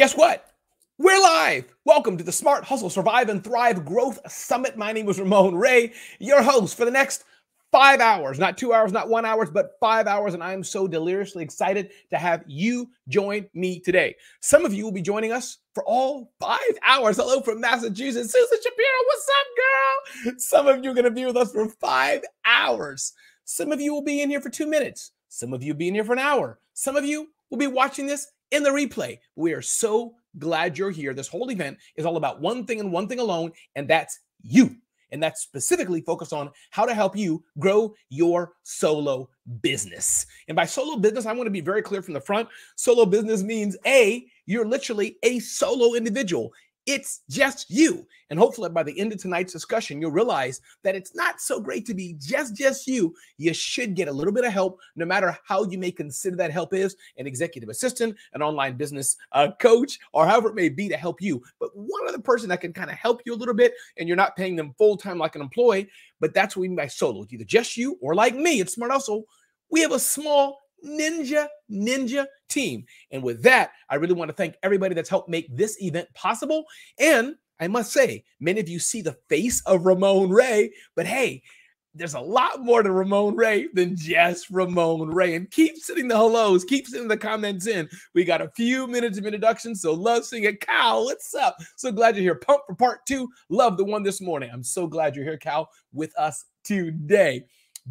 Guess what? We're live. Welcome to the Smart Hustle Survive and Thrive Growth Summit. My name is Ramon Ray, your host for the next five hours, not two hours, not one hours, but five hours. And I am so deliriously excited to have you join me today. Some of you will be joining us for all five hours. Hello from Massachusetts. Susan Shapiro, what's up, girl? Some of you are going to be with us for five hours. Some of you will be in here for two minutes. Some of you will be in here for an hour. Some of you will be watching this in the replay. We are so glad you're here. This whole event is all about one thing and one thing alone, and that's you. And that's specifically focused on how to help you grow your solo business. And by solo business, I want to be very clear from the front. Solo business means A, you're literally a solo individual. It's just you. And hopefully by the end of tonight's discussion, you'll realize that it's not so great to be just just you. You should get a little bit of help, no matter how you may consider that help is an executive assistant, an online business uh, coach, or however it may be to help you. But one other person that can kind of help you a little bit, and you're not paying them full time like an employee. But that's what we mean by solo. Either just you or like me, it's Smart Hustle. We have a small ninja ninja team and with that i really want to thank everybody that's helped make this event possible and i must say many of you see the face of ramon ray but hey there's a lot more to Ramon Ray than just Ramon Ray. And keep sending the hellos, keep sending the comments in. We got a few minutes of introduction, so love seeing it. Cal, what's up? So glad you're here. Pump for part two. Love the one this morning. I'm so glad you're here, Cal, with us today.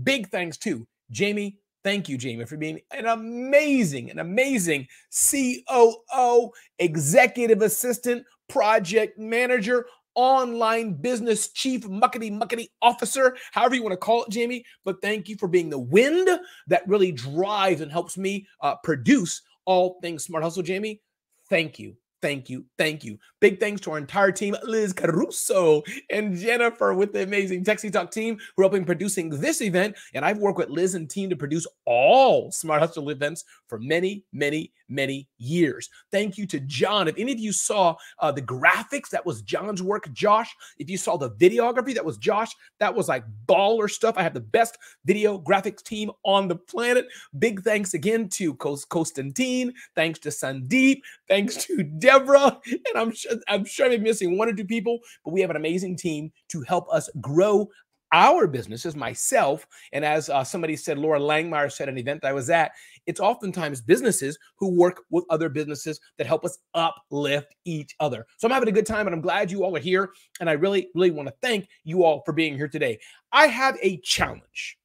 Big thanks to Jamie Thank you, Jamie, for being an amazing, an amazing COO, executive assistant, project manager, online business chief, muckety muckety officer, however you want to call it, Jamie. But thank you for being the wind that really drives and helps me uh, produce all things Smart Hustle, Jamie. Thank you. Thank you. Thank you. Big thanks to our entire team, Liz Caruso and Jennifer with the amazing Texie Talk team who are helping producing this event. And I've worked with Liz and team to produce all Smart Hustle events for many, many, many years. Thank you to John. If any of you saw uh, the graphics, that was John's work. Josh, if you saw the videography, that was Josh. That was like baller stuff. I have the best video graphics team on the planet. Big thanks again to Constantine. Thanks to Sandeep. Thanks to Deborah. And I'm sure, I'm sure I'm missing one or two people, but we have an amazing team to help us grow our businesses, myself, and as uh, somebody said, Laura Langmeyer said an event I was at, it's oftentimes businesses who work with other businesses that help us uplift each other. So I'm having a good time and I'm glad you all are here. And I really, really want to thank you all for being here today. I have a challenge.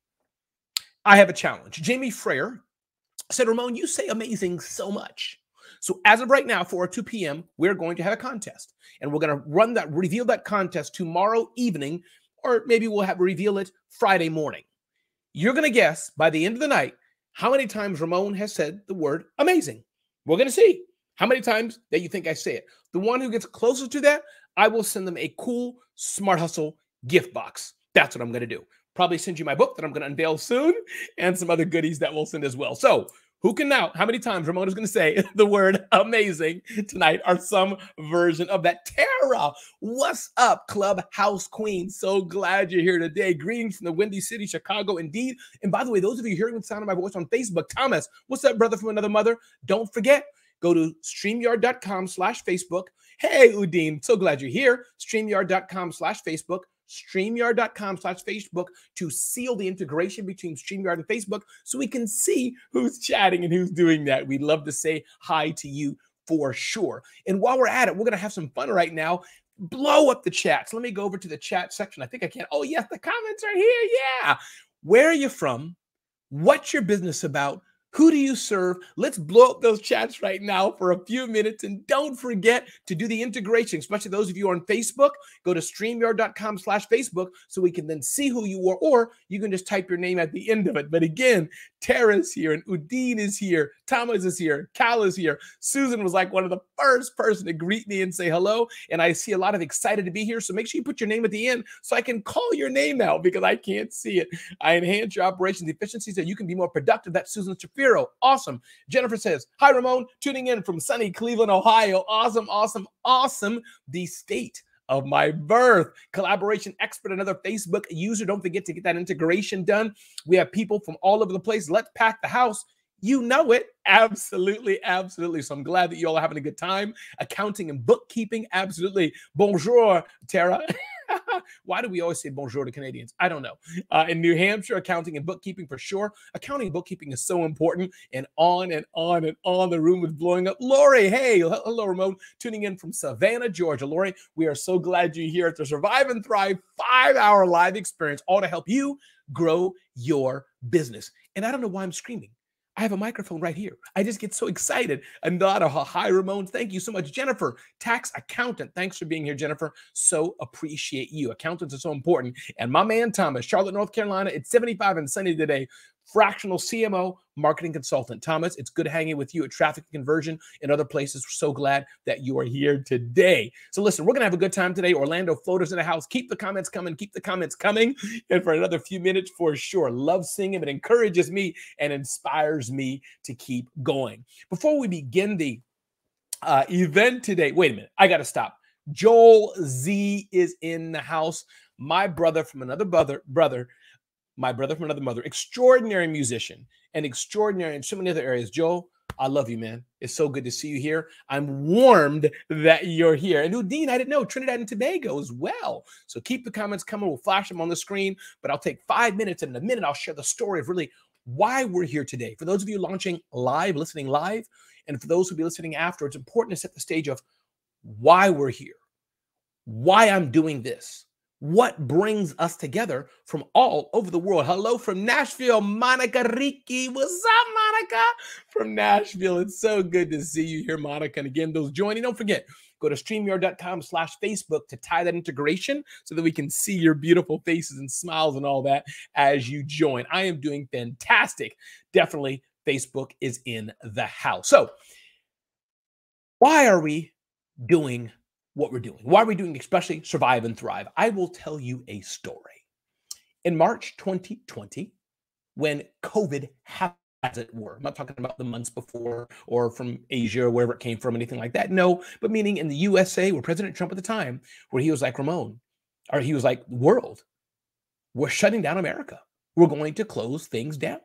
I have a challenge. Jamie Frere said, Ramon, you say amazing so much. So as of right now, for 2 p.m., we're going to have a contest. And we're going to run that, reveal that contest tomorrow evening or maybe we'll have reveal it Friday morning. You're going to guess by the end of the night how many times Ramon has said the word amazing. We're going to see how many times that you think I say it. The one who gets closer to that, I will send them a cool Smart Hustle gift box. That's what I'm going to do. Probably send you my book that I'm going to unveil soon and some other goodies that we'll send as well. So who can now, how many times Ramon is going to say the word amazing tonight or some version of that? Tara, what's up, Clubhouse Queen? So glad you're here today. Greetings from the Windy City, Chicago, indeed. And by the way, those of you hearing the sound of my voice on Facebook, Thomas, what's up, brother from another mother? Don't forget, go to streamyard.com slash Facebook. Hey, Udine, so glad you're here. Streamyard.com slash Facebook StreamYard.com slash Facebook to seal the integration between StreamYard and Facebook so we can see who's chatting and who's doing that. We'd love to say hi to you for sure. And while we're at it, we're going to have some fun right now. Blow up the chats. Let me go over to the chat section. I think I can. Oh, yes, the comments are here. Yeah. Where are you from? What's your business about? Who do you serve? Let's blow up those chats right now for a few minutes. And don't forget to do the integration, especially those of you on Facebook. Go to streamyard.com slash Facebook so we can then see who you are, or you can just type your name at the end of it. But again, Tara's here and Udine is here. Thomas is here. Cal is here. Susan was like one of the first person to greet me and say hello. And I see a lot of excited to be here. So make sure you put your name at the end so I can call your name out because I can't see it. I enhance your operations efficiency so you can be more productive. That's Susan Shapiro Awesome. Jennifer says, Hi, Ramon, tuning in from sunny Cleveland, Ohio. Awesome, awesome, awesome. The state of my birth. Collaboration expert, another Facebook user. Don't forget to get that integration done. We have people from all over the place. Let's pack the house. You know it. Absolutely, absolutely. So I'm glad that you all are having a good time. Accounting and bookkeeping, absolutely. Bonjour, Tara. Why do we always say bonjour to Canadians? I don't know. Uh, in New Hampshire, accounting and bookkeeping for sure. Accounting and bookkeeping is so important. And on and on and on. The room is blowing up. Lori, hey, hello, Ramon, tuning in from Savannah, Georgia. Lori, we are so glad you're here at the Survive and Thrive five hour live experience, all to help you grow your business. And I don't know why I'm screaming. I have a microphone right here. I just get so excited. And not a hi, Ramon. Thank you so much, Jennifer, tax accountant. Thanks for being here, Jennifer. So appreciate you. Accountants are so important. And my man Thomas, Charlotte, North Carolina. It's 75 and sunny today fractional CMO, marketing consultant. Thomas, it's good hanging with you at Traffic Conversion and other places. We're so glad that you are here today. So, listen, we're going to have a good time today. Orlando floaters in the house. Keep the comments coming. Keep the comments coming. And for another few minutes, for sure. Love seeing him. It encourages me and inspires me to keep going. Before we begin the uh, event today, wait a minute. I got to stop. Joel Z is in the house. My brother from another brother, brother my brother from another mother, extraordinary musician and extraordinary in so many other areas. Joe, I love you, man. It's so good to see you here. I'm warmed that you're here. And Udine, I didn't know Trinidad and Tobago as well. So keep the comments coming. We'll flash them on the screen, but I'll take five minutes and in a minute I'll share the story of really why we're here today. For those of you launching live, listening live, and for those who'll be listening after, it's important to set the stage of why we're here, why I'm doing this what brings us together from all over the world. Hello from Nashville, Monica Ricci. What's up, Monica? From Nashville. It's so good to see you here, Monica. And again, those joining, don't forget, go to streamyard.com slash Facebook to tie that integration so that we can see your beautiful faces and smiles and all that as you join. I am doing fantastic. Definitely, Facebook is in the house. So, why are we doing what we're doing. Why are we doing, especially survive and thrive? I will tell you a story. In March 2020, when COVID happened, as it were, I'm not talking about the months before or from Asia or wherever it came from, anything like that. No, but meaning in the USA, where President Trump at the time, where he was like, Ramon, or he was like, world, we're shutting down America. We're going to close things down.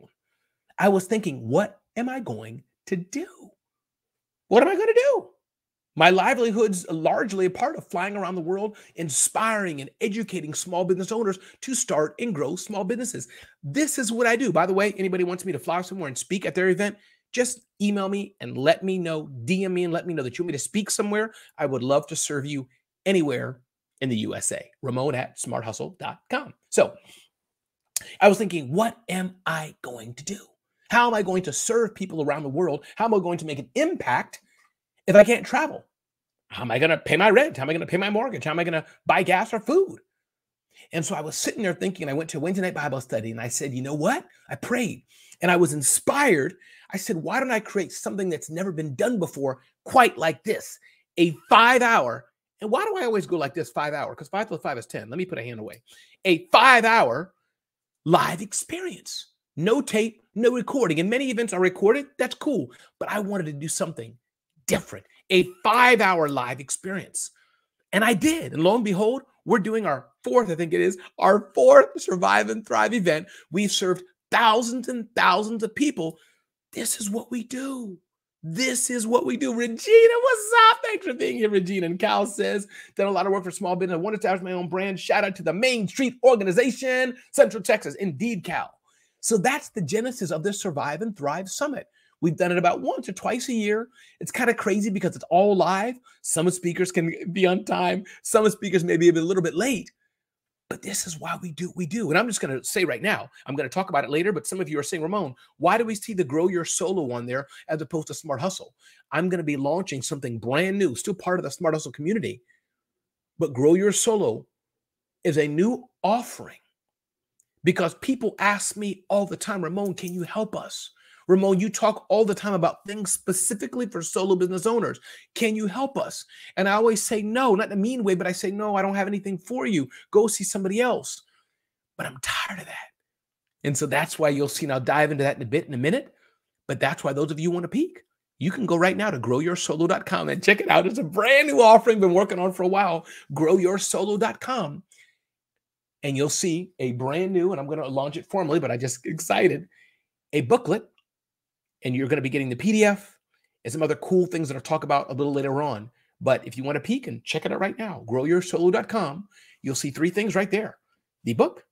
I was thinking, what am I going to do? What am I going to do? My livelihood's largely a part of flying around the world, inspiring and educating small business owners to start and grow small businesses. This is what I do. By the way, anybody wants me to fly somewhere and speak at their event, just email me and let me know, DM me and let me know that you want me to speak somewhere. I would love to serve you anywhere in the USA. Ramon at smarthustle.com. So I was thinking, what am I going to do? How am I going to serve people around the world? How am I going to make an impact? if I can't travel? How am I going to pay my rent? How am I going to pay my mortgage? How am I going to buy gas or food? And so I was sitting there thinking, I went to a Wednesday night Bible study and I said, you know what? I prayed and I was inspired. I said, why don't I create something that's never been done before, quite like this? A five hour. And why do I always go like this five hour? Because five plus five is 10. Let me put a hand away. A five hour live experience. No tape, no recording. And many events are recorded. That's cool. But I wanted to do something different, a five hour live experience. And I did. And lo and behold, we're doing our fourth, I think it is, our fourth Survive and Thrive event. We've served thousands and thousands of people. This is what we do. This is what we do. Regina, what's up? Thanks for being here, Regina. And Cal says, done a lot of work for small business. I want to establish my own brand. Shout out to the Main Street Organization, Central Texas. Indeed, Cal. So that's the genesis of this Survive and Thrive Summit. We've done it about once or twice a year. It's kind of crazy because it's all live. Some speakers can be on time, some speakers may be a little bit late. But this is why we do we do. And I'm just going to say right now, I'm going to talk about it later, but some of you are saying, Ramon, why do we see the Grow Your Solo one there as opposed to Smart Hustle? I'm going to be launching something brand new, still part of the Smart Hustle community. But Grow Your Solo is a new offering because people ask me all the time, Ramon, can you help us? Ramon, you talk all the time about things specifically for solo business owners. Can you help us? And I always say no, not in a mean way, but I say, no, I don't have anything for you. Go see somebody else. But I'm tired of that. And so that's why you'll see, and I'll dive into that in a bit in a minute. But that's why those of you want to peek, you can go right now to growyoursolo.com and check it out. It's a brand new offering, been working on for a while. Growyoursolo.com. And you'll see a brand new, and I'm going to launch it formally, but I just excited, a booklet and you're going to be getting the PDF and some other cool things that I'll talk about a little later on. But if you want to peek and check it out right now, growyoursolo.com, you'll see three things right there the book,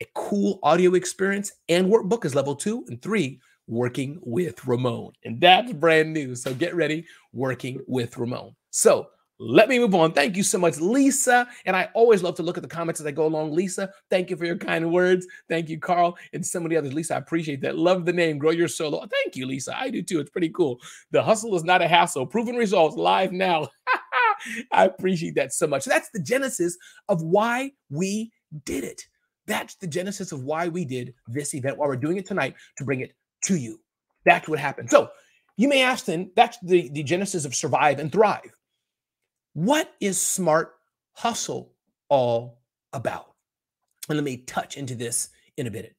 a cool audio experience, and workbook is level two, and three, working with Ramon. And that's brand new. So get ready, working with Ramon. So let me move on. Thank you so much, Lisa. And I always love to look at the comments as I go along. Lisa, thank you for your kind words. Thank you, Carl, and so many others. Lisa, I appreciate that. Love the name, Grow Your Solo. Thank you, Lisa. I do too. It's pretty cool. The hustle is not a hassle. Proven results live now. I appreciate that so much. That's the genesis of why we did it. That's the genesis of why we did this event, why we're doing it tonight to bring it to you. That's what happened. So you may ask then, that's the, the genesis of survive and thrive. What is smart hustle all about? And let me touch into this in a bit.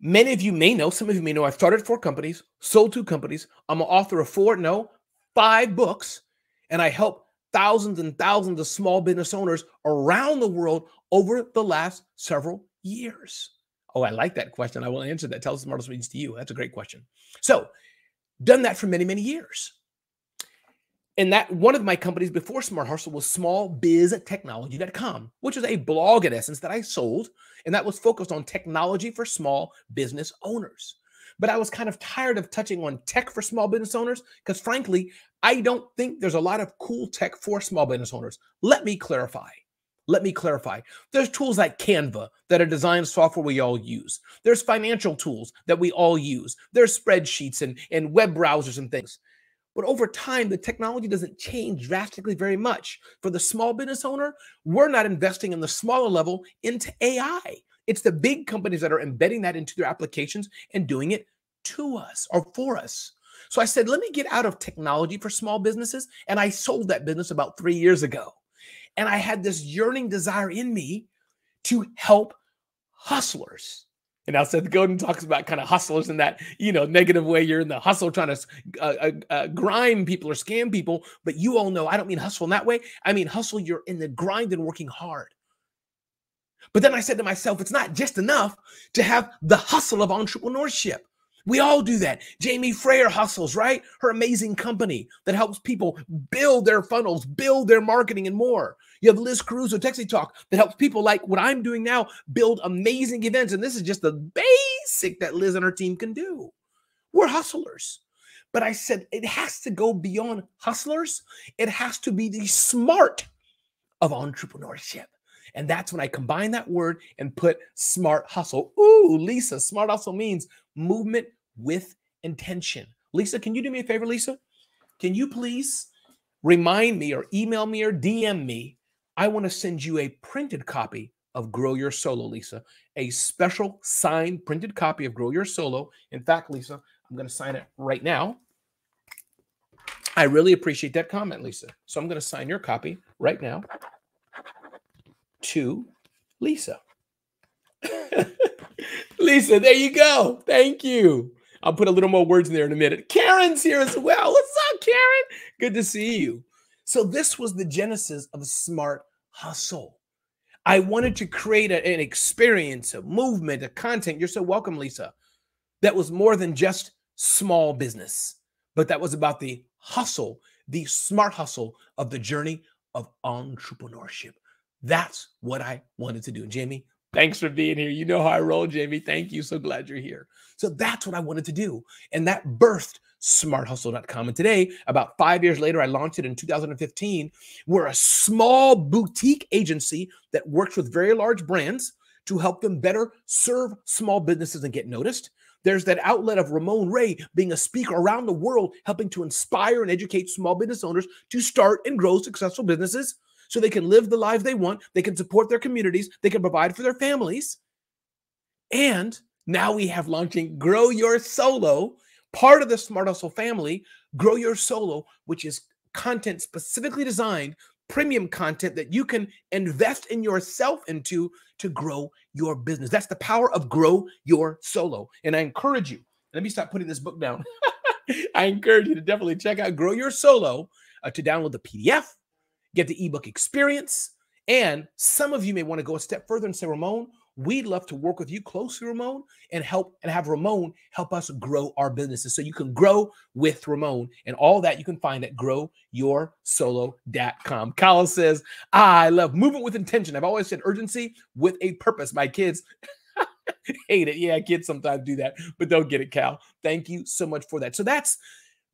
Many of you may know, some of you may know, I've started four companies, sold two companies. I'm an author of four, no, five books, and I help thousands and thousands of small business owners around the world over the last several years. Oh, I like that question. I will answer that. Tell us smartest means to you. That's a great question. So, done that for many, many years. And that one of my companies before Smart Hustle was smallbiztechnology.com, which is a blog in essence that I sold. And that was focused on technology for small business owners. But I was kind of tired of touching on tech for small business owners because, frankly, I don't think there's a lot of cool tech for small business owners. Let me clarify. Let me clarify. There's tools like Canva that are design software we all use. There's financial tools that we all use. There's spreadsheets and, and web browsers and things. But over time, the technology doesn't change drastically very much. For the small business owner, we're not investing in the smaller level into AI. It's the big companies that are embedding that into their applications and doing it to us or for us. So I said, let me get out of technology for small businesses. And I sold that business about three years ago. And I had this yearning desire in me to help hustlers. And now Seth Godin talks about kind of hustlers in that, you know, negative way. You're in the hustle trying to uh, uh, uh, grind people or scam people. But you all know I don't mean hustle in that way. I mean hustle, you're in the grind and working hard. But then I said to myself, it's not just enough to have the hustle of entrepreneurship. We all do that. Jamie Frayer hustles, right? Her amazing company that helps people build their funnels, build their marketing, and more. You have Liz Caruso Texi Talk that helps people like what I'm doing now build amazing events. And this is just the basic that Liz and her team can do. We're hustlers. But I said it has to go beyond hustlers, it has to be the smart of entrepreneurship. And that's when I combine that word and put smart hustle. Ooh, Lisa, smart hustle means movement with intention. Lisa, can you do me a favor, Lisa? Can you please remind me or email me or DM me? I want to send you a printed copy of Grow Your Solo, Lisa, a special signed printed copy of Grow Your Solo. In fact, Lisa, I'm going to sign it right now. I really appreciate that comment, Lisa. So I'm going to sign your copy right now to Lisa. Lisa, there you go. Thank you. I'll put a little more words in there in a minute. Karen's here as well. What's up, Karen? Good to see you. So, this was the genesis of a Smart Hustle. I wanted to create a, an experience, a movement, a content. You're so welcome, Lisa. That was more than just small business, but that was about the hustle, the smart hustle of the journey of entrepreneurship. That's what I wanted to do. Jamie, thanks for being here. You know how I roll, Jamie. Thank you. So glad you're here. So that's what I wanted to do. And that birthed smarthustle.com. And today, about five years later, I launched it in 2015. We're a small boutique agency that works with very large brands to help them better serve small businesses and get noticed. There's that outlet of Ramon Ray being a speaker around the world, helping to inspire and educate small business owners to start and grow successful businesses so they can live the life they want, they can support their communities, they can provide for their families. And now we have launching Grow Your Solo, part of the Smart Hustle family, Grow Your Solo, which is content specifically designed, premium content that you can invest in yourself into to grow your business. That's the power of Grow Your Solo. And I encourage you, let me stop putting this book down. I encourage you to definitely check out Grow Your Solo uh, to download the PDF get the ebook experience. And some of you may want to go a step further and say, Ramon, we'd love to work with you closely, Ramon, and help and have Ramon help us grow our businesses. So you can grow with Ramon and all that you can find at growyoursolo.com. Kyle says, I love movement with intention. I've always said urgency with a purpose. My kids hate it. Yeah, kids sometimes do that, but don't get it, Cal. Thank you so much for that. So that's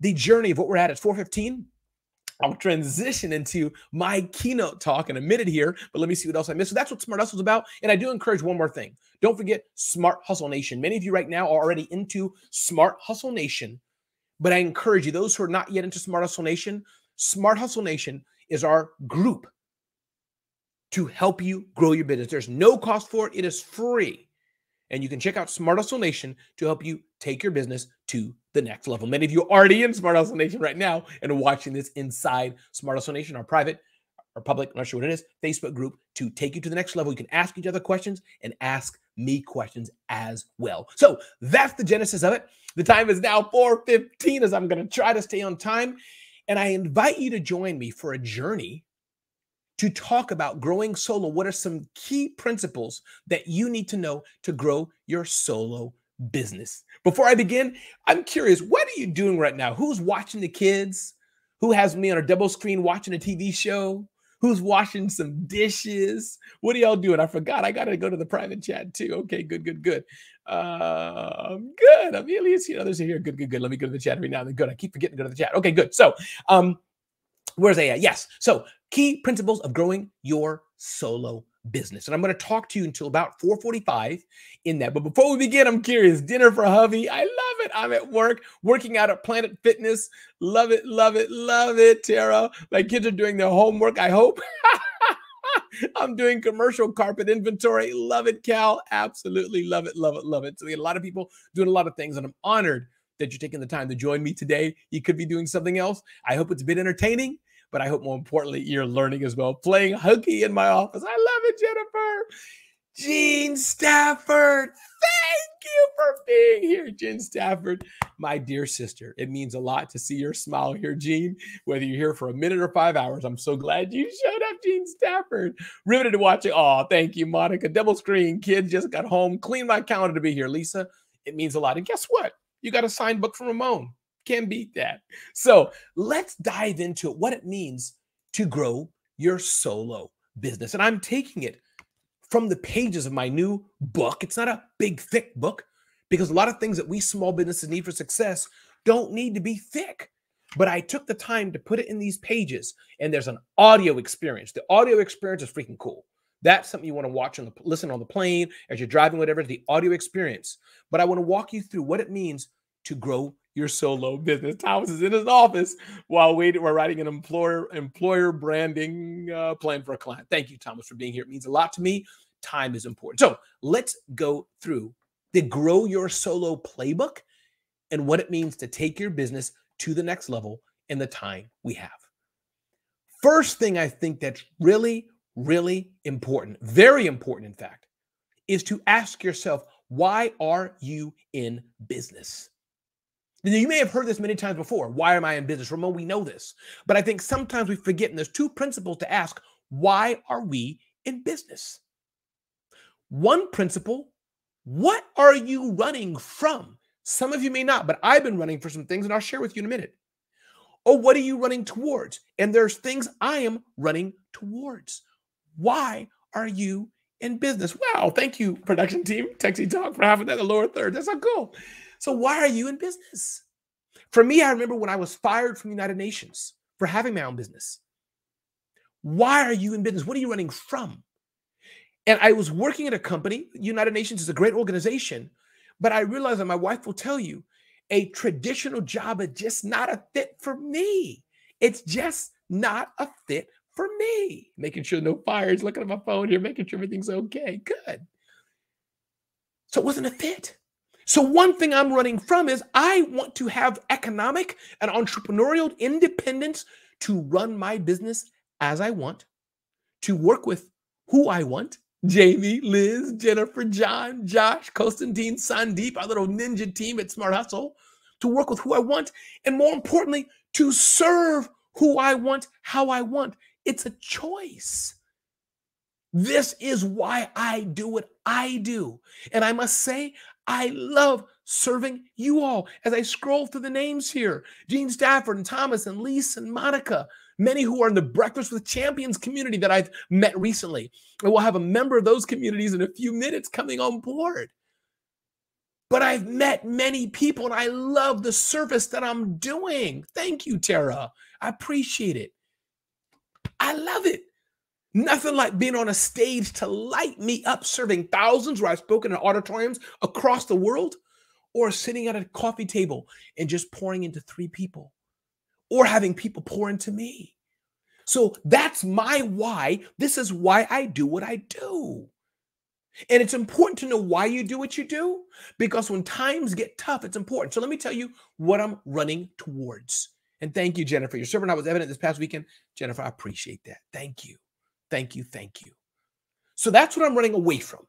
the journey of what we're at. It's 415. I'll transition into my keynote talk in a minute here, but let me see what else I missed. So that's what Smart Hustle is about. And I do encourage one more thing. Don't forget Smart Hustle Nation. Many of you right now are already into Smart Hustle Nation, but I encourage you, those who are not yet into Smart Hustle Nation, Smart Hustle Nation is our group to help you grow your business. There's no cost for it, it is free. And you can check out Smart Hustle Nation to help you take your business to the next level. Many of you are already in Smart Hustle Nation right now and watching this inside Smart Hustle Nation, our private or public, I'm not sure what it is, Facebook group to take you to the next level. You can ask each other questions and ask me questions as well. So that's the genesis of it. The time is now 4:15 as I'm going to try to stay on time. And I invite you to join me for a journey to talk about growing solo. What are some key principles that you need to know to grow your solo business? Before I begin, I'm curious, what are you doing right now? Who's watching the kids? Who has me on a double screen watching a TV show? Who's washing some dishes? What are y'all doing? I forgot. I got to go to the private chat too. Okay, good, good, good. Um, good. Amilya, see others are here. Good, good, good. Let me go to the chat every now and then. Good. I keep forgetting to go to the chat. Okay, good. So, um, where's A at? Yes. So, key principles of growing your solo business. And I'm going to talk to you until about 4:45 in that. But before we begin, I'm curious. Dinner for hubby. I love it. I'm at work, working out at Planet Fitness. Love it, love it, love it, Tara. My kids are doing their homework, I hope. I'm doing commercial carpet inventory. Love it, Cal. Absolutely love it, love it, love it. So a lot of people doing a lot of things, and I'm honored that you're taking the time to join me today. You could be doing something else. I hope it's been entertaining but I hope more importantly, you're learning as well. Playing hooky in my office. I love it, Jennifer. Gene Stafford, thank you for being here, Gene Stafford, my dear sister. It means a lot to see your smile here, Gene. Whether you're here for a minute or five hours, I'm so glad you showed up, Gene Stafford. Riveted to watch it. Oh, thank you, Monica. Double screen. Kid just got home. Clean my calendar to be here, Lisa. It means a lot. And guess what? You got a signed book from Ramon. Can't beat that. So let's dive into what it means to grow your solo business. And I'm taking it from the pages of my new book. It's not a big, thick book because a lot of things that we small businesses need for success don't need to be thick. But I took the time to put it in these pages, and there's an audio experience. The audio experience is freaking cool. That's something you want to watch and listen on the plane as you're driving, whatever, the audio experience. But I want to walk you through what it means to grow your solo business. Thomas is in his office while waiting. We're writing an employer employer branding uh, plan for a client. Thank you, Thomas, for being here. It means a lot to me. Time is important. So let's go through the Grow Your Solo playbook and what it means to take your business to the next level in the time we have. First thing I think that's really, really important, very important, in fact, is to ask yourself, why are you in business? You may have heard this many times before. Why am I in business? Ramon, we know this. But I think sometimes we forget, and there's two principles to ask why are we in business? One principle what are you running from? Some of you may not, but I've been running for some things, and I'll share with you in a minute. Or what are you running towards? And there's things I am running towards. Why are you in business? Wow, thank you, production team, Texie Talk, for having that the lower third. That's so cool. So why are you in business? For me, I remember when I was fired from the United Nations for having my own business. Why are you in business? What are you running from? And I was working at a company. United Nations is a great organization, but I realized that my wife will tell you a traditional job is just not a fit for me. It's just not a fit for me. Making sure no fires, looking at my phone here, making sure everything's okay. Good. So it wasn't a fit. So, one thing I'm running from is I want to have economic and entrepreneurial independence to run my business as I want, to work with who I want Jamie, Liz, Jennifer, John, Josh, Konstantin, Sandeep, our little ninja team at Smart Hustle, to work with who I want, and more importantly, to serve who I want, how I want. It's a choice. This is why I do what I do. And I must say, I love serving you all. As I scroll through the names here Gene Stafford and Thomas and Lisa and Monica, many who are in the Breakfast with Champions community that I've met recently. And we'll have a member of those communities in a few minutes coming on board. But I've met many people and I love the service that I'm doing. Thank you, Tara. I appreciate it. I love it. Nothing like being on a stage to light me up, serving thousands where I've spoken in auditoriums across the world, or sitting at a coffee table and just pouring into three people, or having people pour into me. So that's my why. This is why I do what I do. And it's important to know why you do what you do because when times get tough, it's important. So let me tell you what I'm running towards. And thank you, Jennifer. Your servant I was evident this past weekend. Jennifer, I appreciate that. Thank you. Thank you. Thank you. So that's what I'm running away from.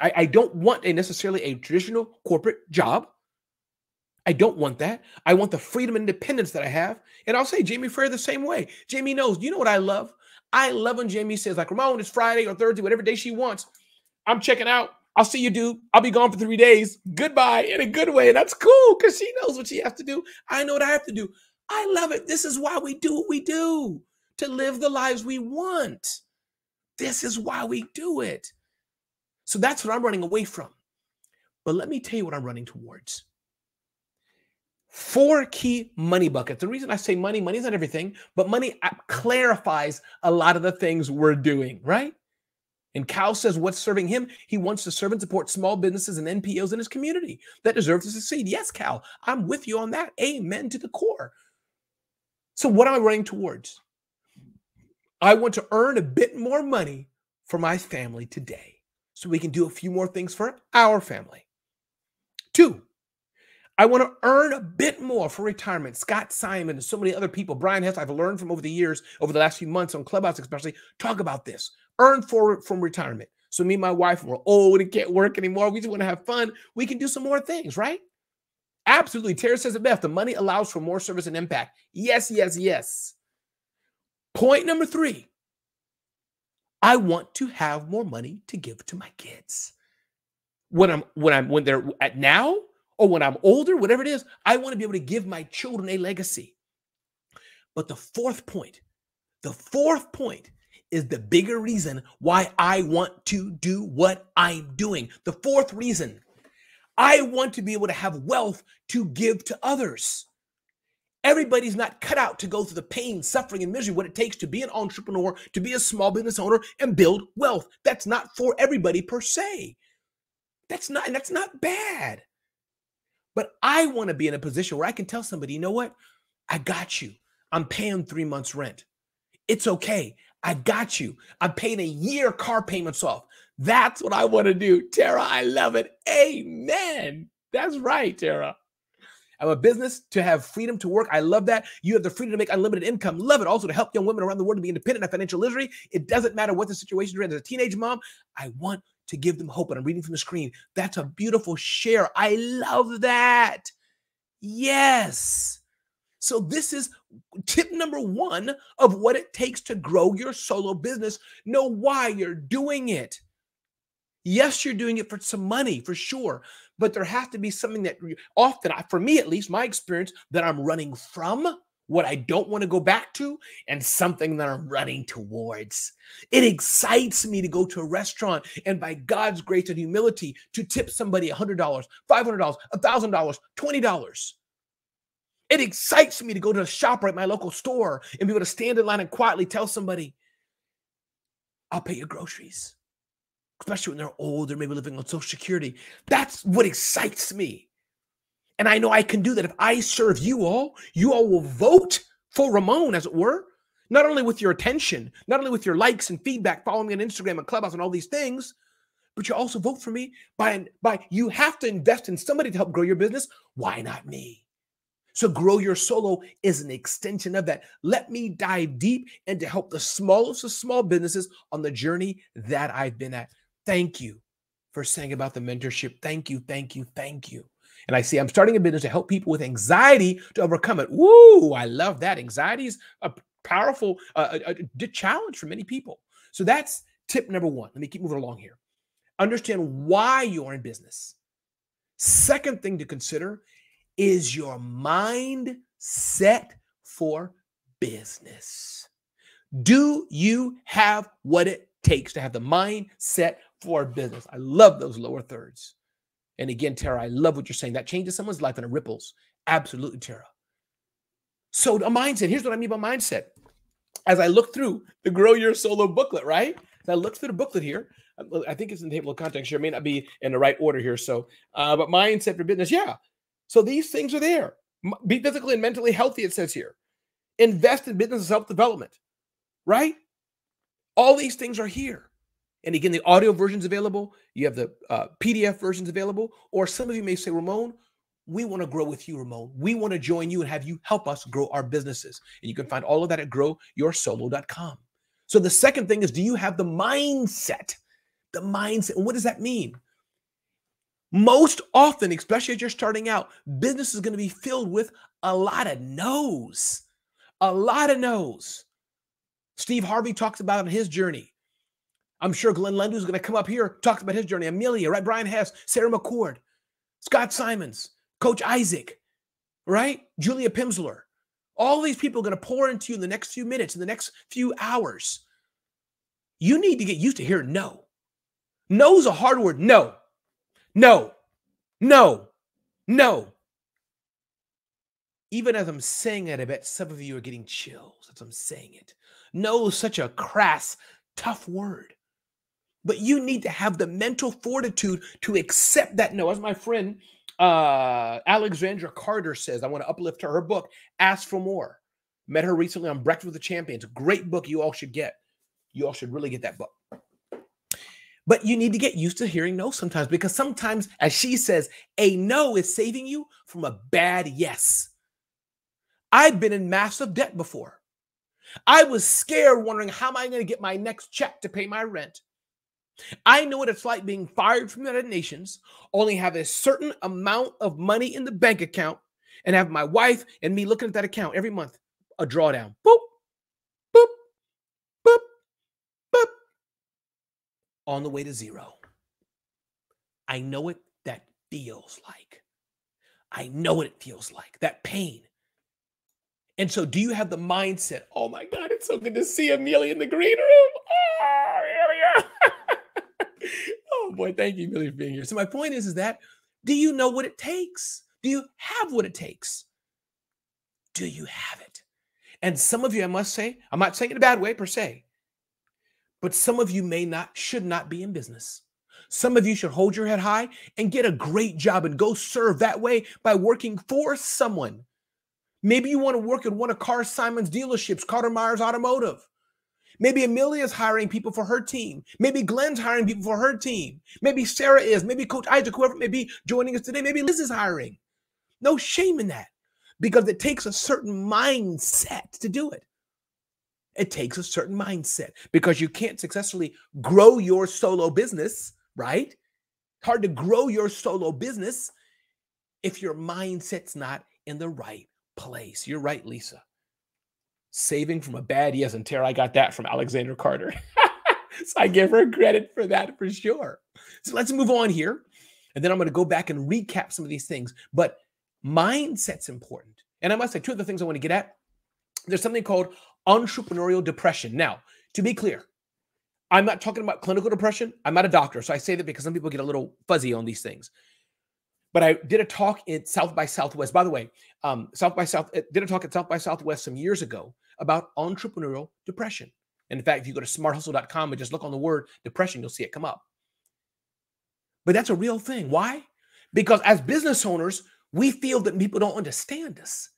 I, I don't want a necessarily a traditional corporate job. I don't want that. I want the freedom and independence that I have. And I'll say Jamie Frere the same way. Jamie knows, you know what I love? I love when Jamie says, like, Ramon, it's Friday or Thursday, whatever day she wants. I'm checking out. I'll see you, dude. I'll be gone for three days. Goodbye in a good way. That's cool because she knows what she has to do. I know what I have to do. I love it. This is why we do what we do to live the lives we want. This is why we do it. So that's what I'm running away from. But let me tell you what I'm running towards. Four key money buckets. The reason I say money, money is not everything, but money uh, clarifies a lot of the things we're doing, right? And Cal says what's serving him? He wants to serve and support small businesses and NPOs in his community that deserve to succeed. Yes, Cal, I'm with you on that. Amen to the core. So, what am I running towards? I want to earn a bit more money for my family today so we can do a few more things for our family. Two, I want to earn a bit more for retirement. Scott Simon and so many other people, Brian Hess, I've learned from over the years, over the last few months on Clubhouse, especially, talk about this. Earn for from retirement. So me and my wife, we're oh, old and can't work anymore. We just want to have fun. We can do some more things, right? Absolutely. Tara says it best. The money allows for more service and impact. Yes, yes, yes. Point number three I want to have more money to give to my kids. When I'm when I'm when they're at now or when I'm older, whatever it is, I want to be able to give my children a legacy. But the fourth point, the fourth point is the bigger reason why I want to do what I'm doing. The fourth reason I want to be able to have wealth to give to others. Everybody's not cut out to go through the pain, suffering, and misery, what it takes to be an entrepreneur, to be a small business owner, and build wealth. That's not for everybody per se. That's not, and that's not bad. But I want to be in a position where I can tell somebody, you know what? I got you. I'm paying three months' rent. It's okay. I got you. I'm paying a year car payments off. That's what I want to do. Tara, I love it. Amen. That's right, Tara. I'm a business to have freedom to work. I love that. You have the freedom to make unlimited income. Love it. Also to help young women around the world to be independent and financial literacy. It doesn't matter what the situation is. As a teenage mom, I want to give them hope. And I'm reading from the screen. That's a beautiful share. I love that. Yes. So, this is tip number one of what it takes to grow your solo business. Know why you're doing it. Yes, you're doing it for some money, for sure, but there has to be something that often, for me at least, my experience, that I'm running from, what I don't want to go back to, and something that I'm running towards. It excites me to go to a restaurant and, by God's grace and humility, to tip somebody $100, $500, $1,000, $20. It excites me to go to a shop or at my local store and be able to stand in line and quietly tell somebody, I'll pay your groceries especially when they're older, maybe living on Social Security. That's what excites me. And I know I can do that. If I serve you all, you all will vote for Ramon, as it were, not only with your attention, not only with your likes and feedback, following me on Instagram and Clubhouse and all these things, but you also vote for me by, by you have to invest in somebody to help grow your business. Why not me? So, grow your solo is an extension of that. Let me dive deep and to help the smallest of small businesses on the journey that I've been at. Thank you for saying about the mentorship. Thank you, thank you, thank you. And I see I'm starting a business to help people with anxiety to overcome it. Woo, I love that. Anxiety is a powerful uh, a, a challenge for many people. So that's tip number one. Let me keep moving along here. Understand why you are in business. Second thing to consider is your mind set for business. Do you have what it takes to have the mind set for business? I love those lower thirds. And again, Tara, I love what you're saying. That changes someone's life and it ripples. Absolutely, Tara. So, a mindset here's what I mean by mindset. As I look through the Grow Your Solo booklet, right? As I look through the booklet here, I think it's in the table of contents here. It may not be in the right order here. So, uh, but mindset for business, yeah. So these things are there. Be physically and mentally healthy, it says here. Invest in business self development, right? All these things are here. And again, the audio version's available. You have the uh, PDF versions available. Or some of you may say, Ramon, we want to grow with you, Ramon. We want to join you and have you help us grow our businesses. And you can find all of that at growyoursolo.com. So the second thing is, do you have the mindset? The mindset. What does that mean? Most often, especially as you're starting out, business is going to be filled with a lot of no's. A lot of no's. Steve Harvey talks about in his journey. I'm sure Glenn is going to come up here, talks about his journey. Amilya, right? Brian Hess, Sara McCord, Scott Simons, Coach Isaac, right? Julia Pimsleur. All these people are going to pour into you in the next few minutes, in the next few hours. You need to get used to hearing no. No is a hard word. No. No. No. No. Even as I'm saying it, I bet some of you are getting chills as I'm saying it. No is such a crass, tough word. But you need to have the mental fortitude to accept that no. As my friend uh, Alexandra Carter says, I want to uplift her. Her book, Ask for More. Met her recently on Breakfast with the Champions. Great book you all should get. You all should really get that book. But you need to get used to hearing no sometimes because sometimes, as she says, a no is saving you from a bad yes. I've been in massive debt before. I was scared, wondering how am I going to get my next check to pay my rent? I know what it's like being fired from the United Nations, only have a certain amount of money in the bank account, and have my wife and me looking at that account every month, a drawdown. Boop, boop, boop, boop, on the way to zero. I know what that feels like. I know what it feels like, that pain. And so, do you have the mindset? Oh my God, it's so good to see Amilya in the green room. Amilya. Boy, thank you, Billy, for being here. So my point is, is that do you know what it takes? Do you have what it takes? Do you have it? And some of you, I must say, I'm not saying it in a bad way per se, but some of you may not, should not be in business. Some of you should hold your head high and get a great job and go serve that way by working for someone. Maybe you want to work at one of Car Simon's dealerships, Carter Myers Automotive. Maybe Amilya's hiring people for her team. Maybe Glenn's hiring people for her team. Maybe Sara is. Maybe Coach Isaac, whoever may be joining us today. Maybe Liz is hiring. No shame in that because it takes a certain mindset to do it. It takes a certain mindset because you can't successfully grow your solo business, right? Hard to grow your solo business if your mindset's not in the right place. You're right, Lisa saving from a bad yes. And Tara, I got that from Alexandra Carter. so I give her credit for that for sure. So let's move on here. And then I'm going to go back and recap some of these things. But mindset's important. And I must say, two of the things I want to get at there's something called entrepreneurial depression. Now, to be clear, I'm not talking about clinical depression. I'm not a doctor. So I say that because some people get a little fuzzy on these things. But I did a talk in South by Southwest. By the way, um, South by South eh, did a talk at South by Southwest some years ago about entrepreneurial depression. And in fact, if you go to smarthustle.com and just look on the word depression, you'll see it come up. But that's a real thing. Why? Because as business owners, we feel that people don't understand us.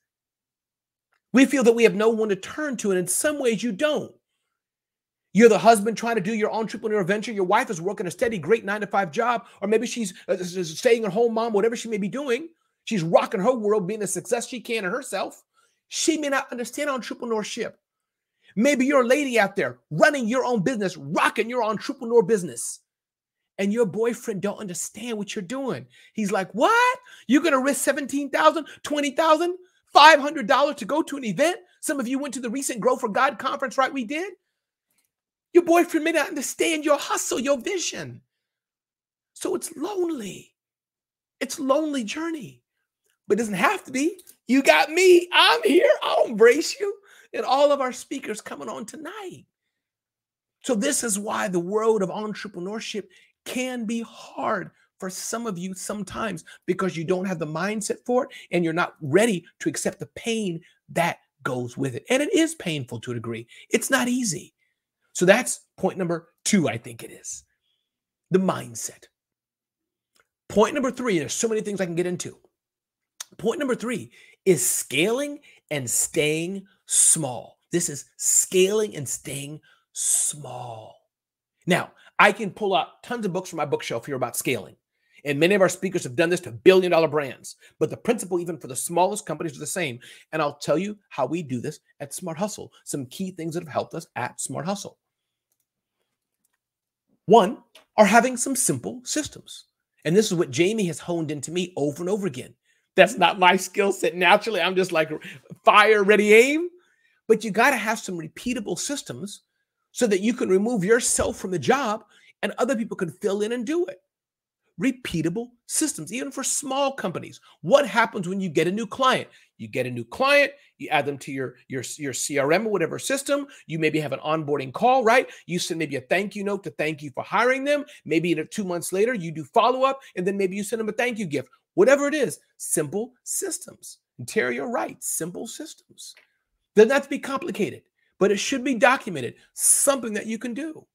We feel that we have no one to turn to. And in some ways, you don't. You're the husband trying to do your entrepreneurial venture. Your wife is working a steady, great nine to five job, or maybe she's uh, staying at home mom, whatever she may be doing. She's rocking her world, being the success she can in herself. She may not understand entrepreneurship. Maybe you're a lady out there running your own business, rocking your entrepreneur business, and your boyfriend don't understand what you're doing. He's like, "What? You're risk thousand, twenty thousand, five hundred dollars to go to an event? Some of you went to the recent Grow for God conference, right? We did. Your boyfriend may not understand your hustle, your vision. So it's lonely. It's lonely journey. But it doesn't have to be. You got me. I'm here. I'll embrace you. And all of our speakers coming on tonight. So this is why the world of entrepreneurship can be hard for some of you sometimes because you don't have the mindset for it and you're not ready to accept the pain that goes with it. And it is painful to a degree. It's not easy. So that's point number two, I think it is the mindset. Point number three, there's so many things I can get into. Point number three is scaling and staying small. This is scaling and staying small. Now, I can pull out tons of books from my bookshelf here about scaling. And many of our speakers have done this to billion dollar brands. But the principle, even for the smallest companies, is the same. And I'll tell you how we do this at Smart Hustle. Some key things that have helped us at Smart Hustle. One are having some simple systems. And this is what Jamie has honed into me over and over again. That's not my skill set naturally. I'm just like fire, ready, aim. But you got to have some repeatable systems so that you can remove yourself from the job and other people can fill in and do it. Repeatable systems, even for small companies. What happens when you get a new client? You get a new client, you add them to your, your, your CRM or whatever system. You maybe have an onboarding call, right? You send maybe a thank you note to thank you for hiring them. Maybe two months later, you do follow up, and then maybe you send them a thank you gift. Whatever it is, simple systems. Interior Terry, you're right, simple systems. Doesn't have to be complicated, but it should be documented, something that you can do.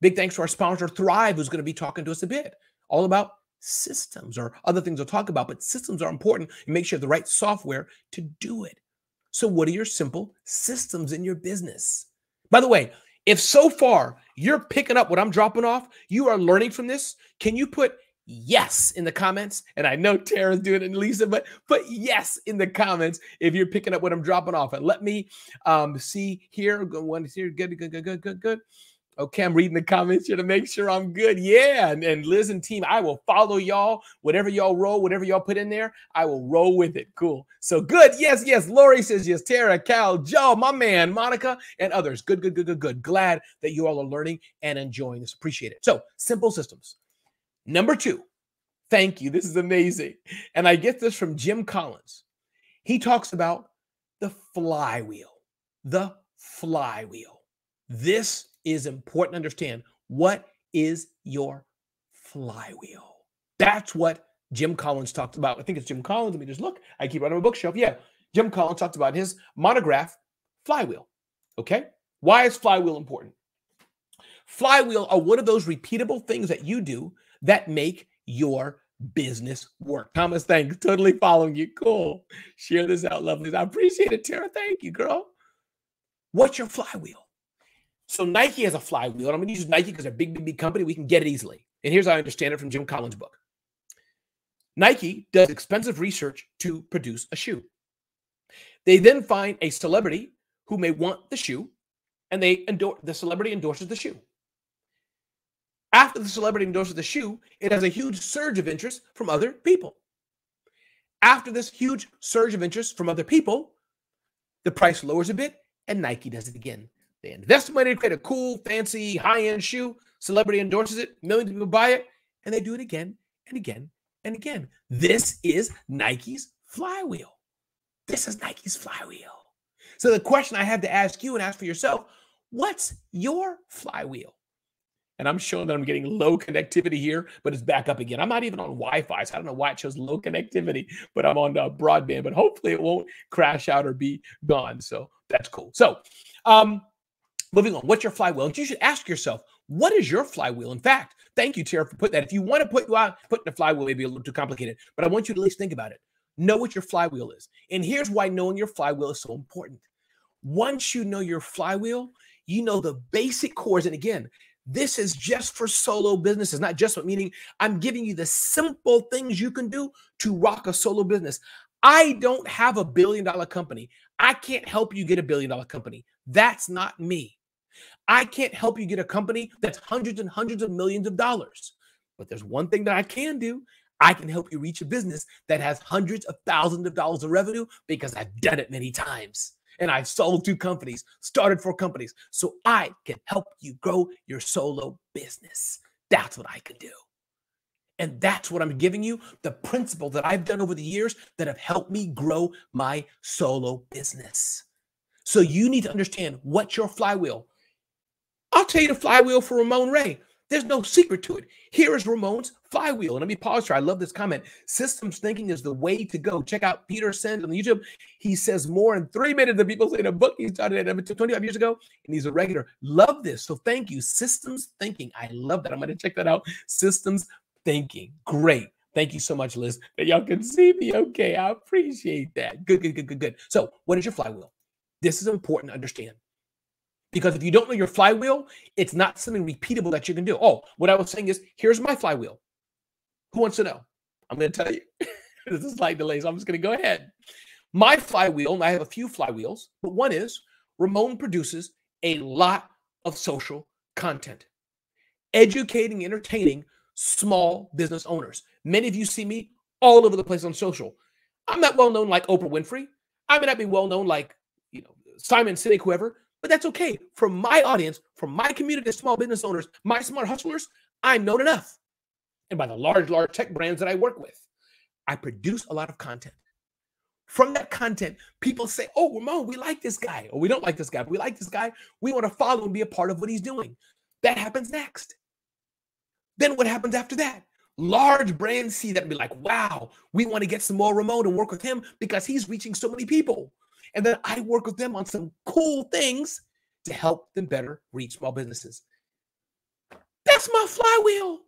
Big thanks to our sponsor, Thryv, who's going to be talking to us a bit all about systems or other things we'll talk about, but systems are important and make sure you have the right software to do it. So, what are your simple systems in your business? By the way, if so far you're picking up what I'm dropping off, you are learning from this, can you put yes in the comments? And I know Tara's doing it and Lisa, but put yes in the comments if you're picking up what I'm dropping off. And let me um, see here. One is here. Good, good, good, good, good, good. Okay, I'm reading the comments here to make sure I'm good. Yeah, and, and Liz and team, I will follow y'all. Whatever y'all roll, whatever y'all put in there, I will roll with it. Cool. So good. Yes, yes. Lori says yes. Tara, Cal, Joe, my man, Monica, and others. Good, good, good, good, good. Glad that you all are learning and enjoying this. Appreciate it. So simple systems. Number two, thank you. This is amazing. And I get this from Jim Collins. He talks about the flywheel. The flywheel. This is important to understand what is your flywheel. That's what Jim Collins talked about. I think it's Jim Collins. Let me just look. I keep it on my bookshelf. Yeah. Jim Collins talked about his monograph, Flywheel. Okay. Why is flywheel important? Flywheel are one of those repeatable things that you do that make your business work. Thomas, thanks. Totally following you. Cool. Share this out, lovely. I appreciate it, Tara. Thank you, girl. What's your flywheel? So Nike has a flywheel. I'm going to use Nike because they're a big, big, big company. We can get it easily. And here's how I understand it from Jim Collins' book. Nike does expensive research to produce a shoe. They then find a celebrity who may want the shoe, and they endorse the celebrity endorses the shoe. After the celebrity endorses the shoe, it has a huge surge of interest from other people. After this huge surge of interest from other people, the price lowers a bit, and Nike does it again. They invest money to create a cool, fancy, high-end shoe. Celebrity endorses it, millions of people buy it, and they do it again and again and again. This is Nike's flywheel. This is Nike's flywheel. So the question I have to ask you and ask for yourself, what's your flywheel? And I'm showing that I'm getting low connectivity here, but it's back up again. I'm not even on Wi-Fi, so I don't know why it shows low connectivity, but I'm on uh, broadband. But hopefully it won't crash out or be gone. So that's cool. So um, Moving on, what's your flywheel? You should ask yourself, what is your flywheel? In fact, thank you, Tara, for putting that. If you want to put out, putting the flywheel may be a little too complicated, but I want you to at least think about it. Know what your flywheel is. And here's why knowing your flywheel is so important. Once you know your flywheel, you know the basic cores. And again, this is just for solo businesses, not just what meaning I'm giving you the simple things you can do to rock a solo business. I don't have a billion dollar company. I can't help you get a billion dollar company. That's not me. I can't help you get a company that's hundreds and hundreds of millions of dollars. But there's one thing that I can do. I can help you reach a business that has hundreds of thousands of dollars of revenue because I've done it many times. And I've sold two companies, started four companies. So I can help you grow your solo business. That's what I can do. And that's what I'm giving you the principle that I've done over the years that have helped me grow my solo business. So you need to understand what's your flywheel. I'll tell you the flywheel for Ramon Ray. There's no secret to it. Here is Ramon's flywheel. And let me pause here. I love this comment. Systems thinking is the way to go. Check out Peter Senge on YouTube. He says more in three minutes than people say in a book he started at 25 years ago. And he's a regular. Love this. So thank you. Systems thinking. I love that. I'm going to check that out. Systems thinking. Great. Thank you so much, Liz, that y'all can see me. Okay. I appreciate that. Good, good, good, good, good. So, what is your flywheel? This is important to understand. Because if you don't know your flywheel, it's not something repeatable that you can do. Oh, what I was saying is, here's my flywheel. Who wants to know? I'm going to tell you. this is slight delay, so I'm just going to go ahead. My flywheel, and I have a few flywheels, but one is Ramon produces a lot of social content, educating, entertaining small business owners. Many of you see me all over the place on social. I'm not well known like Oprah Winfrey. I may not be well known like, you know, Simon Sinek, whoever, but that's okay. For my audience, for my community of small business owners, my smart hustlers, I'm known enough. And by the large, large tech brands that I work with, I produce a lot of content. From that content, people say, Oh, Ramon, we like this guy, or we don't like this guy, but we like this guy. We want to follow and be a part of what he's doing. That happens next. Then what happens after that? Large brands see that and be like, wow, we want to get some more Ramon and work with him because he's reaching so many people. And then I work with them on some cool things to help them better reach small businesses. That's my flywheel.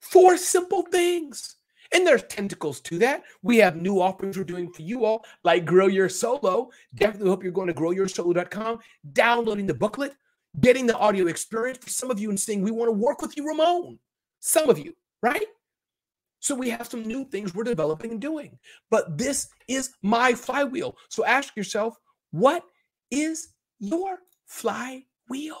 Four simple things. And there's tentacles to that. We have new offerings we're doing for you all, like Grow Your Solo. Definitely hope you're going to growyoursolo.com, downloading the booklet, getting the audio experience for some of you and saying, We want to work with you, Ramon. Some of you, right? So we have some new things we're developing and doing. But this is my flywheel. So ask yourself, what is your flywheel?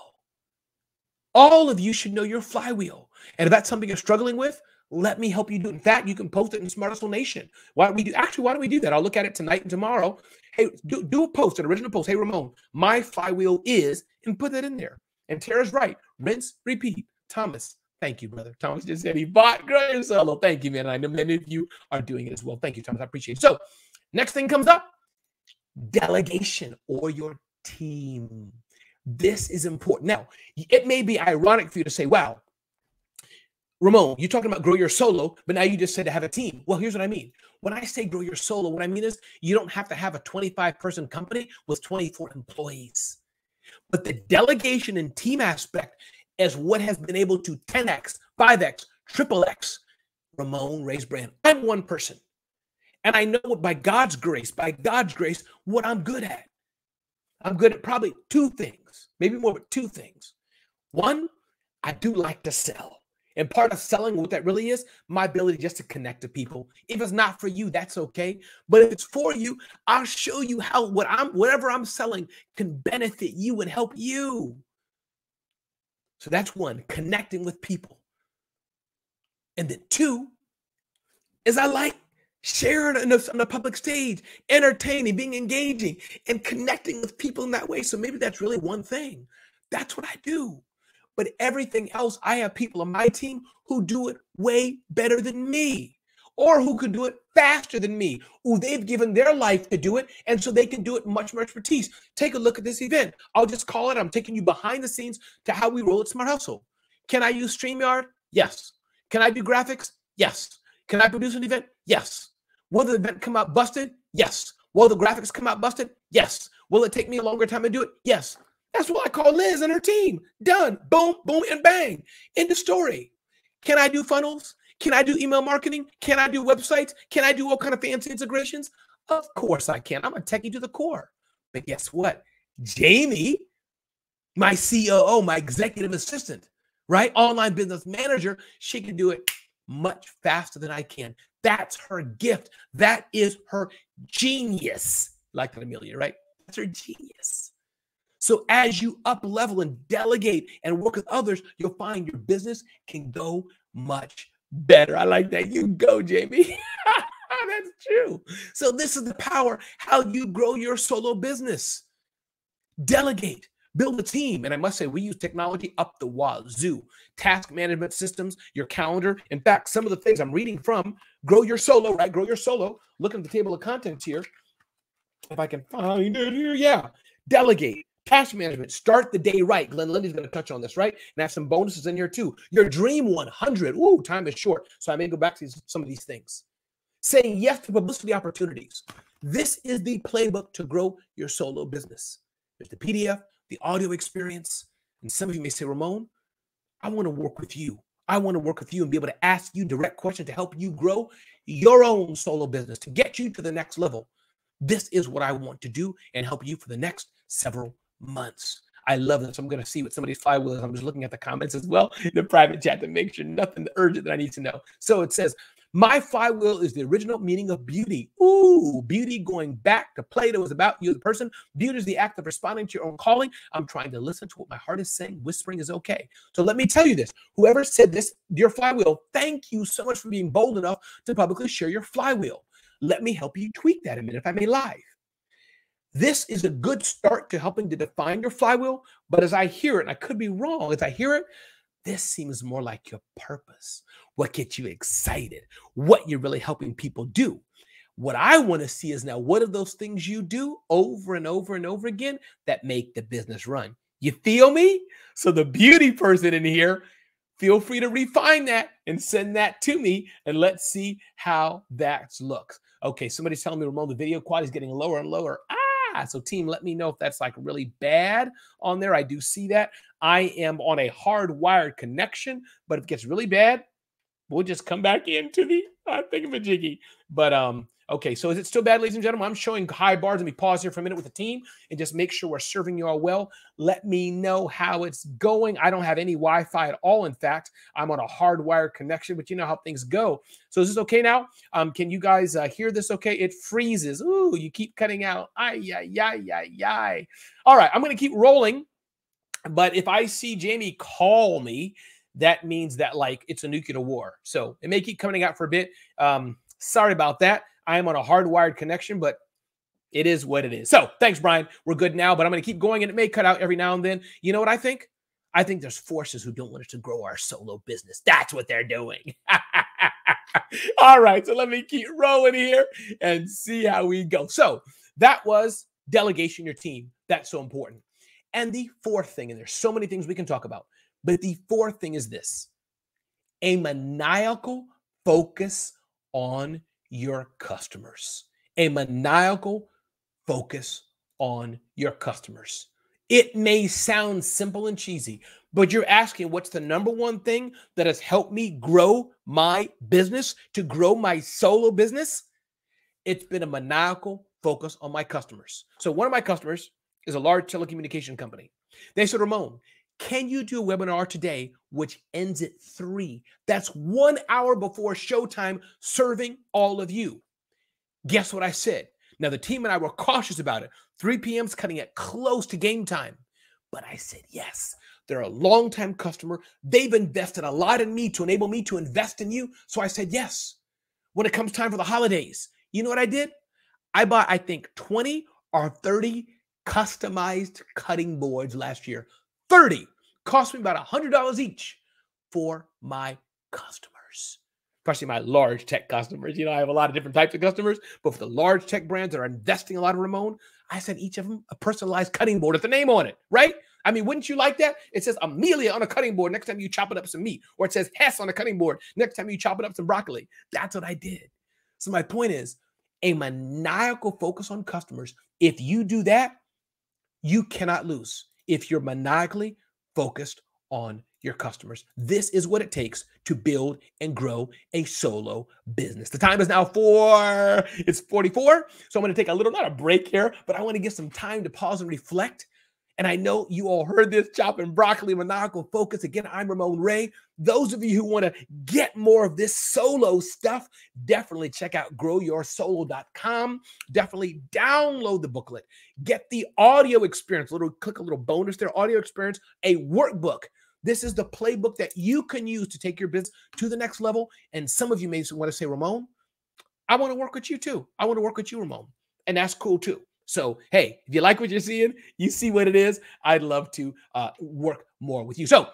All of you should know your flywheel. And if that's something you're struggling with, let me help you do it. In fact, you can post it in Smart Hustle Nation. Why don't we do actually why don't we do that? I'll look at it tonight and tomorrow. Hey, do, do a post, an original post. Hey Ramon, my flywheel is, and put that in there. And Tara's right. Rinse, repeat. Thomas, Thank you, brother. Thomas just said he bought Your Solo. Thank you, man. I know many of you are doing it as well. Thank you, Thomas. I appreciate it. So, next thing comes up delegation or your team. This is important. Now, it may be ironic for you to say, wow, Ramon, you're talking about grow your solo, but now you just said to have a team. Well, here's what I mean. When I say grow your solo, what I mean is you don't have to have a 25 person company with 24 employees. But the delegation and team aspect as what has been able to 10x, 5x, triple X Ramon Ray's brand. I'm one person. And I know by God's grace, by God's grace, what I'm good at. I'm good at probably two things, maybe more, but two things. One, I do like to sell. And part of selling, what that really is, my ability just to connect to people. If it's not for you, that's okay. But if it's for you, I'll show you how what I'm whatever I'm selling can benefit you and help you. So that's one, connecting with people. And then two is I like sharing on the, on the public stage, entertaining, being engaging, and connecting with people in that way. So maybe that's really one thing. That's what I do. But everything else, I have people on my team who do it way better than me or who could do it faster than me, who they've given their life to do it, and so they can do it much more expertise. Take a look at this event. I'll just call it. I'm taking you behind the scenes to how we roll at Smart Hustle. Can I use StreamYard? Yes. Can I do graphics? Yes. Can I produce an event? Yes. Will the event come out busted? Yes. Will the graphics come out busted? Yes. Will it take me a longer time to do it? Yes. That's what I call Liz and her team. Done. Boom, boom, and bang. End the story. Can I do funnels? Can I do email marketing? Can I do websites? Can I do all kind of fancy integrations? Of course I can. I'm a techie to the core. But guess what? Jamie, my COO, my executive assistant, right? Online business manager, she can do it much faster than I can. That's her gift. That is her genius. Like Amilya, right? That's her genius. So as you up level and delegate and work with others, you'll find your business can go much better. I like that. You go, Jamie. That's true. So this is the power how you grow your solo business. Delegate, build a team. And I must say, we use technology up the wazoo. Task management systems, your calendar. In fact, some of the things I'm reading from Grow Your Solo, right? Grow Your Solo. Look at the table of contents here. If I can find it here, yeah. Delegate, Cash management, start the day right. Glenn Lundy's going to touch on this, right? And have some bonuses in here too. Your dream 100. Ooh, time is short. So I may go back to some of these things. Saying yes to publicity opportunities. This is the playbook to grow your solo business. There's the PDF, the audio experience. And some of you may say, Ramon, I want to work with you. I want to work with you and be able to ask you direct questions to help you grow your own solo business, to get you to the next level. This is what I want to do and help you for the next several months. I love this. I'm going to see what somebody's flywheel is. I'm just looking at the comments as well in the private chat to make sure nothing urgent that I need to know. So it says, my flywheel is the original meaning of beauty. Ooh, beauty going back to Plato is about you, the person. Beauty is the act of responding to your own calling. I'm trying to listen to what my heart is saying. Whispering is okay. So let me tell you this whoever said this, your flywheel, thank you so much for being bold enough to publicly share your flywheel. Let me help you tweak that a minute if I may live. This is a good start to helping to define your flywheel. But as I hear it, and I could be wrong, as I hear it, this seems more like your purpose, what gets you excited, what you're really helping people do. What I want to see is now what are those things you do over and over and over again that make the business run? You feel me? So, the beauty person in here, feel free to refine that and send that to me and let's see how that looks. Okay, somebody's telling me, Ramon, the video quality is getting lower and lower. So, team, let me know if that's like really bad on there. I do see that. I am on a hardwired connection, but if it gets really bad, we'll just come back into the I think of a jiggy. But um, Okay, so is it still bad, ladies and gentlemen? I'm showing high bars. Let me pause here for a minute with the team and just make sure we're serving you all well. Let me know how it's going. I don't have any Wi Fi at all. In fact, I'm on a hardwired connection, but you know how things go. So is this okay now? Um, can you guys uh, hear this okay? It freezes. Ooh, you keep cutting out. Ay, ay, ay, ay, ay. All right, I'm going to keep rolling. But if I see Jamie call me, that means that like it's a nuclear war. So it may keep coming out for a bit. Um, sorry about that. I am on a hardwired connection, but it is what it is. So thanks, Brian. We're good now, but I'm going to keep going and it may cut out every now and then. You know what I think? I think there's forces who don't want us to grow our solo business. That's what they're doing. All right. So let me keep rolling here and see how we go. So that was delegation your team. That's so important. And the fourth thing, and there's so many things we can talk about, but the fourth thing is this a maniacal focus on your customers, a maniacal focus on your customers. It may sound simple and cheesy, but you're asking what's the number one thing that has helped me grow my business, to grow my solo business? It's been a maniacal focus on my customers. So, one of my customers is a large telecommunication company. They said, Ramon, can you do a webinar today which ends at three? That's one hour before showtime, serving all of you. Guess what I said? Now, the team and I were cautious about it. 3 p.m. is cutting it close to game time. But I said, yes, they're a long-time customer. They've invested a lot in me to enable me to invest in you. So I said, yes. When it comes time for the holidays, you know what I did? I bought, I think, 20 or 30 customized cutting boards last year 30 cost me about $100 each for my customers, especially my large tech customers. You know, I have a lot of different types of customers, but for the large tech brands that are investing a lot of Ramon, I sent each of them a personalized cutting board with the name on it, right? I mean, wouldn't you like that? It says Amilya on a cutting board next time you chop it up some meat, or it says Hess on a cutting board next time you chop it up some broccoli. That's what I did. So my point is a maniacal focus on customers. If you do that, you cannot lose if you're maniacally focused on your customers. This is what it takes to build and grow a solo business. The time is now four, it's 44. So I'm going to take a little, not a break here, but I want to get some time to pause and reflect and I know you all heard this chopping broccoli maniacal focus. Again, I'm Ramon Ray. Those of you who want to get more of this solo stuff, definitely check out growyoursolo.com. Definitely download the booklet. Get the audio experience. Little click a little bonus there, audio experience, a workbook. This is the playbook that you can use to take your business to the next level. And some of you may want to say, Ramon, I want to work with you too. I want to work with you, Ramon. And that's cool too. So, hey, if you like what you're seeing, you see what it is. I'd love to uh, work more with you. So,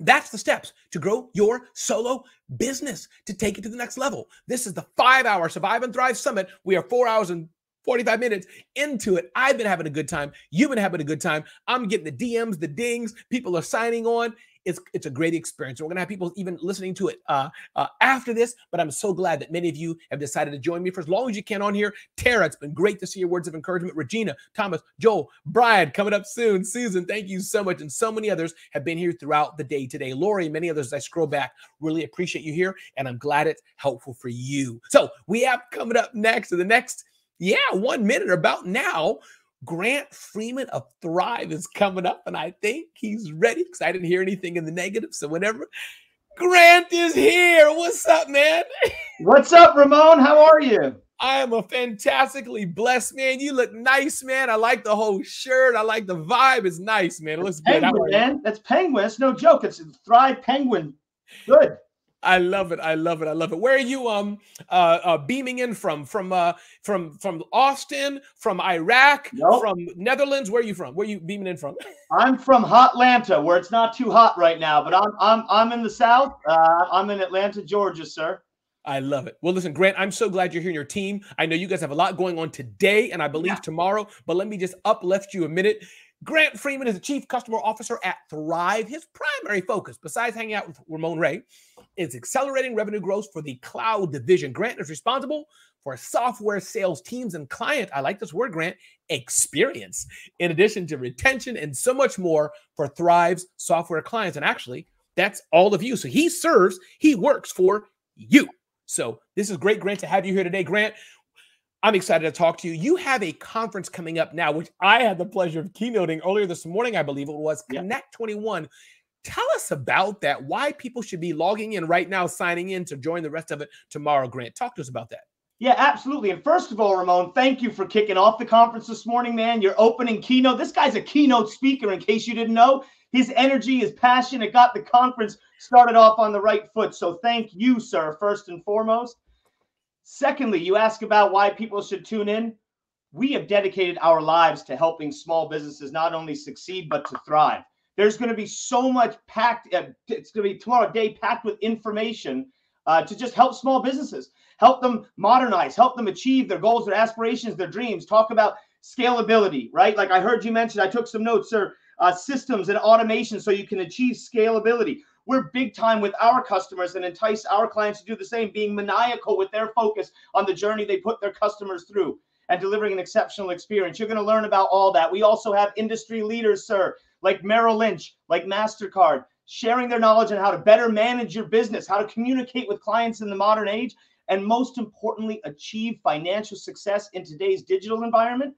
that's the steps to grow your solo business to take it to the next level. This is the five hour Survive and Thrive Summit. We are four hours and 45 minutes into it. I've been having a good time. You've been having a good time. I'm getting the DMs, the dings. People are signing on. It's, it's a great experience. We're to have people even listening to it uh, uh, after this, but I'm so glad that many of you have decided to join me for as long as you can on here. Tara, it's been great to see your words of encouragement. Regina, Thomas, Joel, Brian, coming up soon. Susan, thank you so much. And so many others have been here throughout the day today. Lori, many others, as I scroll back, really appreciate you here, and I'm glad it's helpful for you. So we have coming up next, in the next yeah, one minute or about now. Grant Freeman of Thryv is coming up, and I think he's ready because I didn't hear anything in the negative. So, whenever Grant is here, what's up, man? What's up, Ramon? How are you? I am a fantastically blessed man. You look nice, man. I like the whole shirt. I like the vibe. It's nice, man. It looks penguin, good. man. That's penguin. It's no joke. It's Thryv Penguin. Good. I love it. I love it. I love it. Where are you um uh, uh beaming in from? From uh from from Austin, from Iraq, nope. from Netherlands? Where are you from? Where are you beaming in from? I'm from Atlanta, where it's not too hot right now, but I'm I'm I'm in the south. Uh, I'm in Atlanta, Georgia, sir. I love it. Well, listen, Grant, I'm so glad you're here in your team. I know you guys have a lot going on today and I believe yeah. tomorrow, but let me just uplift you a minute. Grant Freeman is the Chief Customer Officer at Thryv. His primary focus, besides hanging out with Ramon Ray, is accelerating revenue growth for the cloud division. Grant is responsible for software sales teams and client, I like this word, Grant, experience, in addition to retention and so much more for Thryv's software clients. And actually, that's all of you. So he serves, he works for you. So this is great, Grant, to have you here today. Grant, I'm excited to talk to you. You have a conference coming up now, which I had the pleasure of keynoting earlier this morning, I believe it was Connect 21. Tell us about that. Why people should be logging in right now, signing in to join the rest of it tomorrow, Grant. Talk to us about that. Yeah, absolutely. And first of all, Ramon, thank you for kicking off the conference this morning, man. Your opening keynote. This guy's a keynote speaker, in case you didn't know. His energy, his passion, it got the conference started off on the right foot. So thank you, sir, first and foremost. Secondly, you ask about why people should tune in. We have dedicated our lives to helping small businesses not only succeed, but to thrive. There's going to be so much packed, uh, it's going to be tomorrow day packed with information uh, to just help small businesses, help them modernize, help them achieve their goals, their aspirations, their dreams. Talk about scalability, right? Like I heard you mention, I took some notes, sir, uh, systems and automation so you can achieve scalability. We're big time with our customers and entice our clients to do the same, being maniacal with their focus on the journey they put their customers through and delivering an exceptional experience. You're going to learn about all that. We also have industry leaders, sir, like Merrill Lynch, like MasterCard, sharing their knowledge on how to better manage your business, how to communicate with clients in the modern age, and most importantly, achieve financial success in today's digital environment.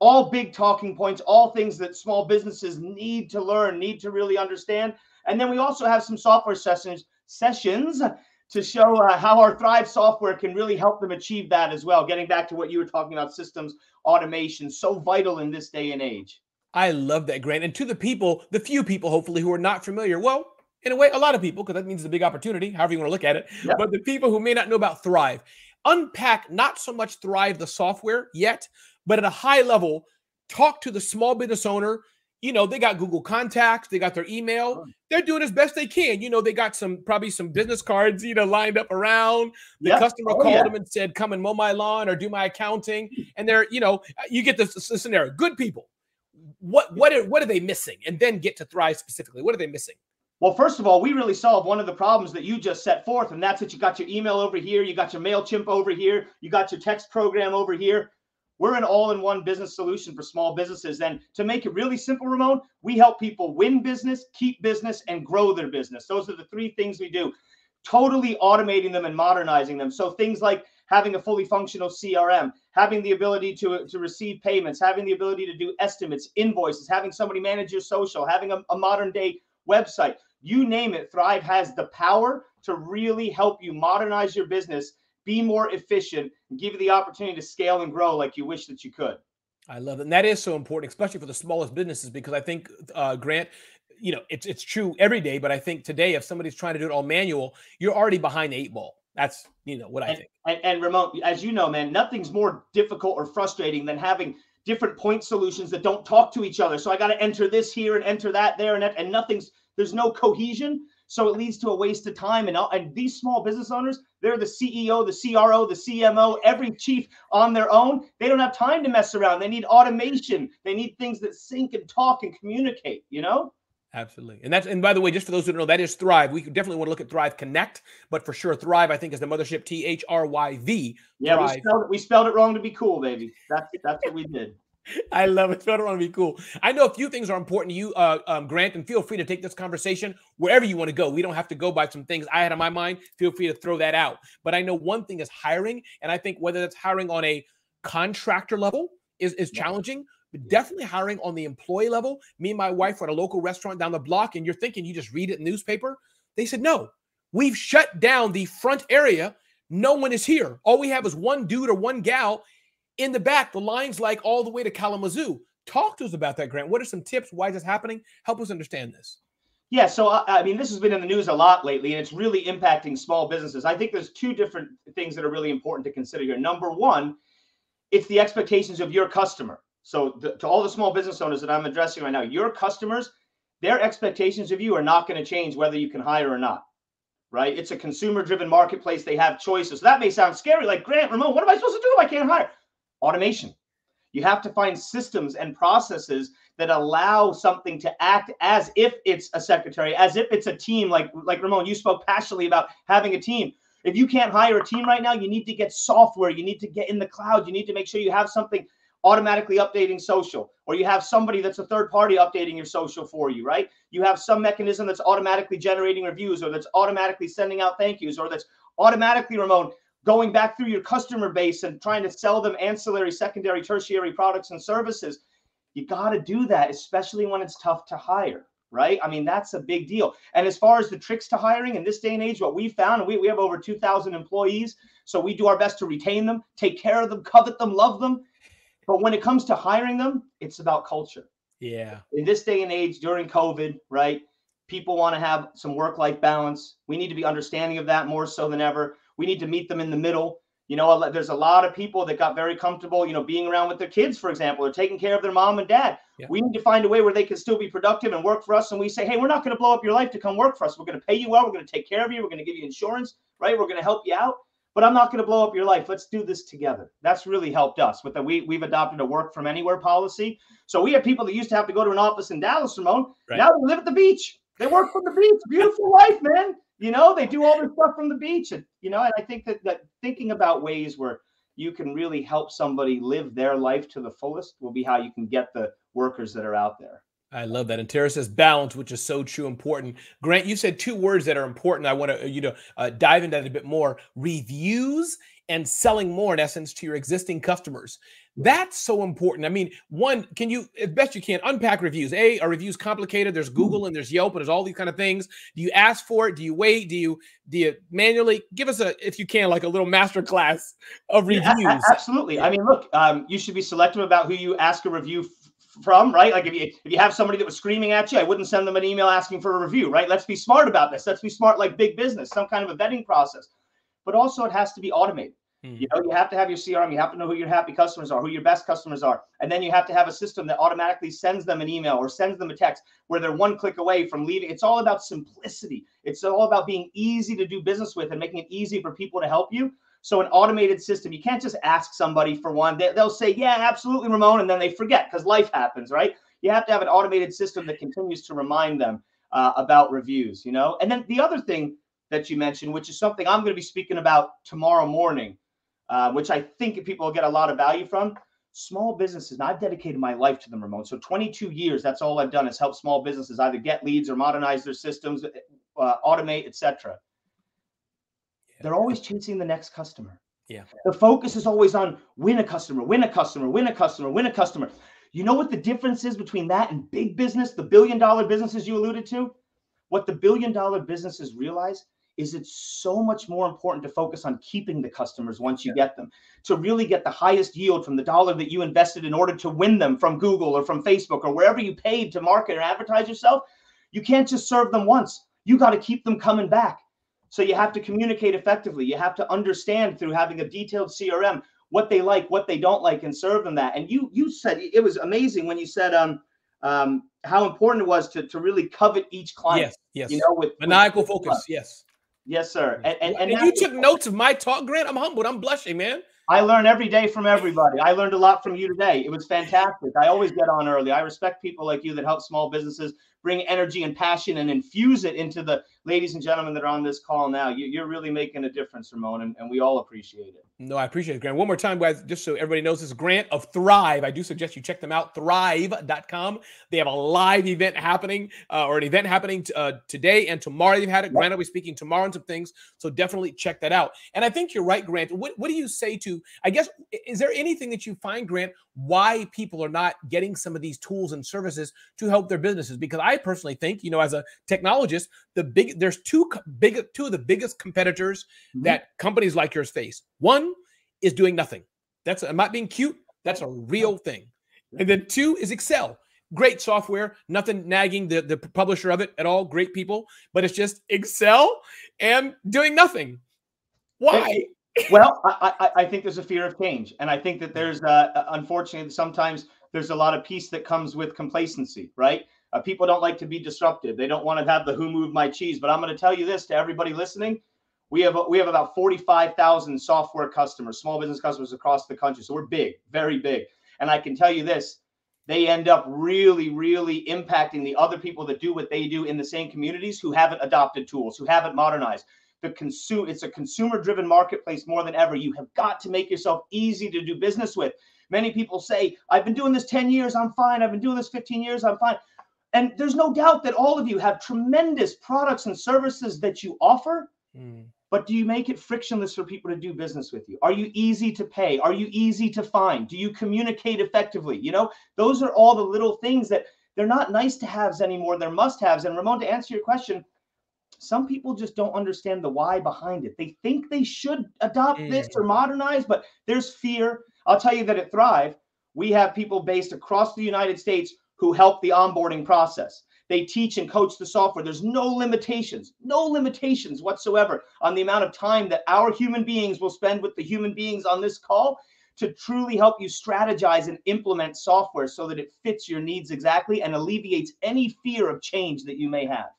All big talking points, all things that small businesses need to learn, need to really understand. And then we also have some software sessions sessions to show uh, how our Thryv software can really help them achieve that as well. Getting back to what you were talking about, systems automation, so vital in this day and age. I love that, Grant. And to the people, the few people, hopefully, who are not familiar, well, in a way, a lot of people, because that means it's a big opportunity, however you want to look at it. Yeah. But the people who may not know about Thryv, unpack not so much Thryv, the software yet, but at a high level, talk to the small business owner you know, they got Google contacts, they got their email. They're doing as best they can. You know, they got some probably some business cards, you know, lined up around. The yep. customer oh, called yeah. them and said, "Come and mow my lawn or do my accounting." And they're, you know, you get this, this scenario. Good people. What what are what are they missing? And then get to Thryv specifically. What are they missing? Well, first of all, we really solve one of the problems that you just set forth, and that's that you got your email over here, you got your MailChimp over here, you got your text program over here. We're an all in one business solution for small businesses. And to make it really simple, Ramon, we help people win business, keep business, and grow their business. Those are the three things we do. Totally automating them and modernizing them. So things like having a fully functional CRM, having the ability to, to receive payments, having the ability to do estimates, invoices, having somebody manage your social, having a, a modern day website. You name it, Thryv has the power to really help you modernize your business be more efficient, and give you the opportunity to scale and grow like you wish that you could. I love it. And that is so important, especially for the smallest businesses, because I think, uh, Grant, you know, it's it's true every day, but I think today, if somebody's trying to do it all manual, you're already behind the eight ball. That's you know what I and, think. And, and Ramon, as you know, man, nothing's more difficult or frustrating than having different point solutions that don't talk to each other. So I got to enter this here and enter that there and that, and nothing's there's no cohesion. So it leads to a waste of time. And, and these small business owners, they're the CEO, the CRO, the CMO, every chief on their own. They don't have time to mess around. They need automation. They need things that sync and talk and communicate, you know? Absolutely. And that's and by the way, just for those who don't know, that is Thryv. We definitely want to look at Thryv Connect, but for sure, Thryv, I think, is the mothership T H R Y V. Yeah, we spelled, it, we spelled it wrong to be cool, baby. That's that's what we did. I love it. It wrong to be cool. I know a few things are important to you, uh, um, Grant, and feel free to take this conversation wherever you want to go. We don't have to go by some things I had on my mind. Feel free to throw that out. But I know one thing is hiring, and I think whether that's hiring on a contractor level is, is challenging, but definitely hiring on the employee level. Me and my wife were at a local restaurant down the block, and you're thinking you just read it in the newspaper. They said, no, we've shut down the front area. No one is here. All we have is one dude or one gal in the back. The line's like all the way to Kalamazoo. Talk to us about that, Grant. What are some tips? Why is this happening? Help us understand this. Yeah, so uh, I mean, this has been in the news a lot lately, and it's really impacting small businesses. I think there's two different things that are really important to consider here. Number one, it's the expectations of your customer. So the, to all the small business owners that I'm addressing right now, your customers, their expectations of you are not going to change whether you can hire or not. Right? It's a consumer-driven marketplace. They have choices. So that may sound scary, like Grant, Ramon, what am I supposed to do if I can't hire? Automation. You have to find systems and processes that allow something to act as if it's a secretary, as if it's a team. Like like Ramon, you spoke passionately about having a team. If you can't hire a team right now, you need to get software. You need to get in the cloud. You need to make sure you have something automatically updating social, or you have somebody that's a third party updating your social for you, right? You have some mechanism that's automatically generating reviews, or that's automatically sending out thank yous, or that's automatically, Ramon, going back through your customer base and trying to sell them ancillary, secondary, tertiary products and services. You got to do that, especially when it's tough to hire right? I mean, that's a big deal. And as far as the tricks to hiring in this day and age, what we found, we, we have over 2,000 employees. So we do our best to retain them, take care of them, covet them, love them. But when it comes to hiring them, it's about culture. Yeah. In this day and age during COVID, right? People want to have some work life balance. We need to be understanding of that more so than ever. We need to meet them in the middle. You know, there's a lot of people that got very comfortable, you know, being around with their kids, for example, or taking care of their mom and dad. Yeah. We need to find a way where they can still be productive and work for us. And we say, hey, we're not going to blow up your life to come work for us. We're going to pay you well. We're going to take care of you. We're going to give you insurance, right? We're going to help you out but I'm not going to blow up your life. Let's do this together. That's really helped us with the we we've adopted a work from anywhere policy. So we have people that used to have to go to an office in Dallas, Ramon. Right. Now they live at the beach. They work from the beach. Beautiful life, man. You know, they do all their stuff from the beach. And you know, and I think that that thinking about ways where you can really help somebody live their life to the fullest will be how you can get the workers that are out there. I love that. And Tara says balance, which is so true, important. Grant, you said two words that are important. I want to, you know, uh, dive into that a bit more. Reviews and selling more, in essence, to your existing customers. That's so important. I mean, one, can you, as best you can, unpack reviews? A, are reviews complicated? There's Google and there's Yelp and there's all these kind of things. Do you ask for it? Do you wait? Do you do you manually give us a, if you can, like a little master class of reviews? Yeah, absolutely. I mean, look, um, you should be selective about who you ask a review from, right? Like if you if you have somebody that was screaming at you, I wouldn't send them an email asking for a review, right? Let's be smart about this. Let's be smart like big business, some kind of a vetting process. But also it has to be automated. Hmm. You know, you have to have your CRM, you have to know who your happy customers are, who your best customers are. And then you have to have a system that automatically sends them an email or sends them a text where they're one click away from leaving. It's all about simplicity. It's all about being easy to do business with and making it easy for people to help you. So an automated system, you can't just ask somebody for one. They, will say, yeah, absolutely, Ramon, and then they forget because life happens, right? You have to have an automated system that continues to remind them uh, about reviews, you know? And then the other thing that you mentioned, which is something I'm going to be speaking about tomorrow morning, uh, which I think people will get a lot of value from. Small businesses, and I've dedicated my life to them, Ramon. So 22 years, that's all I've done is help small businesses either get leads or modernize their systems, uh, automate, etc they're always chasing the next customer. Yeah. The focus is always on win a customer, win a customer, win a customer, win a customer. You know what the difference is between that and big business, the billion dollar businesses you alluded to? What the billion dollar businesses realize is it's so much more important to focus on keeping the customers once you yeah. get them to really get the highest yield from the dollar that you invested in order to win them from Google or from Facebook or wherever you paid to market or advertise yourself. You can't just serve them once. You got to keep them coming back. So you have to communicate effectively. You have to understand through having a detailed CRM what they like, what they don't like, and serve them that. And you you said it was amazing when you said um um how important it was to to really covet each client. Yes, yes. You know, with maniacal with, focus. Yes. Yes, sir. And and, and, and you took notes of my talk, Grant. I'm humbled. I'm blushing, man. I learn every day from everybody. I learned a lot from you today. It was fantastic. I always get on early. I respect people like you that help small businesses bring energy and passion and infuse it into the ladies and gentlemen that are on this call now. You, are really making a difference, Ramon, and, and we all appreciate it. No, I appreciate it, Grant. One more time, guys, just so everybody knows, this is Grant of Thryv. I do suggest you check them out, thryv.com. They have a live event happening uh, or an event happening t- uh, today and tomorrow. They've had it. Grant will be speaking tomorrow on some things. So definitely check that out. And I think you're right, Grant. What, what do you say to, I guess, is there anything that you find, Grant, why people are not getting some of these tools and services to help their businesses? Because I personally think, you know, as a technologist, the big, there's two big, two of the biggest competitors mm-hmm. that companies like yours face. One is doing nothing. That's I'm not being cute. That's a real thing. And then two is Excel. Great software, nothing nagging the, the publisher of it at all. Great people, but it's just Excel and doing nothing. Why? well, I, I, I, think there's a fear of change. And I think that there's, uh, unfortunately, sometimes there's a lot of peace that comes with complacency, right? Uh, people don't like to be disruptive. They don't want to have the who moved my cheese. But I'm going to tell you this to everybody listening we have we have about 45,000 software customers, small business customers across the country. So we're big, very big. And I can tell you this, they end up really really impacting the other people that do what they do in the same communities who haven't adopted tools, who haven't modernized. The consume it's a consumer driven marketplace more than ever. You have got to make yourself easy to do business with. Many people say, "I've been doing this 10 years, I'm fine. I've been doing this 15 years, I'm fine." And there's no doubt that all of you have tremendous products and services that you offer. Mm but do you make it frictionless for people to do business with you? Are you easy to pay? Are you easy to find? Do you communicate effectively? You know, those are all the little things that they're not nice to haves anymore. They're must haves. And Ramon, to answer your question, some people just don't understand the why behind it. They think they should adopt mm. this or modernize, but there's fear. I'll tell you that at Thryv, we have people based across the United States who help the onboarding process. They teach and coach the software. There's no limitations, no limitations whatsoever on the amount of time that our human beings will spend with the human beings on this call to truly help you strategize and implement software so that it fits your needs exactly and alleviates any fear of change that you may have.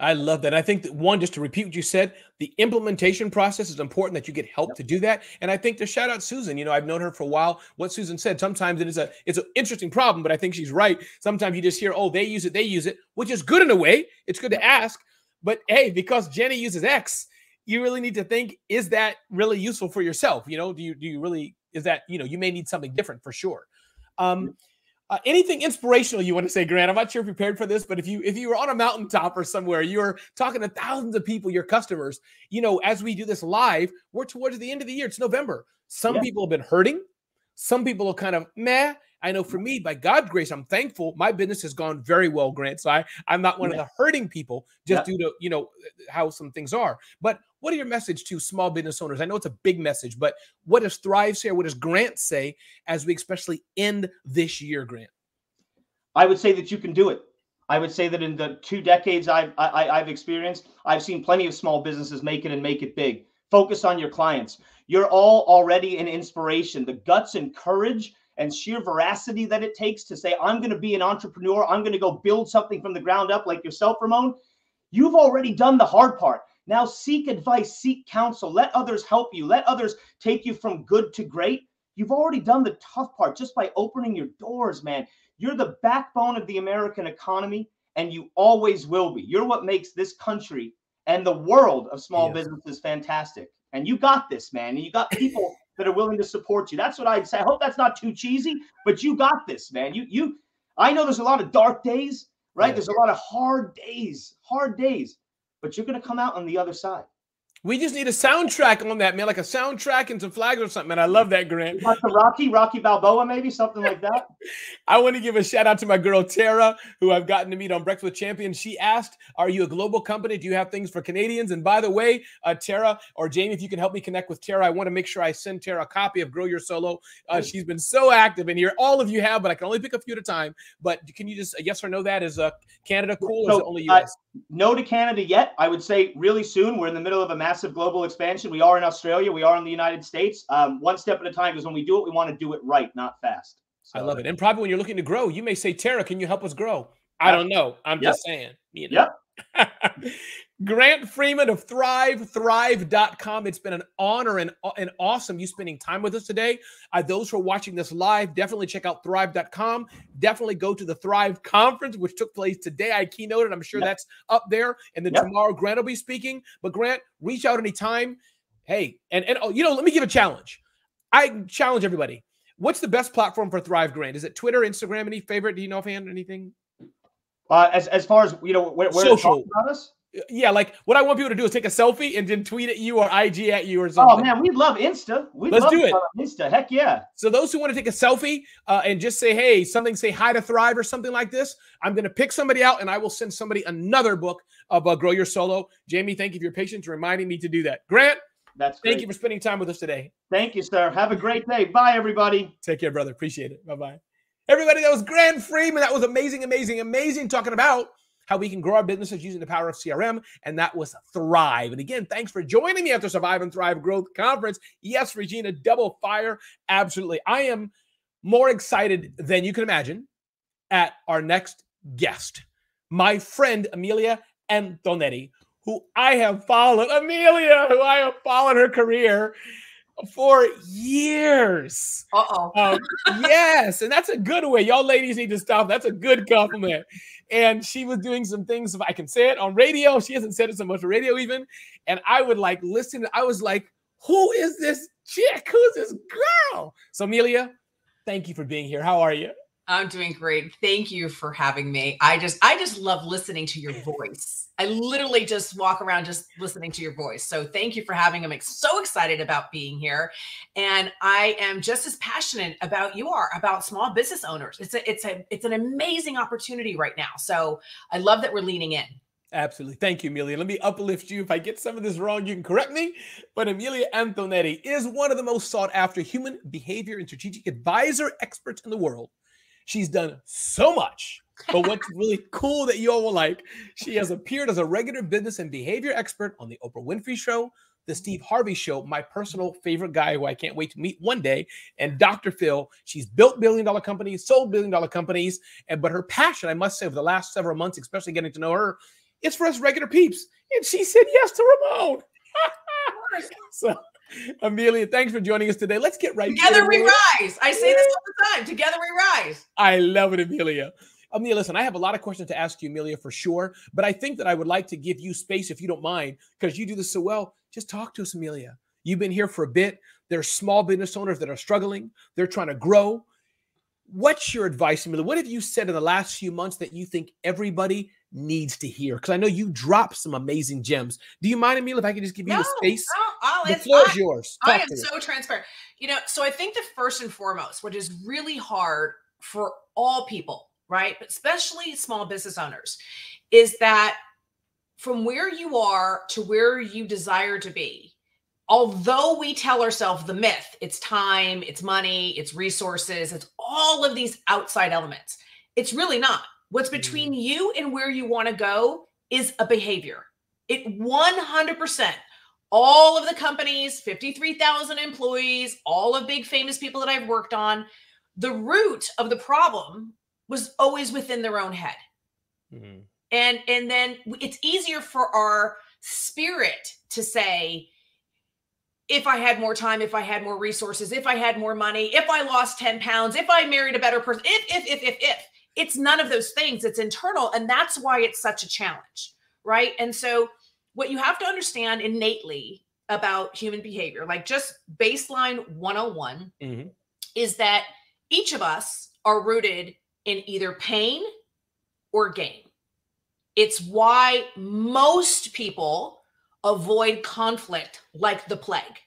I love that. I think that one, just to repeat what you said, the implementation process is important that you get help yep. to do that. And I think to shout out Susan, you know, I've known her for a while. What Susan said, sometimes it is a it's an interesting problem, but I think she's right. Sometimes you just hear, oh, they use it, they use it, which is good in a way. It's good to ask. But hey, because Jenny uses X, you really need to think, is that really useful for yourself? You know, do you do you really is that, you know, you may need something different for sure. Um, uh, anything inspirational you want to say, Grant? I'm not sure if you're prepared for this, but if you if you were on a mountaintop or somewhere, you're talking to thousands of people, your customers. You know, as we do this live, we're towards the end of the year. It's November. Some yeah. people have been hurting. Some people are kind of meh. I know for me, by God's grace, I'm thankful. My business has gone very well, Grant. So I, I'm not one yeah. of the hurting people just yeah. due to you know how some things are. But what are your message to small business owners? I know it's a big message, but what does Thryv say? What does Grant say as we especially end this year, Grant? I would say that you can do it. I would say that in the two decades I've I, i have experienced, I've seen plenty of small businesses make it and make it big. Focus on your clients. You're all already an inspiration. The guts and courage and sheer veracity that it takes to say, I'm going to be an entrepreneur. I'm going to go build something from the ground up like yourself, Ramon. You've already done the hard part. Now seek advice, seek counsel, let others help you, let others take you from good to great. You've already done the tough part just by opening your doors, man. You're the backbone of the American economy, and you always will be. You're what makes this country and the world of small businesses fantastic. And you got this, man. And you got people that are willing to support you. That's what I'd say. I hope that's not too cheesy, but you got this, man. You you I know there's a lot of dark days, right? Yeah. There's a lot of hard days, hard days, but you're going to come out on the other side. We just need a soundtrack on that, man, like a soundtrack and some flags or something. And I love that, Grant. Like Rocky, Rocky Balboa, maybe something like that. I want to give a shout out to my girl Tara, who I've gotten to meet on Breakfast with Champions. She asked, "Are you a global company? Do you have things for Canadians?" And by the way, uh, Tara or Jamie, if you can help me connect with Tara, I want to make sure I send Tara a copy of Grow Your Solo. Uh, she's been so active in here. All of you have, but I can only pick a few at a time. But can you just yes or no that is uh, Canada cool so, or is it only US? Uh, no to Canada yet. I would say really soon. We're in the middle of a massive global expansion. We are in Australia. We are in the United States. Um, one step at a time because when we do it, we want to do it right, not fast. So, I love it. And probably when you're looking to grow, you may say, Tara, can you help us grow? I don't know. I'm yep. just saying. You know? Yep. Grant Freeman of Thryv, thryv.com. It's been an honor and, and awesome you spending time with us today. Uh, those who are watching this live, definitely check out thryv.com. Definitely go to the Thryv conference, which took place today. I keynoted. I'm sure yep. that's up there. And then yep. tomorrow, Grant will be speaking. But Grant, reach out anytime. Hey, and, and oh, you know, let me give a challenge. I challenge everybody. What's the best platform for Thryv, Grant? Is it Twitter, Instagram? Any favorite? Do you know offhand anything? Uh, as as far as you know, where, where social about us. Yeah, like what I want people to do is take a selfie and then tweet at you or IG at you or oh, something. Oh man, we love Insta. We Let's do it. Insta, heck yeah. So those who want to take a selfie uh, and just say, hey, something, say hi to Thryv or something like this. I'm going to pick somebody out and I will send somebody another book of uh, Grow Your Solo. Jamie, thank you for your patience reminding me to do that. Grant, that's great. thank you for spending time with us today. Thank you, sir. Have a great day. Bye, everybody. Take care, brother. Appreciate it. Bye bye. Everybody, that was Grant Freeman. That was amazing, amazing, amazing talking about how we can grow our businesses using the power of CRM. And that was Thryv. And again, thanks for joining me at the Survive and Thrive Growth Conference. Yes, Regina, double fire. Absolutely. I am more excited than you can imagine at our next guest, my friend Amilya Antonetti, who I have followed. Amilya, who I have followed her career for years. Uh-oh. Um, yes, and that's a good way. Y'all ladies need to stop. That's a good compliment. And she was doing some things, if I can say it, on radio. She hasn't said it so much on radio even. And I would like listen. I was like, who is this chick? Who's this girl? So Amilya, thank you for being here. How are you? I'm doing great. Thank you for having me. I just I just love listening to your voice. I literally just walk around just listening to your voice. So thank you for having me. I'm so excited about being here. And I am just as passionate about you are about small business owners. It's a it's a it's an amazing opportunity right now. So I love that we're leaning in. Absolutely. Thank you, Amilya. Let me uplift you. If I get some of this wrong, you can correct me. But Amilya Antonetti is one of the most sought after human behavior and strategic advisor experts in the world. She's done so much. But what's really cool that you all will like, she has appeared as a regular business and behavior expert on the Oprah Winfrey Show, the Steve Harvey Show, my personal favorite guy who I can't wait to meet one day, and Dr. Phil. She's built billion dollar companies, sold billion dollar companies, and but her passion, I must say, over the last several months, especially getting to know her, is for us regular peeps. And she said yes to Ramon. so Amilya, thanks for joining us today. Let's get right together. we rise. I say this all the time. Together we rise. I love it, Amilya. Amilya, listen, I have a lot of questions to ask you, Amilya, for sure. But I think that I would like to give you space, if you don't mind, because you do this so well. Just talk to us, Amilya. You've been here for a bit. There's small business owners that are struggling. They're trying to grow. What's your advice, Amilya? What have you said in the last few months that you think everybody needs to hear? Because I know you dropped some amazing gems. Do you mind, Amilya, if I could just give you no, the space? I'll, the floor is yours. Talk I am so transparent. You know, so I think the first and foremost, what is really hard for all people, right, but especially small business owners, is that from where you are to where you desire to be, although we tell ourselves the myth, it's time, it's money, it's resources, it's all of these outside elements. It's really not What's between mm. you and where you want to go is a behavior. It 100%. All of the companies, 53,000 employees, all of big famous people that I've worked on, the root of the problem was always within their own head. Mm-hmm. And and then it's easier for our spirit to say if I had more time, if I had more resources, if I had more money, if I lost 10 pounds, if I married a better person, if, if, if, if, if. It's none of those things. It's internal. And that's why it's such a challenge. Right. And so, what you have to understand innately about human behavior, like just baseline 101, mm-hmm. is that each of us are rooted in either pain or gain. It's why most people avoid conflict like the plague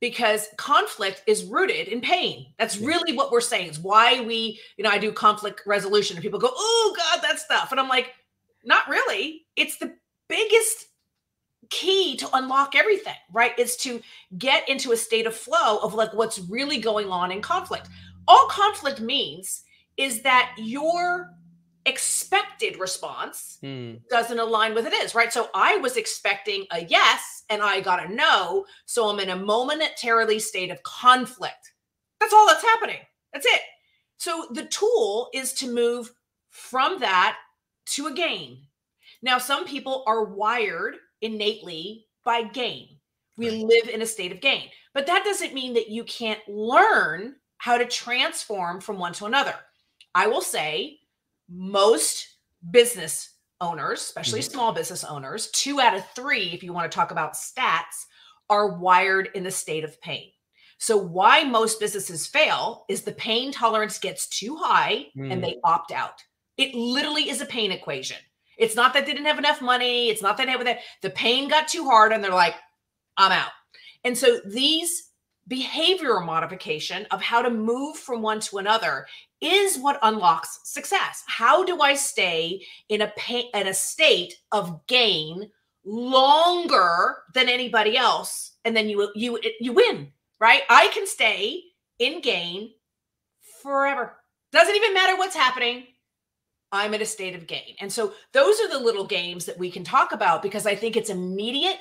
because conflict is rooted in pain. That's really what we're saying. It's why we, you know, I do conflict resolution and people go, oh God, that stuff. And I'm like, not really. It's the biggest key to unlock everything, right? Is to get into a state of flow of like what's really going on in conflict. All conflict means is that your expected response Hmm. doesn't align with it is, right? So I was expecting a yes and I got a no. So I'm in a momentarily state of conflict. That's all that's happening. That's it. So the tool is to move from that to a gain. Now, some people are wired innately by gain. We Right. live in a state of gain, but that doesn't mean that you can't learn how to transform from one to another. I will say most business owners, especially Mhm. small business owners, two out of three, if you want to talk about stats, are wired in the state of pain. So, why most businesses fail is the pain tolerance gets too high Mm. and they opt out. It literally is a pain equation. It's not that they didn't have enough money. It's not that they have that. The pain got too hard and they're like, I'm out. And so, these behavioral modification of how to move from one to another is what unlocks success. How do I stay in a pain in a state of gain longer than anybody else and then you you you win, right? I can stay in gain forever. Doesn't even matter what's happening. I'm in a state of gain. And so those are the little games that we can talk about because I think it's immediate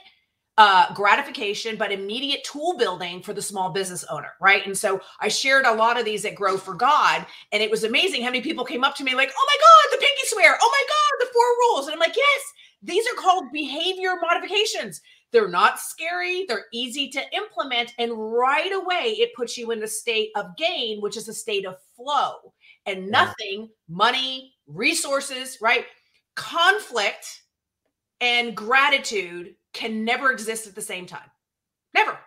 uh, gratification, but immediate tool building for the small business owner, right? And so I shared a lot of these at Grow for God, and it was amazing how many people came up to me like, "Oh my God, the pinky swear! Oh my God, the four rules!" And I'm like, "Yes, these are called behavior modifications. They're not scary. They're easy to implement, and right away it puts you in the state of gain, which is a state of flow, and nothing, money, resources, right? Conflict and gratitude can never exist at the same time. Never.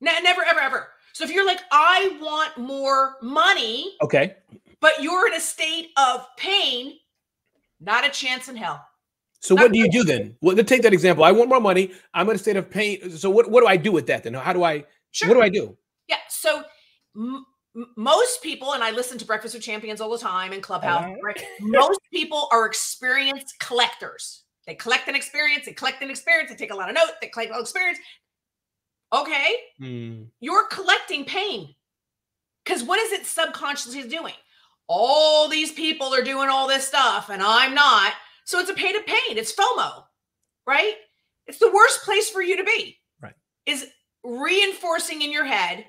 Ne- never, ever, ever. So if you're like, I want more money, Okay. but you're in a state of pain, not a chance in hell. So what do you do then? Well, let's take that example. I want more money. I'm in a state of pain. So what, what do I do with that then? How do I Sure. what do I do? Yeah. So m- most people, and I listen to Breakfast with Champions all the time in Clubhouse, right? Most people are experienced collectors. They collect an experience, they collect an experience, they take a lot of notes, they collect all experience. Okay. Hmm. you're collecting pain. Because what is it subconsciously doing? All these people are doing all this stuff and I'm not. So it's a pain of pain. It's FOMO, right? It's the worst place for you to be. Right. Is reinforcing in your head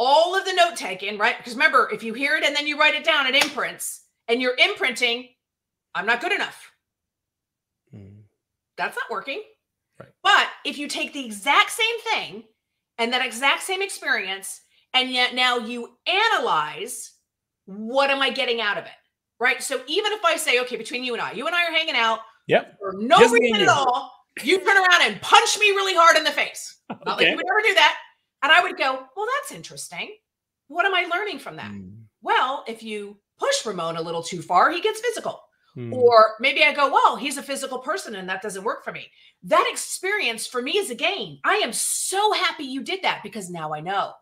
all of the note taking, right? Because remember, if you hear it and then you write it down, it imprints and you're imprinting, I'm not good enough. Hmm. That's not working. Right. But if you take the exact same thing and that exact same experience, and yet now you analyze what am I getting out of it? Right. So even if I say, okay, between you and I, you and I are hanging out Yep. for no Just reason at all, you turn around and punch me really hard in the face. Not like you would ever do that. And I would go, well, that's interesting. What am I learning from that? Hmm. Well, if you push Ramon a little too far, he gets physical. Hmm. Or maybe I go, well, he's a physical person and that doesn't work for me. That experience for me is a gain. I am so happy you did that because now I know.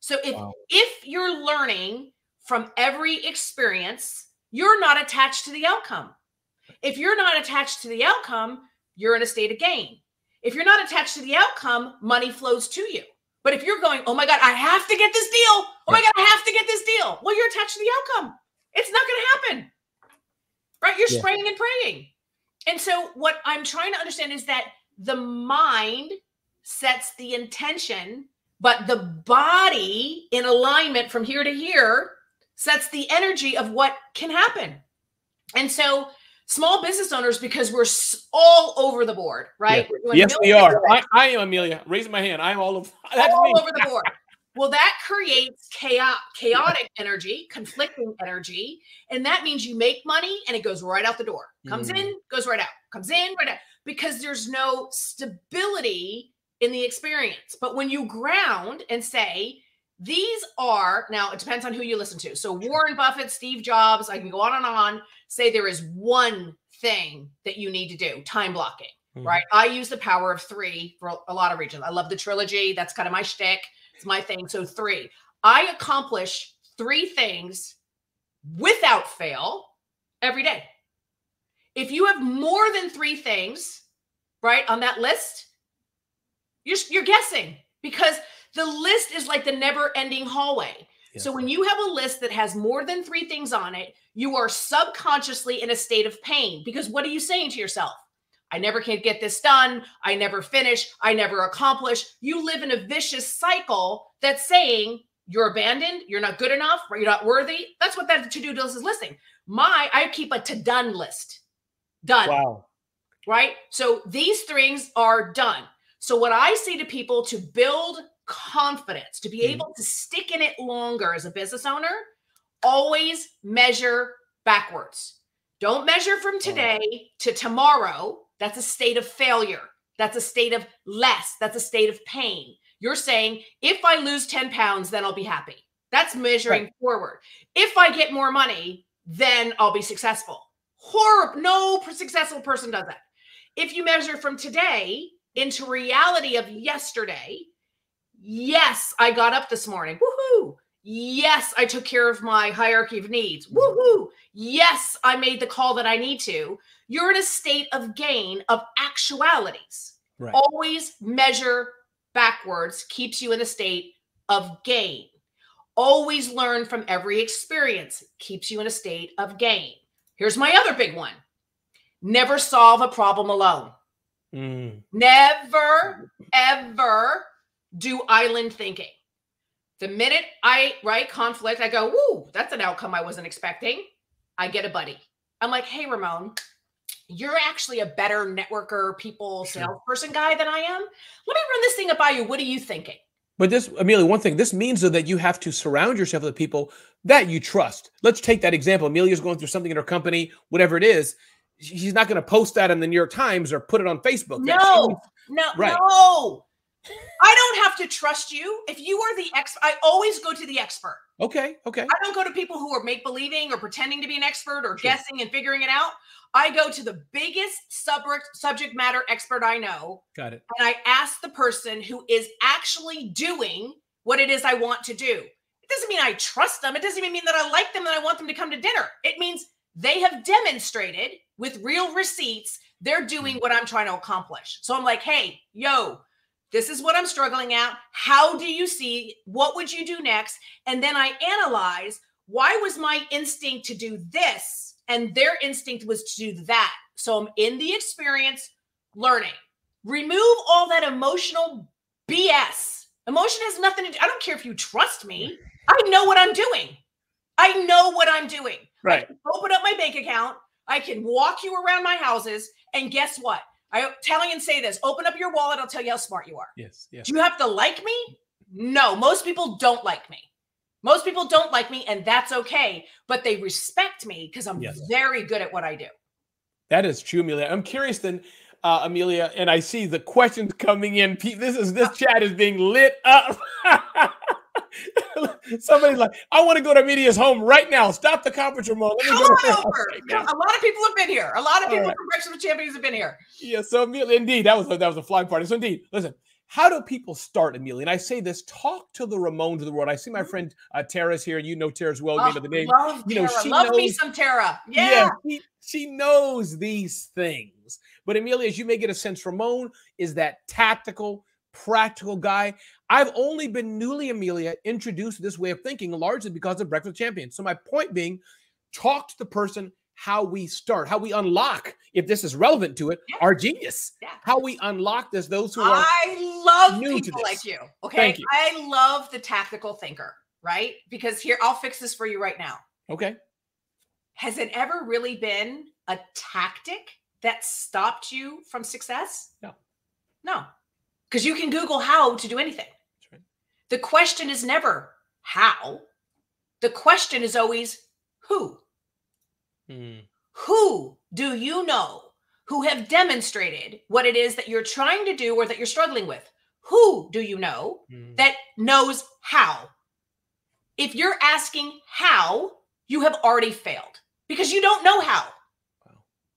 So if Wow. if you're learning from every experience, you're not attached to the outcome. If you're not attached to the outcome, you're in a state of gain. If you're not attached to the outcome, money flows to you. But if you're going, oh my God, I have to get this deal. Oh my God, I have to get this deal. Well, you're attached to the outcome. It's not going to happen. Right? You're Yeah. spraying and praying. And so, what I'm trying to understand is that the mind sets the intention, but the body in alignment from here to here sets the energy of what can happen. And so, small business owners, because we're all over the board, right? We're Yes, we are. I, I am Amilya. Raising my hand. I'm all of that's all me. over the board. Well, that creates chaos, chaotic energy, conflicting energy, and that means you make money and it goes right out the door. Comes Mm. in, goes right out. Comes in, right out. Because there's no stability in the experience. But when you ground and say, these are now it depends on who you listen to. So Warren Buffett, Steve Jobs, I can go on and on, say there is one thing that you need to do, time blocking Mhm. right? I use the power of three for a lot of reasons. I love the trilogy. That's kind of my shtick. It's my thing. So three. I accomplish three things without fail every day. If you have more than three things, right, on that list, you're you're guessing because the list is like the never-ending hallway. Yes. So when you have a list that has more than three things on it, you are subconsciously in a state of pain because what are you saying to yourself? I never can get this done. I never finish. I never accomplish. You live in a vicious cycle that's saying you're abandoned, you're not good enough, you're not worthy. That's what that to do list is listing. My, I keep a to done list. Done. Wow. Right. So these things are done. So what I say to people to build confidence, to be mm. able to stick in it longer as a business owner, always measure backwards. Don't measure from today to tomorrow. That's a state of failure. That's a state of less. That's a state of pain. You're saying, if I lose 10 pounds, then I'll be happy. That's measuring right. forward. If I get more money, then I'll be successful. Horrible. No successful person does that. If you measure from today into reality of yesterday, yes, I got up this morning. Woohoo. Yes, I took care of my hierarchy of needs. Woohoo. Yes, I made the call that I need to. You're in a state of gain of actualities. Right. Always measure backwards keeps you in a state of gain. Always learn from every experience keeps you in a state of gain. Here's my other big one never solve a problem alone. Mm. Never, ever do island thinking. The minute I write conflict, I go, Woo, that's an outcome I wasn't expecting. I get a buddy. I'm like, Hey, Ramon, you're actually a better networker, people, salesperson guy than I am. Let me run this thing up by you. What are you thinking? But this, Amilya, one thing, this means though that you have to surround yourself with people that you trust. Let's take that example. Amilya's going through something in her company, whatever it is. She's not going to post that in the New York Times or put it on Facebook. No, no, right. no. I don't have to trust you. If you are the expert, I always go to the expert. Okay. Okay. I don't go to people who are make believing or pretending to be an expert or sure. guessing and figuring it out. I go to the biggest subject subject matter expert I know. Got it. And I ask the person who is actually doing what it is I want to do. It doesn't mean I trust them. It doesn't even mean that I like them and I want them to come to dinner. It means they have demonstrated with real receipts they're doing mm. what I'm trying to accomplish. So I'm like, hey, yo, this is what I'm struggling at. How do you see? What would you do next? And then I analyze why was my instinct to do this and their instinct was to do that. So I'm in the experience learning. Remove all that emotional BS. Emotion has nothing to do. I don't care if you trust me. I know what I'm doing. I know what I'm doing. Right. open up my bank account. I can walk you around my houses. And guess what? I Italians say this open up your wallet, I'll tell you how smart you are. Yes. Yes. Do you have to like me? No, most people don't like me. Most people don't like me, and that's okay, but they respect me because I'm yes. very good at what I do. That is true, Amilya. I'm curious then, uh, Amilya, and I see the questions coming in. This is this chat is being lit up. Somebody's like, I want to go to Amilya's home right now. Stop the conference room. Let me Come go on over. Right a lot of people have been here. A lot of people right. from Breakfast with Champions have been here. Yeah, so Amilya, indeed, that was a, that was a flying party. So indeed, listen, how do people start, Amilya? And I say this: talk to the Ramones of the world. I see my mm-hmm. friend uh, Tara's here. And you know Tara as well. Oh, you know the name. Love you know, Tara. she love knows, me some Tara. Yeah, yeah she, she knows these things. But Amilya, as you may get a sense, Ramon is that tactical, practical guy. I've only been newly, Amilya, introduced to this way of thinking largely because of Breakfast Champions. So my point being, talk to the person how we start, how we unlock, if this is relevant to it, yeah. our genius. Yeah. How we unlock this, those who are I love people like you. Okay. You. I love the tactical thinker, right? Because here, I'll fix this for you right now. Okay. Has it ever really been a tactic that stopped you from success? No. No. Because you can Google how to do anything. The question is never how. The question is always who. Mm. Who do you know who have demonstrated what it is that you're trying to do or that you're struggling with? Who do you know mm. that knows how? If you're asking how, you have already failed because you don't know how. Wow.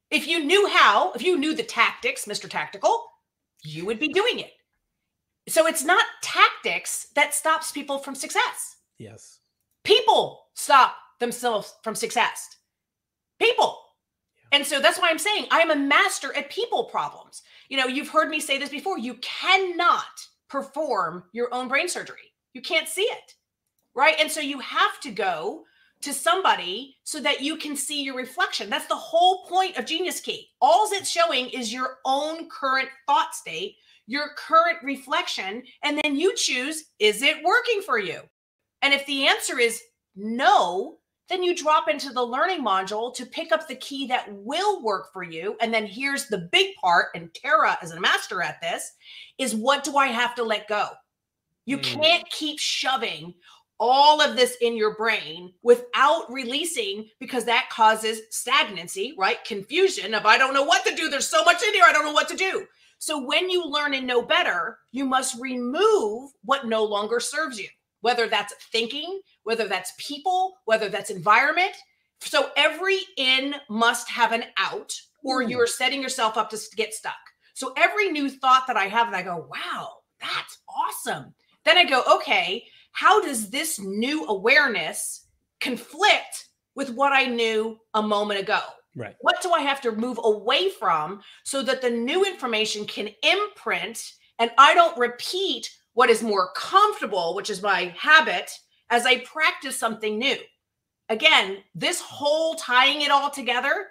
If you knew how, if you knew the tactics, Mr. Tactical, you would be doing it. So it's not tactics that stops people from success. Yes. People stop themselves from success people. And so that's why I'm saying I am a master at people problems. You know, you've heard me say this before. You cannot perform your own brain surgery. You can't see it. right? And so you have to go to somebody so that you can see your reflection. That's the whole point of Genius Key. All it's showing is your own current thought state, your current reflection, and then you choose is it working for you? And if the answer is no, then you drop into the learning module to pick up the key that will work for you. And then here's the big part, and Tara is a master at this, is what do I have to let go? You mm. can't keep shoving all of this in your brain without releasing because that causes stagnancy, right? Confusion of I don't know what to do. There's so much in here. I don't know what to do. So when you learn and know better, you must remove what no longer serves you, whether that's thinking, whether that's people, whether that's environment. So every in must have an out, or hmm. you're setting yourself up to get stuck. So every new thought that I have, and I go, wow, that's awesome. Then I go, okay, how does this new awareness conflict with what I knew a moment ago? Right. What do I have to move away from so that the new information can imprint and I don't repeat what is more comfortable, which is my habit, as I practice something new? Again, this whole tying it all together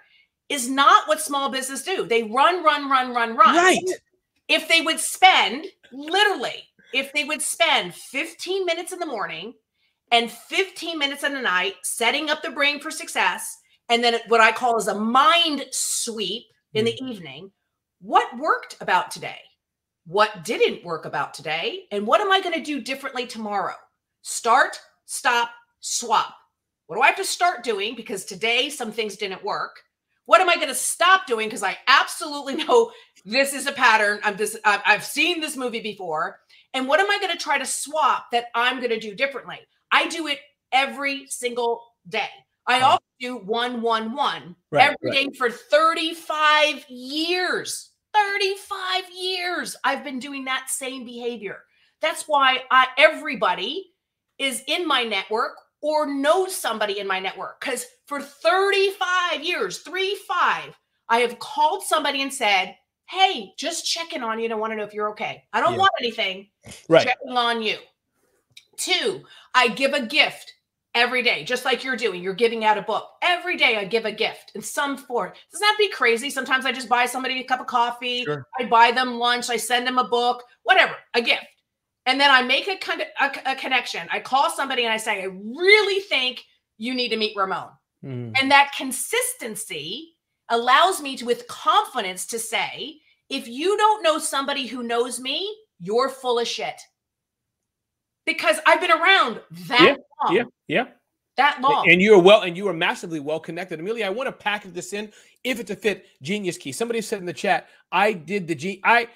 is not what small business do. They run, run, run, run, run. Right. If they would spend literally if they would spend 15 minutes in the morning and 15 minutes in the night setting up the brain for success, and then what I call is a mind sweep in the mm-hmm. evening, what worked about today? What didn't work about today? And what am I going to do differently tomorrow? Start, stop, swap. What do I have to start doing? Because today some things didn't work. What am I going to stop doing? Because I absolutely know this is a pattern. I'm this. I've seen this movie before. And what am I going to try to swap that I'm going to do differently? I do it every single day. I also do one, one, one right, every right. day for 35 years. 35 years. I've been doing that same behavior. That's why I, everybody is in my network or knows somebody in my network. Because for 35 years, three, five, I have called somebody and said, hey, just checking on you and I want to know if you're okay. I don't yeah. want anything. Right. Checking on you. Two, I give a gift every day, just like you're doing. You're giving out a book. Every day I give a gift in some form. Doesn't have to be crazy. Sometimes I just buy somebody a cup of coffee. Sure. I buy them lunch. I send them a book, whatever, a gift. And then I make a, con- a, a connection. I call somebody and I say, I really think you need to meet Ramon. Mm. And that consistency allows me to, with confidence, to say, if you don't know somebody who knows me, you're full of shit. Because I've been around that yeah, long. Yeah, yeah. That long. And you are well, and you are massively well connected. Amilya, I want to package this in if it's a fit genius key. Somebody said in the chat, I did the G I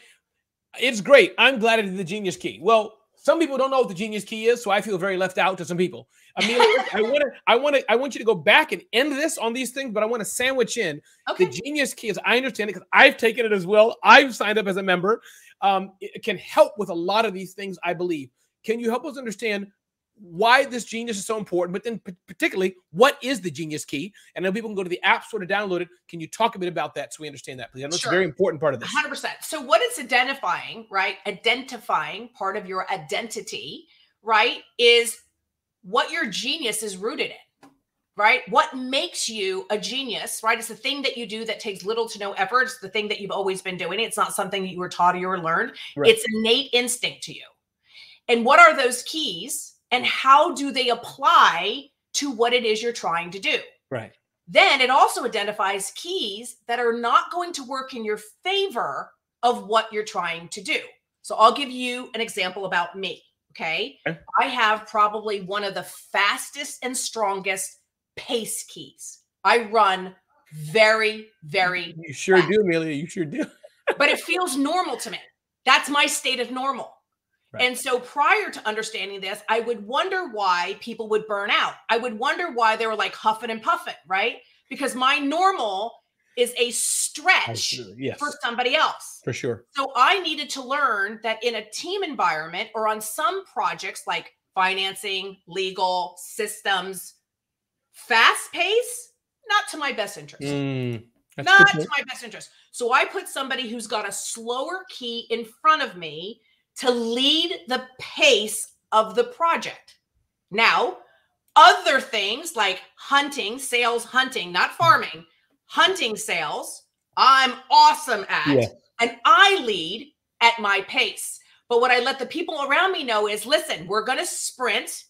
it's great. I'm glad I did the genius key. Well, some people don't know what the genius key is, so I feel very left out to some people. Amilya, I want to, I want to, I want you to go back and end this on these things, but I want to sandwich in okay. the genius key as I understand it because I've taken it as well. I've signed up as a member. Um, it can help with a lot of these things, I believe. Can you help us understand why this genius is so important, but then particularly what is the genius key? And then people can go to the app store to download it. Can you talk a bit about that so we understand that, please? I know sure. it's a very important part of this. 100%. So, what it's identifying, right? Identifying part of your identity, right, is what your genius is rooted in, right? What makes you a genius, right? It's the thing that you do that takes little to no effort. It's the thing that you've always been doing. It's not something that you were taught or you were learned. Right. It's innate instinct to you. And what are those keys? and mm. how do they apply to what it is you're trying to do. Right. Then it also identifies keys that are not going to work in your favor of what you're trying to do. So I'll give you an example about me. Okay? okay. I have probably one of the fastest and strongest pace keys. I run very, very. You sure fast. do, Amilya. You sure do. but it feels normal to me. That's my state of normal. Right. And so prior to understanding this, I would wonder why people would burn out. I would wonder why they were like huffing and puffing, right? Because my normal is a stretch yes. for somebody else. For sure. So I needed to learn that in a team environment or on some projects like financing, legal, systems, fast pace, not to my best interest. Mm, not to my best interest. So I put somebody who's got a slower key in front of me to lead the pace of the project. Now, other things like hunting, sales, hunting, not mm. farming, hunting sales, I'm awesome at. Yeah. And I lead at my pace. But what I let the people around me know is listen, we're going to sprint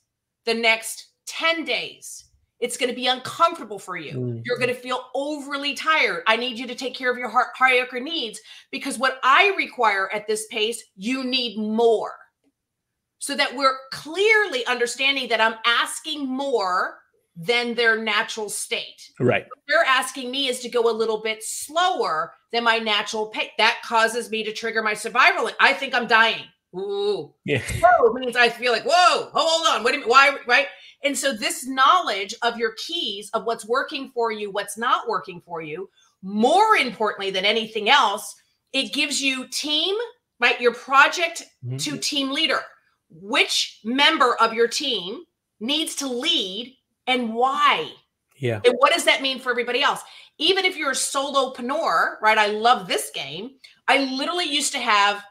the next 10 days. It's going to be uncomfortable for you. Mm-hmm. You're going to feel overly tired. I need you to take care of your heart, hierarchy needs because what I require at this pace, you need more. So that we're clearly understanding that I'm asking more than their natural state. Right. What they're asking me is to go a little bit slower than my natural pace. That causes me to trigger my survival. I think I'm dying. Ooh. Yeah. Whoa means I feel like, whoa, hold on. What do you, why? Right. And so this knowledge of your keys of what's working for you, what's not working for you, more importantly than anything else, it gives you team, right? Your project mm-hmm. to team leader. Which member of your team needs to lead and why? Yeah. And what does that mean for everybody else? Even if you're a solopreneur, right? I love this game. I literally used to have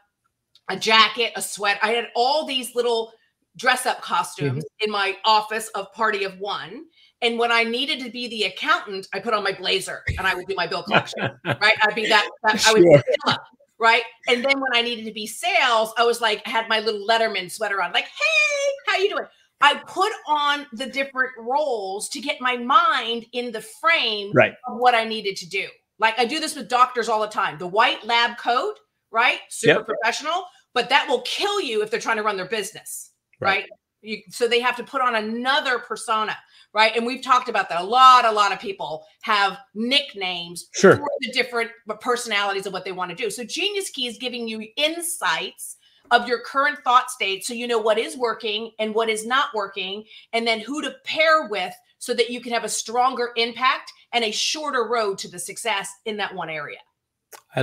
a jacket, a sweat. I had all these little dress up costumes mm-hmm. in my office of party of one. And when I needed to be the accountant, I put on my blazer and I would do my bill collection. right. I'd be that, that sure. I would right. And then when I needed to be sales, I was like, I had my little Letterman sweater on, like, hey, how you doing? I put on the different roles to get my mind in the frame right. of what I needed to do. Like I do this with doctors all the time. The white lab coat, right? Super yep. professional, but that will kill you if they're trying to run their business, right? right? You, so they have to put on another persona, right? And we've talked about that. A lot, a lot of people have nicknames sure. for the different personalities of what they want to do. So Genius Key is giving you insights of your current thought state so you know what is working and what is not working, and then who to pair with so that you can have a stronger impact and a shorter road to the success in that one area.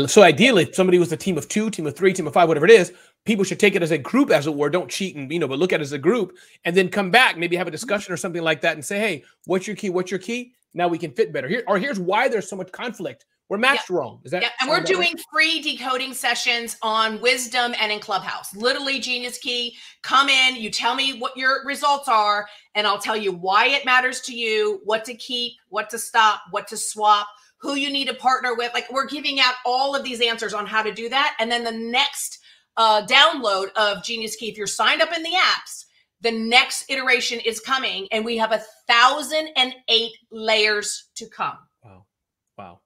So ideally, if somebody was a team of two, team of three, team of five, whatever it is, people should take it as a group, as it were. Don't cheat and you know, but look at it as a group, and then come back, maybe have a mm-hmm. discussion or something like that, and say, "Hey, what's your key? What's your key? Now we can fit better here." Or here's why there's so much conflict. We're matched yep. wrong. Is that? Yeah, and we're doing right? free decoding sessions on Wisdom and in Clubhouse. Literally, Genius Key. Come in, you tell me what your results are, and I'll tell you why it matters to you, what to keep, what to stop, what to swap, who you need to partner with. Like we're giving out all of these answers on how to do that, and then the next uh, download of Genius Key, if you're signed up in the apps, the next iteration is coming, and we have a thousand and eight layers to come. Wow. Wow.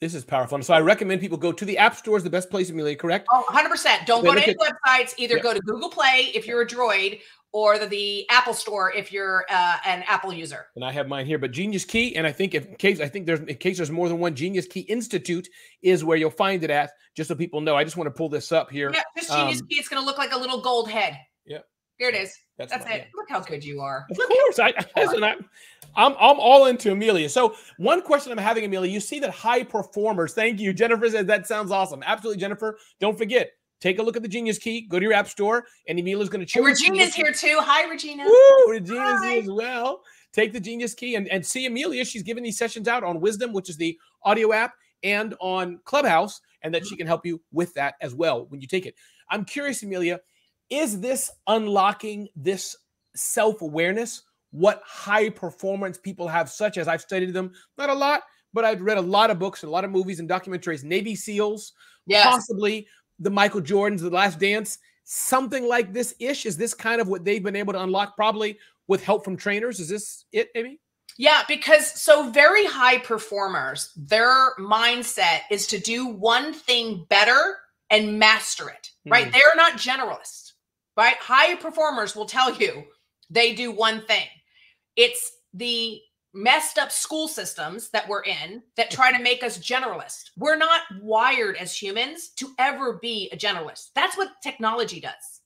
This is powerful. And so I recommend people go to the App Store is the best place, Amilya, correct? Oh, 100%. Don't go to any websites. Either yeah. go to Google Play if you're a Droid or the, the Apple Store if you're uh, an Apple user. And I have mine here. But Genius Key, and I think if in case I think there's in case there's more than one Genius Key Institute is where you'll find it at, just so people know. I just want to pull this up here. Yeah, just Genius um, Key. It's going to look like a little gold head. Yeah. Here it is. That's, That's it. Yeah. Look how good you are. Of course. I, I, I'm I'm all into Amilya. So one question I'm having, Amilya, you see that high performers. Thank you, Jennifer says that sounds awesome. Absolutely, Jennifer. Don't forget, take a look at the Genius Key. Go to your app store, and Amilya's going to choose. Regina's here too. Hi, Regina. Woo, Regina's Hi. here as well. Take the Genius Key and, and see Amilya. She's giving these sessions out on Wisdom, which is the audio app, and on Clubhouse, and that she can help you with that as well when you take it. I'm curious, Amilya, is this unlocking this self awareness? what high performance people have, such as I've studied them, not a lot, but I've read a lot of books and a lot of movies and documentaries, Navy SEALs, yes. possibly the Michael Jordans, The Last Dance, something like this ish. Is this kind of what they've been able to unlock, probably with help from trainers? Is this it, Amy? Yeah, because so very high performers, their mindset is to do one thing better and master it, right? Mm. They're not generalists, right? High performers will tell you they do one thing. It's the messed up school systems that we're in that try to make us generalists. We're not wired as humans to ever be a generalist. That's what technology does.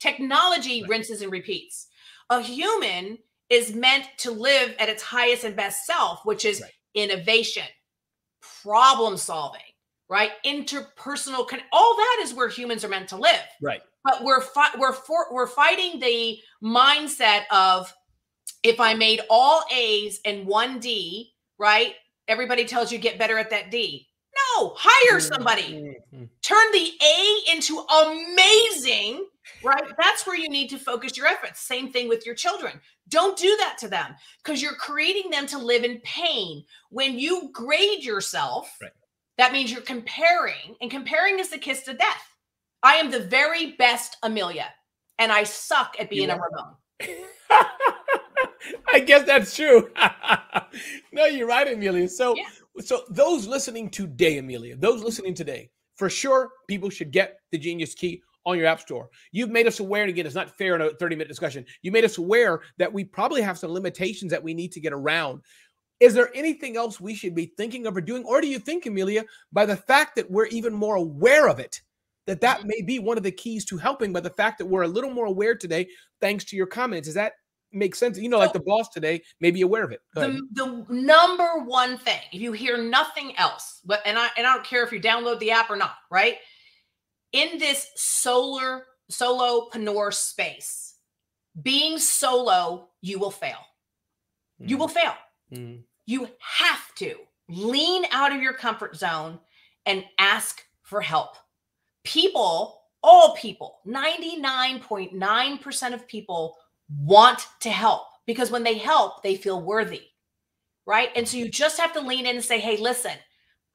Technology right. rinses and repeats. A human is meant to live at its highest and best self, which is right. innovation, problem solving, right? Interpersonal, con- all that is where humans are meant to live. Right. But we're fi- we're for- we're fighting the mindset of if I made all A's and one D, right? Everybody tells you get better at that D. No, hire somebody. Mm-hmm. Turn the A into amazing right? That's where you need to focus your efforts. Same thing with your children. Don't do that to them because you're creating them to live in pain. When you grade yourself, right. that means you're comparing, and comparing is the kiss to death. I am the very best Amilya, and I suck at being a Ramon. I guess that's true. no, you're right, Amilya. So, yeah. so those listening today, Amilya, those listening today, for sure, people should get the Genius Key on your app store. You've made us aware, and again, it's not fair in a 30 minute discussion. You made us aware that we probably have some limitations that we need to get around. Is there anything else we should be thinking of or doing? Or do you think, Amilya, by the fact that we're even more aware of it, that that mm-hmm. may be one of the keys to helping by the fact that we're a little more aware today, thanks to your comments? Is that make sense? You know, like the boss today may be aware of it. The, the, number one thing, if you hear nothing else, but and I and I don't care if you download the app or not, right? in this solar solopreneur space, being solo, you will fail. Mm. You will mm. fail. Mm. You have to lean out of your comfort zone and ask for help. People, all people, 99.9% of people want to help because when they help, they feel worthy. Right. And so you just have to lean in and say, hey, listen,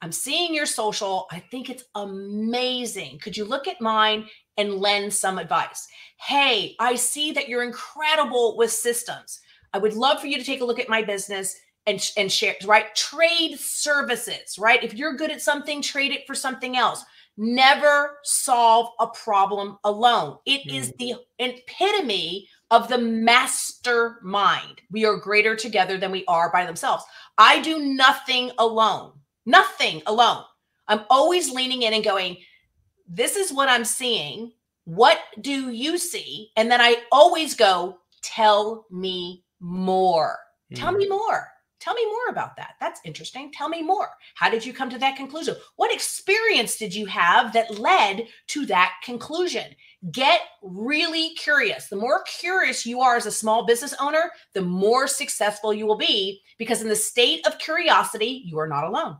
I'm seeing your social. I think it's amazing. Could you look at mine and lend some advice? Hey, I see that you're incredible with systems. I would love for you to take a look at my business and, and share, right? Trade services, right? If you're good at something, trade it for something else. Never solve a problem alone. It mm. is the epitome of the mastermind. We are greater together than we are by themselves. I do nothing alone nothing alone. I'm always leaning in and going, this is what I'm seeing. What do you see? And then I always go, tell me more. Mm. Tell me hmm. more. Tell me more about that. That's interesting. Tell me more. How did you come to that conclusion? What experience did you have that led to that conclusion? Get really curious. The more curious you are as a small business owner, the more successful you will be because in the state of curiosity, you are not alone.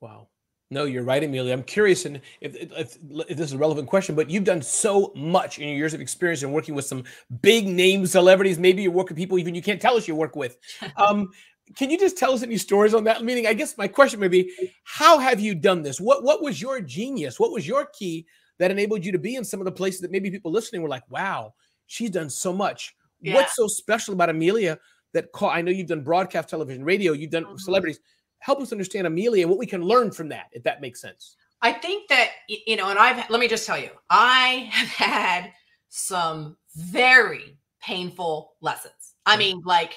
Wow. No, you're right, Amilya. I'm curious, and if, if, if, this is a relevant question, but you've done so much in your years of experience and working with some big name celebrities. Maybe you work with people even you can't tell us you work with. Um, can you just tell us any stories on that? Meaning, I guess my question may be, how have you done this? What What was your genius? What was your key that enabled you to be in some of the places that maybe people listening were like, "Wow, she's done so much." Yeah. What's so special about Amilya that call? I know you've done broadcast television, radio, you've done mm-hmm. celebrities help us understand Amilya and what we can learn from that, if that makes sense. I think that, you know, and I've, let me just tell you, I have had some very painful lessons. I mean, like,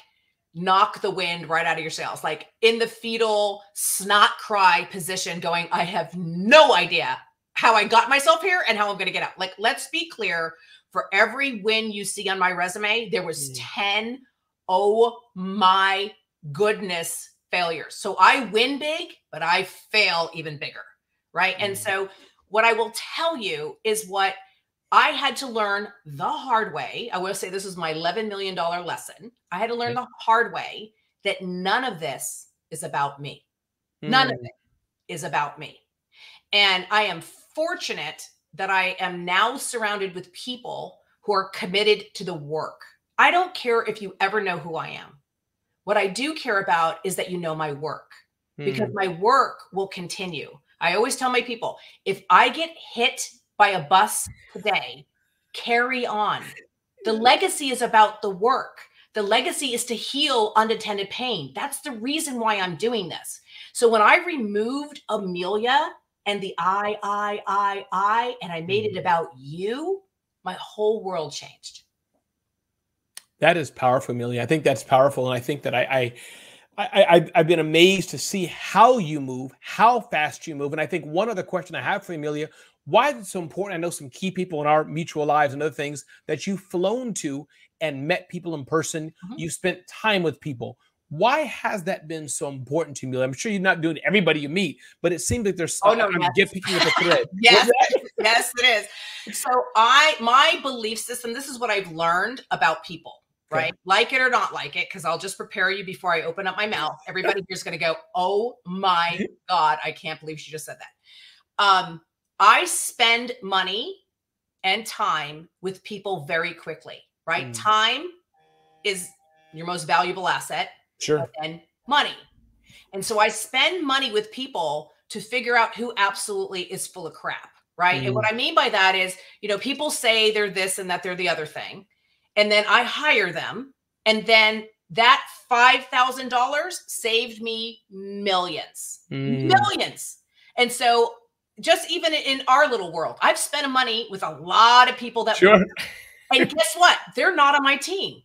knock the wind right out of your sails, like in the fetal snot cry position, going, I have no idea how I got myself here and how I'm going to get out. Like, let's be clear for every win you see on my resume, there was mm. 10, oh my goodness, failures. So I win big, but I fail even bigger. Right. Mm-hmm. And so what I will tell you is what I had to learn the hard way. I will say this was my $11 million lesson. I had to learn the hard way that none of this is about me. Mm-hmm. None of mm. it is about me. And I am fortunate that I am now surrounded with people who are committed to the work. I don't care if you ever know who I am. What I do care about is that you know my work because hmm. my work will continue. I always tell my people if I get hit by a bus today, carry on. The legacy is about the work. The legacy is to heal unattended pain. That's the reason why I'm doing this. So when I removed Amilya and the I, I, I, I, and I made it hmm. about you, my whole world changed. That is powerful, Amilya. I think that's powerful, and I think that I, I, I, I've been amazed to see how you move, how fast you move, and I think one other question I have for Amilya: Why is it so important? I know some key people in our mutual lives and other things that you've flown to and met people in person. Mm-hmm. You spent time with people. Why has that been so important to you? I'm sure you're not doing everybody you meet, but it seems like there's. Oh no, I'm yes. picking up a thread. yes, yes, it is. So I, my belief system. This is what I've learned about people right? Like it or not like it, because I'll just prepare you before I open up my mouth. Everybody here's going to go, oh my God, I can't believe she just said that. Um, I spend money and time with people very quickly, right? Mm. Time is your most valuable asset Sure. and money. And so I spend money with people to figure out who absolutely is full of crap, right? And Mm. what I mean by that is, you know, people say they're this and that they're the other thing. And then I hire them. And then that $5,000 saved me millions, Mm. millions. And so just even in our little world, I've spent money with a lot of people that Sure. and guess what? They're not on my team.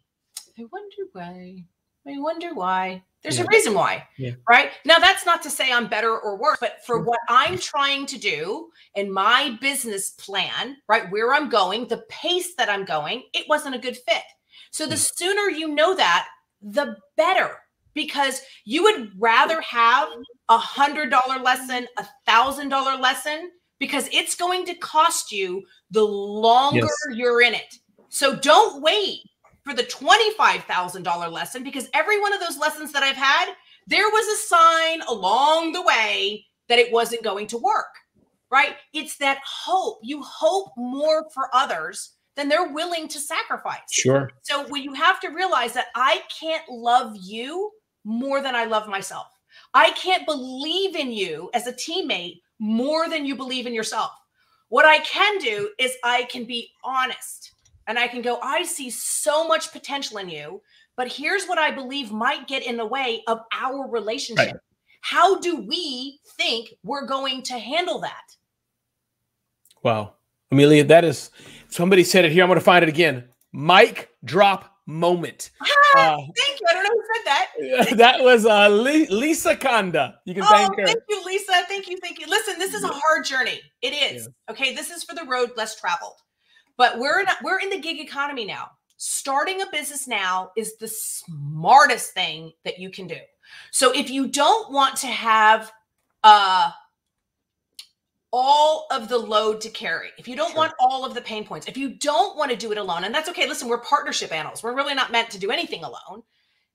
I wonder why. I wonder why. There's Yeah. a reason why. Yeah. Right. Now, that's not to say I'm better or worse, but for what I'm trying to do in my business plan, right, where I'm going, the pace that I'm going, it wasn't a good fit. So the hmm. sooner you know that, the better. Because you would rather have a hundred dollar lesson, a thousand dollar lesson, because it's going to cost you the longer Yes. you're in it. So don't wait for the $25,000 lesson because every one of those lessons that I've had, there was a sign along the way that it wasn't going to work, right? It's that hope. You hope more for others than they're willing to sacrifice. Sure. So when you have to realize that I can't love you more than I love myself. I can't believe in you as a teammate more than you believe in yourself. What I can do is I can be honest and I can go, I see so much potential in you, but here's what I believe might get in the way of our relationship. Right. How do we think we're going to handle that? Wow. Amilya, that is somebody said it here. I'm going to find it again. Mic drop moment. Uh, Thank you. I don't know who said that. that was uh, Lisa Conda. You can Oh, thank her. thank you, Lisa. Thank you, thank you. Listen, this is a hard journey. It is. Okay, this is for the road less traveled. But we're in we're in the gig economy now. Starting a business now is the smartest thing that you can do. So if you don't want to have uh all of the load to carry, if you don't Sure. want all of the pain points, if you don't want to do it alone, and that's okay. Listen, we're partnership animals. We're really not meant to do anything alone.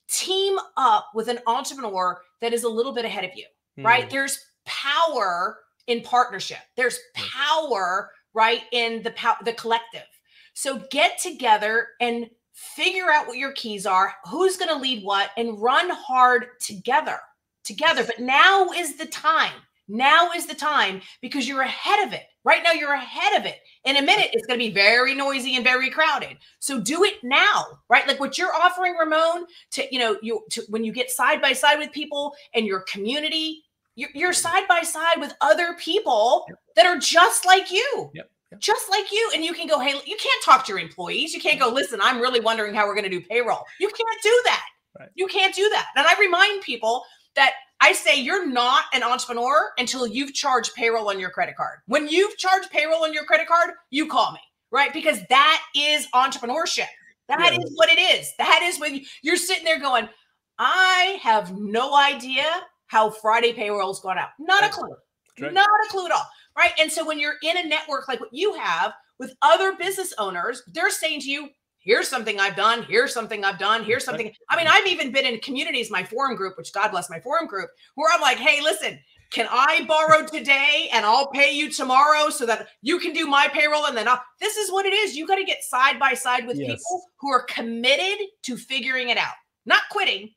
Team up with an entrepreneur that is a little bit ahead of you right? Mm. There's power in partnership. There's power, right, in the the collective. So get together and figure out what your keys are, who's going to lead what, and run hard together. Together. But now is the time. Now is the time because you're ahead of it. Right now, you're ahead of it. In a minute, it's going to be very noisy and very crowded. So do it now, right? Like what you're offering, Ramon, to you know, you to when you get side by side with people and your community, you're, side by side with other people that are just like you. Yep, yep. Just like you. And you can go, hey, you can't talk to your employees. You can't go, listen, I'm really wondering how we're going to do payroll. You can't do that. Right. You can't do that. And I remind people that I say you're not an entrepreneur until you've charged payroll on your credit card. When you've charged payroll on your credit card, you call me, right? Because that is entrepreneurship. That is Yeah. what it is. That is when you're sitting there going, I have no idea how Friday payroll's gone out. Not a clue. Right. Not a clue at all. Right. And so when you're in a network like what you have with other business owners, they're saying to you, here's something I've done, here's something I've done, here's something. I mean, I've even been in communities, my forum group, which God bless my forum group, where I'm like, hey, listen, can I borrow today and I'll pay you tomorrow so that you can do my payroll and then I'll, this is what it is. You got to get side by side with Yes. people who are committed to figuring it out, not quitting,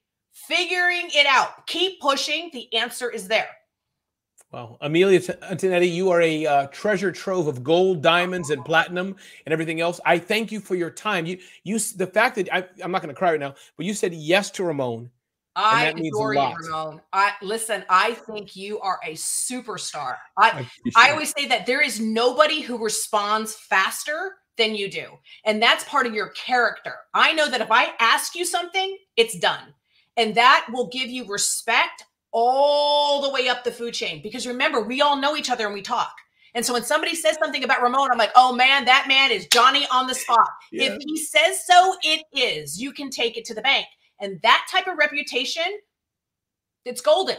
figuring it out. Keep pushing. The answer is there. Wow. Amilya Antonetti, you are a uh, treasure trove of gold, diamonds, and platinum and everything else. I thank you for your time. You, you, the fact that I, I'm not going to cry right now, but you said yes to Ramon. I that means a adore you. Ramon. I listen. I think you are a superstar. I appreciate I always say that there is nobody who responds faster than you do, and that's part of your character. I know that if I ask you something, it's done, and that will give you respect all the way up the food chain. Because remember, we all know each other and we talk. And so when somebody says something about Ramon, I'm like, oh man, that man is Johnny on the spot. Yeah. If he says so, it is. You can take it to the bank. And that type of reputation, it's golden.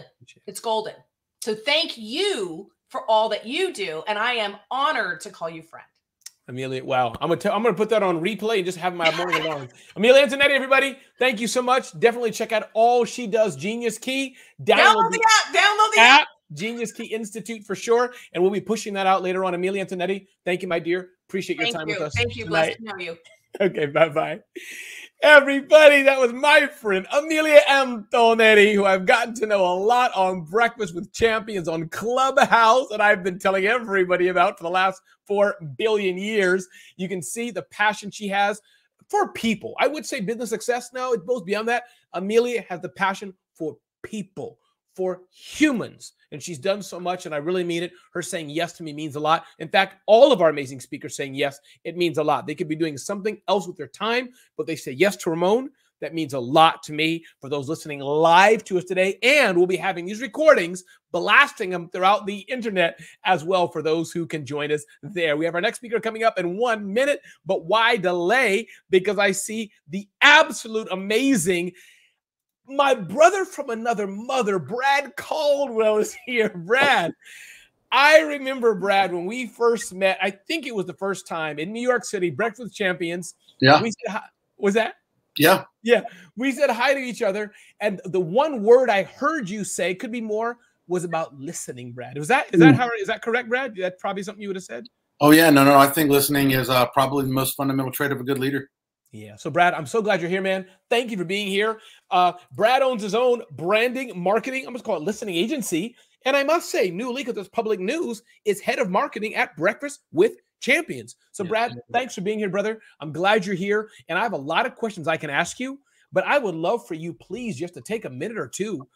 It's golden. So thank you for all that you do. And I am honored to call you friend. Amilya, wow. I'm gonna tell, I'm gonna put that on replay and just have my morning alarm. Amilya Antonetti, everybody, thank you so much. Definitely check out all she does. Genius Key. Download Download the app. Download the app. app. Genius Key Institute for sure. And we'll be pushing that out later on. Amilya Antonetti, thank you, my dear. Appreciate your Thank time you. with us. Thank you. Blessed to know you. Okay, bye bye. Everybody, that was my friend Amilya M. Antonetti, who I've gotten to know a lot on Breakfast with Champions on Clubhouse, and I've been telling everybody about for the last four billion years. You can see the passion she has for people. I would say business success now, it goes beyond that. Amilya has the passion for people, for humans. And she's done so much, and I really mean it. Her saying yes to me means a lot. In fact, all of our amazing speakers saying yes, it means a lot. They could be doing something else with their time, but they say yes to Ramon. That means a lot to me for those listening live to us today. And we'll be having these recordings, blasting them throughout the internet as well for those who can join us there. We have our next speaker coming up in one minute, but why delay? Because I see the absolute amazing my brother from another mother, Brad Caldwell, is here. Brad, I remember Brad when we first met. I think it was the first time in New York City, Breakfast Champions. Yeah. We said, was that? Yeah. Yeah. We said hi to each other. And the one word I heard you say could be more was about listening, Brad. Was that is that how is that correct, Brad? That's probably something you would have said. Oh yeah. No, no. I think listening is uh, probably the most fundamental trait of a good leader. Yeah. So, Brad, I'm so glad you're here, man. Thank you for being here. Uh, Brad owns his own branding, marketing, I'm just call it listening agency. And I must say, newly, because it's public news, is head of marketing at Breakfast with Champions. So, Yeah. Brad, thanks for being here, brother. I'm glad you're here. And I have a lot of questions I can ask you, but I would love for you, please, just to take a minute or two.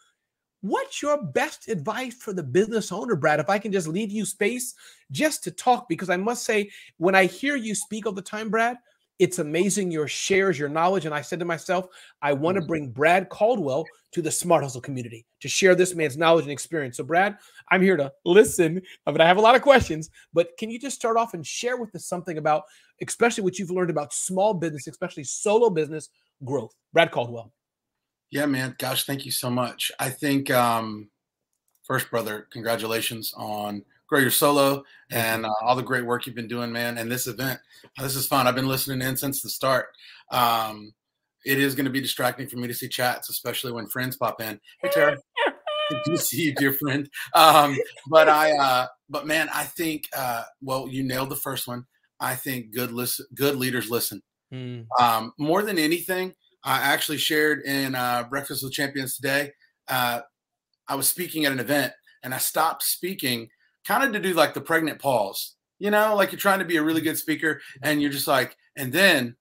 What's your best advice for the business owner, Brad? If I can just leave you space just to talk, because I must say, when I hear you speak all the time, Brad, it's amazing your shares, your knowledge. And I said to myself, I want to bring Brad Caldwell to the Smart Hustle community to share this man's knowledge and experience. So, Brad, I'm here to listen, but I have a lot of questions. But can you just start off and share with us something about, especially what you've learned about small business, especially solo business growth? Brad Caldwell. Yeah, man. Gosh, thank you so much. I think um, first, brother, congratulations on Grow Your Solo and uh, all the great work you've been doing, man. And this event, this is fun. I've been listening in since the start. Um, it is going to be distracting for me to see chats, especially when friends pop in. Hey, Tara. Good to see you, dear friend. Um, but I, uh, but man, I think, uh, well, you nailed the first one. I think good listen, good leaders listen. Um, more than anything, I actually shared in uh, Breakfast with Champions today. Uh, I was speaking at an event and I stopped speaking kind of to do like the pregnant pause, you know, like you're trying to be a really good speaker and you're just like, and then,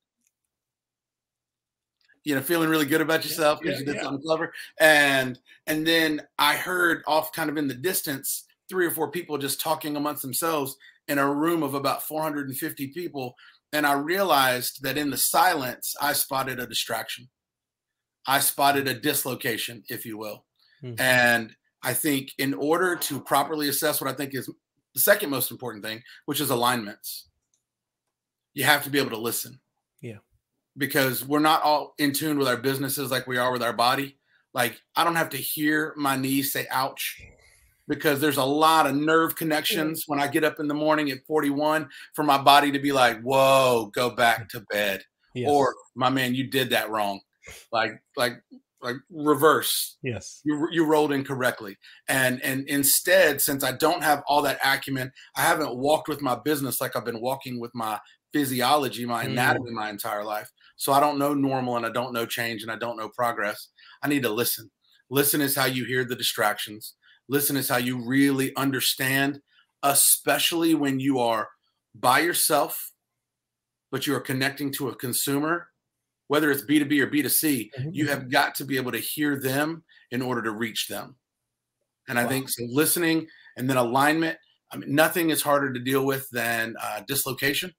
you know, feeling really good about yourself because yeah, you did yeah. something clever. And, and then I heard off kind of in the distance, three or four people just talking amongst themselves in a room of about 450 people and I realized that in the silence, I spotted a distraction. I spotted a dislocation, if you will. Mhm. And I think in order to properly assess what I think is the second most important thing, which is alignments, you have to be able to listen. Yeah. Because we're not all in tune with our businesses like we are with our body. Like, I don't have to hear my knees say, ouch because there's a lot of nerve connections when I get up in the morning at 41 for my body to be like, whoa, go back to bed. Yes. Or my man, you did that wrong. Like, like, like reverse. yes. You, you rolled incorrectly. And and instead, since I don't have all that acumen, I haven't walked with my business like I've been walking with my physiology, my Mm. anatomy my entire life. So I don't know normal and I don't know change and I don't know progress. I need to listen. Listen is how you hear the distractions. Listen is how you really understand, especially when you are by yourself, but you are connecting to a consumer, whether it's B2B or B2C, you have got to be able to hear them in order to reach them. And I think so listening and then alignment. I mean, nothing is harder to deal with than uh, dislocation.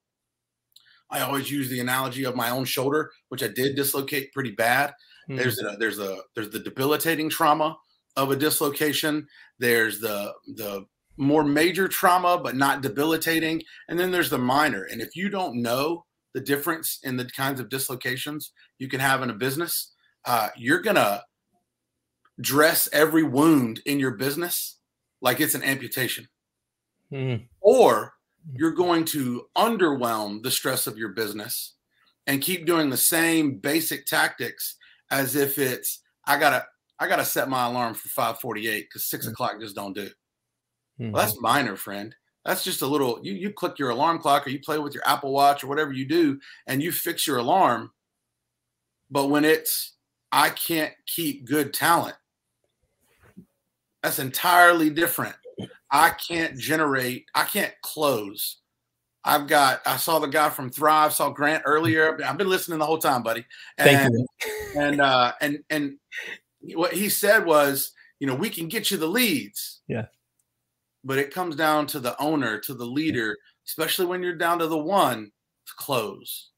I always use the analogy of my own shoulder, which I did dislocate pretty bad. Mhm. There's a there's a there's the debilitating trauma of a dislocation. There's the the more major trauma, but not debilitating, and then there's the minor. And if you don't know the difference in the kinds of dislocations you can have in a business, uh, you're gonna dress every wound in your business like it's an amputation, Mhm. or you're going to underwhelm the stress of your business and keep doing the same basic tactics as if it's I gotta I gotta set my alarm for 548 because 6 Mhm. o'clock just don't do. Well, that's minor, friend. That's just a little. You you click your alarm clock or you play with your Apple Watch or whatever you do, and you fix your alarm. But when it's I can't keep good talent, that's entirely different. I can't generate. I can't close. I've got. I saw the guy from Thryv. Saw Grant earlier. I've been listening the whole time, buddy. And, Thank you. And uh, and and what he said was, you know, we can get you the leads. Yeah. But it comes down to the owner, to the leader, especially when you're down to the one to close.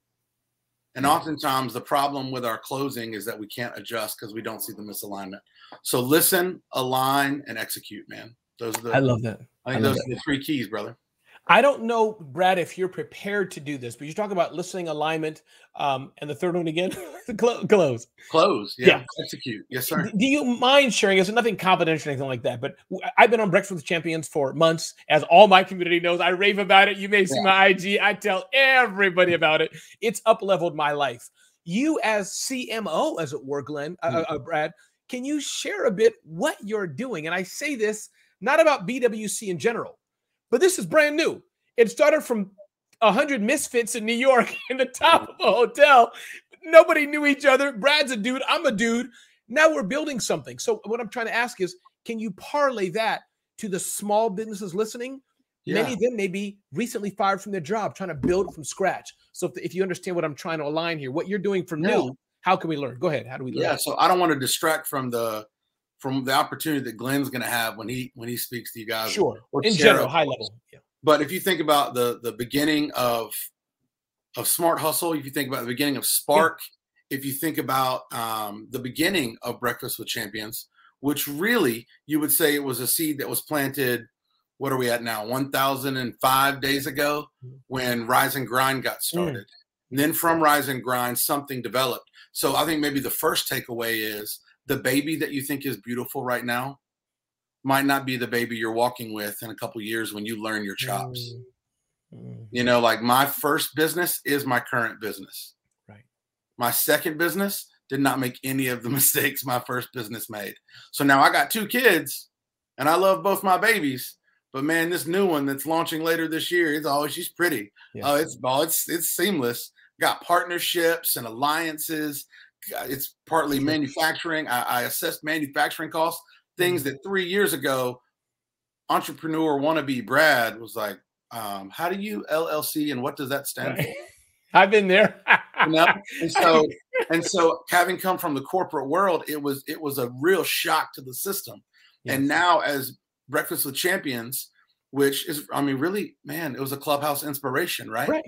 And oftentimes the problem with our closing is that we can't adjust because we don't see the misalignment. So listen, align, and execute, man. Those are the I love that. I I think love those are the three keys, brother. I don't know, Brad, if you're prepared to do this, but you talk about listening, alignment, um, and the third one again, Clo- close. Close. Yeah. Yeah. Execute. Yes, sir. Do you mind sharing? It's nothing confidential or anything like that, but I've been on Breakfast with Champions for months, as all my community knows. I rave about it. You may see my IG. I tell everybody about it. It's up leveled my life. You, as CMO, as it were, Glenn, uh, Mm-hmm. uh, Brad, can you share a bit what you're doing? And I say this not about BWC in general, but this is brand new. It started from 100 misfits in New York in the top of a hotel. Nobody knew each other. Brad's a dude. I'm a dude. Now we're building something. So, what I'm trying to ask is can you parlay that to the small businesses listening? Many of them may be recently fired from their job, trying to build from scratch. So, if, if you understand what I'm trying to align here, what you're doing from Yeah. new, how can we learn? Go ahead. How do we learn? Yeah. So I don't want to distract from the from the opportunity that Glenn's going to have when he when he speaks to you guys. Sure. or In general, high level. Yeah. But if you think about the the beginning of of Smart Hustle, if you think about the beginning of Spark, if you think about um, the beginning of Breakfast with Champions, which really you would say it was a seed that was planted. What are we at now? One thousand and five days ago, when Rise and Grind got started. And then from Rise and Grind, something developed. So I think maybe the first takeaway is the baby that you think is beautiful right now might not be the baby you're walking with in a couple years when you learn your chops. Mm, mm. You know, like my first business is my current business. Right. My second business did not make any of the mistakes my first business made. So now I got two kids and I love both my babies. But man, this new one that's launching later this year, it's always she's pretty. Yes. Oh, it's oh, it's it's seamless. Got partnerships and alliances. It's partly manufacturing. I, I assessed manufacturing costs, things Mm-hmm. that three years ago, entrepreneur wannabe Brad was like, um, "How do you LLC and what does that stand for?" I've been there. You know? And so, and so, having come from the corporate world, it was it was a real shock to the system. And now, as Breakfast with Champions, which is, I mean, really, man, it was a clubhouse inspiration, right? Right.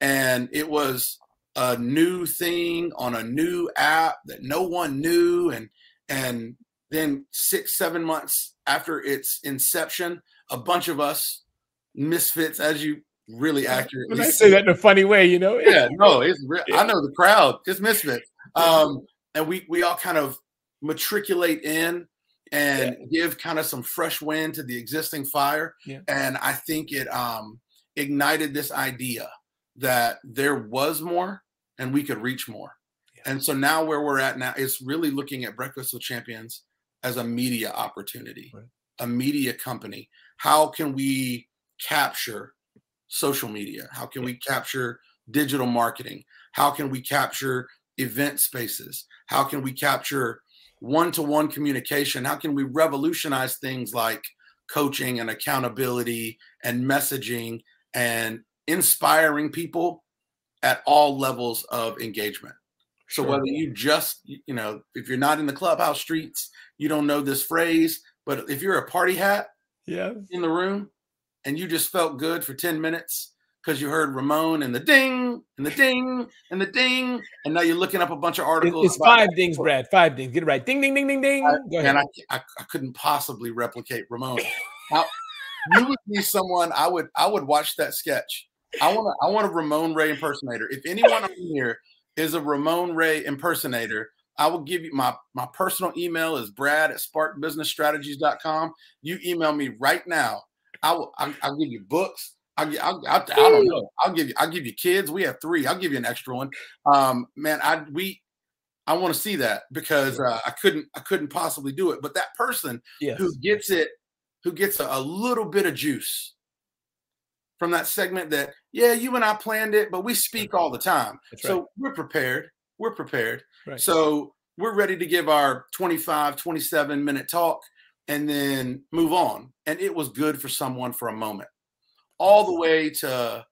And it was a new thing on a new app that no one knew, and and then six, seven months after its inception, a bunch of us misfits, as you really accurately I say that in a funny way, you know? yeah, no, it's real. I know the crowd, it's misfits. Um, and we we all kind of matriculate in and give kind of some fresh wind to the existing fire. Yeah. And I think it um ignited this idea that there was more and we could reach more. Yeah. And so now where we're at now is really looking at Breakfast with Champions as a media opportunity, Right. a media company. How can we capture social media? How can we capture digital marketing? How can we capture event spaces? How can we capture one to one communication? How can we revolutionize things like coaching and accountability and messaging and inspiring people at all levels of engagement? So Sure. whether you just, you know, if you're not in the clubhouse streets, you don't know this phrase, but if you're a party hat Yeah. in the room and you just felt good for 10 minutes because you heard Ramon and the ding and the ding and the ding, and now you're looking up a bunch of articles. It's five dings, Brad. Five dings. Get it right. Ding, ding, ding, ding, ding. Go ahead. and I, I, I couldn't possibly replicate Ramon. How, you would be someone I would I would watch that sketch. I want to I want a Ramon Ray impersonator. If anyone on here is a Ramon Ray impersonator, I will give you my my personal email is brad at sparkbusinessstrategies.com. You email me right now. I will I'll, I'll give you books. I'll, I'll, I'll, I don't know. I'll give you I'll give you kids. We have three. I'll give you an extra one. Um, man, I we I want to see that because uh, I couldn't I couldn't possibly do it. But that person yes. who gets it, who gets a, a little bit of juice, from that segment that, yeah, you and I planned it, but we speak all the time. So we're prepared. We're prepared. Right. So we're ready to give our 25, 27 minute talk and then move on. And it was good for someone for a moment. All the way to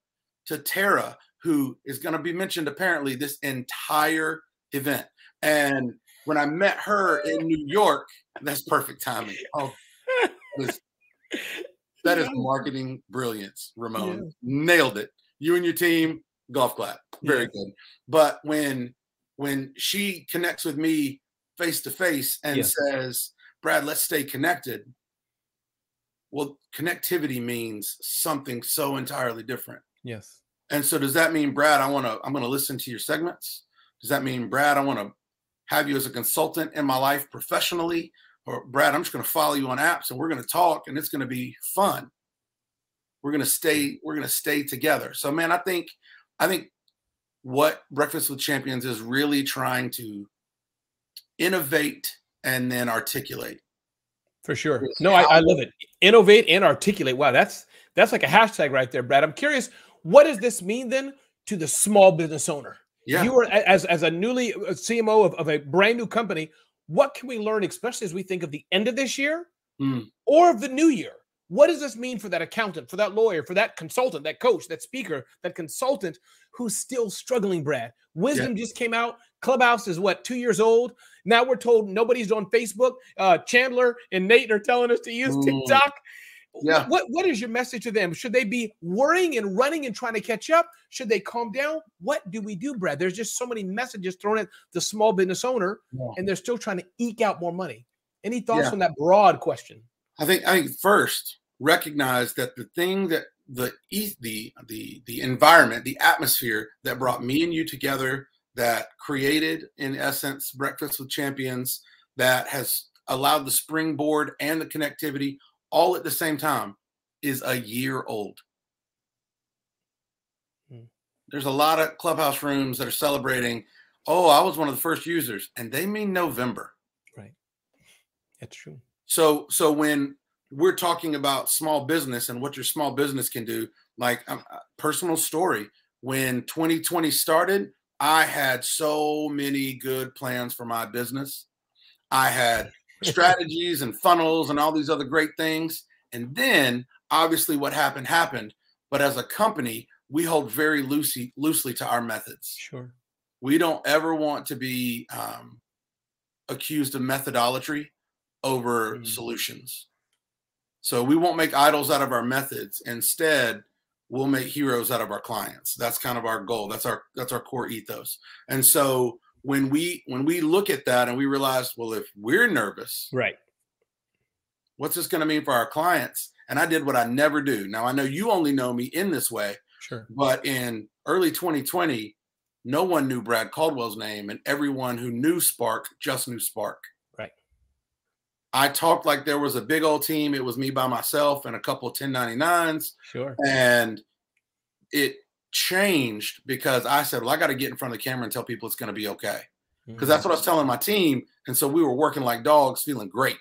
to Tara, who is going to be mentioned apparently this entire event. And when I met her in New York, that's perfect timing. Oh, that is, marketing brilliance, Ramon. Nailed it. You and your team, golf clap. Very Yeah. good. But when when she connects with me face to face and Yeah. says, Brad, let's stay connected. Well, connectivity means something so entirely different. Yes. And so does that mean, Brad, I want to I'm going to listen to your segments? Does that mean, Brad, I want to have you as a consultant in my life professionally? Or Brad, I'm just going to follow you on apps and we're going to talk and it's going to be fun. We're going to stay we're going to stay together. So man, I think I think what Breakfast with Champions is really trying to innovate and then articulate. For sure. No, I, I love it. Innovate and articulate. Wow, that's that's like a hashtag right there, Brad. I'm curious, what does this mean then to the small business owner? Yeah. You are as as a newly uh, CMO of, of a brand new company. What can we learn, especially as we think of the end of this year Mm. or of the new year? What does this mean for that accountant, for that lawyer, for that consultant, that coach, that speaker, that consultant who's still struggling, Brad? Wisdom just came out. Clubhouse is what, two years old? Now we're told nobody's on Facebook. Uh, Chandler and Nate are telling us to use Mm. TikTok. Yeah. What what is your message to them? Should they be worrying and running and trying to catch up? Should they calm down? What do we do, Brad? There's just so many messages thrown at the small business owner, Yeah. and they're still trying to eke out more money. Any thoughts Yeah. on that broad question? I think I think first recognize that the thing that the the the the environment, the atmosphere that brought me and you together, that created in essence Breakfast with Champions, that has allowed the springboard and the connectivity all at the same time, is a year old. Hmm. There's a lot of clubhouse rooms that are celebrating. Oh, I was one of the first users, and they mean November. Right. That's true. So so when we're talking about small business and what your small business can do, like um, uh, personal story, when 2020 started, I had so many good plans for my business. I had strategies and funnels and all these other great things. And then obviously what happened happened. But as a company, we hold very loosely loosely to our methods. Sure. We don't ever want to be um, accused of methodology over Mm. solutions. So we won't make idols out of our methods. Instead, we'll make heroes out of our clients. That's kind of our goal. That's our that's our core ethos. And so when we when we look at that and we realize, well, if we're nervous, Right. what's this going to mean for our clients? And I did what I never do. Now I know you only know me in this way, Sure. but in early 2020, no one knew Brad Caldwell's name, and everyone who knew Spark just knew Spark. Right. I talked like there was a big old team. It was me by myself and a couple of 1099s. Sure. And it changed because I said, Well, I got to get in front of the camera and tell people it's going to be okay. Because that's what I was telling my team. And so we were working like dogs, feeling great.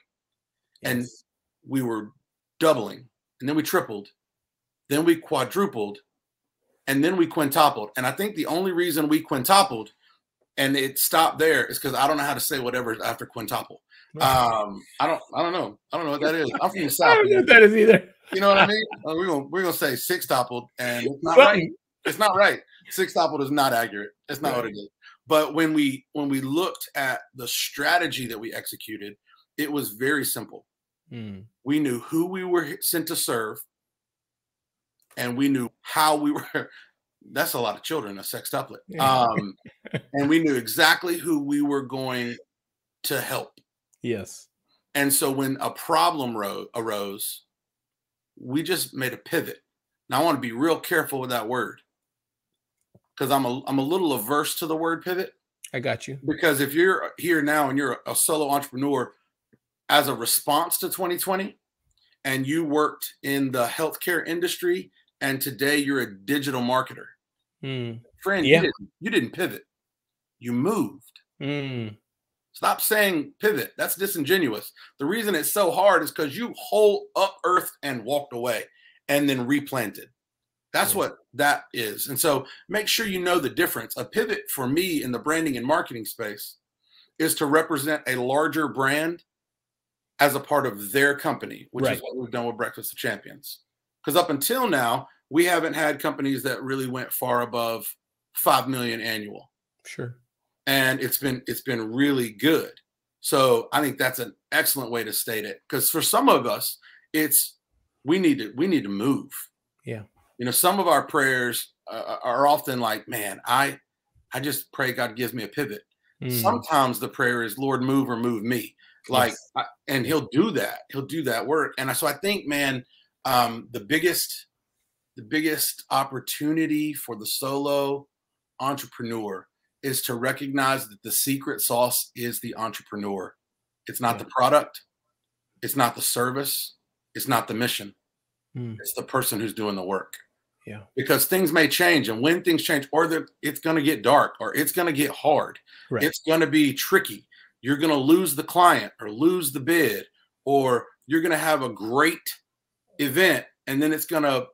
and- We were doubling, and then we tripled, then we quadrupled, and then we quintupled. And I think the only reason we quintupled and it stopped there is because I don't know how to say whatever is after quintuple. Um, I don't, I don't know. I don't know what that is. I'm from the south. I don't know what that is either. You know what I mean? Uh, we're gonna we're gonna say six toppled, and it's not right. It's not right. Six toppled is not accurate. It's not what it is. But when we when we looked at the strategy that we executed, it was very simple. Mm. We knew who we were sent to serve, and we knew how we were. That's a lot of children, a sextuplet. Yeah. Um, and we knew exactly who we were going to help. Yes. And so when a problem ro- arose, we just made a pivot. Now I want to be real careful with that word because I'm a I'm a little averse to the word pivot I got you. because if you're here now and you're a solo entrepreneur as a response to 2020 and you worked in the healthcare industry and today you're a digital marketer, Mm. friend, Yeah. you, didn't, you didn't pivot. You moved. Mm. Stop saying pivot. That's disingenuous. The reason it's so hard is because you whole up earth and walked away and then replanted. That's what that is. And so make sure you know the difference. A pivot for me in the branding and marketing space is to represent a larger brand as a part of their company, which Right. is what we've done with Breakfast of Champions. Because up until now, we haven't had companies that really went far above 5 million annual Sure. and it's been it's been really good. So I think that's an excellent way to state it because for some of us, it's we need to we need to move. Yeah. You know, some of our prayers uh, are often like, "Man, I I just pray God gives me a pivot." Mm. Sometimes the prayer is, "Lord, move or move me." Like, Yes. I, and He'll do that. He'll do that work. And so I think, man, um, the biggest the biggest opportunity for the solo entrepreneur is to recognize that the secret sauce is the entrepreneur. It's not Yeah. the product, it's not the service, it's not the mission. Mm. It's the person who's doing the work. Yeah. Because things may change, and when things change, or it's going to get dark, or it's going to get hard, Right. it's going to be tricky. You're going to lose the client, or lose the bid, or you're going to have a great event, and then it's going to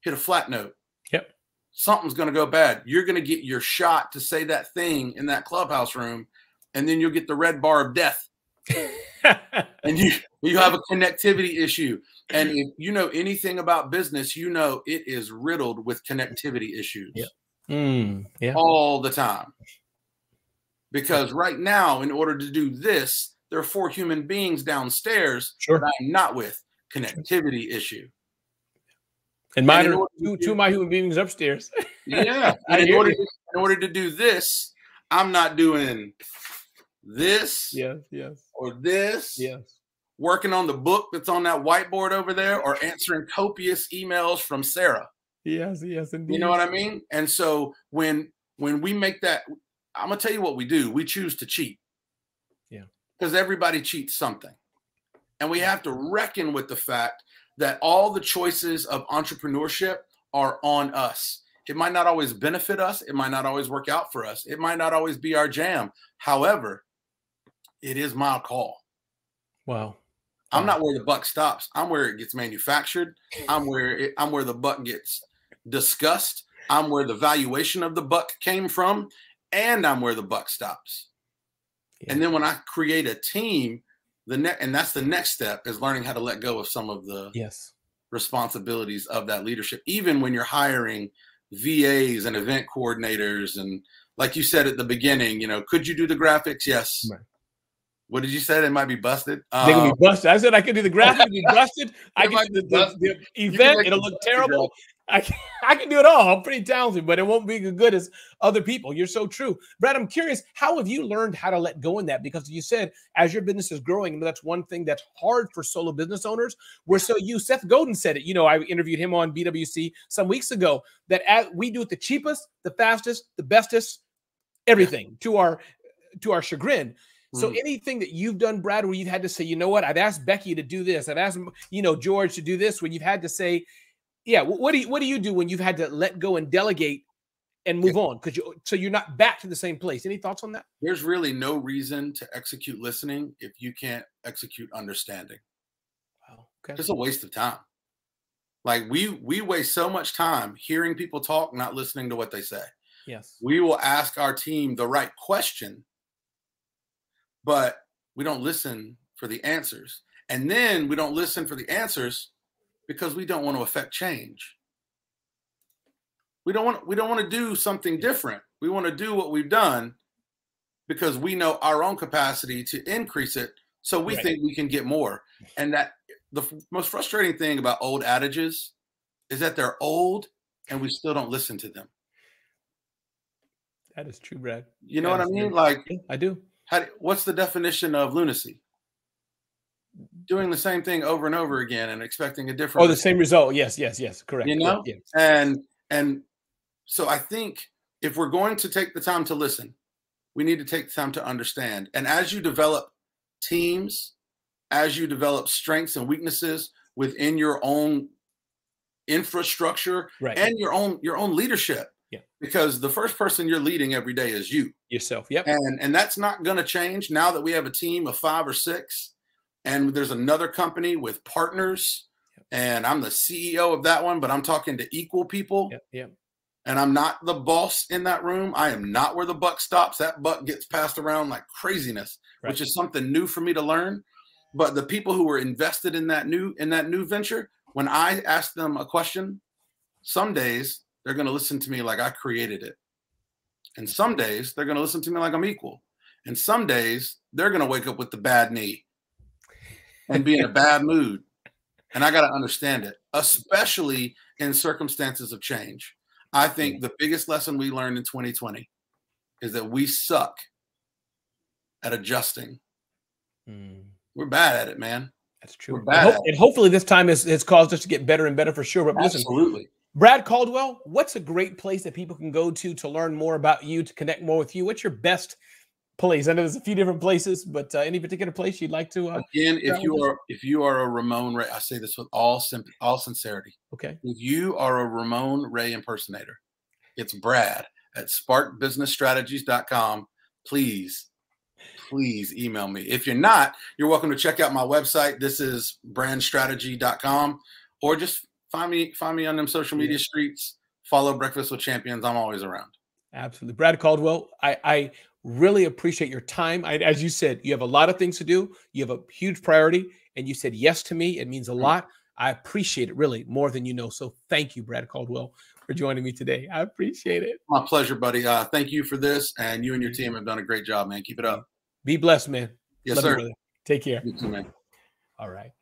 hit a flat note Yep. something's going to go bad. You're going to get your shot to say that thing in that clubhouse room, and then you'll get the red bar of death, and you you have a connectivity issue. And if you know anything about business, you know it is riddled with connectivity issues Yep. Mm. Yeah. all the time. Because right now, in order to do this, there are four human beings downstairs Sure. that I'm not with. Connectivity issue. And mine in are two, two of my human beings upstairs. Yeah. In order, to, in order to do this, I'm not doing this yes. Yes. Or this, Yes. working on the book that's on that whiteboard over there, or answering copious emails from Sarah. Yes. Yes. Indeed. You know what I mean? And so when when we make that, I'm gonna tell you what we do. We choose to cheat. Yeah. Because everybody cheats something. And we have to reckon with the fact that all the choices of entrepreneurship are on us. It might not always benefit us. It might not always work out for us. It might not always be our jam. However, it is my call. Wow. I'm uh, not where the buck stops. I'm where it gets manufactured. I'm where it, I'm where the buck gets discussed. I'm where the valuation of the buck came from, and I'm where the buck stops. Yeah. And then when I create a team, the ne- and that's the next step is learning how to let go of some of the Yes. responsibilities of that leadership, even when you're hiring VAs and event coordinators. And like you said at the beginning, you know, could you do the graphics? Yes. Right. What did you say? They might be busted. They can Uh, be busted. I said I could do the graphic, be busted. I They can do the, the, the event. It'll look terrible. I can, I can do it all. I'm pretty talented, but it won't be as good as other people. You're so true. Brad, I'm curious, how have you learned how to let go in that? Because you said as your business is growing, that's one thing that's hard for solo business owners. We're so you, Seth Godin said it. You know, I interviewed him on BWC some weeks ago that as we do it the cheapest, the fastest, the bestest, everything to our to our chagrin. So Mm. anything that you've done, Brad, where you've had to say, you know what, I've asked Becky to do this, I've asked you know George to do this, when you've had to say, yeah, what do you what do you do when you've had to let go and delegate and move on because you so you're not back to the same place? Any thoughts on that? there's really no reason to execute listening if you can't execute understanding. Wow. Okay. It's a waste of time. Like we we waste so much time hearing people talk, not listening to what they say. Yes. We will ask our team the right question, but we don't listen for the answers. And then we don't listen for the answers because we don't want to affect change. We don't want we don't want to do something different. We want to do what we've done because we know our own capacity to increase it. So we Right. think we can get more. And that the most frustrating thing about old adages is that they're old and we still don't listen to them. That is true, Brad. You know That what I mean? true. Like, I do. How, do- what's the definition of lunacy? Doing the same thing over and over again and expecting a different. Oh, the same result. Yes, yes, yes. Correct. You know? Yes. and and so I think if we're going to take the time to listen, we need to take the time to understand. And as you develop teams, as you develop strengths and weaknesses within your own infrastructure Right. and your own your own leadership. Because the first person you're leading every day is you. Yourself. Yep. and and that's not going to change now that we have a team of five or six and there's another company with partners and I'm the CEO of that one, but I'm talking to equal people. Yeah. yeah. And I'm not the boss in that room. I am not where the buck stops. That buck gets passed around like craziness, right. which is something new for me to learn. But the people who were invested in that new in that new venture, when I ask them a question, some days they're going to listen to me like I created it. And some days they're going to listen to me like I'm equal. And some days they're going to wake up with the bad knee and be in a bad mood. And I got to understand it, especially in circumstances of change. I think the biggest lesson we learned in 2020 is that we suck at adjusting. Mm. We're bad at it, man. That's true. We're bad and, ho- and hopefully this time has, has caused us to get better and better for sure. But Absolutely. listen, Brad Caldwell, what's a great place that people can go to to learn more about you, to connect more with you? What's your best place? I know there's a few different places, but uh, any particular place you'd like to? Uh, Again, if you are if you are a Ramon Ray, I say this with all sim- all sincerity. Okay. If you are a Ramon Ray impersonator, it's Brad at sparkbusinessstrategies.com. Please, please email me. If you're not, you're welcome to check out my website. This is brandstrategy.com, or just find me find me on them social media yeah. streets. Follow Breakfast with Champions. I'm always around. Absolutely, Brad Caldwell. I, I really appreciate your time. I, as you said, you have a lot of things to do. You have a huge priority, and you said yes to me. It means a mm-hmm. lot. I appreciate it really more than you know. So thank you, Brad Caldwell, for joining me today. I appreciate it. My pleasure, buddy. Uh, thank you for this, and you and your team have done a great job, man. Keep it up. Be blessed, man. Yes, Love sir. You, Take care. You too, man. All right.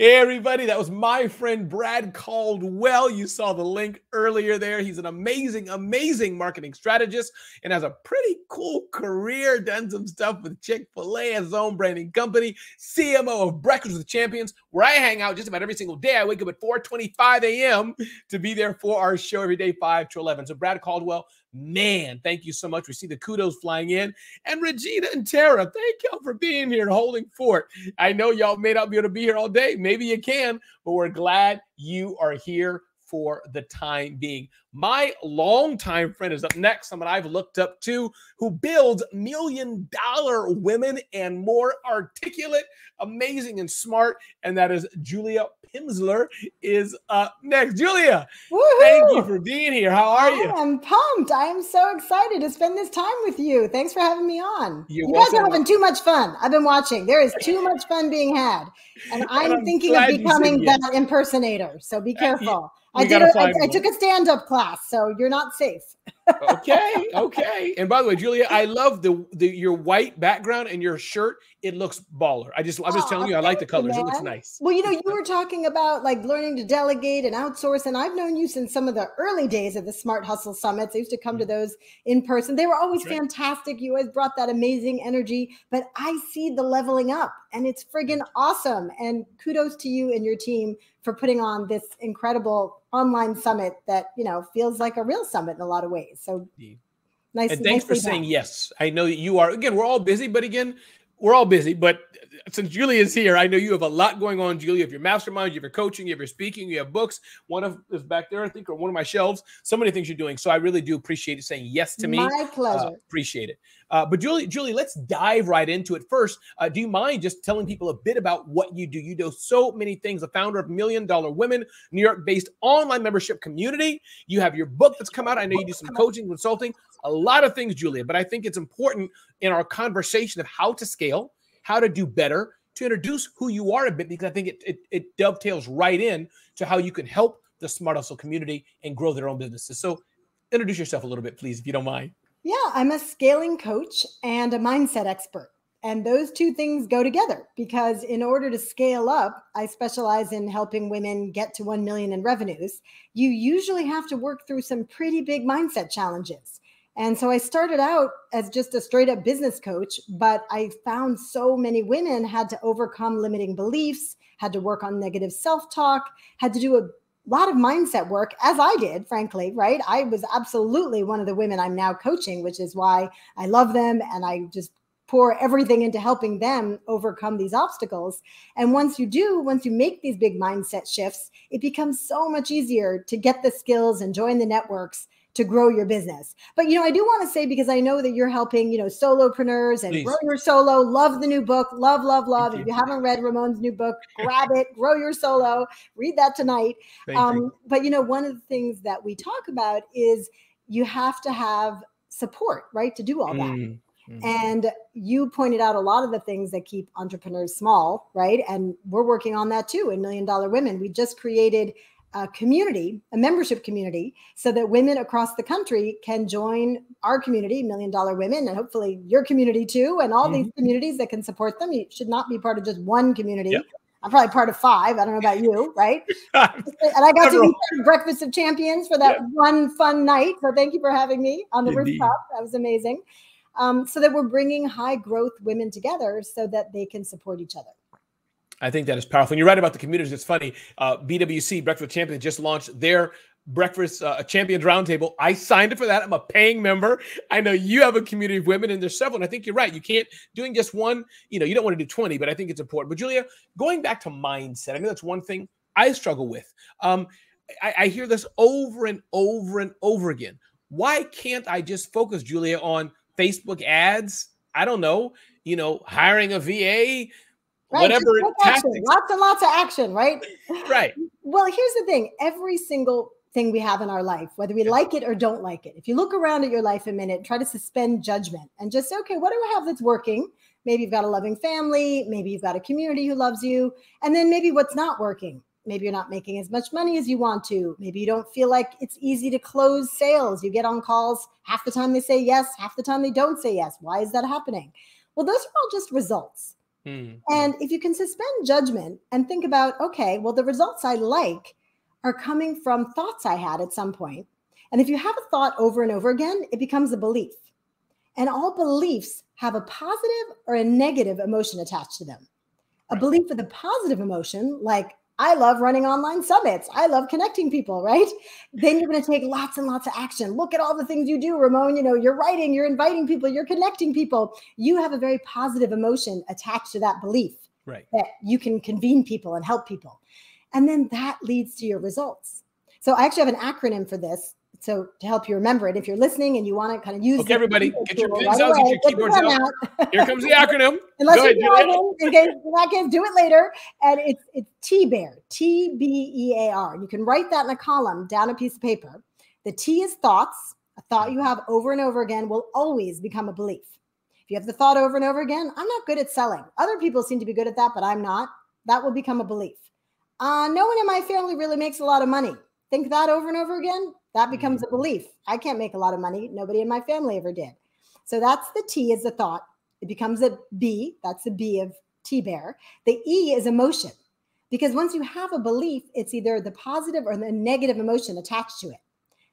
Hey, everybody, that was my friend Brad Caldwell. You saw the link earlier there. He's an amazing, amazing marketing strategist and has a pretty cool career. Done some stuff with Chick fil A, his own branding company, CMO of Breakfast with Champions, where I hang out just about every single day. I wake up at 4 25 a.m. to be there for our show every day, 5 to 11. So, Brad Caldwell, Man, thank you so much. We see the kudos flying in. And Regina and Tara, thank y'all for being here and holding fort. I know y'all may not be able to be here all day. Maybe you can, but we're glad you are here for the time being. My longtime friend is up next, someone I've looked up to who builds million dollar women and more articulate, amazing, and smart. And that is Julia Pimsleur is up next. Julia, Woo-hoo! thank you for being here. How are you? I'm pumped. I am so excited to spend this time with you. Thanks for having me on. You're you guys are having too much fun. I've been watching. There is too much fun being had. And I'm, I'm thinking of becoming yes. that impersonator. So be uh, careful. I did. A, I, I took a stand-up class, so you're not safe. okay, okay. And by the way, Julia, I love the, the your white background and your shirt. It looks baller. I just I'm just oh, telling you, I like the colors. Man. It looks nice. Well, you know, you were talking about like learning to delegate and outsource, and I've known you since some of the early days of the Smart Hustle Summits. I used to come to mm. those in person. They were always right. fantastic. You always brought that amazing energy. But I see the leveling up, and it's friggin' awesome. And kudos to you and your team for putting on this incredible online summit that you know feels like a real summit in a lot of ways. So nice. And thanks for done. saying yes. I know that you are. Again, we're all busy, but again, we're all busy. But since Julia is here, I know you have a lot going on, Julia. You have your mastermind, you have your coaching, you have your speaking, you have books. One of is back there, I think, or one of my shelves. So many things you're doing. So I really do appreciate you saying yes to me. My pleasure. Uh, appreciate it. Uh, but Julie, Julie, let's dive right into it first. Uh, do you mind just telling people a bit about what you do? You do so many things. The founder of Million Dollar Women, New York-based online membership community. You have your book that's come out. I know you do some coaching, consulting, a lot of things, Julia. But I think it's important in our conversation of how to scale, how to do better, to introduce who you are a bit because I think it, it, it dovetails right in to how you can help the Smart Hustle community and grow their own businesses. So introduce yourself a little bit, please, if you don't mind. Yeah, I'm a scaling coach and a mindset expert. And those two things go together because in order to scale up, I specialize in helping women get to 1 million in revenues. You usually have to work through some pretty big mindset challenges. And so I started out as just a straight up business coach, but I found so many women had to overcome limiting beliefs, had to work on negative self talk, had to do a lot of mindset work, as I did, frankly, right? I was absolutely one of the women I'm now coaching, which is why I love them and I just pour everything into helping them overcome these obstacles. And once you do, once you make these big mindset shifts, it becomes so much easier to get the skills and join the networks to grow your business. But you know, I do want to say because I know that you're helping, you know, solopreneurs and Please. grow your solo. Love the new book. Love, love, love. Thank If you. you haven't read Ramon's new book, grab it. Grow your solo. Read that tonight. Thank you. Um, but you know, one of the things that we talk about is you have to have support, right, to do all that. Mm. And you pointed out a lot of the things that keep entrepreneurs small, right? And we're working on that too in Million Dollar Women. We just created a community, a membership community, so that women across the country can join our community, Million Dollar Women, and hopefully your community too, and all these communities that can support them. You should not be part of just one community. Yep. I'm probably part of five. I don't know about you, right? And I got to be Breakfast of Champions for that Yeah. one fun night. So thank you for having me on the Indeed. rooftop. That was amazing. Um, so that we're bringing high growth women together so that they can support each other. I think that is powerful. And you're right about the communities. It's funny. Uh, BWC Breakfast Champions just launched their Breakfast uh, Champions Roundtable. I signed up for that. I'm a paying member. I know you have a community of women, and there's several. And I think you're right. You can't doing just one. You know, you don't want to do 20, but I think it's important. But Julia, going back to mindset, I know that's one thing I struggle with. Um, I, I hear this over and over and over again. Why can't I just focus, Julia, on Facebook ads? I don't know. You know, hiring a VA, Right? whatever Just take action. tactics. Lots and lots of action, right? Right. Well, here's the thing every single thing we have in our life, whether we like it or don't like it, if you look around at your life a minute, try to suspend judgment and just say, okay, what do I have that's working? Maybe you've got a loving family, maybe you've got a community who loves you, and then maybe what's not working. Maybe you're not making as much money as you want to. Maybe you don't feel like it's easy to close sales. You get on calls, half the time they say yes, half the time they don't say yes. Why is that happening? Well, those are all just results. Mm. And if you can suspend judgment and think about, okay, well, the results I like are coming from thoughts I had at some point. And if you have a thought over and over again, it becomes a belief. And all beliefs have a positive or a negative emotion attached to them. A Right. belief with a positive emotion, like, I love running online summits. I love connecting people, right? Then you're going to take lots and lots of action. Look at all the things you do, Ramon. You know, you're writing, you're inviting people, you're connecting people. You have a very positive emotion attached to that belief Right. that you can convene people and help people. And then that leads to your results. So I actually have an acronym for this. So to help you remember it, if you're listening and you want to kind of use Okay, everybody, get your right out, get away, your get the keyboards out. out. Here comes the acronym. Unless Go you're ahead, driving, in case that case, do it later. And it's it's T Bear, T B E A R. You can write that in a column down a piece of paper. The T is thoughts. A thought you have over and over again will always become a belief. If you have the thought over and over again, I'm not good at selling. Other people seem to be good at that, but I'm not. That will become a belief. Uh, no one in my family really makes a lot of money. Think that over and over again. That becomes a belief. I can't make a lot of money. Nobody in my family ever did. So that's the T is the thought. It becomes a B. That's the B of T bear. The E is emotion. Because once you have a belief, it's either the positive or the negative emotion attached to it.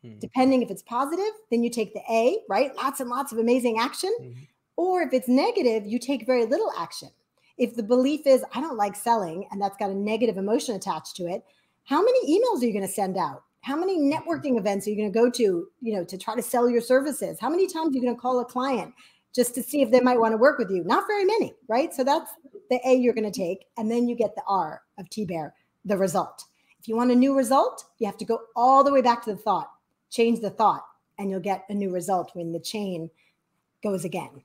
Hmm. Depending if it's positive, then you take the A, right? Lots and lots of amazing action. Mhm. Or if it's negative, you take very little action. If the belief is, I don't like selling, and that's got a negative emotion attached to it, how many emails are you going to send out? How many mm-hmm. networking events are you going to go to, you know, to try to sell your services? How many times are you going to call a client just to see if they might want to work with you? Not very many, right? So that's the A you're going to mm-hmm. take. And then you get the R of T Bear, the result. If you want a new result, you have to go all the way back to the thought, change the thought, and you'll get a new result when the chain goes again.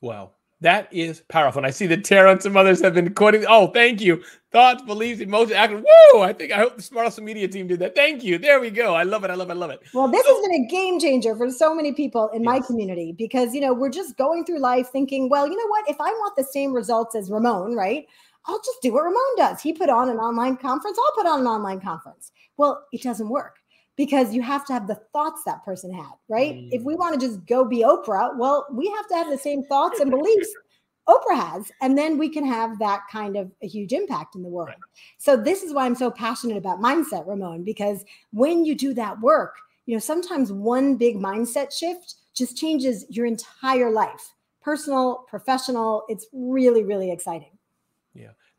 Wow. That is powerful. And I see that Tara and some others have been quoting. Oh, thank you. Thoughts, beliefs, emotions, action. Woo! I think I hope the Smart Hustle Media team did that. Thank you. There we go. I love it. I love it. I love it. Well, this So- has been a game changer for so many people in my community because, you know, we're just going through life thinking, well, you know what? If I want the same results as Ramon, right? I'll just do what Ramon does. He put on an online conference, I'll put on an online conference. Well, it doesn't work because you have to have the thoughts that person had, right? If mm. we want to just go be Oprah, well, we have to have the same thoughts and beliefs Oprah has, and then we can have that kind of a huge impact in the world. Right. So this is why I'm so passionate about mindset, Ramon, because when you do that work, you know, sometimes one big mindset shift just changes your entire life, personal, professional. It's really, really exciting.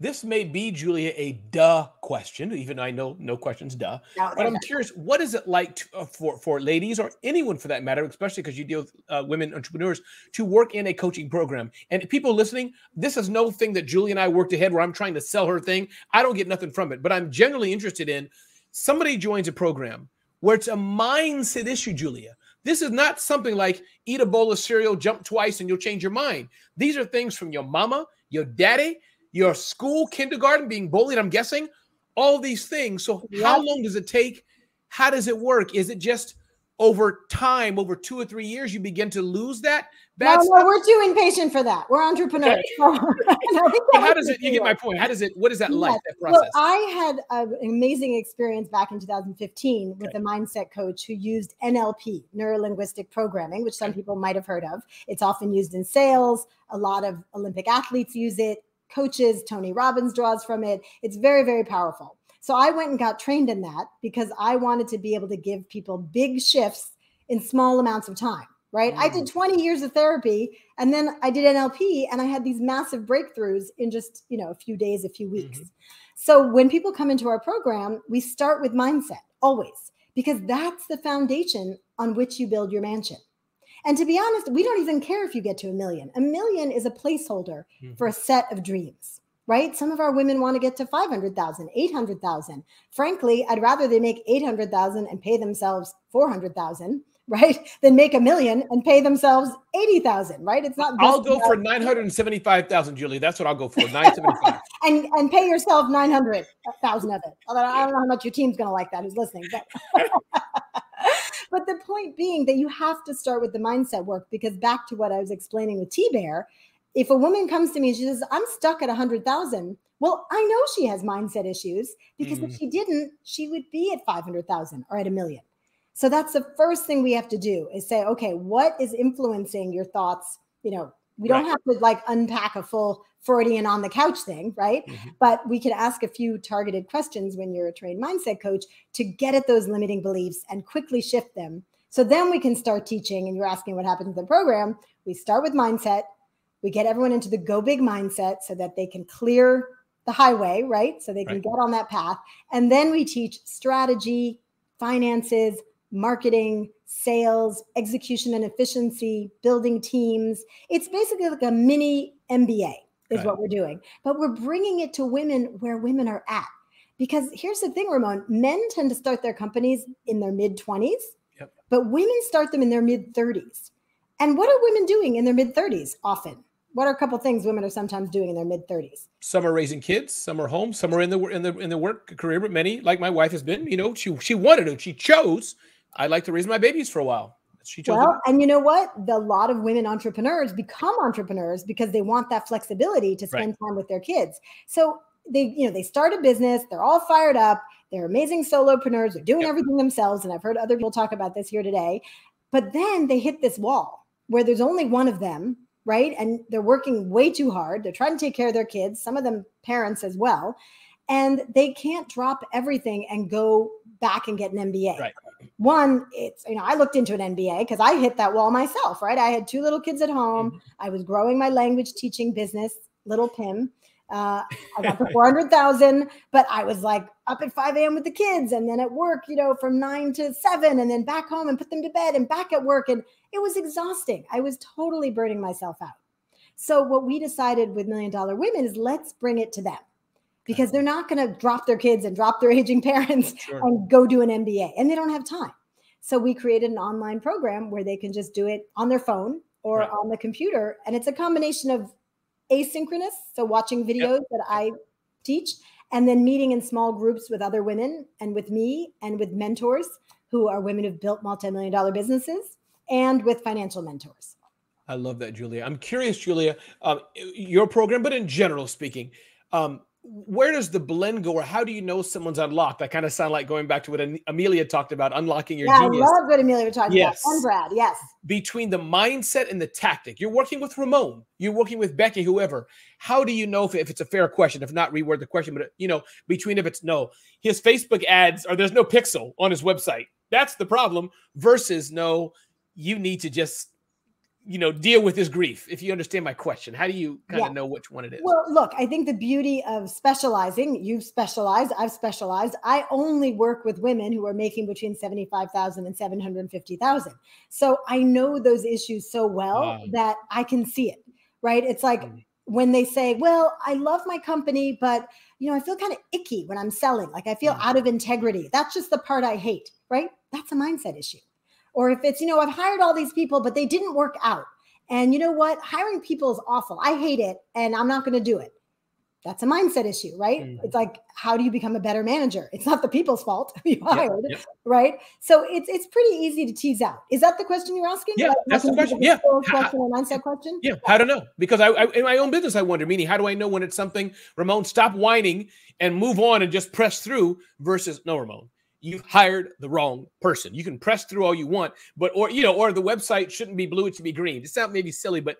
This may be, Julia, a duh question, even though I know no questions, duh. Now, But I'm curious, what is it like to, uh, for for ladies or anyone for that matter, especially because you deal with uh, women entrepreneurs, to work in a coaching program? And people listening, this is no thing that Julie and I worked ahead where I'm trying to sell her thing. I don't get nothing from it, but I'm generally interested in somebody joins a program. where it's a mindset issue, Julia. This is not something like eat a bowl of cereal, jump twice, and you'll change your mind. These are things from your mama, your daddy, your school, kindergarten, being bullied, I'm guessing, all these things. So, yep. how long does it take? How does it work? Is it just over time, over two or three years, you begin to lose that? no, no, we're too impatient for that. We're entrepreneurs. how does it? You get my point. How does it? What is that yes. like? That process. Well, I had an amazing experience back in 2015 okay. with a mindset coach who used NLP, neuro linguistic programming, which some people might have heard of. It's often used in sales. A lot of Olympic athletes use it. Coaches, Tony Robbins draws from it. It's very, very powerful. So I went and got trained in that because I wanted to be able to give people big shifts in small amounts of time right? Mm. I did mm. 20 years of therapy and then I did NLP and I had these massive breakthroughs in just, you know, a few days, a few weeks. Mm-hmm. So when people come into our program, we start with mindset always because that's the foundation on which you build your mansion. And to be honest, we don't even care if you get to a million. A million is a placeholder mm-hmm. for a set of dreams right? Some of our women want to get to 500,000, 800,000. Frankly, I'd rather they make 800,000 and pay themselves 400,000 right? Than make a million and pay themselves 80,000, right? It's not I'll go for 975,000, Julie. That's what I'll go for. 975. and and pay yourself 900,000 of it. Although I don't know how much your team's going to like that who's listening, but But the point being that you have to start with the mindset work because back to what I was explaining with T Bear, if a woman comes to me and she says, I'm stuck at 100,000, well, I know she has mindset issues because mm. if she didn't, she would be at 500,000 or at a million. So that's the first thing we have to do is say, okay, what is influencing your thoughts? You know, we don't have to like unpack a full Freudian on the couch thing, right? Mm-hmm. But we can ask a few targeted questions when you're a trained mindset coach to get at those limiting beliefs and quickly shift them. So then we can start teaching. And you're asking what happens in the program. We start with mindset. We get everyone into the go big mindset so that they can clear the highway, right? So they can right. get on that path. And then we teach strategy, finances, marketing, sales, execution and efficiency, building teams. It's basically like a mini MBA, is right. what we're doing. But we're bringing it to women where women are at. Because here's the thing, Ramon men tend to start their companies in their mid 20s, yep. but women start them in their mid 30s. And what are women doing in their mid 30s often? What are a couple things women are sometimes doing in their mid 30s? Some are raising kids, some are home, some are in the in the in the work career, but many, like my wife has been, you know, she she wanted to, she chose I'd like to raise my babies for a while. She chose well, and you know what? The, a lot of women entrepreneurs become entrepreneurs because they want that flexibility to spend right. time with their kids. So they, you know, they start a business, they're all fired up, they're amazing solopreneurs, they're doing yep. everything themselves. And I've heard other people talk about this here today. But then they hit this wall where there's only one of them, right? And they're working way too hard. They're trying to take care of their kids, some of them parents as well. And they can't drop everything and go back and get an MBA. Right. One, it's, you know, I looked into an MBA because I hit that wall myself, right? I had two little kids at home. Mm-hmm. I was growing my language teaching business, Little Pim. Uh, I got the 400,000, but I was like up at 5 a.m. with the kids and then at work, you know, from nine to seven and then back home and put them to bed and back at work. And it was exhausting. I was totally burning myself out. So, what we decided with Million Dollar Women is let's bring it to them because they're not going to drop their kids and drop their aging parents sure. and go do an MBA and they don't have time. So we created an online program where they can just do it on their phone or right. on the computer. And it's a combination of asynchronous, so watching videos yep. that I teach, and then meeting in small groups with other women and with me and with mentors who are women who've built multi-million dollar businesses and with financial mentors. I love that, Julia. I'm curious, Julia, um, your program, but in general speaking, um, where does the blend go or how do you know someone's unlocked? That kind of sound like going back to what Amilya talked about unlocking your yeah, genius i love what Amilya was talking yes. about. And brad yes. Between the mindset and the tactic. You're working with ramon. You're working with becky whoever. How do you know if, if it's a fair question? If not reword the question but you know between if it's no. His facebook ads or there's no pixel on his website. That's the problem versus no you need to just you know deal with his grief if you understand my question how do you kind yeah. of know which one it is well look i think the beauty of specializing you've specialized i've specialized i only work with women who are making between 75000 and 750000 so i know those issues so well wow. that i can see it right it's like mm. when they say well i love my company but you know i feel kind of icky when i'm selling like i feel mm. out of integrity that's just the part i hate right that's a mindset issue. Or if it's, you know, I've hired all these people, but they didn't work out. And you know what? Hiring people is awful. I hate it and I'm not going to do it. That's a mindset issue, right? Mm-hmm. It's like, how do you become a better manager? It's not the people's fault you hired, right? So it's it's pretty easy to tease out. Is that the question you're asking? Yeah, like, that's the question. Yeah, question or mindset question. Yeah, how to know? Because I, I, in my own business, I wonder, meaning, how do I know when it's something? Ramon, stop whining and move on and just press through. Versus, no, Ramon, you've hired the wrong person. You can press through all you want, but or you know, or the website shouldn't be blue; it should be green. It sounds maybe silly, but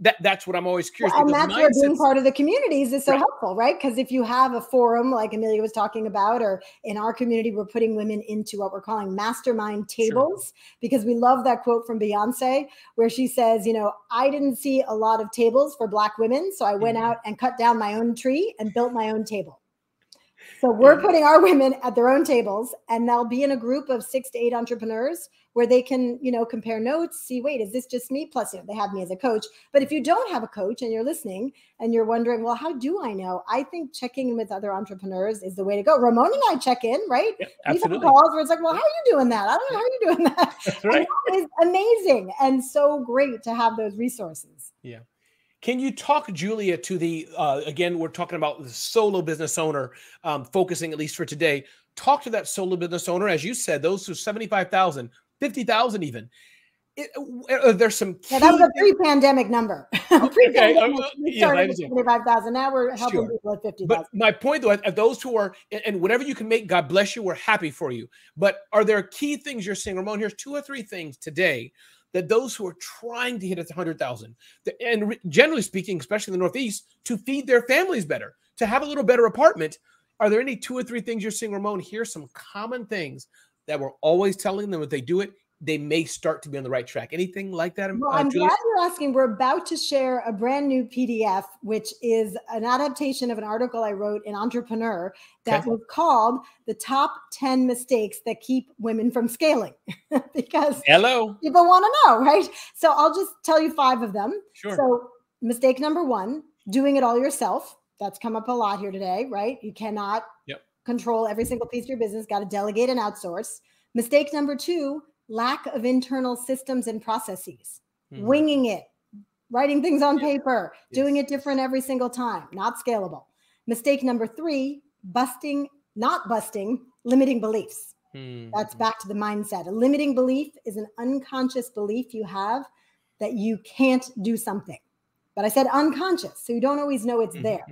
that that's what I'm always curious. Well, and that's where being part of the communities is so right. helpful, right? Because if you have a forum like Amilya was talking about, or in our community, we're putting women into what we're calling mastermind tables sure. because we love that quote from Beyonce where she says, you know, I didn't see a lot of tables for black women, so I went mm-hmm. out and cut down my own tree and built my own table. So we're putting our women at their own tables, and they'll be in a group of six to eight entrepreneurs where they can, you know, compare notes, see, wait, is this just me? Plus, you know, they have me as a coach. But if you don't have a coach and you're listening and you're wondering, well, how do I know? I think checking in with other entrepreneurs is the way to go. Ramon and I check in, right? Yeah, absolutely. These calls where it's like, well, how are you doing that? I don't know how you're doing that. That's right. that is amazing and so great to have those resources. Yeah. Can you talk, Julia, to the uh, again? We're talking about the solo business owner, um, focusing at least for today. Talk to that solo business owner, as you said, those who 75,000, 50,000 even. It, uh, there's some. Yeah, that was a pre-pandemic number. pre-pandemic, okay, uh, we started yeah, twenty-five thousand. Now we're helping sure. people at fifty thousand. But my point, though, at those who are and whatever you can make, God bless you. We're happy for you. But are there key things you're seeing, Ramon? Here's two or three things today that those who are trying to hit a 100,000, and generally speaking, especially in the Northeast, to feed their families better, to have a little better apartment, are there any two or three things you're seeing, Ramon? Here's some common things that we're always telling them if they do it, they may start to be on the right track. Anything like that? Well, uh, I'm glad you're asking. We're about to share a brand new PDF, which is an adaptation of an article I wrote in Entrepreneur that okay. was called "The Top 10 Mistakes That Keep Women from Scaling," because hello, people want to know, right? So I'll just tell you five of them. Sure. So mistake number one: doing it all yourself. That's come up a lot here today, right? You cannot yep. control every single piece of your business. Got to delegate and outsource. Mistake number two lack of internal systems and processes, mm-hmm. winging it, writing things on paper, yes. doing it different every single time, not scalable. Mistake number three, busting, not busting, limiting beliefs. Mm-hmm. That's back to the mindset. A limiting belief is an unconscious belief you have that you can't do something. But I said unconscious, so you don't always know it's mm-hmm. there.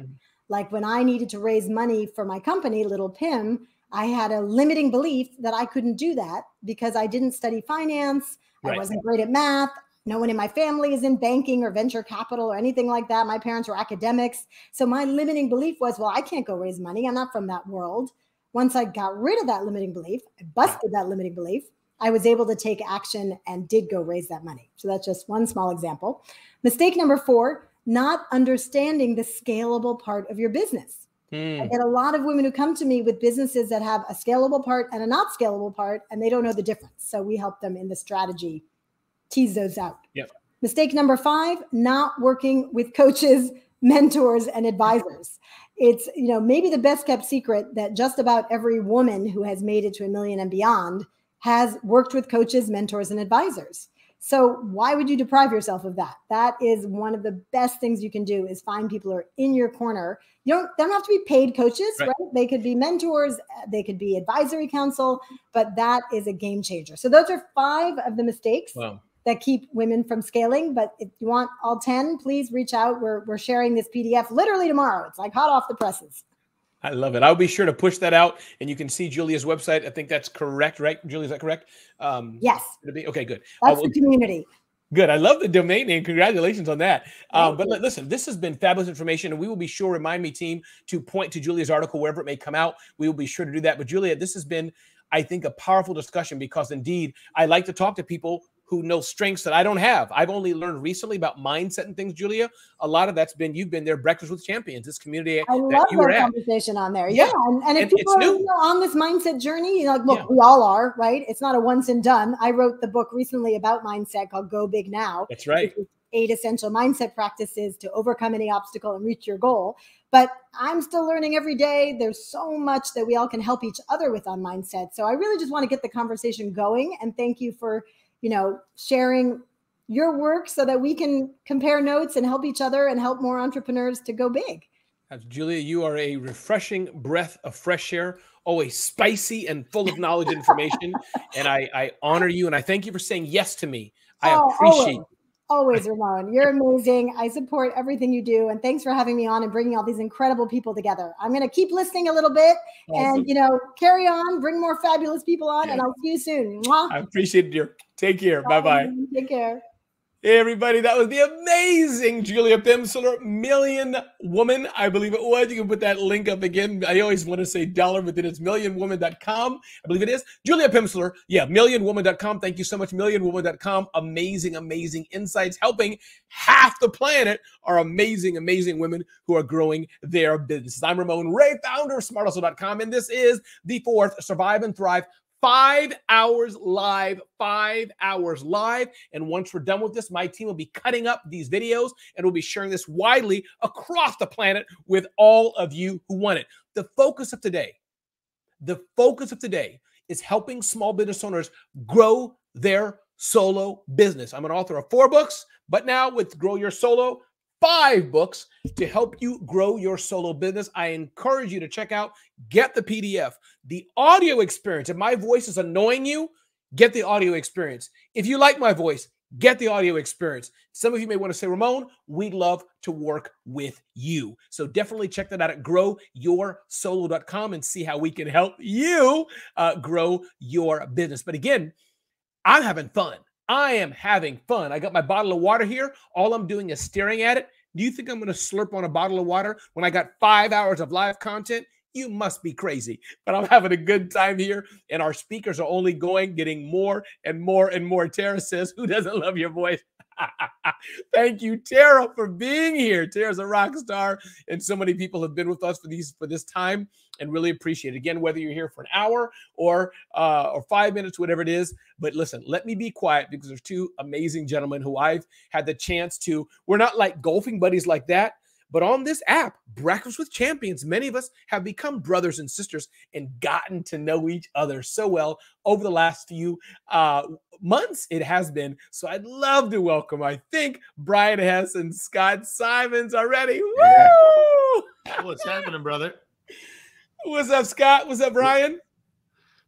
Like when I needed to raise money for my company, Little Pim, I had a limiting belief that I couldn't do that because I didn't study finance. Right. I wasn't great at math. No one in my family is in banking or venture capital or anything like that. My parents were academics. So my limiting belief was, well, I can't go raise money. I'm not from that world. Once I got rid of that limiting belief, I busted that limiting belief. I was able to take action and did go raise that money. So that's just one small example. Mistake number four, not understanding the scalable part of your business. Mm. I get a lot of women who come to me with businesses that have a scalable part and a not scalable part, and they don't know the difference. So we help them in the strategy tease those out. Yep. Mistake number five: not working with coaches, mentors, and advisors. It's you know maybe the best kept secret that just about every woman who has made it to a million and beyond has worked with coaches, mentors, and advisors. So why would you deprive yourself of that? That is one of the best things you can do is find people who are in your corner. You don't, they don't have to be paid coaches, right. right? They could be mentors, they could be advisory council, but that is a game changer. So those are five of the mistakes wow. that keep women from scaling. But if you want all 10, please reach out. We're, we're sharing this PDF literally tomorrow. It's like hot off the presses. I love it. I'll be sure to push that out, and you can see Julia's website. I think that's correct, right? Julia, is that correct? Um, yes. Okay, good. That's the community. Good. I love the domain name. Congratulations on that. Um, but listen, this has been fabulous information, and we will be sure, remind me, team, to point to Julia's article wherever it may come out. We will be sure to do that. But Julia, this has been, I think, a powerful discussion because indeed, I like to talk to people who know strengths that I don't have. I've only learned recently about mindset and things, Julia. A lot of that's been you've been there, Breakfast with Champions, this community. I love you that conversation on there. Yeah, yeah. And, and, if and people are you know, on this mindset journey, you know, look, yeah. we all are, right? It's not a once and done. I wrote the book recently about mindset called Go Big Now. That's right. eight essential mindset practices to overcome any obstacle and reach your goal. But I'm still learning every day. There's so much that we all can help each other with on mindset. So I really just want to get the conversation going. And thank you for, you know, sharing your work so that we can compare notes and help each other and help more entrepreneurs to go big. Julia, you are a refreshing breath of fresh air, always spicy and full of knowledge and information. and I, I honor you and I thank you for saying yes to me. I oh, appreciate always, always, Ramon. You're amazing. I support everything you do. And thanks for having me on and bringing all these incredible people together. I'm going to keep listening a little bit awesome. and, you know, carry on, bring more fabulous people on, yeah. and I'll see you soon. Mwah. I appreciate it, dear. Take care. Bye bye. Take care. Hey, everybody, that was the amazing Julia Pimsleur, Million Woman, I believe it was. You can put that link up again. I always want to say dollar, but then it's millionwoman.com. I believe it is. Julia Pimsleur, yeah, millionwoman.com. Thank you so much, millionwoman.com. Amazing, amazing insights helping half the planet are amazing, amazing women who are growing their businesses. I'm Ramon Ray, founder of smarthustle.com, and this is the fourth Survive and Thrive five hours live, five hours live. And once we're done with this, my team will be cutting up these videos and we'll be sharing this widely across the planet with all of you who want it. The focus of today, the focus of today is helping small business owners grow their solo business. I'm an author of four books, but now with Grow Your Solo, five books to help you grow your solo business. I encourage you to check out Get the PDF, the audio experience. If my voice is annoying you, get the audio experience. If you like my voice, get the audio experience. Some of you may want to say, Ramon, we'd love to work with you. So definitely check that out at growyoursolo.com and see how we can help you uh, grow your business. But again, I'm having fun. I am having fun. I got my bottle of water here. All I'm doing is staring at it. Do you think I'm going to slurp on a bottle of water when I got five hours of live content? You must be crazy. But I'm having a good time here, and our speakers are only going, getting more and more and more. Tara says, Who doesn't love your voice? Thank you, Tara, for being here. Tara's a rock star, and so many people have been with us for these for this time, and really appreciate it. Again, whether you're here for an hour or uh, or five minutes, whatever it is. But listen, let me be quiet because there's two amazing gentlemen who I've had the chance to. We're not like golfing buddies like that, but on this app, Breakfast with Champions, many of us have become brothers and sisters and gotten to know each other so well over the last few uh, months. It has been. So I'd love to welcome, I think, Brian Hess and Scott Simons already. Yeah. Woo! What's happening, brother? What's up, Scott? What's up, Brian?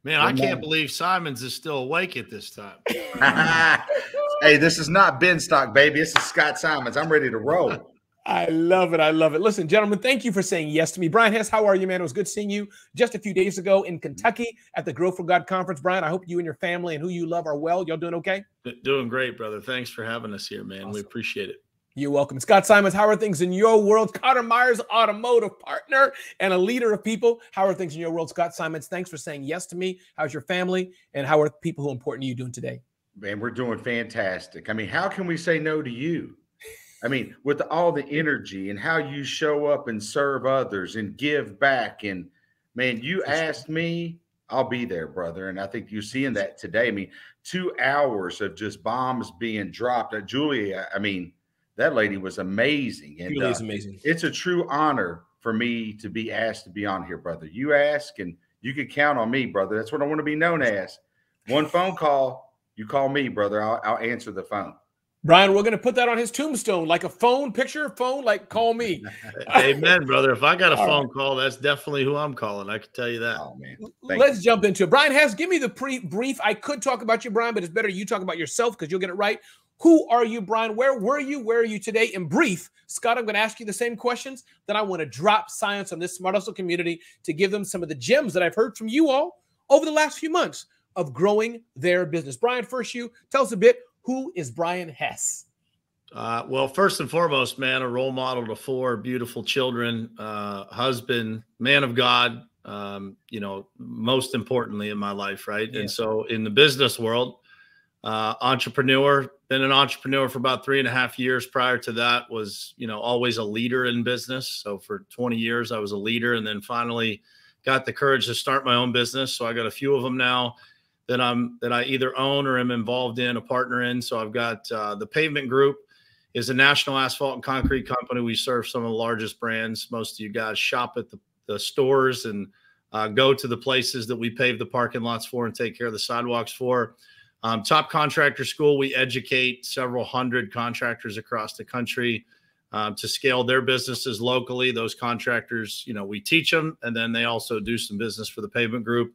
Man, I can't believe Simons is still awake at this time. hey, this is not Ben Stock, baby. This is Scott Simons. I'm ready to roll. I love it. I love it. Listen, gentlemen, thank you for saying yes to me. Brian Hess, how are you, man? It was good seeing you just a few days ago in Kentucky at the Grow for God conference. Brian, I hope you and your family and who you love are well. Y'all doing okay? Doing great, brother. Thanks for having us here, man. Awesome. We appreciate it. You're welcome. Scott Simons, how are things in your world? Carter Myers, automotive partner and a leader of people. How are things in your world? Scott Simons, thanks for saying yes to me. How's your family? And how are people who are important to you doing today? Man, we're doing fantastic. I mean, how can we say no to you? I mean, with all the energy and how you show up and serve others and give back. And man, you asked me, I'll be there, brother. And I think you're seeing that today. I mean, two hours of just bombs being dropped. Uh, Julia, I mean, that lady was amazing. And Julie's uh, amazing. It's a true honor for me to be asked to be on here, brother. You ask, and you can count on me, brother. That's what I want to be known as. One phone call, you call me, brother. I'll, I'll answer the phone. Brian, we're going to put that on his tombstone, like a phone picture, phone, like call me. Amen, brother. If I got a All phone right. call, that's definitely who I'm calling. I can tell you that. Oh man, Thank let's you. jump into it. Brian has give me the pre brief. I could talk about you, Brian, but it's better you talk about yourself because you'll get it right. Who are you, Brian? Where were you? Where are you today? In brief, Scott, I'm going to ask you the same questions. Then I want to drop science on this Smart Hustle community to give them some of the gems that I've heard from you all over the last few months of growing their business. Brian, first you tell us a bit. Who is Brian Hess? Uh, well, first and foremost, man, a role model to four beautiful children, uh, husband, man of God. Um, you know, most importantly in my life, right? Yeah. And so, in the business world, uh, entrepreneur, been an entrepreneur for about three and a half years. Prior to that, was you know always a leader in business. So for 20 years, I was a leader, and then finally got the courage to start my own business. So I got a few of them now that I'm that I either own or am involved in, a partner in. So I've got uh, the Pavement Group is a national asphalt and concrete company. We serve some of the largest brands. Most of you guys shop at the, the stores and uh, go to the places that we pave the parking lots for and take care of the sidewalks for. Um, top contractor school, we educate several hundred contractors across the country um, to scale their businesses locally. Those contractors, you know, we teach them, and then they also do some business for the pavement group.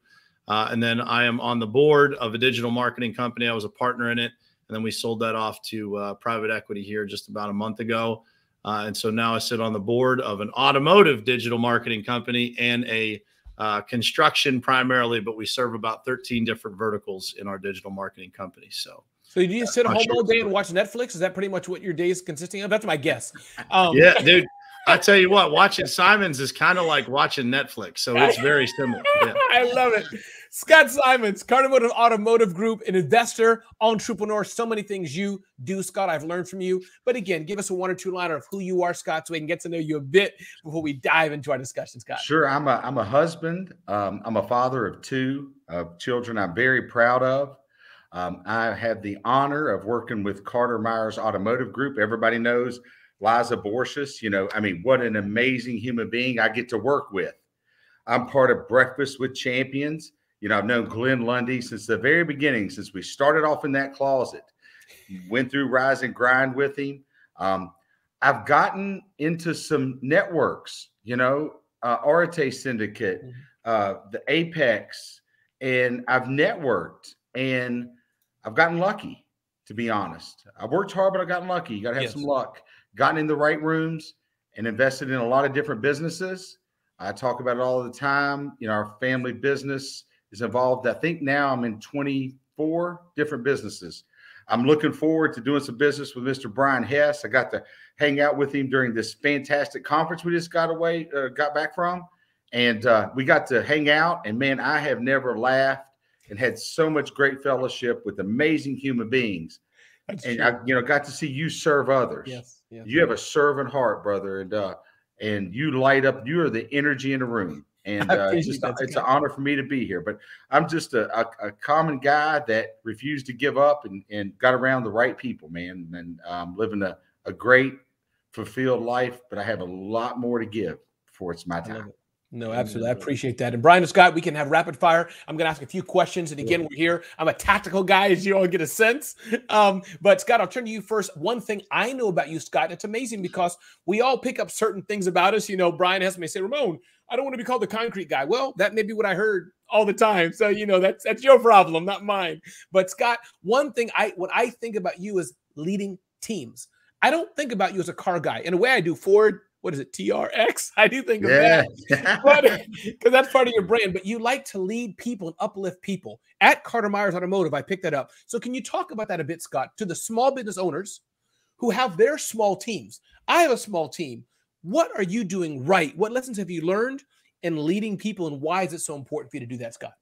Uh, and then I am on the board of a digital marketing company. I was a partner in it, and then we sold that off to uh, private equity here just about a month ago. Uh, and so now I sit on the board of an automotive digital marketing company and a uh, construction primarily, but we serve about 13 different verticals in our digital marketing company. So so do you sit home all day and watch Netflix? Is that pretty much what your day is consisting of? That's my guess. Um, yeah, dude. I tell you what, watching Simons is kind of like watching Netflix, so it's very similar. Yeah. I love it. Scott Simons, Carter Automotive Group, an investor, entrepreneur, so many things you do, Scott. I've learned from you. But again, give us a one or two liner of who you are, Scott, so we can get to know you a bit before we dive into our discussion, Scott. Sure. I'm a I'm a husband. Um, I'm a father of two uh, children. I'm very proud of. Um, I have the honor of working with Carter Myers Automotive Group. Everybody knows Liza Borches. You know, I mean, what an amazing human being I get to work with. I'm part of Breakfast with Champions. You know, I've known Glenn Lundy since the very beginning, since we started off in that closet. Went through Rise and Grind with him. Um, I've gotten into some networks, you know, uh, Arete Syndicate, mm-hmm. uh, the Apex, and I've networked and I've gotten lucky, to be honest. I've worked hard, but I've gotten lucky. You got to have yes. some luck. Gotten in the right rooms and invested in a lot of different businesses. I talk about it all the time. You know, our family business is involved. I think now I'm in 24 different businesses. I'm looking forward to doing some business with Mr. Brian Hess. I got to hang out with him during this fantastic conference we just got away, uh, got back from, and uh, we got to hang out. And man, I have never laughed and had so much great fellowship with amazing human beings. That's and true. I, you know, got to see you serve others. Yes, yes. You have a servant heart, brother, and uh, and you light up. You are the energy in the room, and uh, just, it's an honor for me to be here. But I'm just a, a, a, common guy that refused to give up and, and got around the right people, man, and um, living a, a great, fulfilled life. But I have a lot more to give before it's my time. No, absolutely. I appreciate that. And Brian and Scott, we can have rapid fire. I'm going to ask a few questions. And again, we're here. I'm a tactical guy, as you all get a sense. Um, but Scott, I'll turn to you first. One thing I know about you, Scott, it's amazing because we all pick up certain things about us. You know, Brian has me say, Ramon, I don't want to be called the concrete guy. Well, that may be what I heard all the time. So, you know, that's that's your problem, not mine. But Scott, one thing I what I think about you is leading teams. I don't think about you as a car guy. In a way, I do Ford, what is it trx i do think of that? Because that's part of your brand but you like to lead people and uplift people. At carter myers automotive i picked that up. So can you talk about that a bit scott to the small business owners who have their small teams? I have a small team. What are you doing right? What lessons have you learned in leading people and why is it so important for you to do that scott?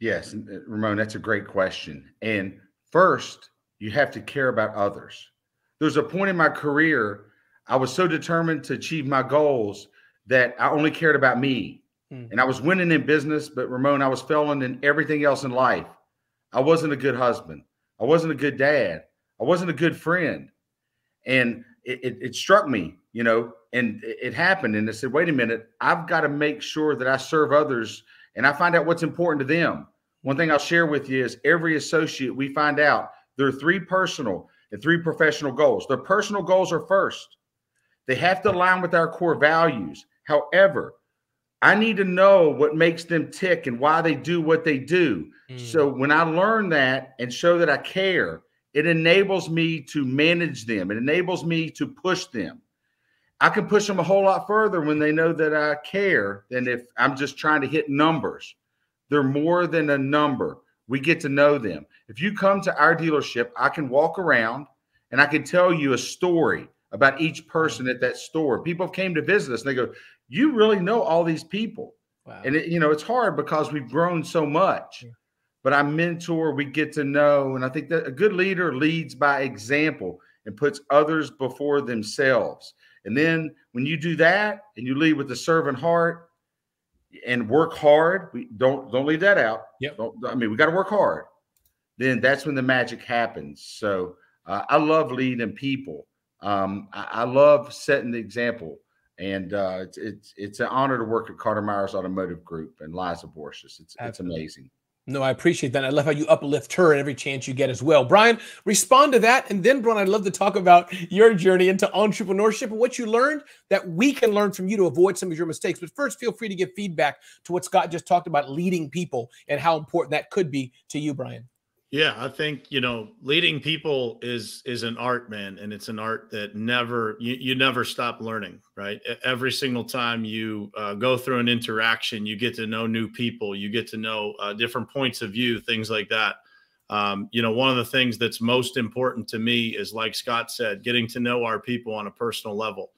Yes uh, ramon that's a great question. And first you have to care about others. There's a point in my career I was so determined to achieve my goals that I only cared about me. Hmm. And I was winning in business, but Ramon, I was failing in everything else in life. I wasn't a good husband. I wasn't a good dad. I wasn't a good friend. And it, it, it struck me, you know, and it, it happened. And I said, wait a minute, I've got to make sure that I serve others and I find out what's important to them. One thing I'll share with you is every associate we find out there are three personal and three professional goals. Their personal goals are first. They have to align with our core values. However, I need to know what makes them tick and why they do what they do. Mm. So when I learn that and show that I care, it enables me to manage them. It enables me to push them. I can push them a whole lot further when they know that I care than if I'm just trying to hit numbers. They're more than a number. We get to know them. If you come to our dealership, I can walk around and I can tell you a story about each person at that store. People came to visit us and they go, You really know all these people. Wow. And it, you know, it's hard because we've grown so much. Yeah. But I mentor, we get to know. And I think that a good leader leads by example and puts others before themselves. And then when you do that and you lead with a servant heart and work hard, we don't don't leave that out. Yep. Don't, I mean, we got to work hard. Then that's when the magic happens. So uh, I love leading people Um, I, I, love setting the example, and uh, it's, it's it's an honor to work at Carter Myers Automotive Group and Liza Borches. It's it's amazing. No, I appreciate that. I love how you uplift her every chance you get as well. Brian, respond to that. And then, Brian, I'd love to talk about your journey into entrepreneurship and what you learned that we can learn from you to avoid some of your mistakes. But first, feel free to give feedback to what Scott just talked about leading people and how important that could be to you, Brian. Yeah, I think you know leading people is is an art, man, and it's an art that never you, you never stop learning. Right, every single time you uh, go through an interaction, you get to know new people, you get to know uh, different points of view, things like that. Um, you know, one of the things that's most important to me is, like Scott said, getting to know our people on a personal level.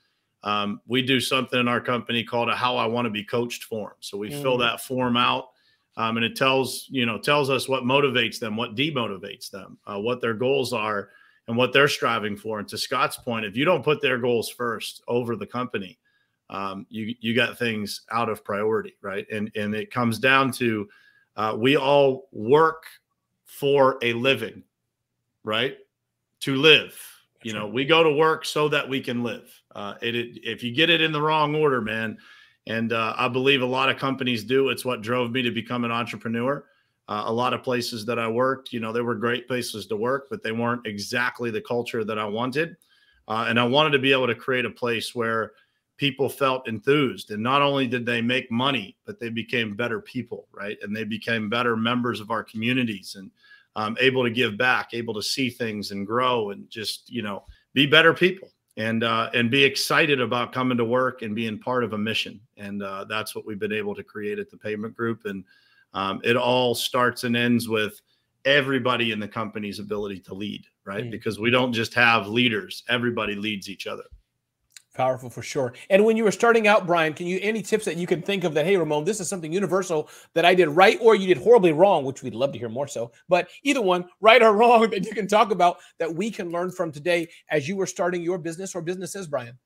Um, we do something in our company called a "How I Want to Be Coached" form. So we mm. fill that form out um, and it tells you know tells us what motivates them, what demotivates them, uh, what their goals are, and what they're striving for. And to Scott's point, if you don't put their goals first over the company, um, you you got things out of priority, right? And and it comes down to uh, we all work for a living, right? To live. You know, we go to work so that we can live. Uh, it, it, if you get it in the wrong order, man, and uh, I believe a lot of companies do. It's what drove me to become an entrepreneur. Uh, a lot of places that I worked, you know, they were great places to work, but they weren't exactly the culture that I wanted. Uh, and I wanted to be able to create a place where people felt enthused. And not only did they make money, but they became better people, right? And they became better members of our communities and um, able to give back, able to see things and grow and just, you know, be better people and uh, and be excited about coming to work and being part of a mission. And uh, that's what we've been able to create at the Pavement Group. And um, it all starts and ends with everybody in the company's ability to lead, right? Mm. Because we don't just have leaders; everybody leads each other. Powerful for sure. And when you were starting out, Brian, can you any tips that you can think of that, hey, Ramon, this is something universal that I did right or you did horribly wrong, which we'd love to hear more so. But either one, right or wrong, that you can talk about that we can learn from today as you were starting your business or businesses, Brian.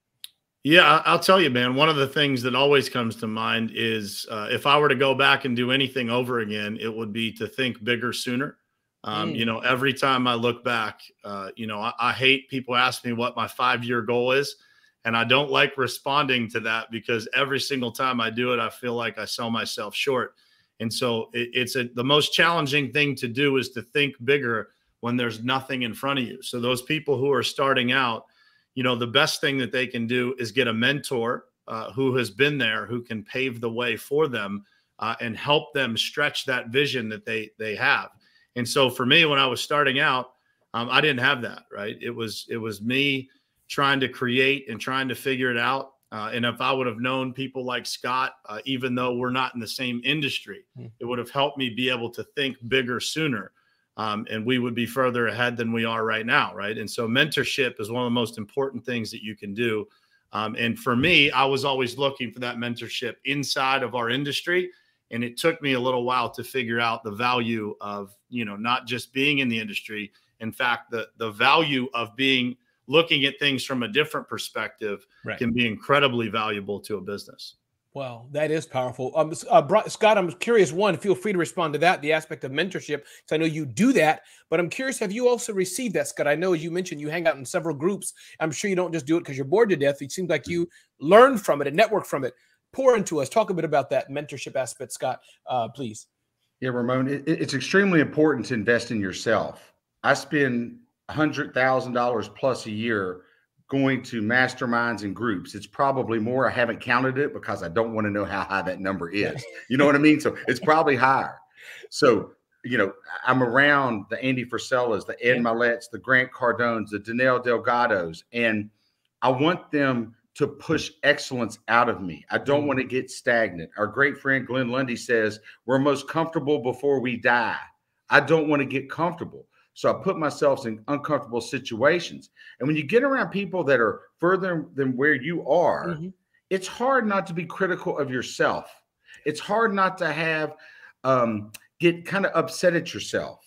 Yeah, I'll tell you, man. One of the things that always comes to mind is uh, if I were to go back and do anything over again, it would be to think bigger sooner. Um, mm. You know, every time I look back, uh, you know, I, I hate people ask me what my five year goal is and I don't like responding to that because every single time I do it, I feel like I sell myself short. And so it, it's a, the most challenging thing to do is to think bigger when there's nothing in front of you. So those people who are starting out, you know, the best thing that they can do is get a mentor uh, who has been there, who can pave the way for them uh, and help them stretch that vision that they they have. And so for me, when I was starting out, um, I didn't have that. Right? It was it was me trying to create and trying to figure it out. Uh, and if I would have known people like Scott, uh, even though we're not in the same industry, mm. it would have helped me be able to think bigger sooner. Um, and we would be further ahead than we are right now. Right. And so mentorship is one of the most important things that you can do. Um, and for me, I was always looking for that mentorship inside of our industry. And it took me a little while to figure out the value of, you know, not just being in the industry. In fact, the the value of being looking at things from a different perspective right. can be incredibly valuable to a business. Well, that is powerful. Um, uh, Scott, I'm curious. One, feel free to respond to that, the aspect of mentorship, because I know you do that. But I'm curious, have you also received that, Scott? I know as you mentioned you hang out in several groups. I'm sure you don't just do it because you're bored to death. It seems like you learn from it and network from it. Pour into us. Talk a bit about that mentorship aspect, Scott, uh, please. Yeah, Ramon, it, it's extremely important to invest in yourself. I spend hundred thousand dollars plus a year going to masterminds and groups. It's probably more. I haven't counted it because I don't want to know how high that number is. You know what I mean? So it's probably higher. So you know, I'm around the Andy Frisellas, the Ed Myletts, the Grant Cardones, the Danelle Delgados, and I want them to push excellence out of me. I don't mm. want to get stagnant. Our great friend Glenn Lundy says we're most comfortable before we die. I don't want to get comfortable. So I put myself in uncomfortable situations. And when you get around people that are further than where you are, mm-hmm. it's hard not to be critical of yourself. It's hard not to have um, get kind of upset at yourself.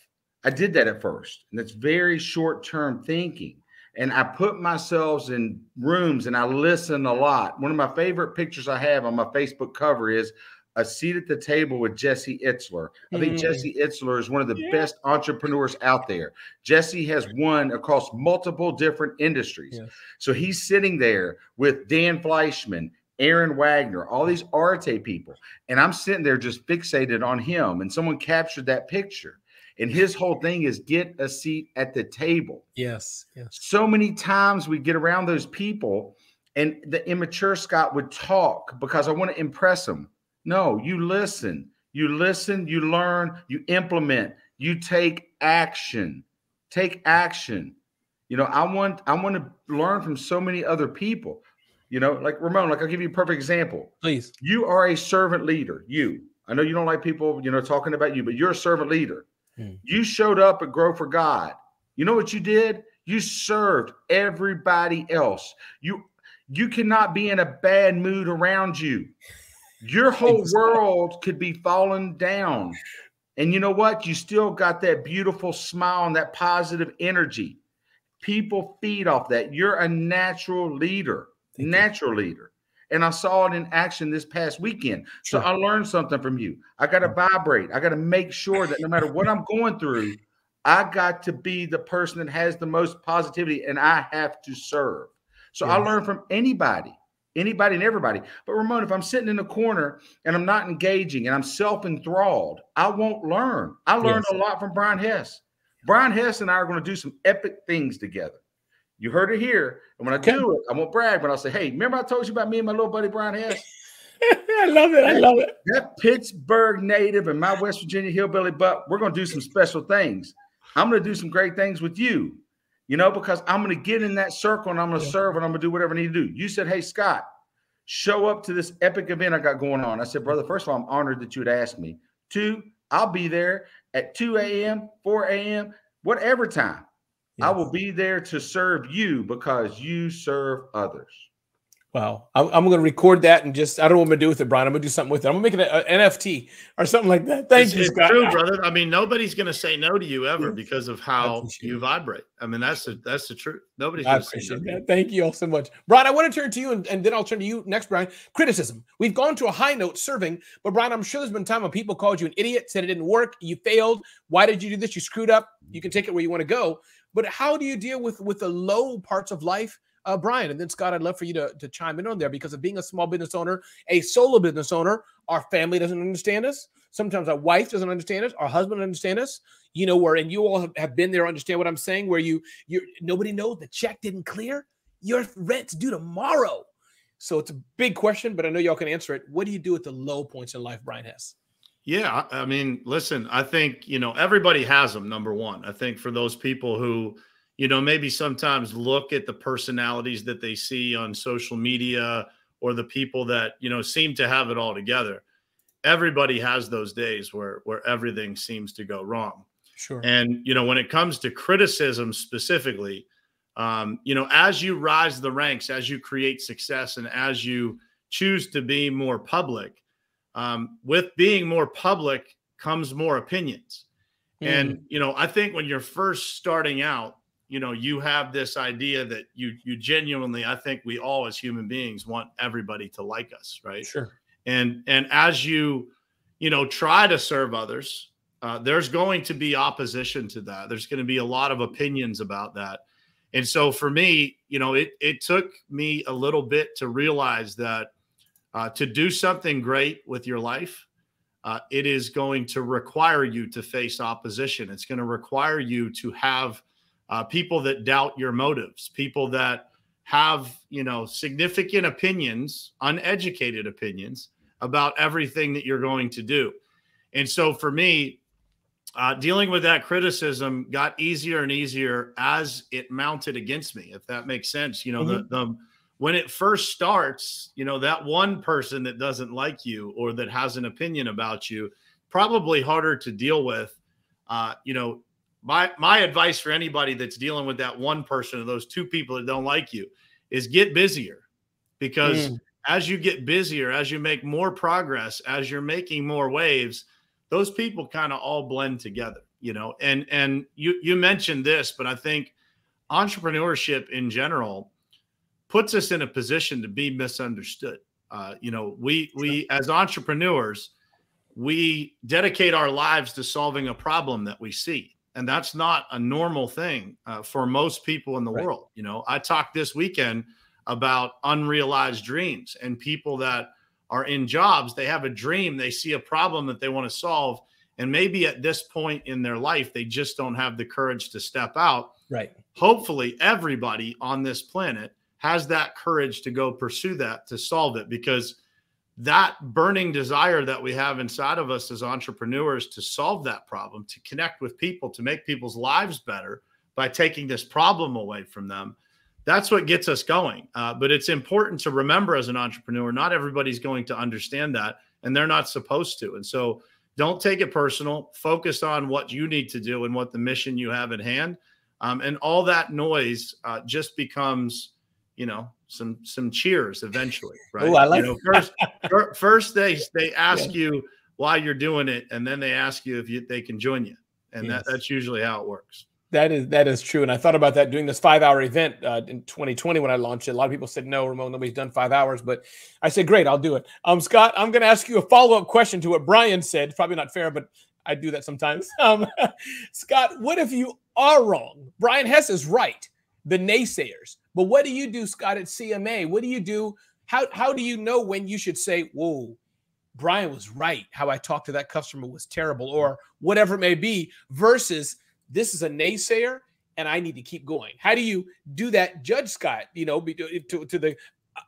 I did that at first, and it's very short term thinking. And I put myself in rooms and I listen a lot. One of my favorite pictures I have on my Facebook cover is a seat at the table with Jesse Itzler. I think Mm. Jesse Itzler is one of the Yeah. best entrepreneurs out there. Jesse has won across multiple different industries. Yes. So he's sitting there with Dan Fleyshman, Aaron Wagner, all these Arte people. And I'm sitting there just fixated on him. And someone captured that picture. And his whole thing is get a seat at the table Yes. Yes. so many times we get around those people and the immature Scott would talk because I want to impress them. No, you listen, you listen, you learn, you implement, you take action. Take action. You know, I want I want to learn from so many other people. You know, like Ramon, like I'll give you a perfect example. Please. You are a servant leader. You. I know you don't like people, you know, talking about you, but you're a servant leader. Hmm. You showed up at Grow for God. You know what you did? You served everybody else. You you cannot be in a bad mood around you. Your whole you, world could be falling down. And you know what? You still got that beautiful smile and that positive energy. People feed off that. You're a natural leader, Thank you. natural leader. And I saw it in action this past weekend. So I learned something from you. I got to mm. vibrate. I got to make sure that no matter what I'm going through, I got to be the person that has the most positivity and I have to serve. So I Yes. learn from anybody, anybody and everybody. But Ramon, if I'm sitting in a corner and I'm not engaging and I'm self enthralled, I won't learn. I learned Yes. a lot from Brian Hess. Brian Hess and I are going to do some epic things together. You heard it here. And when I do it, I won't brag, but I'll say, hey, remember I told you about me and my little buddy Brian Hess? I love it. I love it. that Pittsburgh native and my West Virginia hillbilly butt, we're going to do some special things. I'm going to do some great things with you, you know, because I'm going to get in that circle and I'm going to Yeah. serve and I'm going to do whatever I need to do. You said, Hey, Scott, show up to this epic event I got going on. I said, Brother, first of all, I'm honored that you would ask me. Two, I'll be there at 2 a.m., 4 a.m., whatever time. I will be there to serve you because you serve others. Wow. I'm, I'm going to record that and just, I don't know what I'm going to do with it, Brian. I'm going to do something with it. I'm going to make it an NFT or something like that. Thank it's, you, it's true, brother. I mean, nobody's going to say no to you ever because of how you vibrate. I mean, that's the that's the truth. Nobody's going to say no. appreciate to you. that. Thank you all so much. Brian, I want to turn to you and, and then I'll turn to you next, Brian. Criticism. We've gone to a high note serving, but Brian, I'm sure there's been time when people called you an idiot, said it didn't work, you failed. Why did you do this? You screwed up. You can take it where you want to go. But how do you deal with with the low parts of life? Uh, Brian, and then Scott, I'd love for you to, to chime in on there because of being a small business owner, a solo business owner, our family doesn't understand us. Sometimes our wife doesn't understand us, our husband doesn't understand us. You know, where and you all have, have been there, understand what I'm saying, where you you nobody knows the check didn't clear, your rent's due tomorrow. So it's a big question, but I know y'all can answer it. What do you do at the low points in life, Brian Hess? Yeah, I I mean, listen, I think, you know, everybody has them, number one. I think for those people who, you know, maybe sometimes look at the personalities that they see on social media or the people that, you know, seem to have it all together. Everybody has those days where where everything seems to go wrong. Sure. And you know, when it comes to criticism specifically, um, you know, as you rise the ranks, as you create success, and as you choose to be more public, um, with being more public comes more opinions. And you know, I think when you're first starting out, you know, you have this idea that you you genuinely, I think we all as human beings want everybody to like us, right? sure. and and as you you know try to serve others uh, there's going to be opposition to that there's going to be a lot of opinions about that and so for me you know it it took me a little bit to realize that uh, to do something great with your life uh, it is going to require you to face opposition it's going to require you to have uh, people that doubt your motives people that have you know significant opinions uneducated opinions about everything that you're going to do. And so for me uh, dealing with that criticism got easier and easier as it mounted against me if that makes sense. You know the, the when it first starts you know that one person that doesn't like you or that has an opinion about you probably harder to deal with uh, you know my my advice for anybody that's dealing with that one person or those two people that don't like you is get busier because Mm. as you get busier as you make more progress as you're making more waves those people kind of all blend together you know? And and you you mentioned this but i think entrepreneurship in general puts us in a position to be misunderstood. Uh, you know, we we as entrepreneurs, we dedicate our lives to solving a problem that we see, and that's not a normal thing uh, for most people in the right. world. You know, I talked this weekend about unrealized dreams and people that are in jobs. They have a dream, they see a problem that they want to solve, and maybe at this point in their life, they just don't have the courage to step out. Right. Hopefully, everybody on this planet has that courage to go pursue that to solve it because that burning desire that we have inside of us as entrepreneurs to solve that problem, to connect with people, to make people's lives better by taking this problem away from them. That's what gets us going. Uh, but it's important to remember as an entrepreneur, not everybody's going to understand that, and they're not supposed to. And so don't take it personal. Focus on what you need to do and what the mission you have at hand. Um, and all that noise uh, just becomes you know some some cheers eventually right? I like you know, first first they they ask yeah. you why you're doing it and then they ask you if you, they can join you and yes. that, that's usually how it works. That is that is true and i thought about that doing this five hour event uh, in 2020 when i launched it. A lot of people said no ramon nobody's done five hours but i said great i'll do it. Um scott i'm going to ask you a follow-up question to what brian said probably not fair but i do that sometimes. Um scott what if you are wrong? Brian hess is right. The naysayers but what do you do, Scott, at CMA? What do you do? How, how do you know when you should say, whoa, Brian was right. How I talked to that customer was terrible, or whatever it may be, versus this is a naysayer and I need to keep going. How do you do that, Judge Scott? You know, to, to the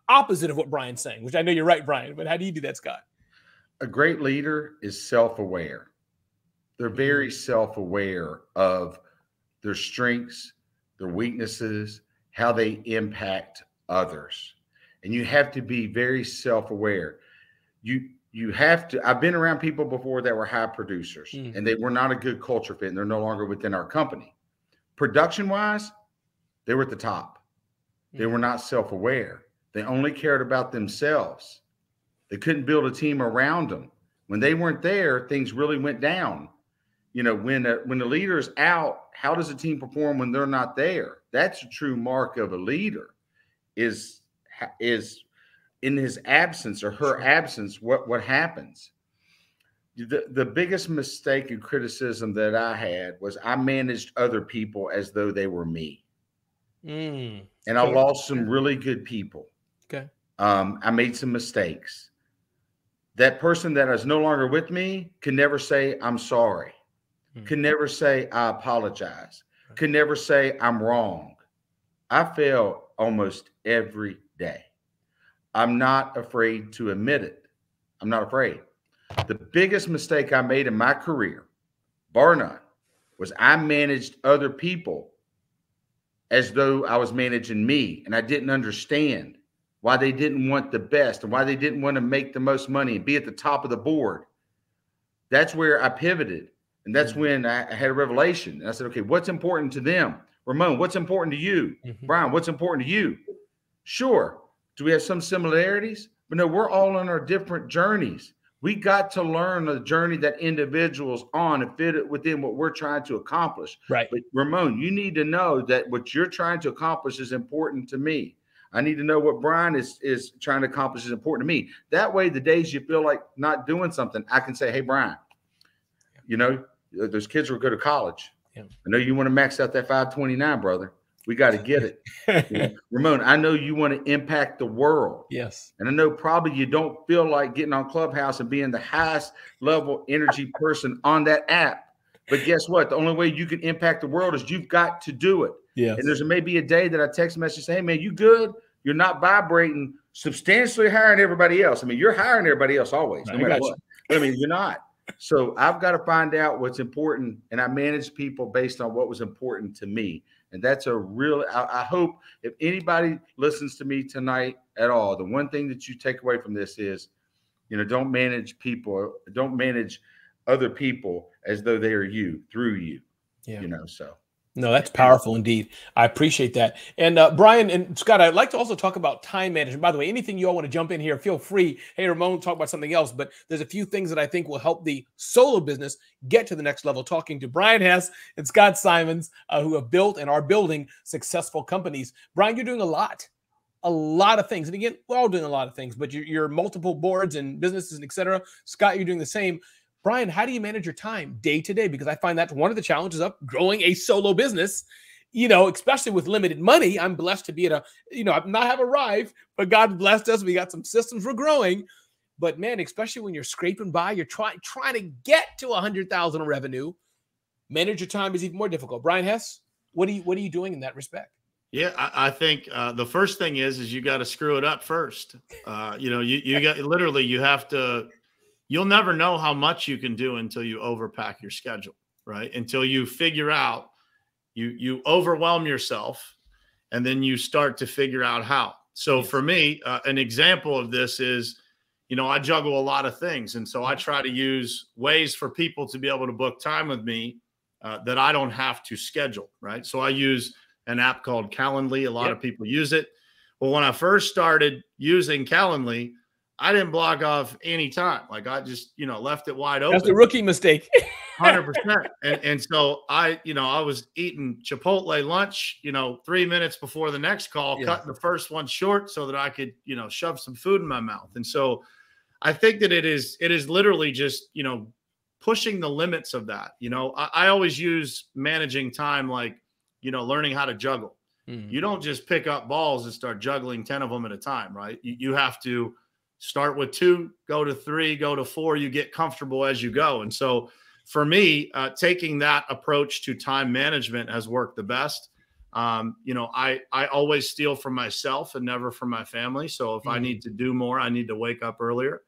opposite of what Brian's saying, which I know you're right, Brian, but how do you do that, Scott? A great leader is self aware. They're very mm-hmm. self aware of their strengths, their weaknesses, how they impact others. And you have to be very self-aware. You you have to I've been around people before that were high producers mm-hmm. and they were not a good culture fit and they're no longer within our company. Production wise, they were at the top. Mm-hmm. They were mm-hmm. not self-aware. They only cared about themselves. They couldn't build a team around them. When they weren't there, things really went down you know when a, when the leader is out how does a team perform when they're not there that's a true mark of a leader is is in his absence or her absence what what happens. The, the biggest mistake and criticism that i had was i managed other people as though they were me. Mm. and i lost some really good people. Okay. Um, i made some mistakes. That person that is no longer with me can never say i'm sorry. Mm. can never say, I apologize, can never say, I'm wrong. I fail almost every day. I'm not afraid to admit it. I'm not afraid. The biggest mistake I made in my career, bar none, was I managed other people as though I was managing me. And I didn't understand why they didn't want the best and why they didn't want to make the most money and be at the top of the board. That's where I pivoted. And that's mm-hmm. when I had a revelation. And I said, okay, what's important to them? Ramon, what's important to you? Mm-hmm. Brian, what's important to you? Sure. Do we have some similarities? But no, we're all on our different journeys. We got to learn the journey that individuals on and fit it within what we're trying to accomplish. Right. But Ramon, you need to know that what you're trying to accomplish is important to me. I need to know what Brian is is trying to accomplish is important to me. That way, the days you feel like not doing something, I can say, "Hey, Brian, you know, those kids will go to college. Yeah. I know you want to max out that 529, brother. We got to get it. you know, Ramon, I know you want to impact the world. Yes. And I know probably you don't feel like getting on Clubhouse and being the highest level energy person on that app. But guess what? The only way you can impact the world is you've got to do it. Yeah. And there's maybe a day that I text message say, Hey man, you good? You're not vibrating substantially higher than everybody else. I mean, you're higher than everybody else always, no matter what. I mean, you're not so I've got to find out what's important, and I manage people based on what was important to me. And that's a real. I, I, hope if anybody listens to me tonight at all, the one thing that you take away from this is, you know, don't manage people, don't manage other people as though they are you through you. Yeah. You know, so no, that's powerful indeed. I appreciate that. And uh, Brian and Scott, I'd like to also talk about time management. By the way, anything you all want to jump in here, feel free. Hey, Ramon, talk about something else. But there's a few things that I think will help the solo business get to the next level. Talking to Brian Hess and Scott Simons, uh, who have built and are building successful companies. Brian, you're doing a lot a lot of things. And again, we're all doing a lot of things, but you're, you're multiple boards and businesses and etc. Scott, you're doing the same. Brian, how do you manage your time day to day? Because I find that's one of the challenges of growing a solo business. You know, especially with limited money. I'm blessed to be at a, you know, I'm not have arrived, but God blessed us. We got some systems we're growing. But man, especially when you're scraping by, you're trying trying to get to a hundred thousand revenue. Manage your time is even more difficult. Brian Hess, what are you what are you doing in that respect? Yeah, I, I think uh, the first thing is is you got to screw it up first. Uh, you know, you you got literally you have to. You'll never know how much you can do until you overpack your schedule, right? Until you figure out you you overwhelm yourself, and then you start to figure out how. So yes. for me, uh, an example of this is, you know, I juggle a lot of things, and so I try to use ways for people to be able to book time with me uh, that I don't have to schedule, right? So I use an app called Calendly. A lot yep. of people use it. Well, when I first started using Calendly, I didn't block off any time. Like I just, you know, left it wide open. That's a rookie mistake. Hundred percent. And and so I, you know, I was eating Chipotle lunch, you know, three minutes before the next call, yeah. cutting the first one short so that I could, you know, shove some food in my mouth. And so I think that it is it is literally just, you know, pushing the limits of that. You know, I, I always use managing time like you know, learning how to juggle. Mm-hmm. You don't just pick up balls and start juggling 10 of them at a time, right? You, you have to start with two, go to three, go to four. You get comfortable as you go. And so for me, uh, taking that approach to time management has worked the best. Um, you know, I I always steal from myself and never from my family. So if mm-hmm. I need to do more, I need to wake up earlier.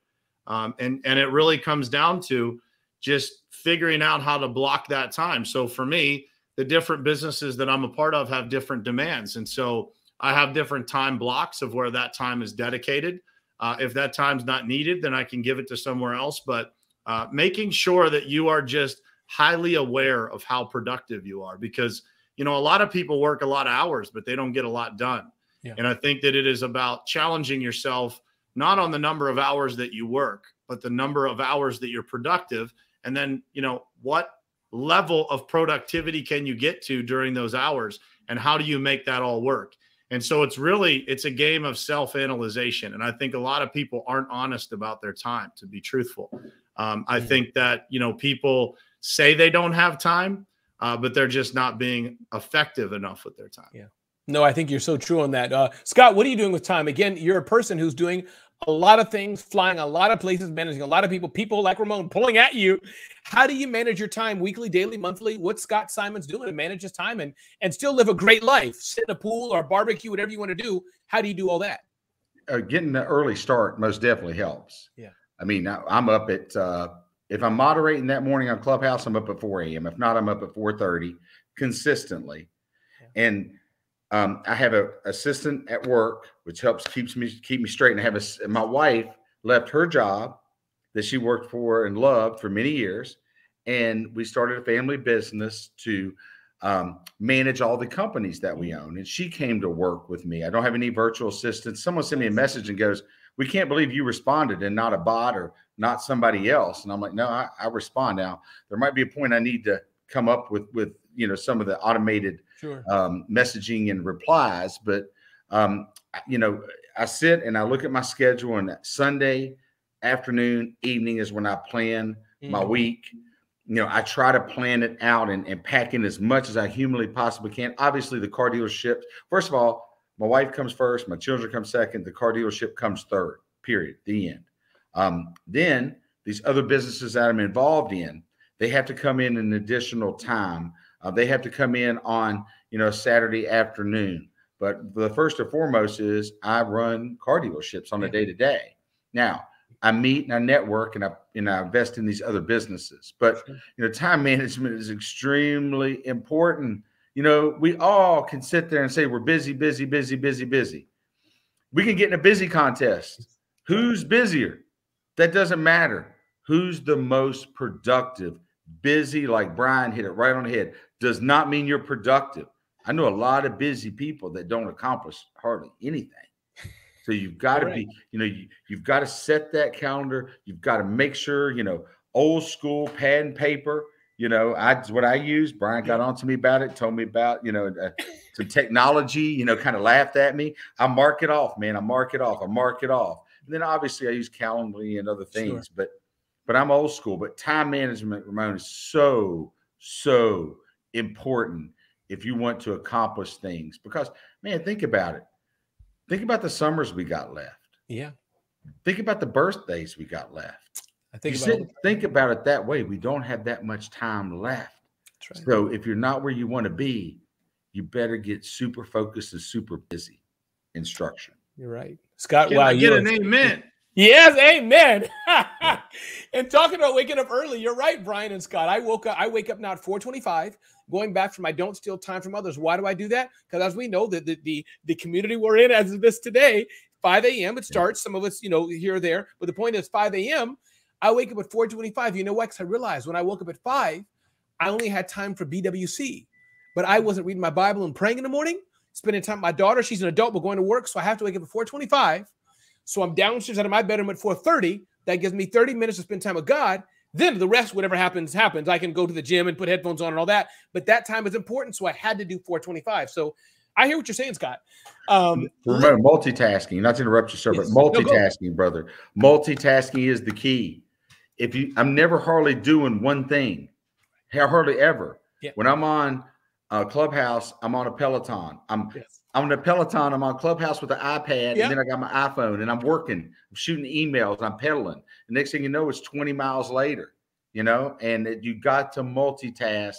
Um, and and it really comes down to just figuring out how to block that time. So for me, the different businesses that I'm a part of have different demands. And so I have different time blocks of where that time is dedicated. Uh, if that time's not needed, then I can give it to somewhere else. But uh, making sure that you are just highly aware of how productive you are because, you know, a lot of people work a lot of hours, but they don't get a lot done. Yeah. And I think that it is about challenging yourself, not on the number of hours that you work, but the number of hours that you're productive. And then, you know, what level of productivity can you get to during those hours and how do you make that all work and so it's really it's a game of self-analyzation and i think a lot of people aren't honest about their time to be truthful. Um, i mm-hmm. think that you know people say they don't have time uh, but they're just not being effective enough with their time. Yeah. No i think you're so true on that. Uh, scott what are you doing with time? Again you're a person who's doing a lot of things, flying a lot of places, managing a lot of people, people like Ramon pulling at you. How do you manage your time weekly, daily, monthly? What's Scott Simons doing to manage his time and and still live a great life? Sit in a pool or barbecue, whatever you want to do. How do you do all that? Uh, getting the early start most definitely helps. Yeah. I mean, I'm up at uh, if I'm moderating that morning on Clubhouse, I'm up at 4 a.m. If not, I'm up at 4:30 consistently. Yeah. And um, I have an assistant at work, which helps keeps me keep me straight. And I have a my wife left her job that she worked for and loved for many years, and we started a family business to um, manage all the companies that we own. And she came to work with me. I don't have any virtual assistants. Someone sent me a message and goes, "We can't believe you responded and not a bot or not somebody else." And I'm like, "No, I, I respond now. There might be a point I need to come up with with you know some of the automated." Sure. um, messaging and replies. But um, you know, I sit and I look at my schedule, and Sunday afternoon, evening is when I plan mm-hmm. my week. You know, I try to plan it out and, and pack in as much as I humanly possibly can. Obviously, the car dealership, first of all, my wife comes first, my children come second, the car dealership comes third, period, the end. Um, then these other businesses that I'm involved in, they have to come in an additional time uh, they have to come in on you know Saturday afternoon. But the first and foremost is I run car dealerships on a day to day. Now I meet and I network and I and I invest in these other businesses. But you know, time management is extremely important. You know, we all can sit there and say we're busy, busy, busy, busy, busy. We can get in a busy contest. Who's busier? That doesn't matter. Who's the most productive? Busy, like Brian hit it right on the head does not mean you're productive. I know a lot of busy people that don't accomplish hardly anything. So you've got to be, you know, you, you've got to set that calendar. You've got to make sure, you know, old school pad and paper. You know, I what I use. Brian got on to me about it, told me about, you know, uh, some technology, you know, kind of laughed at me. I mark it off, man. I mark it off. I mark it off. And then obviously I use Calendly and other things, sure. but but I'm old school. But time management, Ramon, is so so important if you want to accomplish things. Because man, think about it. Think about the summers we got left. Yeah. Think about the birthdays we got left. I think you about sit, think about it that way. We don't have that much time left. Right. So if you're not where you want to be, you better get super focused and super busy instruction. You're right. Scott, Can wow, I get an amen. Yes, amen. and talking about waking up early, you're right, Brian and Scott. I woke up, I wake up now at 425, going back from I don't steal time from others. Why do I do that? Because as we know, that the, the the community we're in as of this today, 5 a.m. it starts. Some of us, you know, here or there. But the point is 5 a.m. I wake up at 425. You know what? Because I realized when I woke up at 5, I only had time for BWC. But I wasn't reading my Bible and praying in the morning, spending time with my daughter. She's an adult, but going to work. So I have to wake up at 425. So I'm downstairs out of my bedroom at 430. That gives me 30 minutes to spend time with God. Then the rest, whatever happens, happens. I can go to the gym and put headphones on and all that. But that time is important. So I had to do 425. So I hear what you're saying, Scott. Um, Remember, multitasking, not to interrupt you, sir, yes. but multitasking, no, brother. Multitasking is the key. If you, I'm never hardly doing one thing, hardly ever. Yeah. When I'm on uh, Clubhouse, I'm on a Peloton. I'm yes. I'm on a Peloton. I'm on Clubhouse with the iPad, yeah. and then I got my iPhone, and I'm working. I'm shooting emails. I'm pedaling. The next thing you know, it's 20 miles later. You know, and you got to multitask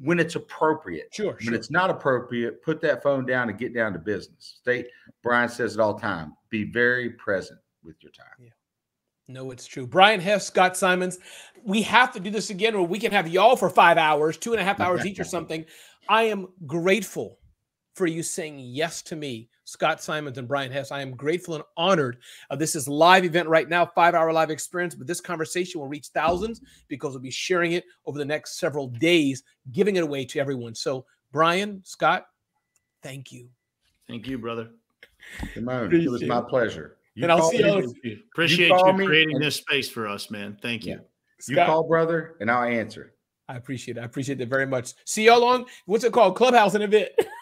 when it's appropriate. Sure. When sure. it's not appropriate, put that phone down and get down to business. Stay. Brian says it all the time. Be very present with your time. Yeah. No, it's true. Brian Hess, Scott Simons. We have to do this again, or we can have y'all for five hours, two and a half hours each, or something. I am grateful for you saying yes to me, Scott Simons and Brian Hess. I am grateful and honored. Uh, this is live event right now, five hour live experience, but this conversation will reach thousands because we'll be sharing it over the next several days, giving it away to everyone. So, Brian, Scott, thank you. Thank you, brother. Simone, it was my pleasure. You and I'll see you. Appreciate you, you creating and, this space for us, man. Thank you. Yeah. You call, brother, and I'll answer. I appreciate it. I appreciate it very much. See y'all on what's it called? Clubhouse in a bit.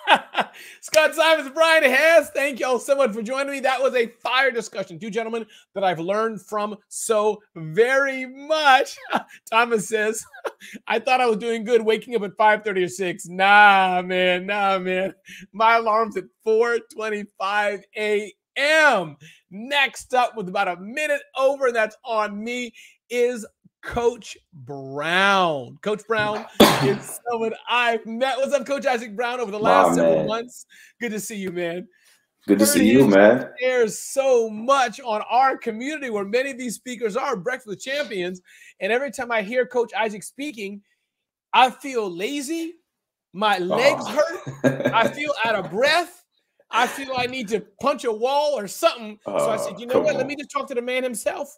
Scott Simons, Brian Hess, thank y'all so much for joining me. That was a fire discussion. Two gentlemen that I've learned from so very much. Thomas says, I thought I was doing good waking up at 5:30 or 6. Nah, man, nah, man. My alarm's at 4:25 a.m. Next up, with about a minute over, and that's on me, is Coach Brown. Coach Brown is someone I've met. What's up, Coach Isaac Brown, over the last several months? Good to see you, man. Good to see you, man. There's so much on our community where many of these speakers are Breakfast with Champions. And every time I hear Coach Isaac speaking, I feel lazy. My legs oh. hurt. I feel out of breath. I feel I need to punch a wall or something. Oh, so I said, you know what? On. Let me just talk to the man himself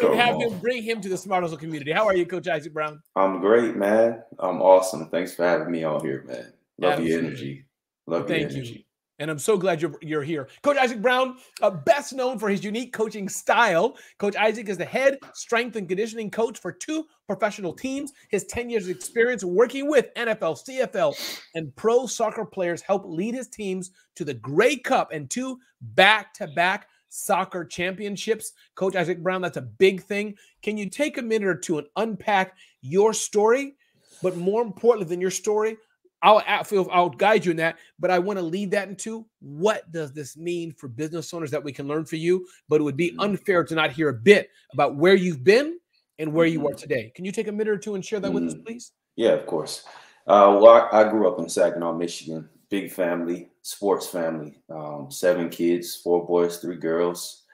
and have him bring him to the Smart Hustle community. How are you, Coach Isaac Brown? I'm great, man. I'm awesome. Thanks for having me on here, man. Love Absolutely. your energy. Love Thank your energy. You. And I'm so glad you're, you're here. Coach Isaac Brown, uh, best known for his unique coaching style. Coach Isaac is the head strength and conditioning coach for two professional teams. His 10 years of experience working with NFL, CFL, and pro soccer players help lead his teams to the Grey Cup and two back to back soccer championships. Coach Isaac Brown, that's a big thing. Can you take a minute or two and unpack your story? But more importantly than your story, I'll, I'll, I'll guide you in that, but I want to lead that into what does this mean for business owners that we can learn for you? But it would be mm-hmm. unfair to not hear a bit about where you've been and where you are mm-hmm. today. Can you take a minute or two and share that with us, mm-hmm. please? Yeah, of course. Uh, well, I, I, grew up in Saginaw, Michigan, big family, sports family, um, seven kids, four boys, three girls.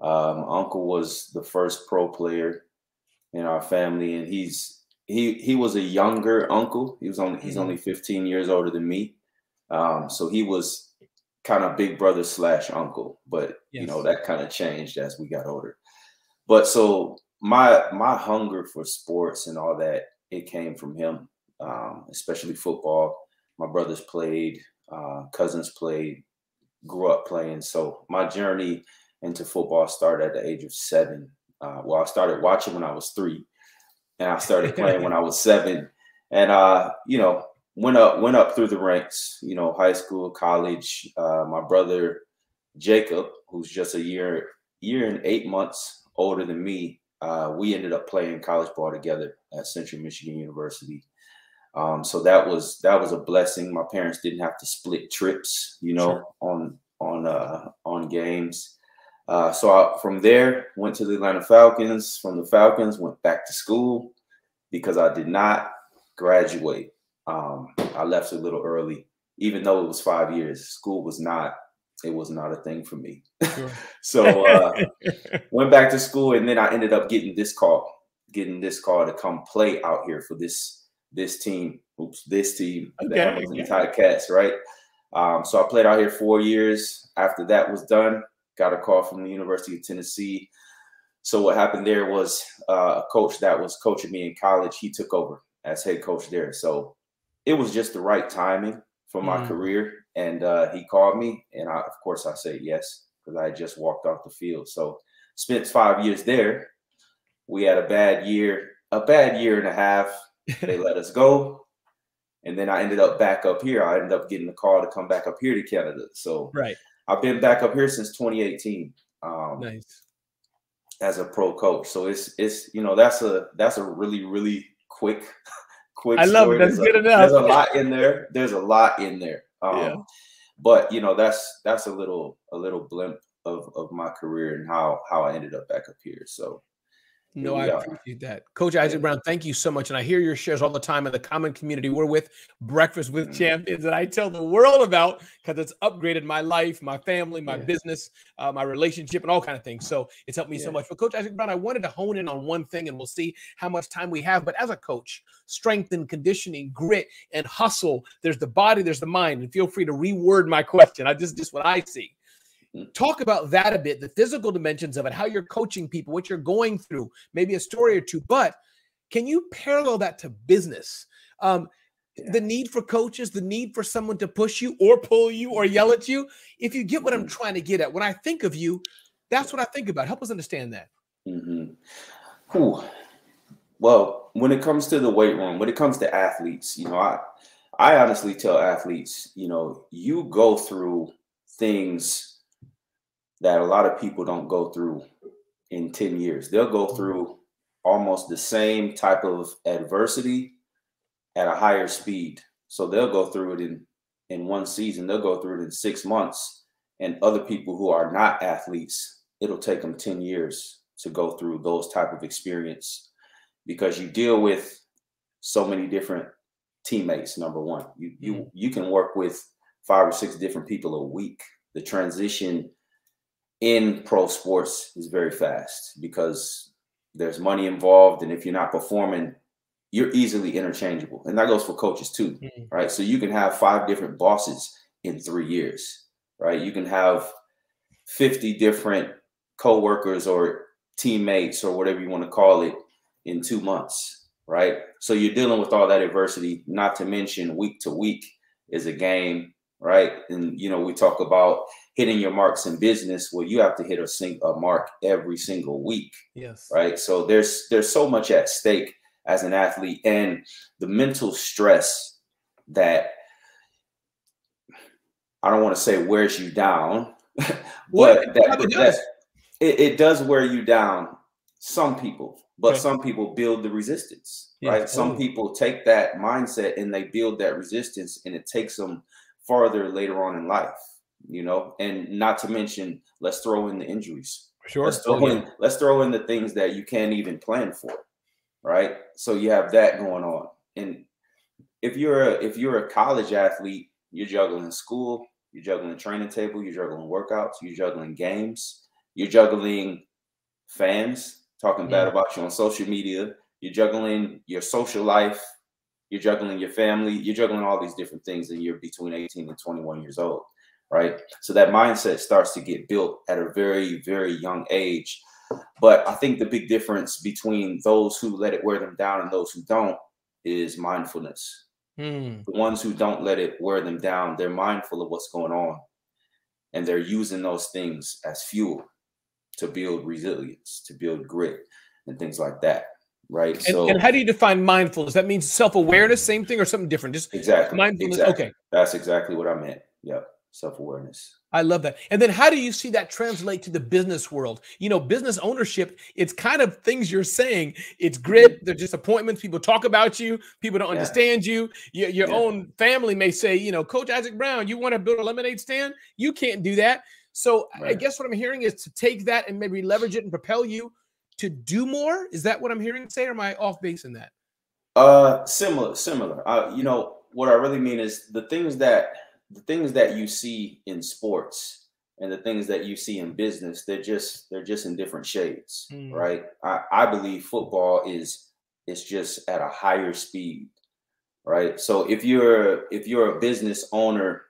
Um, uncle was the first pro player in our family, and he's he he was a younger uncle. He was only he's only mm-hmm. 15 years older than me, um, so he was kind of big brother slash uncle. But yes. you know that kind of changed as we got older. But so my my hunger for sports and all that it came from him, um, especially football my brothers played, uh, cousins played, grew up playing. So my journey into football started at the age of seven. Uh, well, I started watching when I was three, and I started playing when I was seven. And uh, you know, went up went up through the ranks. You know, high school, college. Uh, my brother Jacob, who's just a year year and eight months older than me, uh, we ended up playing college ball together at Central Michigan University. Um, so that was that was a blessing. My parents didn't have to split trips, you know, sure. on on uh, on games. Uh, so I, from there, went to the Atlanta Falcons. From the Falcons, went back to school because I did not graduate. Um, I left a little early, even though it was five years. School was not it was not a thing for me. Sure. so uh, went back to school, and then I ended up getting this call, getting this call to come play out here for this this team. Oops, this team, okay, the okay. Ti-Cats, right? Um, so I played out here four years. After that was done, got a call from the University of Tennessee. So what happened there was uh, a coach that was coaching me in college. He took over as head coach there. So it was just the right timing for my mm. career. And uh, he called me, and I, of course I said yes because I just walked off the field. So spent five years there. We had a bad year, a bad year and a half. They let us go, and then I ended up back up here. I ended up getting the call to come back up here to Canada. So right, I've been back up here since 2018. Um, nice. As a pro coach, so it's it's you know that's a that's a really really quick quick. I love story. it. That's there's good a, enough. There's a lot in there. There's a lot in there. Um, yeah. But you know, that's that's a little a little blimp of of my career and how how I ended up back up here. So no, I appreciate that. Coach Isaac Brown, thank you so much. And I hear your shares all the time in the common community we're with, Breakfast with mm-hmm. Champions, that I tell the world about because it's upgraded my life, my family, my yeah. business, uh, my relationship, and all kind of things. So it's helped me yeah. so much. But Coach Isaac Brown, I wanted to hone in on one thing and we'll see how much time we have. But as a coach, strength and conditioning, grit and hustle, there's the body, there's the mind. And feel free to reword my question. I just just what I see talk about that a bit the physical dimensions of it how you're coaching people what you're going through maybe a story or two but can you parallel that to business um, yeah. the need for coaches the need for someone to push you or pull you or yell at you if you get what i'm mm-hmm. trying to get at when i think of you that's what i think about help us understand that mm-hmm. well when it comes to the weight room when it comes to athletes you know i i honestly tell athletes you know you go through things that a lot of people don't go through in 10 years. They'll go mm-hmm. through almost the same type of adversity at a higher speed. So they'll go through it in in one season, they'll go through it in 6 months. And other people who are not athletes, it'll take them 10 years to go through those type of experience because you deal with so many different teammates number 1. You you mm-hmm. you can work with five or six different people a week. The transition in pro sports is very fast because there's money involved. And if you're not performing, you're easily interchangeable. And that goes for coaches too, mm-hmm. right? So you can have five different bosses in three years, right? You can have 50 different co-workers or teammates or whatever you want to call it in two months, right? So you're dealing with all that adversity, not to mention week to week is a game right? And you know, we talk about hitting your marks in business. Well, you have to hit a, sing- a mark every single week. Yes. Right. So there's there's so much at stake as an athlete, and the mental stress that I don't want to say wears you down, but that, that it, it, does wear you down. Some people, but okay. some people build the resistance. Yeah, right. Totally. Some people take that mindset and they build that resistance, and it takes them farther later on in life, you know, and not to mention, let's throw in the injuries. Sure. Let's throw in, let's throw in the things that you can't even plan for. Right. So you have that going on. And if you're a, if you're a college athlete, you're juggling school, you're juggling training table, you're juggling workouts, you're juggling games, you're juggling fans talking bad about you on social media, you're juggling your social life, you're juggling your family, you're juggling all these different things, and you're between 18 and 21 years old, right? So that mindset starts to get built at a very, very young age. But I think the big difference between those who let it wear them down and those who don't is mindfulness. Hmm. The ones who don't let it wear them down, they're mindful of what's going on and they're using those things as fuel to build resilience, to build grit, and things like that. Right? And, so and how do you define mindfulness? That means self awareness, same thing, or something different? Just exactly mindfulness. exactly. Okay, That's exactly what I meant. Yep. Self awareness. I love that. And then how do you see that translate to the business world? You know, business ownership, it's kind of things you're saying. It's grit, mm-hmm. there's disappointments. People talk about you, people don't Yeah. understand you. Your, your Yeah. own family may say, you know, Coach Isaac Brown, you want to build a lemonade stand? You can't do that. So I guess what I'm hearing is to take that and maybe leverage it and propel you to do more. Is that what I'm hearing say, or am I off base in that? Uh, similar, similar. Uh, you know what I really mean is the things that the things that you see in sports and the things that you see in business, they're just they're just in different shades, Mm. right? I, I believe football is is just at a higher speed, right? So if you're if you're a business owner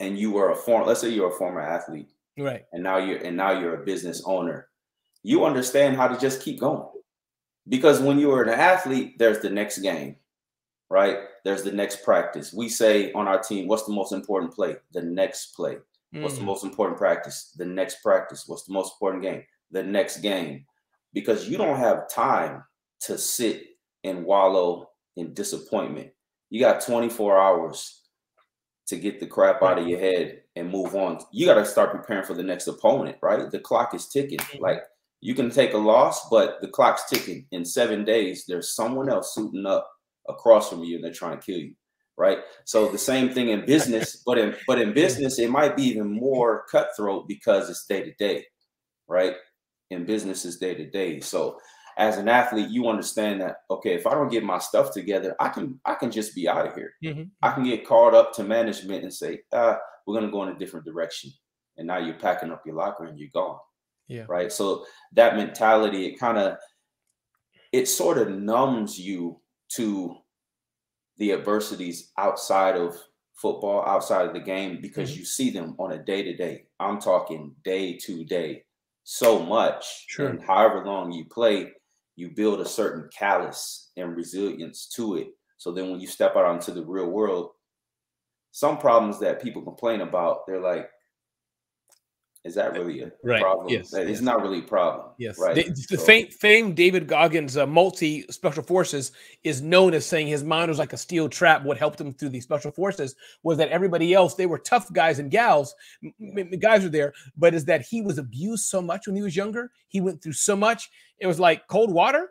and you were a former, let's say you're a former athlete, Right. and now you're and now you're a business owner you understand how to just keep going because when you are an athlete there's the next game right there's the next practice we say on our team what's the most important play the next play what's the Mm. most important practice the next practice what's the most important game the next game because you don't have time to sit and wallow in disappointment you got 24 hours to get the crap out of your head and move on. You got to start preparing for the next opponent, right? The clock is ticking. Mhm. Like you can take a loss, but the clock's ticking. In seven days, there's someone else suiting up across from you and they're trying to kill you, right? So the same thing in business, but in but in business, it might be even more cutthroat because it's day to day, right? In business, is day to day. So as an athlete, you understand that okay, if I don't get my stuff together, I can I can just be out of here. Mhm. I can get called up to management and say, uh, we're gonna go in a different direction. And now you're packing up your locker and you're gone. Yeah. Right. So that mentality, it kind of it sort of numbs you to the adversities outside of football, outside of the game, because Mm-hmm. you see them on a day to day. I'm talking day to day so much. Sure. And however long you play, you build a certain callous and resilience to it. So then when you step out onto the real world, some problems that people complain about, they're like, is that really a Right. problem? Yes. That- Yes. It's not really a problem. Yes. Right. The, the So- fame, famed David Goggins, uh, multi special forces, is known as saying his mind was like a steel trap. What helped him through the special forces was that everybody else, they were tough guys and gals. M- guys were there, but is that he was abused so much when he was younger. He went through so much. It was like cold water,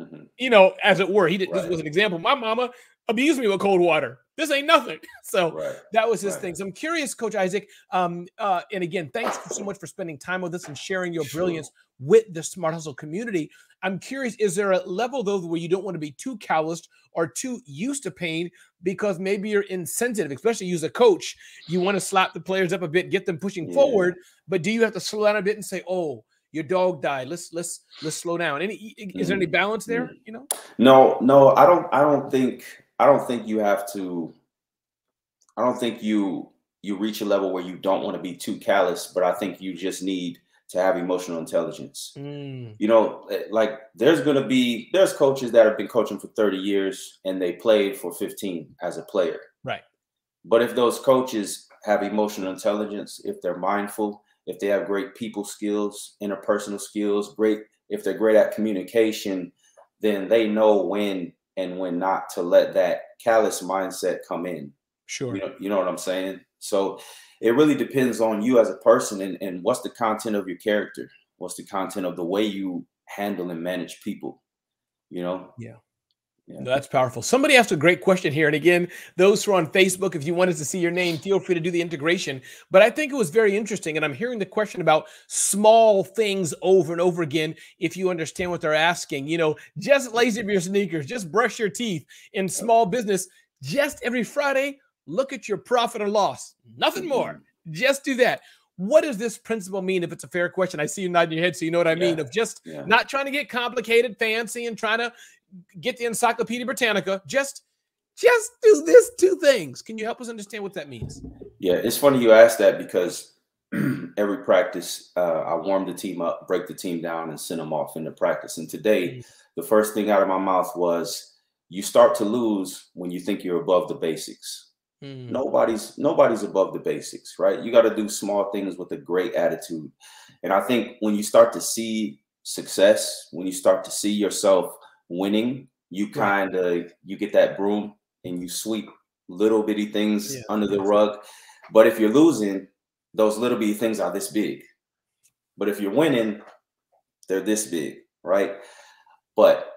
Mhm. you know, as it were. He did. This was an example. My mama abused me with cold water. This ain't nothing. So Right. that was his Right. thing. So I'm curious, Coach Isaac. Um, uh, and again, thanks so much for spending time with us and sharing your Sure. brilliance with the Smart Hustle community. I'm curious, is there a level though where you don't want to be too calloused or too used to pain because maybe you're insensitive, especially you as a coach, you want to slap the players up a bit, get them pushing Yeah. forward, but do you have to slow down a bit and say, "Oh, your dog died. Let's let's let's slow down." Any is there any Mhm. balance there? Mhm. You know? No, no, I don't I don't think I don't think you have to I don't think you you reach a level where you don't want to be too callous, but I think you just need to have emotional intelligence. Mm, You know, eh, like there's going to be there's coaches that have been coaching for 30 years and they played for 15 as a player. right. But if those coaches have emotional intelligence, if they're mindful, if they have great people skills, interpersonal skills, great if they're great at communication, then they know when and when not to let that callous mindset come in. Sure. You know, you know what I'm saying? So it really depends on you as a person and, and what's the content of your character? What's the content of the way you handle and manage people? You know? Yeah. Yeah. No, That's powerful. Somebody asked a great question here. And again, those who are on Facebook, if you wanted to see your name, feel free to do the integration. But I think it was very interesting. And I'm hearing the question about small things over and over again. If you understand what they're asking, you know, just lace up your sneakers, just brush your teeth in small business, just every Friday, look at your profit or loss. Nothing more. Mm-hmm. Just do that. What does this principle mean if it's a fair question? I see you nodding your head, so you know what I mean. Yeah. Of just Yeah. not trying to get complicated, fancy, and trying to get the Encyclopedia Britannica. Just, just do this two things. Can you help us understand what that means? Yeah, it's funny you asked that because every practice, uh, I warm the team up, break the team down, and send them off into practice. And today, the first thing out of my mouth was, "You start to lose when you think you're above the basics. Mm, Nobody's nobody's above the basics, right? You got to do small things with a great attitude. And I think when you start to see success, when you start to see yourself winning, you kind of you get that broom and you sweep little bitty things Yeah. under the rug. But if you're losing, those little bitty things are this big. But if you're winning, they're this big, right? But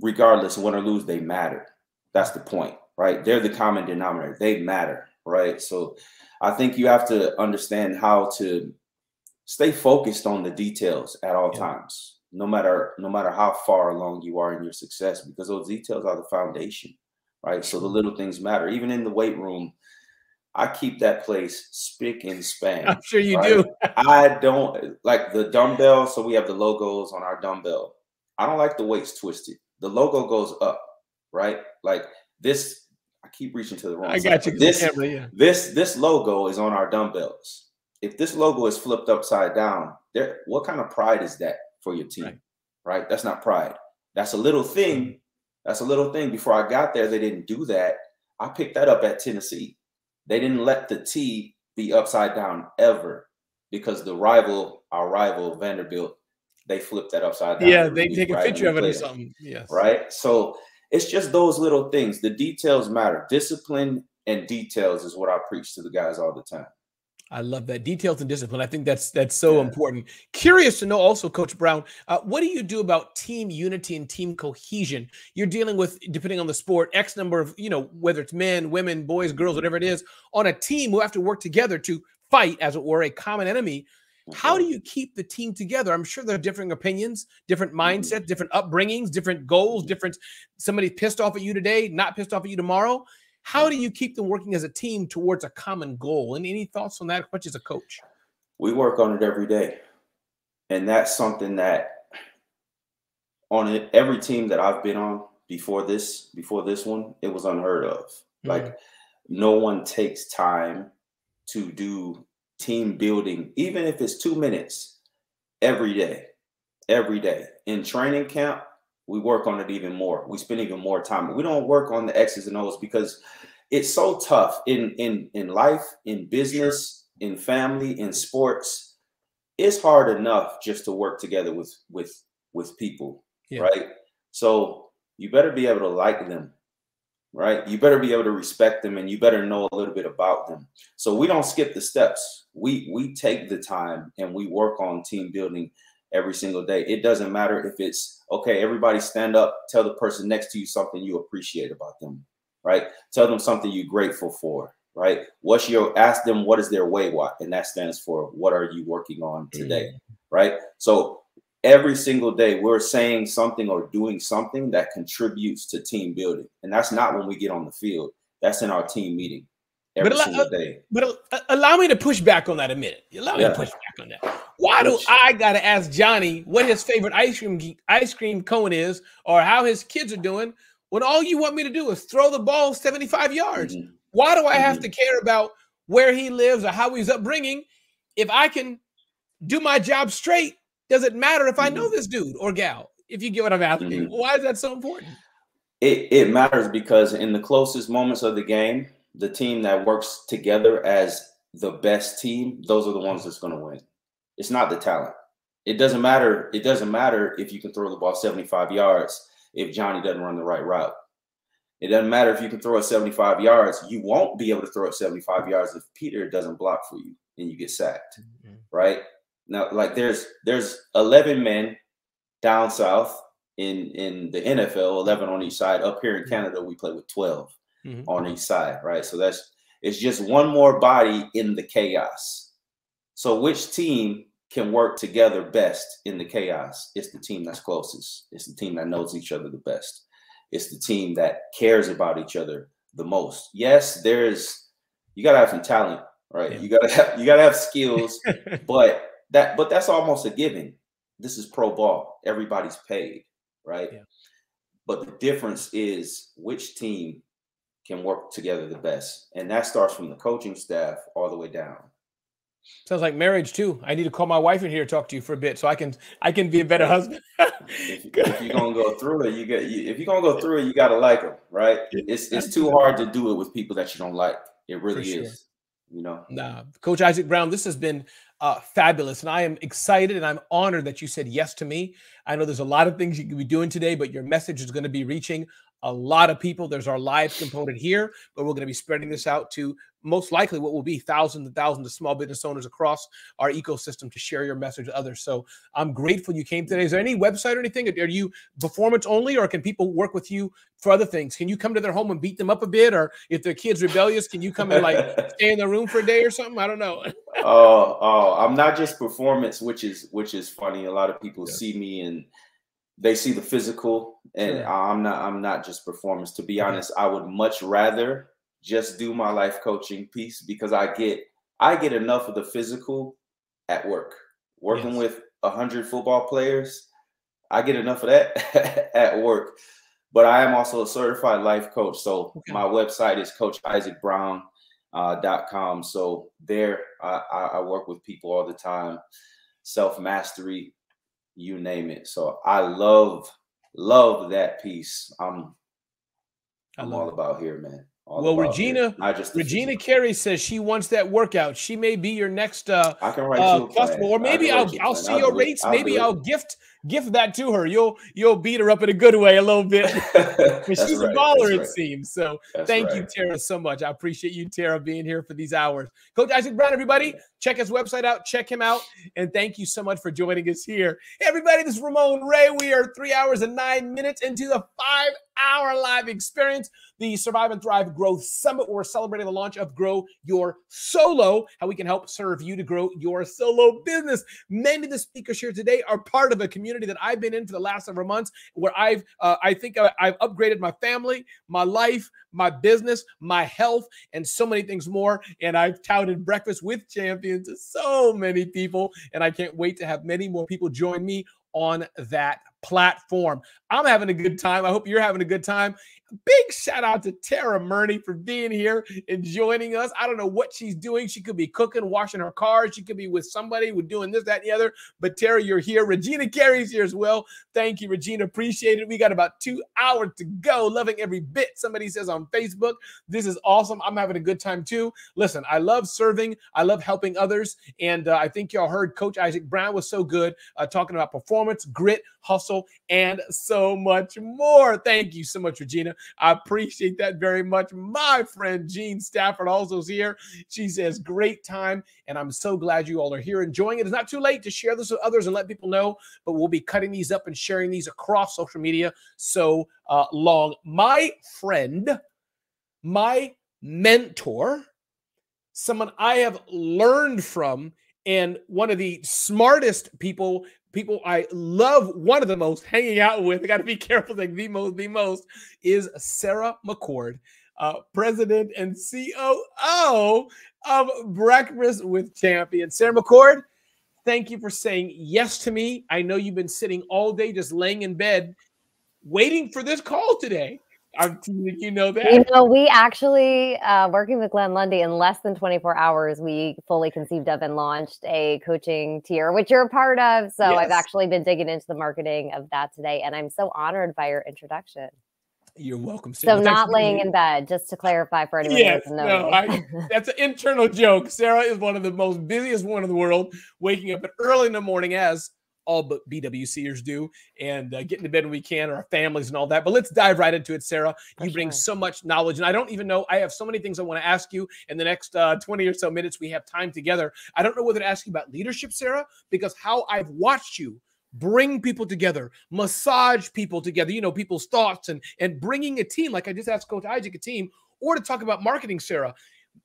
regardless, win or lose, they matter. That's the point, right? They're the common denominator. They matter, right? So I think you have to understand how to stay focused on the details at all Yeah. times, no matter no matter how far along you are in your success, because those details are the foundation, right? So the little things matter. Even in the weight room, I keep that place spick and span. I'm sure you right? do. I don't like the dumbbell. So we have the logos on our dumbbell. I don't like the weights twisted. The logo goes up, right? Like this. I keep reaching to the wrong. I side, got you. This Camera, yeah. this this logo is on our dumbbells. If this logo is flipped upside down, there what kind of pride is that for your team? Right. Right? That's not pride. That's a little thing. Mm-hmm. That's a little thing. Before I got there, they didn't do that. I picked that up at Tennessee. They didn't let the T be upside down ever because the rival, our rival Vanderbilt, they flipped that upside down. Yeah, they take a picture of it or something. Yes. right? So it's just those little things. The details matter. Discipline and details is what I preach to the guys all the time. I love that details and discipline. I think that's that's so Yeah. important. Curious to know also, Coach Brown, uh, what do you do about team unity and team cohesion? You're dealing with, depending on the sport, X number of you know whether it's men, women, boys, girls, whatever it is, on a team who have to work together to fight, as it were, a common enemy. How do you keep the team together? I'm sure there are different opinions, different mindsets, different upbringings, different goals, different. Somebody pissed off at you today, not pissed off at you tomorrow. How do you keep them working as a team towards a common goal? And any thoughts on that, much as a coach? We work on it every day. And that's something that on it, every team that I've been on before this, before this one, it was unheard of. Mm. Like no one takes time to do team building, even if it's two minutes every day. Every day. In training camp, we work on it even more. We spend even more time. We don't work on the X's and O's because it's so tough in in in life, in business, in family, in sports. It's hard enough just to work together with with with people, Yeah. right? So you better be able to like them, right? You better be able to respect them, and you better know a little bit about them. So we don't skip the steps. We we take the time and we work on team building every single day. It doesn't matter if it's okay, everybody stand up, tell the person next to you something you appreciate about them, right? Tell them something you're grateful for, right? What's your ask them what is their way what? And that stands for what are you working on today, mm. right? So every single day we're saying something or doing something that contributes to team building. And that's not when we get on the field. That's in our team meeting every But a lot- single day. But allow me to push back on that a minute. Allow me Yeah. to push back on that. Why do I gotta ask Johnny what his favorite ice cream ice cream cone is, or how his kids are doing, when all you want me to do is throw the ball 75 yards? Mhm. Why do I have Mhm. to care about where he lives or how he's upbringing? If I can do my job straight, does it matter if I know this dude or gal? If you get what I'm asking, Mhm. why is that so important? It it matters because in the closest moments of the game, the team that works together as the best team, those are the ones that's going to win. It's not the talent. It doesn't matter. It doesn't matter if you can throw the ball 75 yards if Johnny doesn't run the right route. It doesn't matter if you can throw it 75 yards. You won't be able to throw it 75 yards if Peter doesn't block for you and you get sacked. Right? Now, like there's there's 11 men down south in in the NFL, 11 on each side. Up here in Canada, we play with 12 Mhm. on each side, right? So that's it's just one more body in the chaos. So which team can work together best in the chaos? It's the team that's closest. It's the team that knows each other the best. It's the team that cares about each other the most. Yes, there's you gotta have some talent, right? Yeah. You gotta have you gotta have skills, but that but that's almost a given. This is pro ball. Everybody's paid, right? Yeah. But the difference is which team can work together the best. And that starts from the coaching staff all the way down. Sounds like marriage too. I need to call my wife in here to talk to you for a bit so I can I can be a better husband. If, if you're gonna go through it, you get if you're gonna go through it, you gotta like them, right? It's it's too hard to do it with people that you don't like. It really sure. is. You know. Nah, Coach Isaac Brown, this has been uh, fabulous. And I am excited and I'm honored that you said yes to me. I know there's a lot of things you could be doing today, but your message is going to be reaching a lot of people. There's our live component here, but we're going to be spreading this out to most likely what will be thousands and thousands of small business owners across our ecosystem to share your message with others. So I'm grateful you came today. Is there any website or anything? Are you performance only, or can people work with you for other things? Can you come to their home and beat them up a bit, or if their kids rebellious, can you come and like stay in the room for a day or something? I don't know. oh, oh, I'm not just performance, which is which is funny. A lot of people see me and they see the physical, and sure. I'm not. I'm not just performance. To be honest, I would much rather just do my life coaching piece because I get I get enough of the physical at work. Working yes. with a hundred football players, I get enough of that at work. But I am also a certified life coach. So okay. my website is coachisaacbrown.com. Uh, dot com. so there I, I work with people all the time, self mastery, you name it. So I love love that piece. I'm I'm all it. about here, man. All well, Regina, just Regina Carey says she wants that workout. She may be your next uh, I can write uh, customer, or maybe I'll I'll see I'll your rates. maybe I'll gift gift that to her. You'll you'll beat her up in a good way a little bit. she's right, a baller, it seems. So that's thank right. you, Tara, so much. I appreciate you, Tara, being here for these hours. Coach Isaac Brown, everybody, check his website out, check him out, and thank you so much for joining us here. Hey, everybody, this is Ramon Ray. We are three hours and nine minutes into the five hour live experience, the Survive and Thrive Growth Summit. We're celebrating the launch of Grow Your Solo, how we can help serve you to grow your solo business. Many of the speakers here today are part of a community community that I've been in for the last several months, where I've uh, I think I've upgraded my family, my life, my business, my health, and so many things more. And I've touted breakfast with champions to so many people, and I can't wait to have many more people join me on that platform. I'm having a good time. I hope you're having a good time. Big shout out to Tara Murney for being here and joining us. I don't know what she's doing. She could be cooking, washing her car. She could be with somebody with doing this, that, and the other. But Tara, you're here. Regina Carey's here as well. Thank you, Regina. Appreciate it. We got about two hours to go. Loving every bit. Somebody says on Facebook, this is awesome. I'm having a good time too. Listen, I love serving. I love helping others. And uh, I think y'all heard Coach Isaac Brown was so good uh, talking about performance, grit, hustle, and so much more. Thank you so much, Regina. I appreciate that very much. My friend Jean Stafford also is here. She says, Great time. And I'm so glad you all are here enjoying it. It's not too late to share this with others and let people know, but we'll be cutting these up and sharing these across social media so uh, long. My friend, my mentor, someone I have learned from and one of the smartest people people I love one of the most hanging out with. I got to be careful like the most, the most is Sara McCord, uh, president and COO of Breakfast with Champions. Sara McCord, thank you for saying yes to me. I know you've been sitting all day just laying in bed waiting for this call today. I'm you know that. You know, we actually uh, working with Glenn Lundy in less than 24 hours, we fully conceived of and launched a coaching tier, which you're a part of. So yes. I've actually been digging into the marketing of that today, and I'm so honored by your introduction. You're welcome. Sara. So Thanks not laying in bed, just to clarify for anyone yes, who doesn't know. No, I, that's an internal joke. Sara is one of the most busiest one in the world, waking up early in the morning as all but BWCers do, and uh, getting to bed when we can, or our families and all that. But let's dive right into it, Sara. For you bring so much knowledge, and I don't even know. I have so many things I want to ask you in the next uh, 20 or so minutes we have time together. I don't know whether to ask you about leadership, Sara, because how I've watched you bring people together, massage people together, you know, people's thoughts and and bringing a team, like I just asked Coach Isaac, a team, or to talk about marketing, Sara.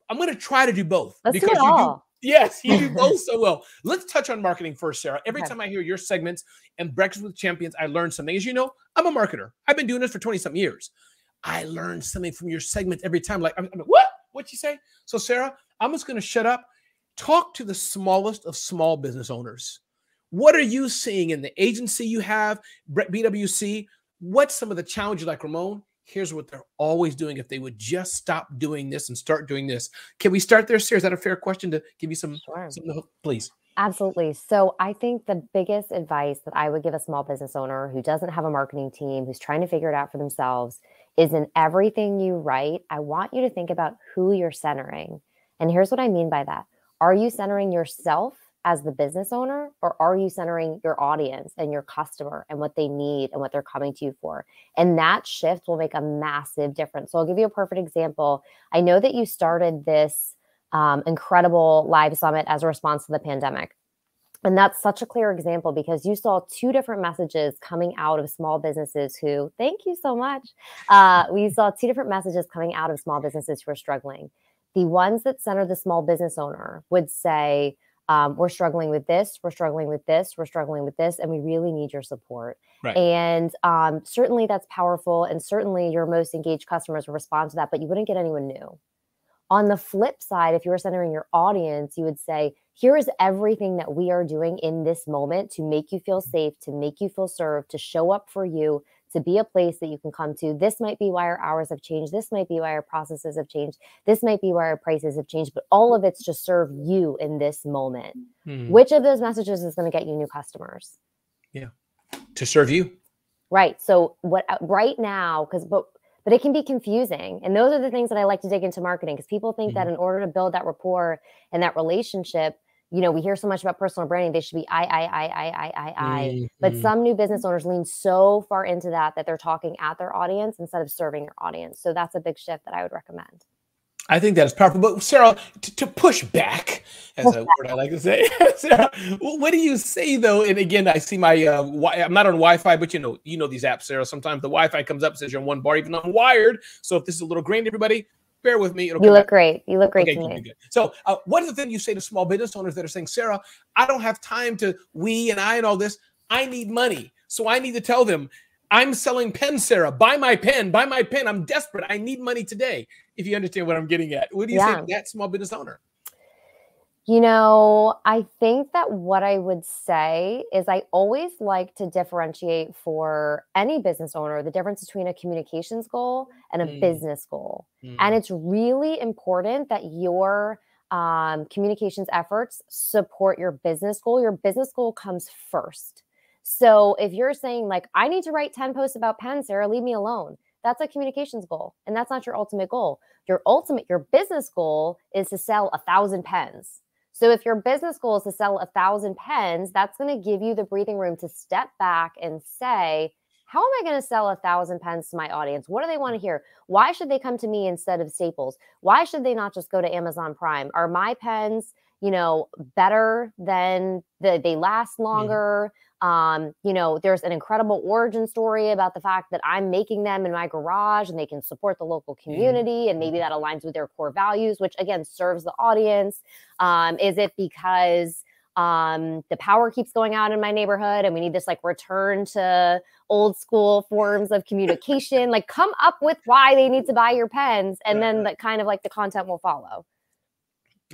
I'm going to try to do both Let's because do you do Yes, you do both so well. Let's touch on marketing first, Sara. Every okay. time I hear your segments and Breakfast with Champions, I learn something. As you know, I'm a marketer. I've been doing this for 20 some years. I learn something from your segment every time. Like, I'm, I'm what? What'd you say? So, Sara, I'm just going to shut up. Talk to the smallest of small business owners. What are you seeing in the agency you have, BWC? What's some of the challenges like Ramon? Here's what they're always doing if they would just stop doing this and start doing this. Can we start there, Sara? Is that a fair question to give you some, sure. some please? Absolutely. So I think the biggest advice that I would give a small business owner who doesn't have a marketing team, who's trying to figure it out for themselves, is in everything you write, I want you to think about who you're centering. And here's what I mean by that. Are you centering yourself as the business owner or are you centering your audience and your customer and what they need and what they're coming to you for and that shift will make a massive difference so i'll give you a perfect example i know that you started this um, incredible live summit as a response to the pandemic and that's such a clear example because you saw two different messages coming out of small businesses who, thank you so much. Uh, we saw two different messages coming out of small businesses who are struggling. The ones that center the small business owner would say, um, we're struggling with this, we're struggling with this, we're struggling with this, and we really need your support. Right. And um, certainly that's powerful. And certainly your most engaged customers will respond to that, but you wouldn't get anyone new. On the flip side, if you were centering your audience, you would say, here is everything that we are doing in this moment to make you feel safe, to make you feel served, to show up for you, to be a place that you can come to. This might be why our hours have changed. This might be why our processes have changed. This might be why our prices have changed, but all of it's to serve you in this moment. Hmm. Which of those messages is going to get you new customers? Yeah. To serve you. Right. So what uh, right now cuz but but it can be confusing. And those are the things that I like to dig into marketing because people think mm-hmm. that in order to build that rapport and that relationship, you know, we hear so much about personal branding. They should be I, I, I, I, I, I, I. Mm-hmm. But some new business owners lean so far into that that they're talking at their audience instead of serving your audience. So that's a big shift that I would recommend. I think that is powerful. But Sara, to, to push back, as a word I like to say, Sara, what do you say though? And again, I see my uh, wi- I'm not on Wi-Fi, but you know, you know these apps, Sara. Sometimes the Wi-Fi comes up says you're on one bar, even though I'm wired. So if this is a little grain, everybody, bear with me. It'll you look great. You look great okay, to me. Good. So, uh, what is the thing you say to small business owners that are saying, Sara, I don't have time to we and I and all this. I need money. So I need to tell them, I'm selling pens, Sara. Buy my pen. Buy my pen. I'm desperate. I need money today. If you understand what I'm getting at, what do you yeah. say to that small business owner? You know, I think that what I would say is I always like to differentiate for any business owner the difference between a communications goal and a mm. business goal. Mm. And it's really important that your um, communications efforts support your business goal. Your business goal comes first. So if you're saying, like, I need to write 10 posts about pens, Sara, leave me alone. That's a communications goal. And that's not your ultimate goal. Your ultimate, your business goal is to sell a thousand pens so if your business goal is to sell a thousand pens, that's going to give you the breathing room to step back and say, how am I going to sell a thousand pens to my audience? What do they want to hear? Why should they come to me instead of Staples? Why should they not just go to Amazon Prime? Are my pens, you know, better than the, they last longer? Um, you know, there's an incredible origin story about the fact that I'm making them in my garage and they can support the local mm-hmm. community, and maybe that aligns with their core values, which again serves the audience. Um, is it because um, the power keeps going out in my neighborhood and we need this like return to old school forms of communication? like, come up with why they need to buy your pens, and then that kind of like the content will follow.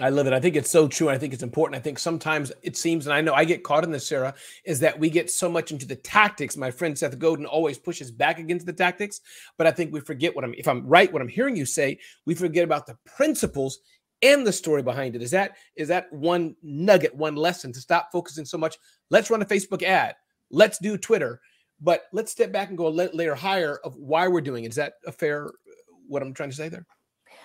I love it. I think it's so true. And I think it's important. I think sometimes it seems, and I know I get caught in this, Sara, is that we get so much into the tactics. My friend Seth Godin always pushes back against the tactics, but I think we forget what I'm, if I'm right, what I'm hearing you say, we forget about the principles and the story behind it. Is that is that one nugget, one lesson to stop focusing so much? Let's run a Facebook ad. Let's do Twitter, but let's step back and go a layer higher of why we're doing it. Is that a fair what I'm trying to say there?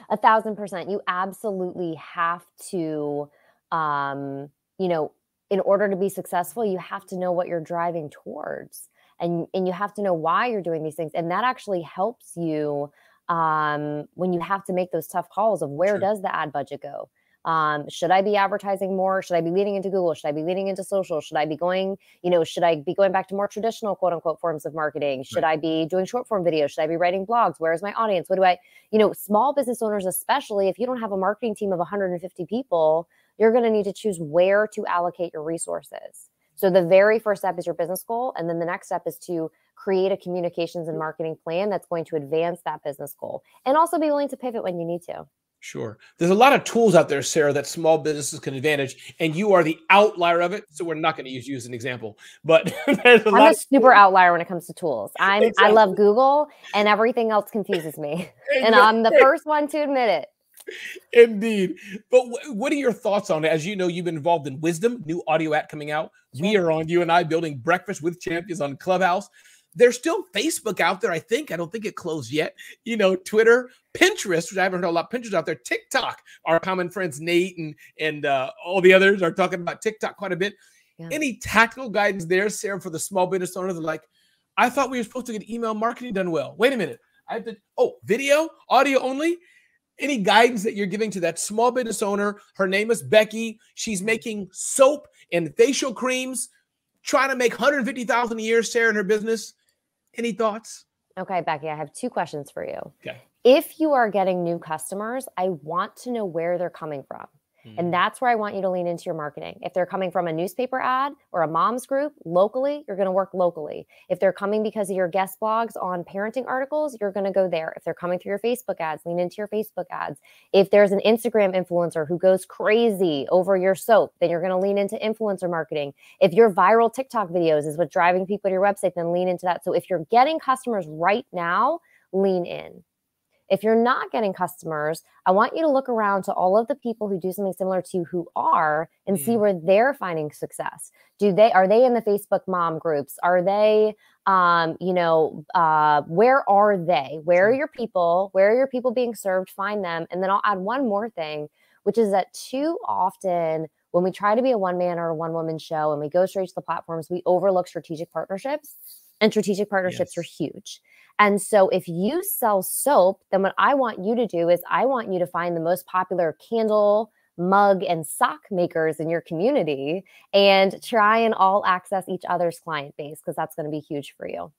A thousand percent you absolutely have to um you know in order to be successful you have to know what you're driving towards and and you have to know why you're doing these things and that actually helps you um when you have to make those tough calls of where sure. does the ad budget go um, should I be advertising more? Should I be leaning into Google? Should I be leaning into social? Should I be going, you know, should I be going back to more traditional quote unquote forms of marketing? Should right. I be doing short form videos? Should I be writing blogs? Where is my audience? What do I, you know, small business owners, especially if you don't have a marketing team of 150 people, you're going to need to choose where to allocate your resources. So the very first step is your business goal. And then the next step is to create a communications and marketing plan that's going to advance that business goal and also be willing to pivot when you need to. Sure. There's a lot of tools out there, Sara, that small businesses can advantage, and you are the outlier of it. So we're not going to use you as an example. But a I'm a super outlier when it comes to tools. I'm exactly. I love Google, and everything else confuses me, and I'm the first one to admit it. Indeed. But w- what are your thoughts on it? As you know, you've been involved in Wisdom, new audio app coming out. We are on you and I building breakfast with champions on Clubhouse. There's still Facebook out there, I think. I don't think it closed yet. You know, Twitter, Pinterest, which I haven't heard a lot of Pinterest out there, TikTok. Our common friends Nate and and uh, all the others are talking about TikTok quite a bit. Yeah. Any tactical guidance there, Sara, for the small business owners? Like, I thought we were supposed to get email marketing done well. Wait a minute. I have to, oh, video, audio only. Any guidance that you're giving to that small business owner? Her name is Becky. She's making soap and facial creams, trying to make 150,000 a year, Sara, in her business. Any thoughts? Okay, Becky, I have two questions for you. Okay. If you are getting new customers, I want to know where they're coming from. Mm-hmm. And that's where I want you to lean into your marketing. If they're coming from a newspaper ad or a mom's group locally, you're going to work locally. If they're coming because of your guest blogs on parenting articles, you're going to go there. If they're coming through your Facebook ads, lean into your Facebook ads. If there's an Instagram influencer who goes crazy over your soap, then you're going to lean into influencer marketing. If your viral TikTok videos is what's driving people to your website, then lean into that. So if you're getting customers right now, lean in. If you're not getting customers, I want you to look around to all of the people who do something similar to you who are and mm. see where they're finding success. Do they are they in the Facebook mom groups? Are they um, you know, uh, where are they? Where are your people? Where are your people being served? Find them. And then I'll add one more thing, which is that too often when we try to be a one man or a one woman show and we go straight to the platforms, we overlook strategic partnerships. And strategic partnerships yes. are huge. And so if you sell soap, then what I want you to do is I want you to find the most popular candle, mug, and sock makers in your community and try and all access each other's client base because that's going to be huge for you.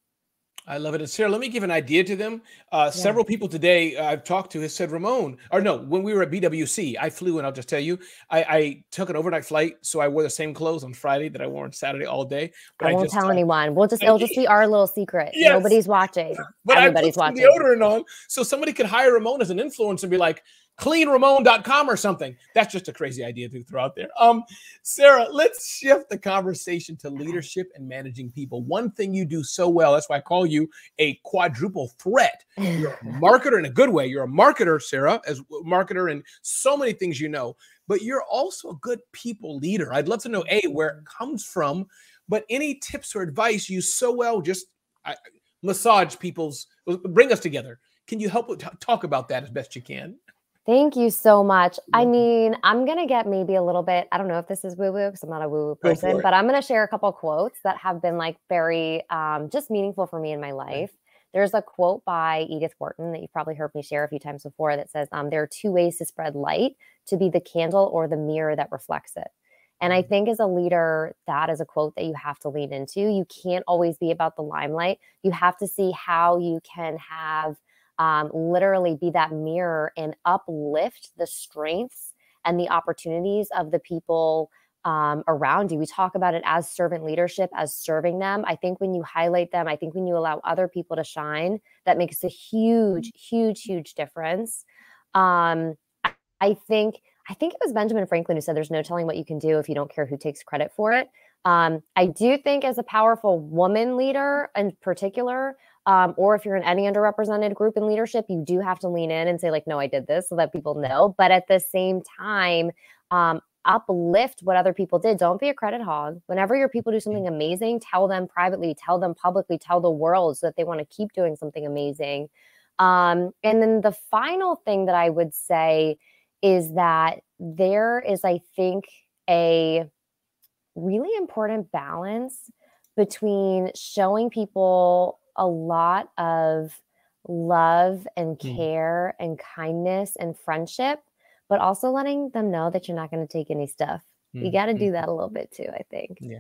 I love it. And Sara, let me give an idea to them. Uh, yeah. Several people today uh, I've talked to has said, Ramon, or no, when we were at BWC, I flew and I'll just tell you, I, I, took an overnight flight. So I wore the same clothes on Friday that I wore on Saturday all day. But I won't just, tell uh, anyone. We'll just, it'll just be our little secret. Yes. Nobody's watching. But Everybody's I put watching. deodorant on. So somebody could hire Ramon as an influencer and be like, cleanramon.com or something. That's just a crazy idea to throw out there. Um, Sara, let's shift the conversation to leadership and managing people. One thing you do so well, that's why I call you a quadruple threat. You're a marketer in a good way. You're a marketer, Sara, as a marketer and so many things you know, but you're also a good people leader. I'd love to know A, where it comes from, but any tips or advice you so well just I, massage people's bring us together. Can you help talk about that as best you can? Thank you so much. I mean, I'm going to get maybe a little bit, I don't know if this is woo woo because I'm not a woo woo person, but I'm going to share a couple quotes that have been like very um, just meaningful for me in my life. There's a quote by Edith Wharton that you've probably heard me share a few times before that says, um, There are two ways to spread light to be the candle or the mirror that reflects it. And I mm-hmm. think as a leader, that is a quote that you have to lean into. You can't always be about the limelight. You have to see how you can have um, literally be that mirror and uplift the strengths and the opportunities of the people um, around you. We talk about it as servant leadership, as serving them. I think when you highlight them, I think when you allow other people to shine, that makes a huge, huge, huge difference. Um, I think I think it was Benjamin Franklin who said, "There's no telling what you can do if you don't care who takes credit for it." Um, I do think, as a powerful woman leader in particular, um, or if you're in any underrepresented group in leadership, you do have to lean in and say, like, no, I did this so that people know. But at the same time, um, uplift what other people did. Don't be a credit hog. Whenever your people do something amazing, tell them privately, tell them publicly, tell the world so that they want to keep doing something amazing. Um, and then the final thing that I would say is that there is, I think, a really important balance between showing people a lot of love and mm. care mm. and kindness and friendship, but also letting them know that you're not going to take any stuff. Mm. You got to do mm-hmm. that a little bit too, I think. Yeah.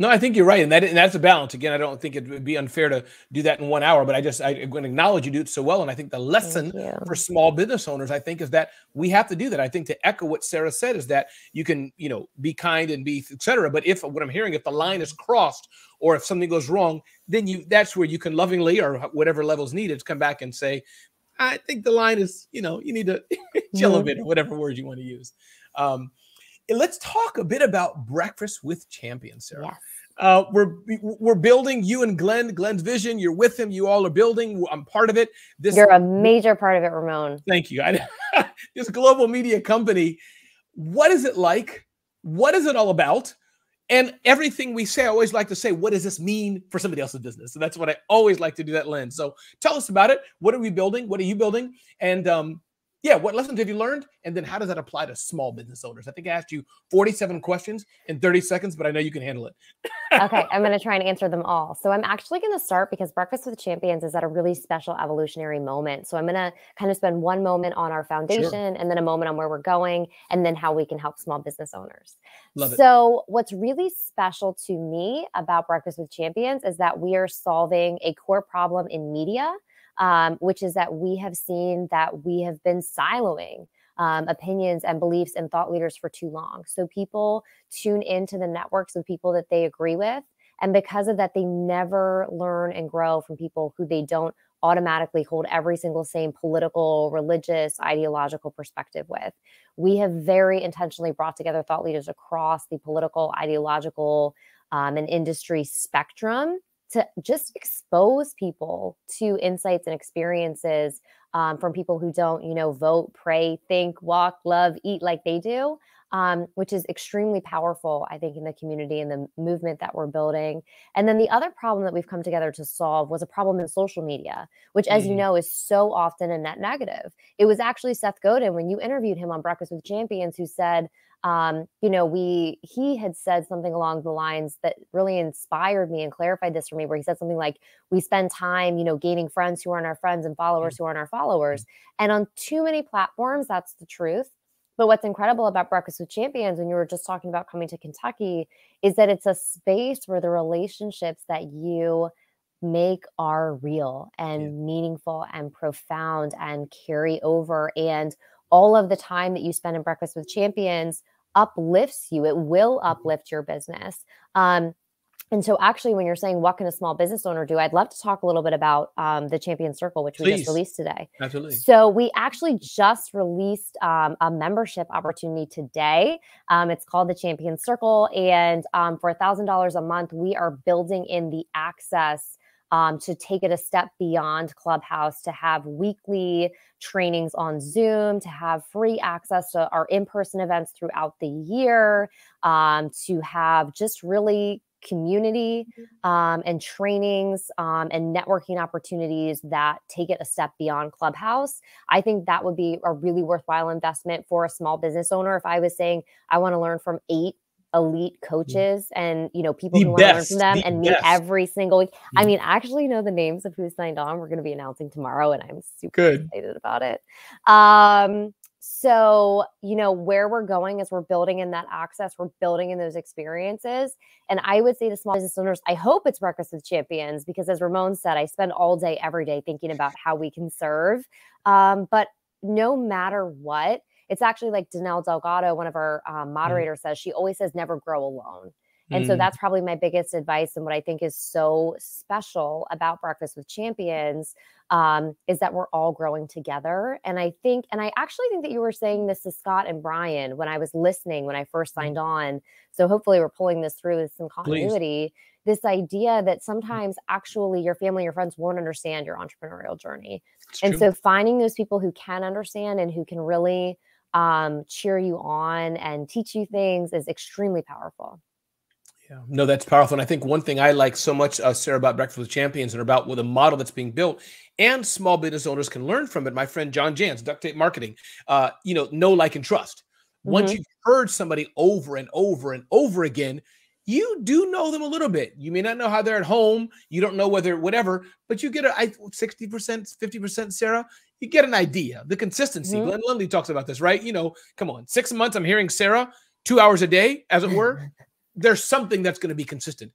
No, I think you're right, and that and that's a balance. Again, I don't think it would be unfair to do that in one hour, but I just I, going to acknowledge you do it so well, and I think the lesson for small business owners, I think, is that we have to do that. I think to echo what Sara said is that you can, you know, be kind and be etc. But if what I'm hearing, if the line is crossed or if something goes wrong, then you that's where you can lovingly or whatever levels needed come back and say, I think the line is, you know, you need to chill a bit or whatever words you want to use. Um, let's talk a bit about breakfast with champions, Sara. Yes. Uh, we're we're building you and Glenn, Glenn's vision. You're with him. You all are building. I'm part of it. This you're a major part of it, Ramon. Thank you. I, this global media company. What is it like? What is it all about? And everything we say, I always like to say, what does this mean for somebody else's business? So that's what I always like to do that lens. So tell us about it. What are we building? What are you building? And um, yeah, what lessons have you learned? And then how does that apply to small business owners? I think I asked you 47 questions in 30 seconds, but I know you can handle it. okay, I'm going to try and answer them all. So I'm actually going to start because Breakfast with Champions is at a really special evolutionary moment. So I'm going to kind of spend one moment on our foundation sure. and then a moment on where we're going and then how we can help small business owners. Love it. so what's really special to me about Breakfast with Champions is that we are solving a core problem in media um, which is that we have seen that we have been siloing um, opinions and beliefs and thought leaders for too long. So people tune into the networks of people that they agree with. And because of that, they never learn and grow from people who they don't automatically hold every single same political, religious, ideological perspective with. We have very intentionally brought together thought leaders across the political, ideological, um, and industry spectrum to just expose people to insights and experiences um, from people who don't, you know, vote, pray, think, walk, love, eat like they do, um, which is extremely powerful, I think, in the community and the movement that we're building. And then the other problem that we've come together to solve was a problem in social media, which, as mm. you know, is so often a net negative. It was actually Seth Godin, when you interviewed him on Breakfast with Champions, who said, um, you know, we he had said something along the lines that really inspired me and clarified this for me, where he said something like, "We spend time, you know, gaining friends who aren't our friends and followers who aren't our followers." And on too many platforms, that's the truth. But what's incredible about Breakfast with Champions, when you were just talking about coming to Kentucky, is that it's a space where the relationships that you make are real and yeah. meaningful and profound and carry over and all of the time that you spend in breakfast with champions uplifts you. It will mm-hmm. uplift your business. Um, and so actually when you're saying what can a small business owner do? I'd love to talk a little bit about um, the champion circle which Please. we just released today. Absolutely. So we actually just released um, a membership opportunity today. Um, it's called the champion circle and um, for a thousand dollars a month we are building in the access um, to take it a step beyond Clubhouse, to have weekly trainings on Zoom, to have free access to our in person events throughout the year, um, to have just really community mm-hmm. um, and trainings um, and networking opportunities that take it a step beyond Clubhouse. I think that would be a really worthwhile investment for a small business owner. If I was saying I want to learn from eight elite mm. coaches and you know people the who want to learn from them the and meet best. every single week. Mm-hmm. I mean, actually know the names of who signed on. We're going to be announcing tomorrow, and I'm super Good. excited about it. Um, so you know where we're going is we're building in that access, we're building in those experiences, and I would say to small business owners, I hope it's breakfast with champions because as Ramon said, I spend all day every day thinking about how we can serve. Um, but no matter what it's actually like Danelle Delgado, one of our um, mm. moderators, mm. says she always says never grow alone. And mm. so that's probably my biggest advice. And what I think is so special about Breakfast with Champions um, is that we're all growing together. And I think, and I actually think that you were saying this to Scott and Brian when I was listening when I first mm. signed on. So hopefully we're pulling this through with some continuity. Please. This idea that mm. sometimes actually your family, your friends won't understand your entrepreneurial journey. It's and true. so finding those people who can understand and who can really um, cheer you on and teach you things is extremely powerful. Yeah, no, that's powerful. And I think one thing I like so much, uh, Sara, about Breakfast with Champions and about well, the model that's being built and small business owners can learn from it. My friend John Jantsch, Duct Tape Marketing, uh, you know, know, like, and trust. Once mm-hmm. you've heard somebody over and over and over again, you do know them a little bit. You may not know how they're at home. You don't know whether whatever, but you get a 60%, 50%, Sara you get an idea. The consistency. Mm-hmm. Glenn Lundy talks about this, right? You know, come on, six months. I'm hearing Sara two hours a day, as it were. There's something that's going to be consistent.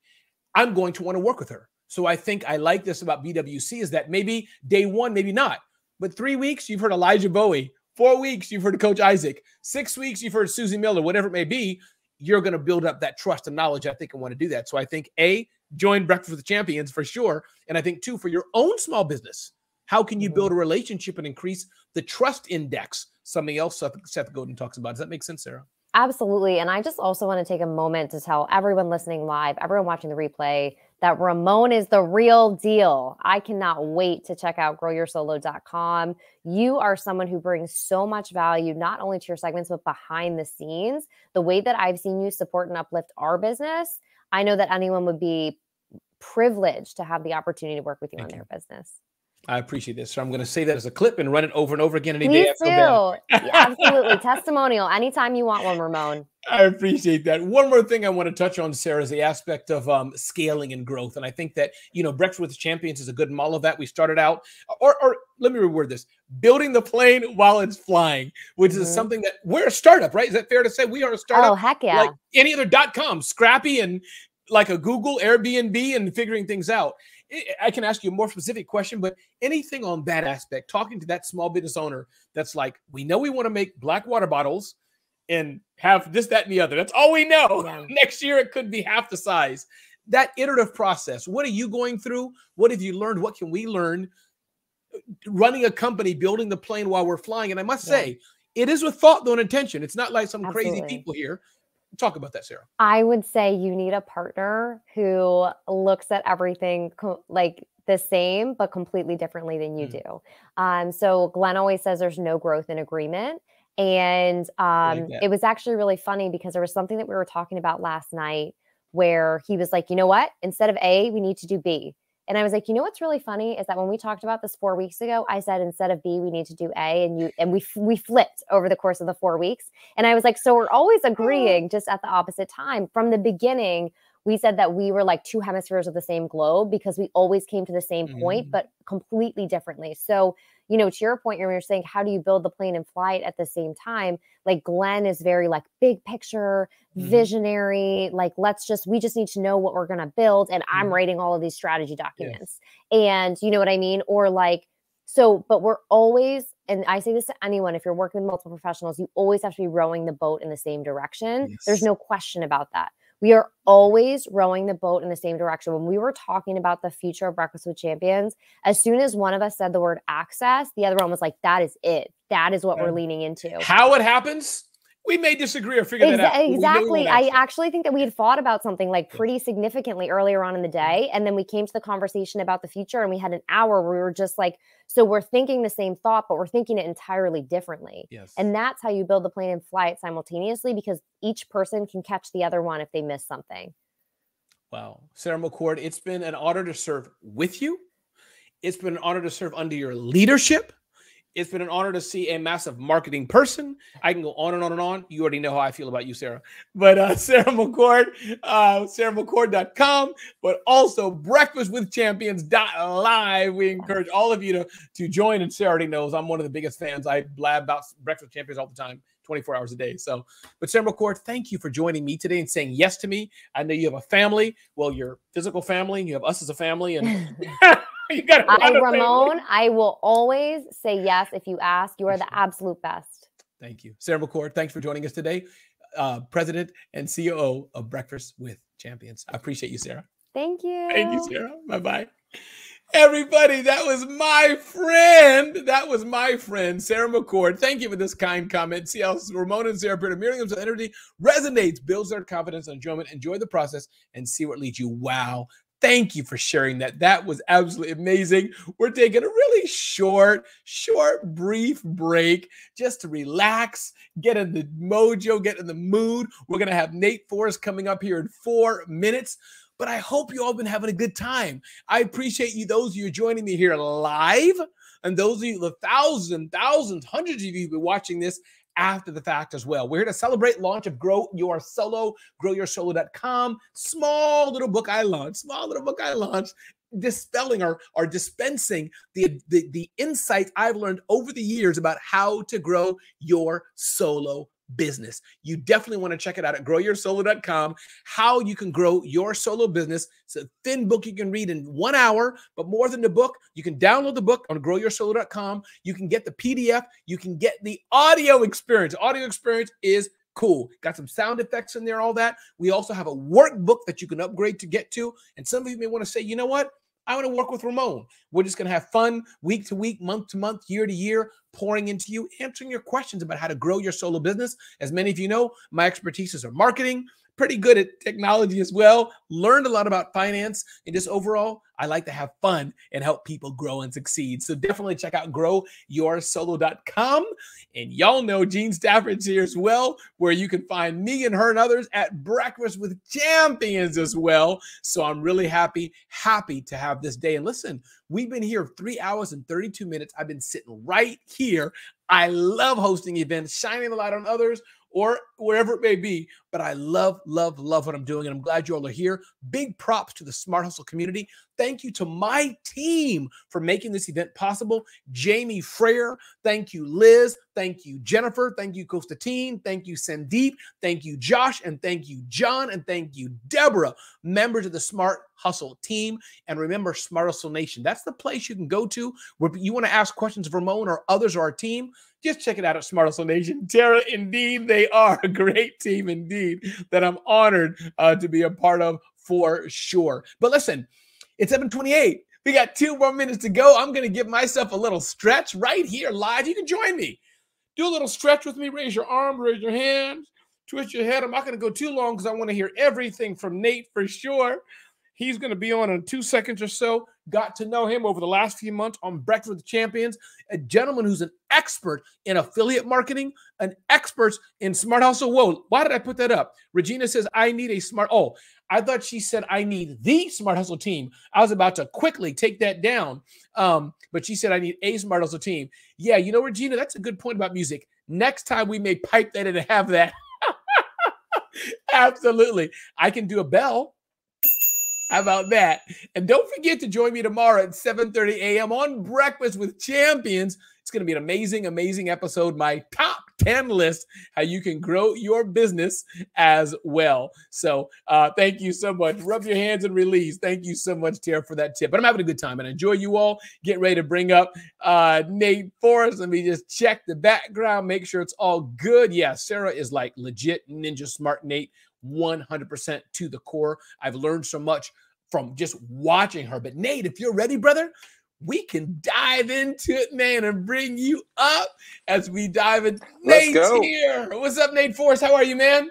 I'm going to want to work with her. So I think I like this about BWC is that maybe day one, maybe not, but three weeks you've heard Elijah Bowie. Four weeks you've heard Coach Isaac. Six weeks you've heard Susie Miller. Whatever it may be, you're going to build up that trust and knowledge. I think I want to do that. So I think a join Breakfast with the Champions for sure, and I think two for your own small business how can you build mm-hmm. a relationship and increase the trust index? Something else Seth, Seth Godin talks about. Does that make sense, Sara? Absolutely. And I just also want to take a moment to tell everyone listening live, everyone watching the replay, that Ramon is the real deal. I cannot wait to check out growyoursolo.com. You are someone who brings so much value, not only to your segments, but behind the scenes. The way that I've seen you support and uplift our business, I know that anyone would be privileged to have the opportunity to work with you Thank on you. their business. I appreciate this. So I'm going to say that as a clip and run it over and over again any Please day. Do. Absolutely. Testimonial. Anytime you want one, Ramon. I appreciate that. One more thing I want to touch on, Sara, is the aspect of um, scaling and growth. And I think that, you know, Breakfast with Champions is a good model of that. We started out, or, or let me reword this building the plane while it's flying, which mm-hmm. is something that we're a startup, right? Is that fair to say? We are a startup. Oh, heck yeah. Like any other dot com, scrappy and like a Google, Airbnb, and figuring things out. I can ask you a more specific question, but anything on that aspect, talking to that small business owner that's like, we know we want to make black water bottles and have this, that, and the other. That's all we know. Next year, it could be half the size. That iterative process, what are you going through? What have you learned? What can we learn? Running a company, building the plane while we're flying. And I must yeah. say, it is with thought, though, and intention. It's not like some Absolutely. crazy people here. Talk about that, Sara. I would say you need a partner who looks at everything co- like the same, but completely differently than you mm. do. Um, so Glenn always says there's no growth in agreement. And um, it was actually really funny because there was something that we were talking about last night where he was like, you know what? Instead of A, we need to do B. And I was like, you know what's really funny is that when we talked about this four weeks ago, I said instead of B, we need to do A, and you and we we flipped over the course of the four weeks. And I was like, so we're always oh. agreeing, just at the opposite time. From the beginning, we said that we were like two hemispheres of the same globe because we always came to the same point, mm. but completely differently. So you know, to your point, you're saying, how do you build the plane and fly it at the same time? Like Glenn is very like big picture, mm-hmm. visionary. Like, let's just, we just need to know what we're going to build. And I'm mm-hmm. writing all of these strategy documents. Yes. And you know what I mean? Or like, so, but we're always, and I say this to anyone, if you're working with multiple professionals, you always have to be rowing the boat in the same direction. Yes. There's no question about that. We are always rowing the boat in the same direction. When we were talking about the future of Breakfast with Champions, as soon as one of us said the word access, the other one was like, that is it. That is what we're leaning into. How it happens? We may disagree or figure Exa- that out. Exactly. I actually think that we had thought about something like pretty significantly earlier on in the day. And then we came to the conversation about the future and we had an hour where we were just like, so we're thinking the same thought, but we're thinking it entirely differently. Yes. And that's how you build the plane and fly it simultaneously because each person can catch the other one if they miss something. Wow. Sara McCord, it's been an honor to serve with you. It's been an honor to serve under your leadership. It's been an honor to see a massive marketing person. I can go on and on and on. You already know how I feel about you, Sara. But uh, Sara McCord, uh, saramccord.com, but also Breakfast with Champions live. We encourage all of you to, to join. And Sara already knows I'm one of the biggest fans. I blab about Breakfast Champions all the time. 24 hours a day. So, but Sara McCord, thank you for joining me today and saying yes to me. I know you have a family. Well, your physical family, and you have us as a family, and you got I, Ramon, I will always say yes if you ask. You are the absolute best. Thank you. Sara McCord, thanks for joining us today. Uh, President and CEO of Breakfast with Champions. I appreciate you, Sara. Thank you. Thank you, Sara. Bye bye. Everybody, that was my friend. That was my friend, Sara McCord. Thank you for this kind comment. See how Ramon and Sara Peter Miriam's energy resonates, builds their confidence and enjoyment. Enjoy the process and see what leads you. Wow. Thank you for sharing that. That was absolutely amazing. We're taking a really short, short, brief break just to relax, get in the mojo, get in the mood. We're going to have Nate Forrest coming up here in four minutes. But I hope you all been having a good time. I appreciate you, those of you joining me here live, and those of you, the thousands, thousands, hundreds of you have been watching this after the fact as well. We're here to celebrate launch of Grow Your Solo, growyoursolo.com. Small little book I launched, small little book I launched, dispelling or, or dispensing the, the, the insights I've learned over the years about how to grow your solo business. You definitely want to check it out at growyoursolo.com. How you can grow your solo business. It's a thin book you can read in one hour, but more than the book, you can download the book on growyoursolo.com. You can get the PDF, you can get the audio experience. Audio experience is cool. Got some sound effects in there, all that. We also have a workbook that you can upgrade to get to. And some of you may want to say, you know what? I want to work with Ramon. We're just going to have fun week to week, month to month, year to year, pouring into you, answering your questions about how to grow your solo business. As many of you know, my expertise is in marketing, pretty good at technology as well. Learned a lot about finance and just overall, I like to have fun and help people grow and succeed. So definitely check out growyoursolo.com. And y'all know Jean Stafford's here as well, where you can find me and her and others at Breakfast with Champions as well. So I'm really happy, happy to have this day. And listen, we've been here three hours and 32 minutes. I've been sitting right here. I love hosting events, shining the light on others, or wherever it may be. But I love, love, love what I'm doing. And I'm glad you all are here. Big props to the Smart Hustle community. Thank you to my team for making this event possible. Jamie Frere, thank you, Liz. Thank you, Jennifer. Thank you, Kostatine. Thank you, Sandeep. Thank you, Josh. And thank you, John. And thank you, Deborah, members of the Smart Hustle team. And remember, Smart Hustle Nation. That's the place you can go to where you want to ask questions of Ramon or others or our team just check it out at Smart Hustle Nation. Tara, indeed, they are a great team indeed that I'm honored uh, to be a part of for sure. But listen, it's 728. We got two more minutes to go. I'm going to give myself a little stretch right here live. You can join me. Do a little stretch with me. Raise your arm, raise your hands, twist your head. I'm not going to go too long because I want to hear everything from Nate for sure. He's going to be on in two seconds or so. Got to know him over the last few months on Breakfast with Champions, a gentleman who's an expert in affiliate marketing, an expert in smart hustle. Whoa, why did I put that up? Regina says, I need a smart. Oh, I thought she said, I need the smart hustle team. I was about to quickly take that down. Um, but she said, I need a smart hustle team. Yeah, you know, Regina, that's a good point about music. Next time we may pipe that in and have that. Absolutely. I can do a bell. How about that? And don't forget to join me tomorrow at 7:30 a.m. on Breakfast with Champions. It's going to be an amazing, amazing episode. My top 10 list, how you can grow your business as well. So uh, thank you so much. Rub your hands and release. Thank you so much, Tara, for that tip. But I'm having a good time and I enjoy you all. Get ready to bring up uh, Nate Forrest. Let me just check the background, make sure it's all good. Yeah, Sara is like legit ninja smart Nate 100% to the core. I've learned so much from just watching her. But Nate, if you're ready, brother, we can dive into it, man, and bring you up as we dive in. Let's Nate's go. here. What's up, Nate Forrest? How are you, man?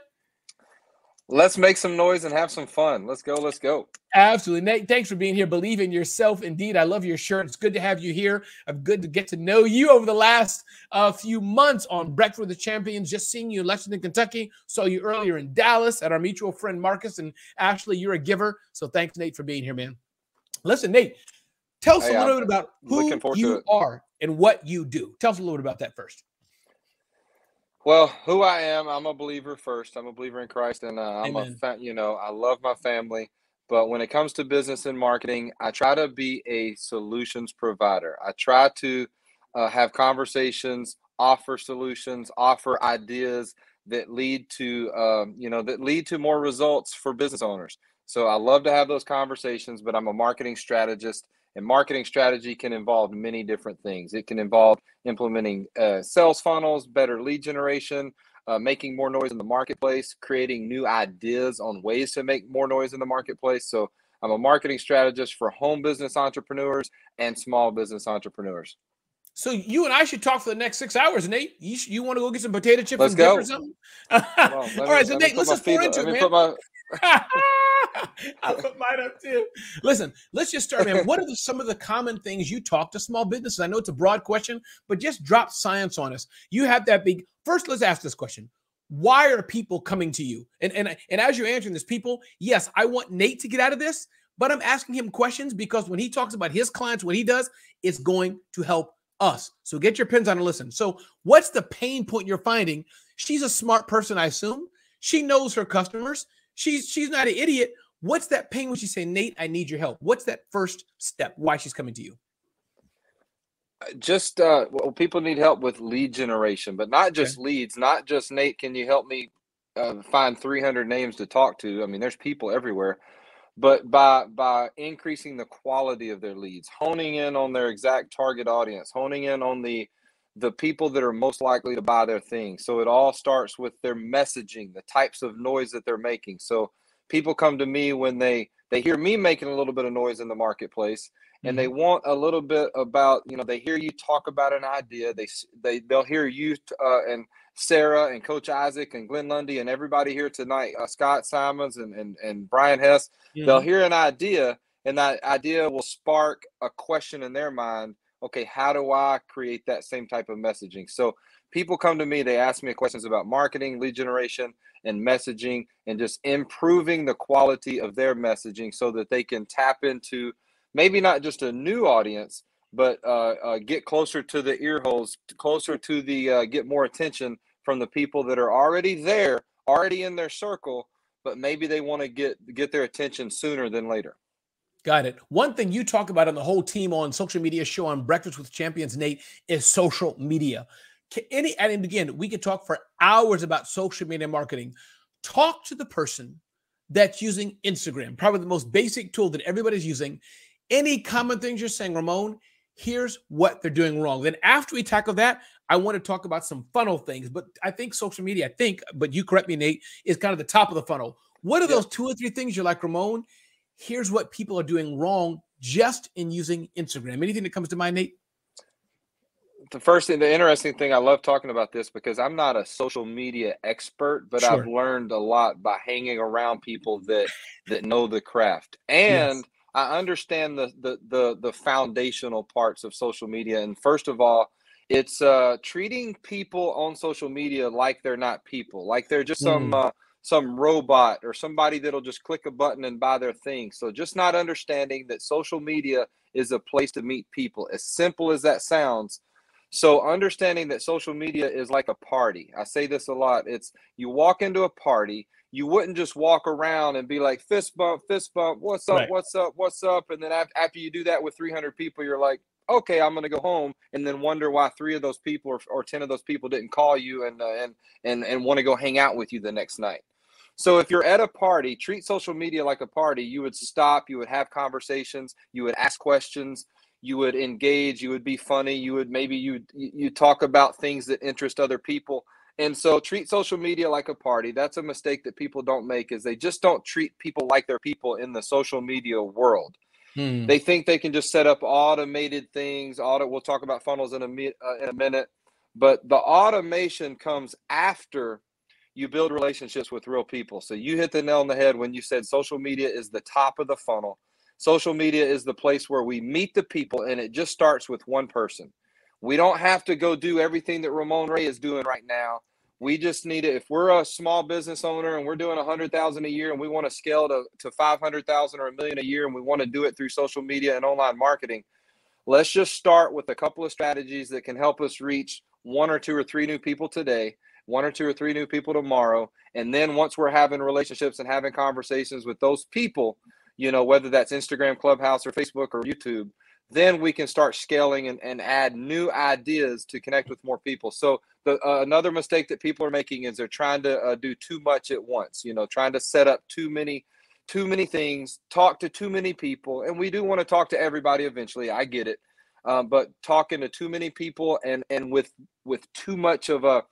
Let's make some noise and have some fun. Let's go. Let's go. Absolutely. Nate, thanks for being here. Believe in yourself. Indeed. I love your shirt. It's good to have you here. I'm good to get to know you over the last uh, few months on Breakfast with the Champions. Just seeing you in Lexington, Kentucky. Saw you earlier in Dallas at our mutual friend Marcus and Ashley. You're a giver. So thanks, Nate, for being here, man. Listen, Nate, tell us hey, a little I'm bit about who you are and what you do. Tell us a little bit about that first. Well, who I am, I'm a believer first. I'm a believer in Christ, and uh, I'm Amen. a fa- you know I love my family. But when it comes to business and marketing, I try to be a solutions provider. I try to uh, have conversations, offer solutions, offer ideas that lead to um, you know that lead to more results for business owners. So I love to have those conversations, but I'm a marketing strategist and marketing strategy can involve many different things. It can involve implementing uh, sales funnels, better lead generation, uh, making more noise in the marketplace, creating new ideas on ways to make more noise in the marketplace. So I'm a marketing strategist for home business entrepreneurs and small business entrepreneurs. So you and I should talk for the next six hours, Nate. You, you want to go get some potato chips let's and go. dip or something? All right, so Nate, let's just pour into it, man. I put mine up too. Listen, let's just start, man. What are the, some of the common things you talk to small businesses? I know it's a broad question, but just drop science on us. You have that big. First, let's ask this question: Why are people coming to you? And and and as you're answering this, people, yes, I want Nate to get out of this, but I'm asking him questions because when he talks about his clients, what he does, it's going to help us. So get your pins on and listen. So, what's the pain point you're finding? She's a smart person, I assume. She knows her customers. She's she's not an idiot. What's that pain when she say, Nate, I need your help? What's that first step? Why she's coming to you? Uh, just uh, well, people need help with lead generation, but not just okay. leads. Not just Nate. Can you help me uh, find 300 names to talk to? I mean, there's people everywhere, but by by increasing the quality of their leads, honing in on their exact target audience, honing in on the the people that are most likely to buy their thing So it all starts with their messaging, the types of noise that they're making. So people come to me when they they hear me making a little bit of noise in the marketplace and mm-hmm. they want a little bit about you know they hear you talk about an idea they they they'll hear you uh, and sara and coach isaac and glenn lundy and everybody here tonight uh, scott simons and, and and brian hess yeah. they'll hear an idea and that idea will spark a question in their mind okay how do i create that same type of messaging? So people come to me they ask me questions about marketing lead generation and messaging and just improving the quality of their messaging so that they can tap into maybe not just a new audience but uh, uh, get closer to the ear holes closer to the uh, get more attention from the people that are already there already in their circle but maybe they want to get get their attention sooner than later Got it. One thing you talk about on the whole team on social media show on Breakfast with Champions, Nate, is social media. Any and again, we could talk for hours about social media marketing. Talk to the person that's using Instagram, probably the most basic tool that everybody's using. Any common things you're saying, Ramon, here's what they're doing wrong. Then after we tackle that, I want to talk about some funnel things. But I think social media, I think, but you correct me, Nate, is kind of the top of the funnel. What are yeah. those two or three things you're like, Ramon? Here's what people are doing wrong just in using Instagram. Anything that comes to mind, Nate? The first thing, the interesting thing, I love talking about this because I'm not a social media expert, but sure. I've learned a lot by hanging around people that that know the craft, and yes. I understand the, the the the foundational parts of social media. And first of all, it's uh, treating people on social media like they're not people, like they're just some mm. uh, some robot or somebody that'll just click a button and buy their thing. So just not understanding that social media is a place to meet people, as simple as that sounds. So understanding that social media is like a party. I say this a lot. It's you walk into a party, you wouldn't just walk around and be like fist bump, fist bump, what's up, right. what's up, what's up, and then after you do that with 300 people, you're like, okay, I'm going to go home, and then wonder why three of those people or, or ten of those people didn't call you and uh, and and and want to go hang out with you the next night. So if you're at a party, treat social media like a party. You would stop, you would have conversations, you would ask questions, you would engage, you would be funny, you would maybe you you talk about things that interest other people. And so treat social media like a party. That's a mistake that people don't make is they just don't treat people like they're people in the social media world. Hmm. They think they can just set up automated things. Auto. We'll talk about funnels in a uh, in a minute, but the automation comes after you build relationships with real people. So you hit the nail on the head when you said social media is the top of the funnel. Social media is the place where we meet the people, and it just starts with one person. We don't have to go do everything that Ramon Ray is doing right now. We just need it. If we're a small business owner and we're doing a hundred thousand a year and we want to scale to, to five hundred thousand or a million a year and we want to do it through social media and online marketing, let's just start with a couple of strategies that can help us reach one or two or three new people today one or two or three new people tomorrow. And then once we're having relationships and having conversations with those people, you know, whether that's Instagram, Clubhouse, or Facebook, or YouTube, then we can start scaling and, and add new ideas to connect with more people. So the uh, another mistake that people are making is they're trying to uh, do too much at once. You know, trying to set up too many too many things, talk to too many people, and we do want to talk to everybody eventually. I get it, um, but talking to too many people and and with with too much of a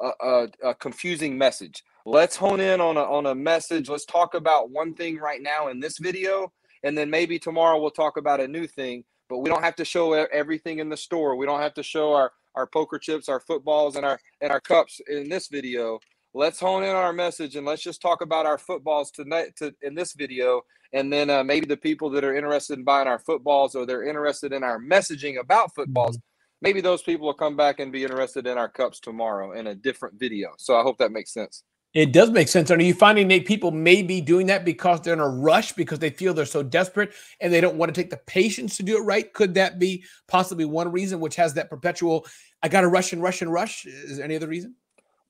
a, a, confusing message. Let's hone in on a, on a message. Let's talk about one thing right now in this video, and then maybe tomorrow we'll talk about a new thing. But we don't have to show everything in the store. We don't have to show our our poker chips, our footballs, and our and our cups in this video. Let's hone in on our message and let's just talk about our footballs tonight to, in this video. And then uh, maybe the people that are interested in buying our footballs or they're interested in our messaging about footballs, maybe those people will come back and be interested in our cups tomorrow in a different video. So I hope that makes sense. It does make sense. And are you finding that people may be doing that because they're in a rush because they feel they're so desperate and they don't want to take the patience to do it right? Could that be possibly one reason which has that perpetual, I got to rush and rush and rush? Is there any other reason?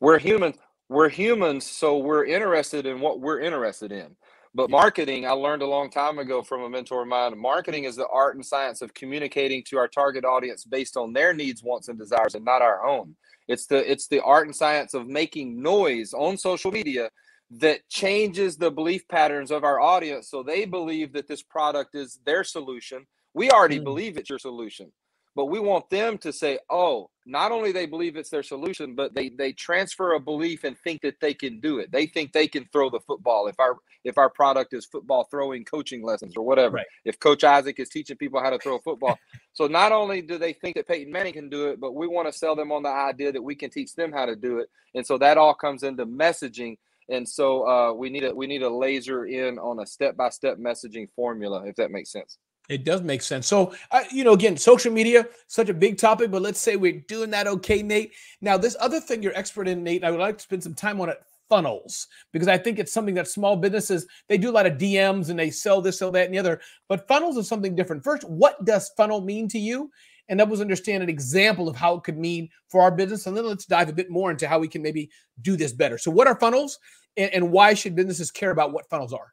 We're humans. We're humans, so we're interested in what we're interested in. But marketing, I learned a long time ago from a mentor of mine. Marketing is the art and science of communicating to our target audience based on their needs, wants, and desires, and not our own. It's the it's the art and science of making noise on social media that changes the belief patterns of our audience so they believe that this product is their solution. We already mm. believe it's your solution. But we want them to say, oh, not only they believe it's their solution, but they they transfer a belief and think that they can do it. They think they can throw the football if our if our product is football throwing coaching lessons or whatever. Right. If Coach Isaac is teaching people how to throw a football. so not only do they think that Peyton Manning can do it, but we want to sell them on the idea that we can teach them how to do it. And so that all comes into messaging. And so uh, we need a we need a laser in on a step by step messaging formula, if that makes sense. It does make sense. So, uh, you know, again, social media, such a big topic, but let's say we're doing that okay, Nate. Now, this other thing you're expert in, Nate, I would like to spend some time on it funnels because I think it's something that small businesses they do a lot of DMs and they sell this, sell that, and the other. But funnels is something different. First, what does funnel mean to you? And that was understand an example of how it could mean for our business. And then let's dive a bit more into how we can maybe do this better. So, what are funnels, and, and why should businesses care about what funnels are?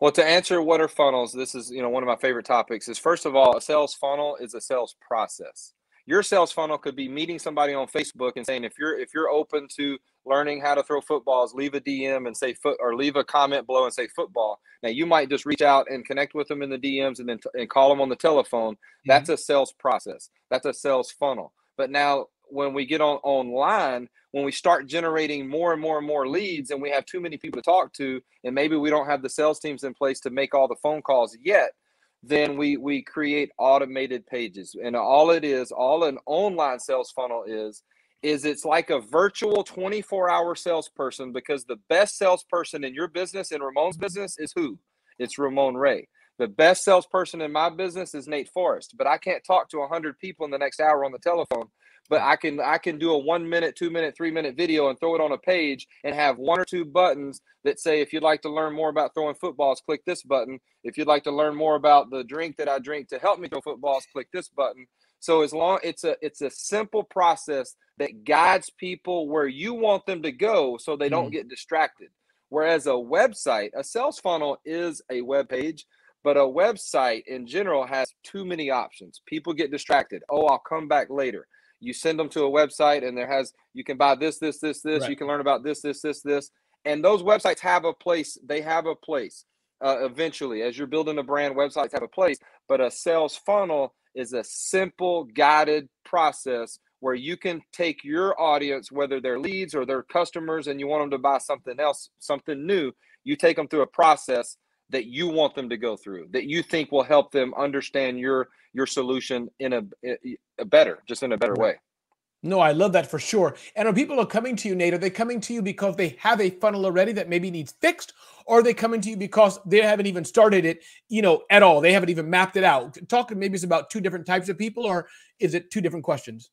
Well, to answer what are funnels, this is you know one of my favorite topics. Is first of all, a sales funnel is a sales process. Your sales funnel could be meeting somebody on Facebook and saying if you're if you're open to learning how to throw footballs, leave a DM and say foot or leave a comment below and say football. Now you might just reach out and connect with them in the DMs and then t- and call them on the telephone. Mm-hmm. That's a sales process. That's a sales funnel. But now when we get on online, when we start generating more and more and more leads and we have too many people to talk to and maybe we don't have the sales teams in place to make all the phone calls yet then we we create automated pages. And all it is all an online sales funnel is is it's like a virtual 24 hour salesperson because the best salesperson in your business in ramon's business is who? It's ramon ray. The best salesperson in my business is nate forrest but i can't talk to 100 people in the next hour on the telephone but I can I can do a one minute, two minute, three minute video and throw it on a page and have one or two buttons that say if you'd like to learn more about throwing footballs, click this button. If you'd like to learn more about the drink that I drink to help me throw footballs, click this button. So as long it's a it's a simple process that guides people where you want them to go so they don't mm. get distracted. Whereas a website, a sales funnel is a web page, but a website in general has too many options. People get distracted. Oh, I'll come back later you send them to a website and there has you can buy this this this this right. you can learn about this this this this and those websites have a place they have a place uh, eventually as you're building a brand websites have a place but a sales funnel is a simple guided process where you can take your audience whether they're leads or they're customers and you want them to buy something else something new you take them through a process that you want them to go through that you think will help them understand your your solution in a, a better just in a better way. No i love that for sure. And when people are coming to you nate are they coming to you because they have a funnel already that maybe needs fixed? Or are they coming to you because they haven't even started it you know at all? They haven't even mapped it out? Talking maybe it's about two different types of people or is it two different questions?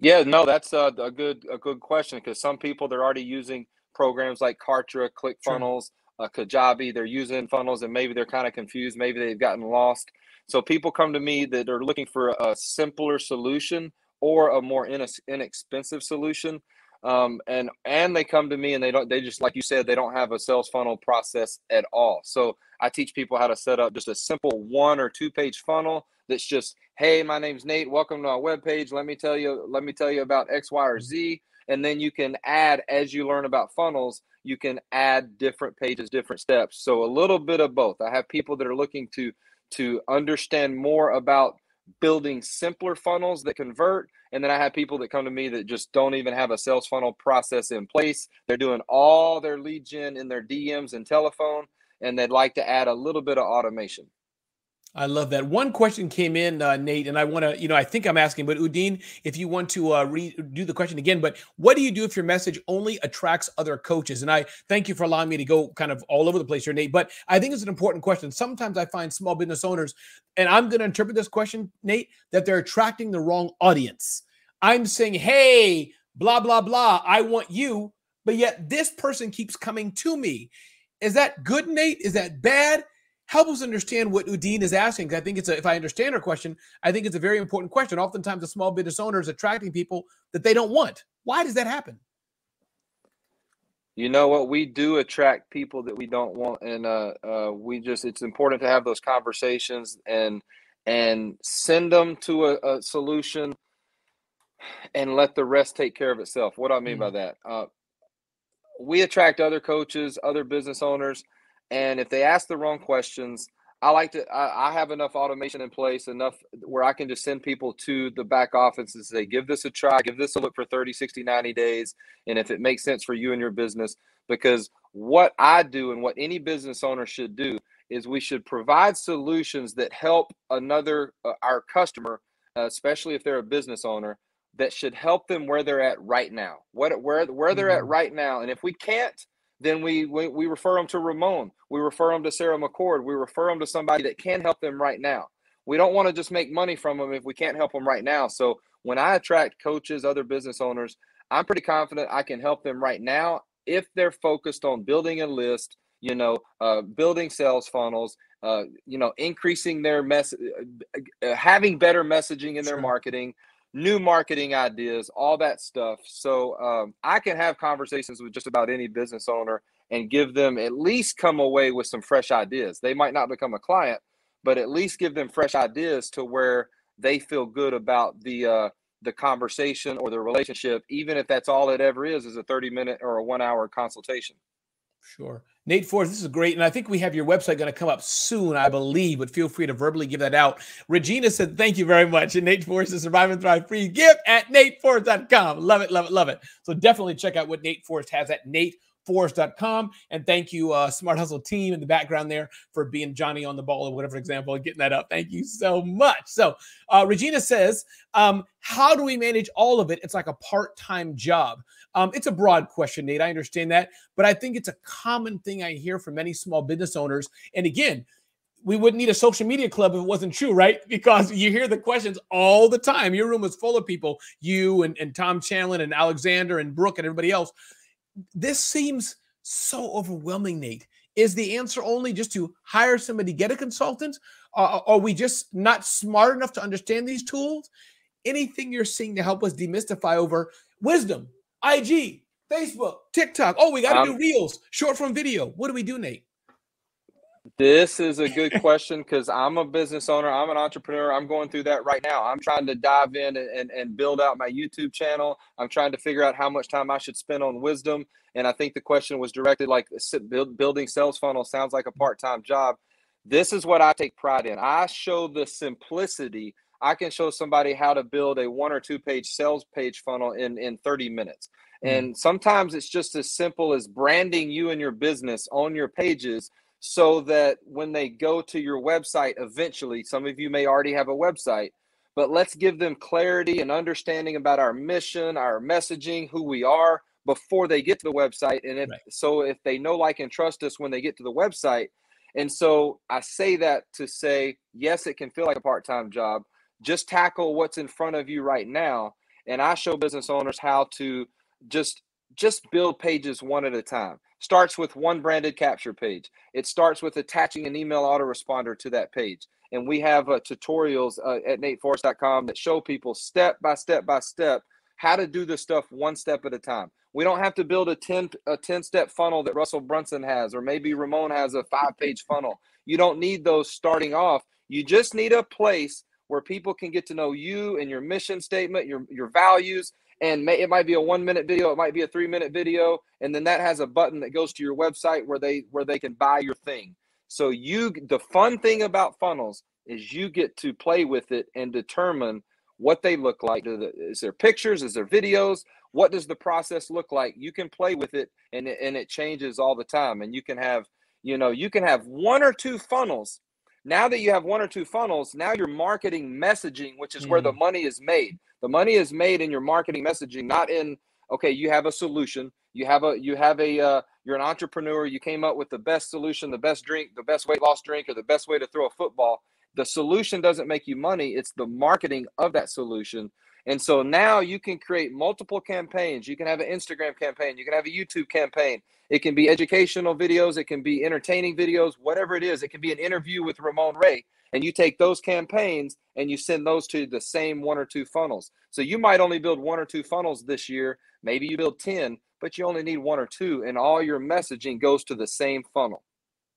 Yeah no that's a, a good a good question because some people they're already using programs like kartra clickfunnels a Kajabi. They're using funnels and maybe they're kind of confused. Maybe they've gotten lost. So people come to me that are looking for a simpler solution or a more inexpensive solution. Um, and and they come to me and they don't they just like you said they don't have a sales funnel process at all so i teach people how to set up just a simple one or two page funnel that's just hey my name's nate welcome to our webpage let me tell you let me tell you about x y or z and then you can add as you learn about funnels you can add different pages different steps. So a little bit of both. I have people that are looking to to understand more about building simpler funnels that convert. And then i have people that come to me that just don't even have a sales funnel process in place. They're doing all their lead gen in their dms and telephone and they'd like to add a little bit of automation I love that. One question came in, uh, Nate, and I want to, you know, I think I'm asking, but Udine, if you want to uh, redo the question again, but what do you do if your message only attracts other coaches? And I thank you for allowing me to go kind of all over the place here, Nate. But I think it's an important question. Sometimes I find small business owners, and I'm going to interpret this question, Nate, that they're attracting the wrong audience. I'm saying, hey, blah, blah, blah, I want you, but yet this person keeps coming to me. Is that good, Nate? Is that bad? Help us understand what Udine is asking. I think it's a, if I understand her question, I think it's a very important question. Oftentimes, a small business owner is attracting people that they don't want. Why does that happen? You know what? We do attract people that we don't want, and uh, uh, we just it's important to have those conversations and and send them to a, a solution and let the rest take care of itself. What do I mean mm-hmm. by that? Uh, we attract other coaches, other business owners and if they ask the wrong questions, I like to. I, I, have enough automation in place, enough where I can just send people to the back office and say, "Give this a try. Give this a look for 30, 60, 90 days, and if it makes sense for you and your business." Because what I do and what any business owner should do is we should provide solutions that help another uh, our customer, uh, especially if they're a business owner, that should help them where they're at right now. What where where they're mm-hmm. at right now, and if we can't then we, we, we refer them to Ramon. We refer them to Sara McCord. We refer them to somebody that can help them right now. We don't want to just make money from them if we can't help them right now. So when I attract coaches, other business owners, I'm pretty confident I can help them right now if they're focused on building a list, you know, uh, building sales funnels, uh, you know, increasing their mess, uh, uh having better messaging in their sure. marketing, new marketing ideas, all that stuff. So um, I can have conversations with just about any business owner and give them at least come away with some fresh ideas. They might not become a client, but at least give them fresh ideas to where they feel good about the uh, the conversation or the relationship, even if that's all it ever is, is a 30 minute or a one hour consultation. Sure. Nate Forrest, this is great. And I think we have your website going to come up soon, I believe, but feel free to verbally give that out. Regina said, Thank you very much. And Nate Forrest is Survive and Thrive free gift at nateforrest.com. Love it, love it, love it. So definitely check out what Nate Forrest has at Nate forrest.com. And thank you, uh, Smart Hustle team in the background there for being Johnny on the ball or whatever example and getting that up. Thank you so much. So uh, Regina says, um, how do we manage all of it? It's like a part-time job. Um, it's a broad question, Nate. I understand that, but I think it's a common thing I hear from many small business owners. And again, we wouldn't need a social media club if it wasn't true, right? Because you hear the questions all the time. Your room is full of people, you and, and Tom Chanlin and Alexander and Brooke and everybody else this seems so overwhelming, Nate. Is the answer only just to hire somebody, get a consultant? Uh, are we just not smart enough to understand these tools? Anything you're seeing to help us demystify over wisdom, IG, Facebook, TikTok. Oh, we got to um, do reels, short form video. What do we do, Nate? This is a good question because I'm a business owner. I'm an entrepreneur. I'm going through that right now. I'm trying to dive in and, and, and, build out my YouTube channel. I'm trying to figure out how much time I should spend on wisdom. And I think the question was directed like build, building sales funnel sounds like a part time job. This is what I take pride in. I show the simplicity. I can show somebody how to build a one or two page sales page funnel in, in 30 minutes. Mm. And sometimes it's just as simple as branding you and your business on your pages so that when they go to your website eventually, some of you may already have a website, but let's give them clarity and understanding about our mission, our messaging, who we are before they get to the website. And if, right. so if they know, like, and trust us when they get to the website. And so I say that to say, yes, it can feel like a part time job. Just tackle what's in front of you right now. And I show business owners how to just just build pages one at a time starts with one branded capture page. It starts with attaching an email autoresponder to that page. And we have uh, tutorials uh, at nateforrest.com that show people step by step by step how to do this stuff one step at a time. We don't have to build a 10 a 10 step funnel that Russell Brunson has or maybe Ramon has a 5 page funnel. You don't need those starting off. You just need a place where people can get to know you and your mission statement, your your values and may, it might be a one minute video it might be a three minute video and then that has a button that goes to your website where they where they can buy your thing. So you the fun thing about funnels is you get to play with it and determine what they look like. Is there pictures? Is there videos? What does the process look like? You can play with it and it, and it changes all the time. And you can have you know you can have one or two funnels now that you have one or two funnels now you're marketing messaging which is mm. where the mm. money is made the money is made in your marketing messaging, not in okay, you have a solution. You have a you have a uh, you're an entrepreneur. You came up with the best solution, the best drink, the best weight loss drink, or the best way to throw a football. The solution doesn't make you money. It's the marketing of that solution. And so now you can create multiple campaigns. You can have an Instagram campaign. You can have a YouTube campaign. It can be educational videos. It can be entertaining videos, whatever it is. It can be an interview with Ramon Ray and you take those campaigns and you send those to the same one or two funnels. So you might only build one or two funnels this year. Maybe you build 10, but you only need one or two, and all your messaging goes to the same funnel.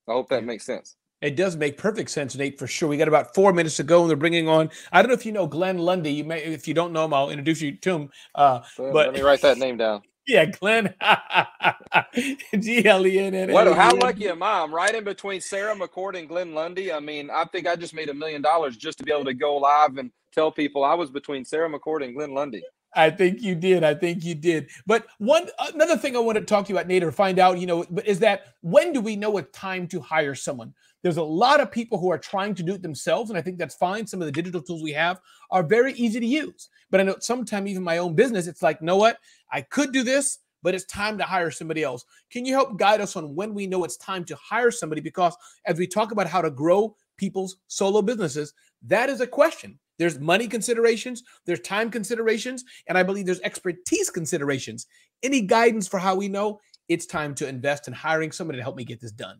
I hope that makes sense. It does make perfect sense, Nate, for sure. We got about four minutes to go, and they're bringing on. I don't know if you know Glenn Lundy. You may, if you don't know him, I'll introduce you to him. Uh, but let me write that name down. Yeah, Glenn. G L E N N. What? How lucky am I? I'm right in between Sara McCord and Glenn Lundy. I mean, I think I just made a million dollars just to be able to go live and tell people I was between Sara McCord and Glenn Lundy. I think you did. I think you did. But one another thing I want to talk to you about, Nate, or find out, you know, but is that when do we know it's time to hire someone? There's a lot of people who are trying to do it themselves, and I think that's fine. Some of the digital tools we have are very easy to use. But I know sometimes even my own business, it's like, know what? I could do this, but it's time to hire somebody else. Can you help guide us on when we know it's time to hire somebody? Because as we talk about how to grow people's solo businesses, that is a question. There's money considerations, there's time considerations, and I believe there's expertise considerations. Any guidance for how we know it's time to invest in hiring somebody to help me get this done?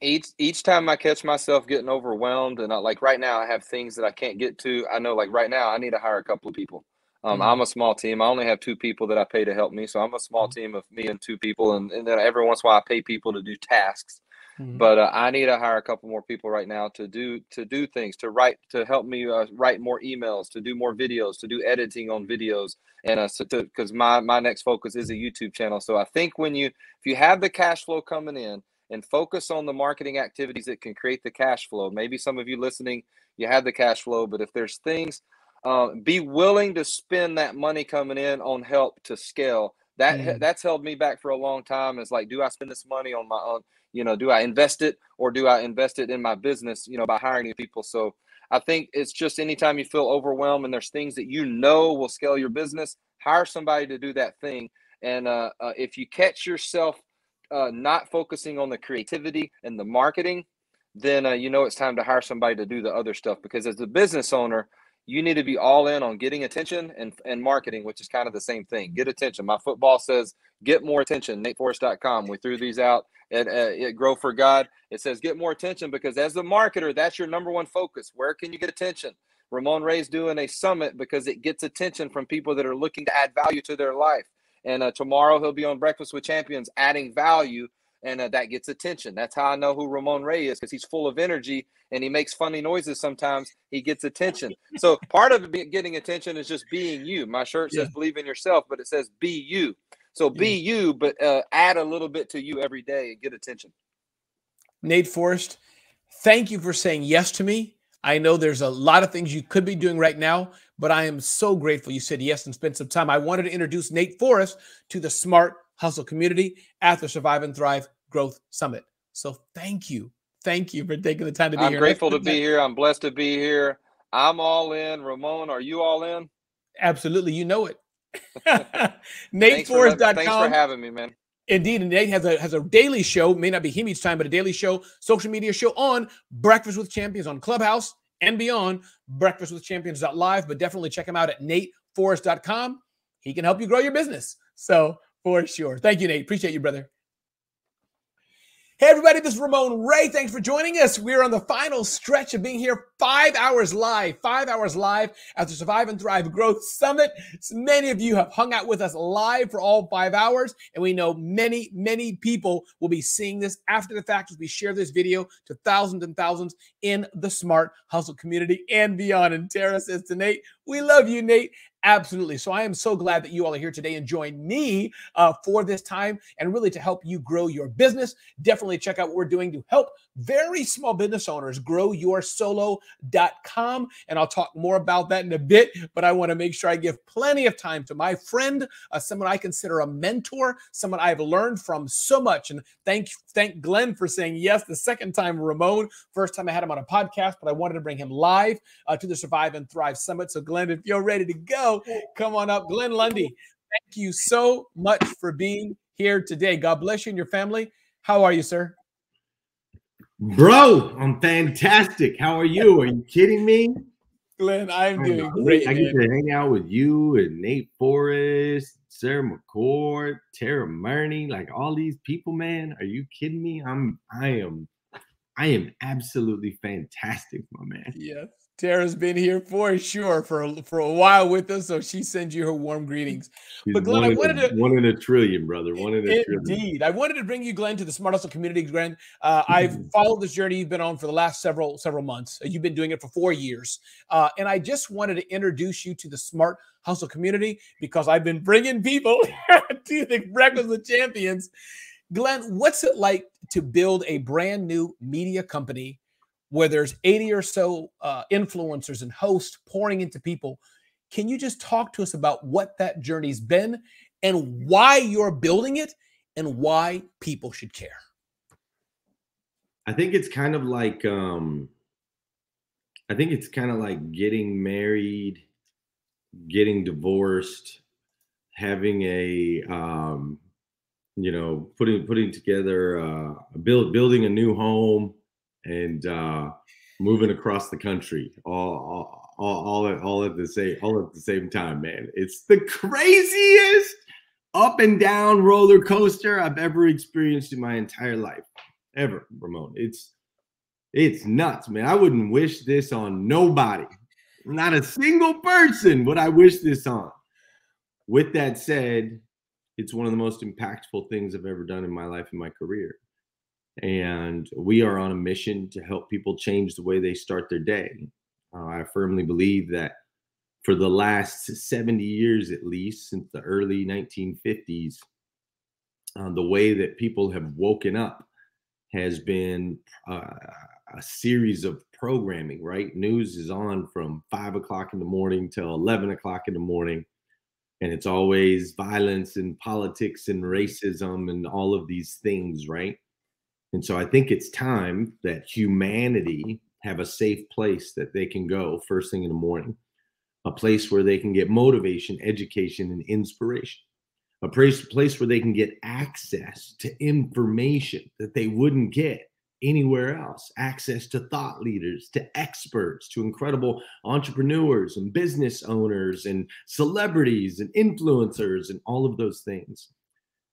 Each each time I catch myself getting overwhelmed, and I, like right now, I have things that I can't get to. I know, like right now, I need to hire a couple of people. Um, mm-hmm. I'm a small team. I only have two people that I pay to help me, so I'm a small mm-hmm. team of me and two people, and, and then every once in a while, I pay people to do tasks. Mm-hmm. But uh, I need to hire a couple more people right now to do to do things, to write, to help me uh, write more emails, to do more videos, to do editing on videos, and uh, so because my my next focus is a YouTube channel. So I think when you if you have the cash flow coming in and focus on the marketing activities that can create the cash flow. Maybe some of you listening, you have the cash flow, but if there's things, uh, be willing to spend that money coming in on help to scale. That mm. that's held me back for a long time. Is like, do I spend this money on my own? You know, do I invest it or do I invest it in my business? You know, by hiring new people. So I think it's just anytime you feel overwhelmed and there's things that you know will scale your business, hire somebody to do that thing. And uh, uh, if you catch yourself uh, not focusing on the creativity and the marketing, then uh, you know it's time to hire somebody to do the other stuff. Because as a business owner, you need to be all in on getting attention and, and marketing, which is kind of the same thing. Get attention. My football says get more attention. NateForrest.com. We threw these out at, uh, at Grow for God. It says get more attention because as a marketer, that's your number one focus. Where can you get attention? Ramon Ray's doing a summit because it gets attention from people that are looking to add value to their life. And uh, tomorrow he'll be on Breakfast with Champions, adding value, and uh, that gets attention. That's how I know who Ramon Ray is because he's full of energy and he makes funny noises. Sometimes he gets attention. So part of getting attention is just being you. My shirt says yeah. "Believe in yourself," but it says "Be you." So be yeah. you, but uh, add a little bit to you every day and get attention. Nate Forrest, thank you for saying yes to me. I know there's a lot of things you could be doing right now, but I am so grateful you said yes and spent some time. I wanted to introduce Nate Forrest to the Smart Hustle community at the Survive and Thrive Growth Summit. So thank you. Thank you for taking the time to be I'm here. I'm grateful to be here. I'm blessed to be here. I'm all in. Ramon, are you all in? Absolutely. You know it. NateForrest.com. Thanks for having me, man. Indeed, and Nate has a has a daily show, may not be him each time, but a daily show, social media show on Breakfast with Champions on Clubhouse and beyond. Breakfast with Champions live, but definitely check him out at nateforrest.com. He can help you grow your business. So for sure. Thank you, Nate. Appreciate you, brother. Hey, everybody, this is Ramon Ray. Thanks for joining us. We're on the final stretch of being here five hours live, five hours live at the Survive and Thrive Growth Summit. So many of you have hung out with us live for all five hours, and we know many, many people will be seeing this after the fact as we share this video to thousands and thousands in the Smart Hustle community and beyond. And Tara says to Nate, we love you, Nate. Absolutely. So I am so glad that you all are here today and join me uh, for this time and really to help you grow your business. Definitely check out what we're doing to help very small business owners grow your solo.com. And I'll talk more about that in a bit, but I want to make sure I give plenty of time to my friend, uh, someone I consider a mentor, someone I've learned from so much. And thank, thank Glenn for saying yes the second time, Ramon. First time I had him on a podcast, but I wanted to bring him live uh, to the Survive and Thrive Summit. So, Glenn, if you're ready to go, Come on up. Glenn Lundy, thank you so much for being here today. God bless you and your family. How are you, sir? Bro, I'm fantastic. How are you? Are you kidding me? Glenn, I'm doing great. I get to hang out with you and Nate Forrest, Sara McCord, Tara Murney, like all these people, man. Are you kidding me? I'm I am I am absolutely fantastic, my man. Yes. Tara's been here for sure for for a while with us, so she sends you her warm greetings. He's but Glenn, one I in wanted a, to one in a trillion, brother. One in a trillion. Indeed. I wanted to bring you, Glenn, to the Smart Hustle community, Glenn. Uh, I've Mm-hmm. followed this journey you've been on for the last several several months. You've been doing it for four years. Uh, and I just wanted to introduce you to the Smart Hustle community because I've been bringing people to the Breakfast with Champions. Glenn, what's it like to build a brand new media company where there's 80 or so uh, influencers and hosts pouring into people? Can you just talk to us about what that journey's been and why you're building it and why people should care? I think it's kind of like um I think it's kind of like getting married, getting divorced, having a um you know, putting putting together uh build building a new home and uh moving across the country all all all, all at all at the same all at the same time, man. It's the craziest up and down roller coaster I've ever experienced in my entire life. Ever, Ramon. It's it's nuts, man. I wouldn't wish this on nobody. Not a single person would I wish this on. With that said, it's one of the most impactful things I've ever done in my life in my career. And we are on a mission to help people change the way they start their day. Uh, I firmly believe that for the last 70 years, at least since the early 1950s, uh, the way that people have woken up has been uh, a series of programming, right? News is on from five o'clock in the morning till 11 o'clock in the morning. And it's always violence and politics and racism and all of these things, right? And so I think it's time that humanity have a safe place that they can go first thing in the morning, a place where they can get motivation, education, and inspiration. A place, place where they can get access to information that they wouldn't get anywhere else. Access to thought leaders to experts to incredible entrepreneurs and business owners and celebrities and influencers and all of those things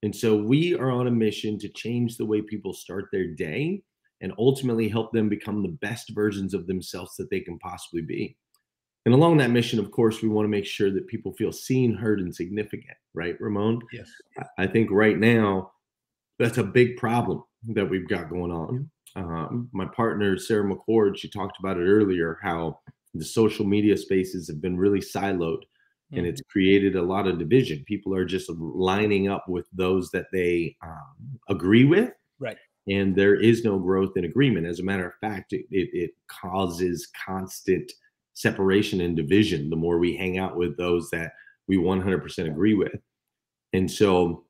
and so we are on a mission to change the way people start their day and ultimately help them become the best versions of themselves that they can possibly be and along that mission, of course, we want to make sure that people feel seen, heard, and significant, right, Ramon? Yes. I think right now, that's a big problem that we've got going on. Um, my partner, Sara McCord, she talked about it earlier how the social media spaces have been really siloed and Mm-hmm. it's created a lot of division. People are just lining up with those that they um, agree with. Right. And there is no growth in agreement. As a matter of fact, it, it, it causes constant separation and division the more we hang out with those that we 100% agree with. And so,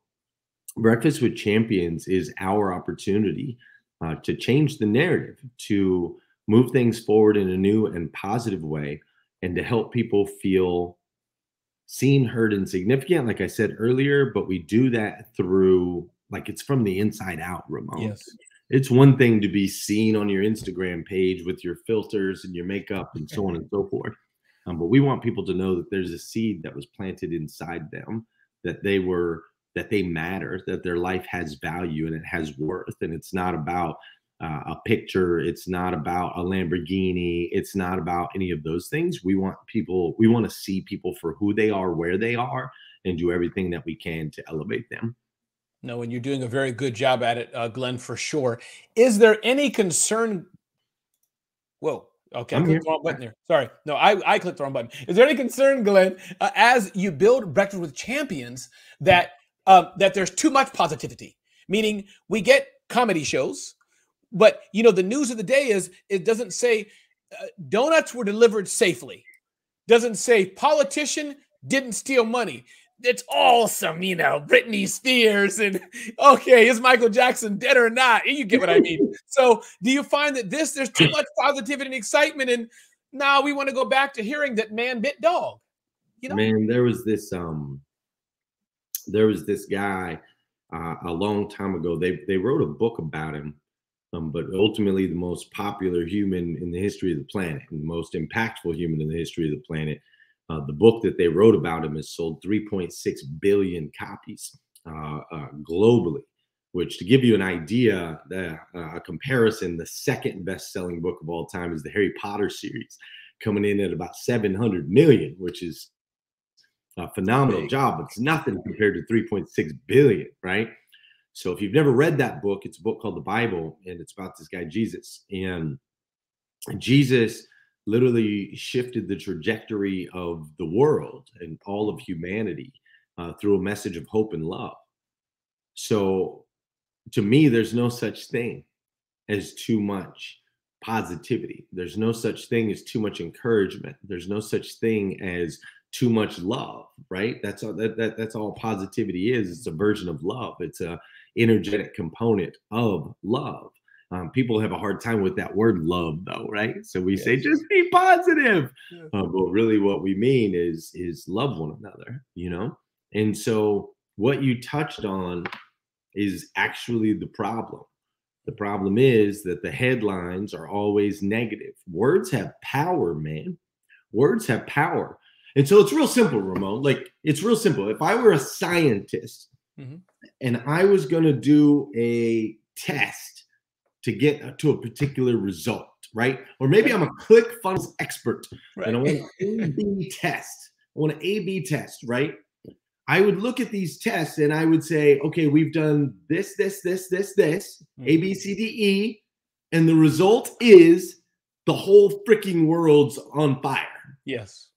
Breakfast with Champions is our opportunity uh, to change the narrative, to move things forward in a new and positive way, and to help people feel seen, heard, and significant, like I said earlier. But we do that through, like, it's from the inside out, Ramon Yes. it's one thing to be seen on your Instagram page with your filters and your makeup and so on and so forth. Um, but we want people to know that there's a seed that was planted inside them, that they were, that they matter, that their life has value and it has worth. And it's not about uh, a picture, it's not about a Lamborghini, it's not about any of those things. We want people, we want to see people for who they are, where they are, and do everything that we can to elevate them. No, and you're doing a very good job at it, uh, Glenn, for sure. Is there any concern? Whoa. Okay, I I'm clicked the wrong button there. Sorry. No, I, I clicked the wrong button. Is there any concern, Glenn, uh, as you build Breakfast with Champions, that um, that there's too much positivity? Meaning, we get comedy shows, but you know the news of the day is it doesn't say uh, donuts were delivered safely. Doesn't say politician didn't steal money. It's awesome, you know, Britney Spears and okay, is Michael Jackson dead or not? You get what I mean. so, do you find that this there's too much positivity and excitement, and now we want to go back to hearing that man bit dog? You know, man there was this um there was this guy uh, a long time ago they they wrote a book about him um, but ultimately the most popular human in the history of the planet and the most impactful human in the history of the planet uh, the book that they wrote about him has sold 3.6 billion copies uh, uh, globally which to give you an idea, the, uh, a comparison, the second best-selling book of all time is the Harry Potter series, coming in at about 700 million, which is a phenomenal job. It's nothing compared to 3.6 billion, right? So if you've never read that book, it's a book called the Bible, and it's about this guy Jesus. And Jesus literally shifted the trajectory of the world and all of humanity uh, through a message of hope and love. So to me, there's no such thing as too much positivity. There's no such thing as too much encouragement. There's no such thing as too much love, right? That's all that, that that's all positivity is. It's a version of love. It's a energetic component of love. Um, people have a hard time with that word love though, right? So we yes. say just be positive. Yeah. Uh, but really what we mean is is love one another, you know? And so what you touched on is actually the problem. The problem is that the headlines are always negative. Words have power, man. Words have power. And so it's real simple, Ramon. Like it's real simple. If I were a scientist mm-hmm. And I was going to do a test to get to a particular result, right? Or maybe I'm a ClickFunnels expert right. and I want an A/B test. I want an A/B test, right? I would look at these tests and I would say, okay, we've done this, this, this, this, this, mm-hmm. A, B, C, D, E, and the result is the whole freaking world's on fire. Yes.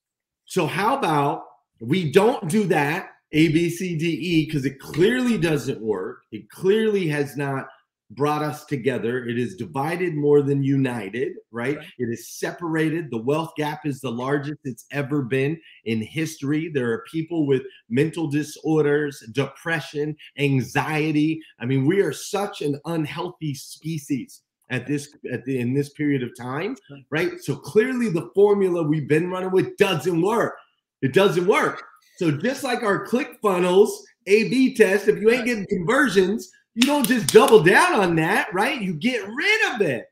So how about we don't do that A, B, C, D, E because it clearly doesn't work. It clearly has not brought us together. It is divided more than united, right? right? It is separated. The wealth gap is the largest it's ever been in history. There are people with mental disorders, depression, anxiety. I mean, we are such an unhealthy species at this at the, in this period of time, right? So clearly the formula we've been running with doesn't work. It doesn't work. So just like our ClickFunnels A/B test, if you ain't getting conversions, you don't just double down on that, right? You get rid of it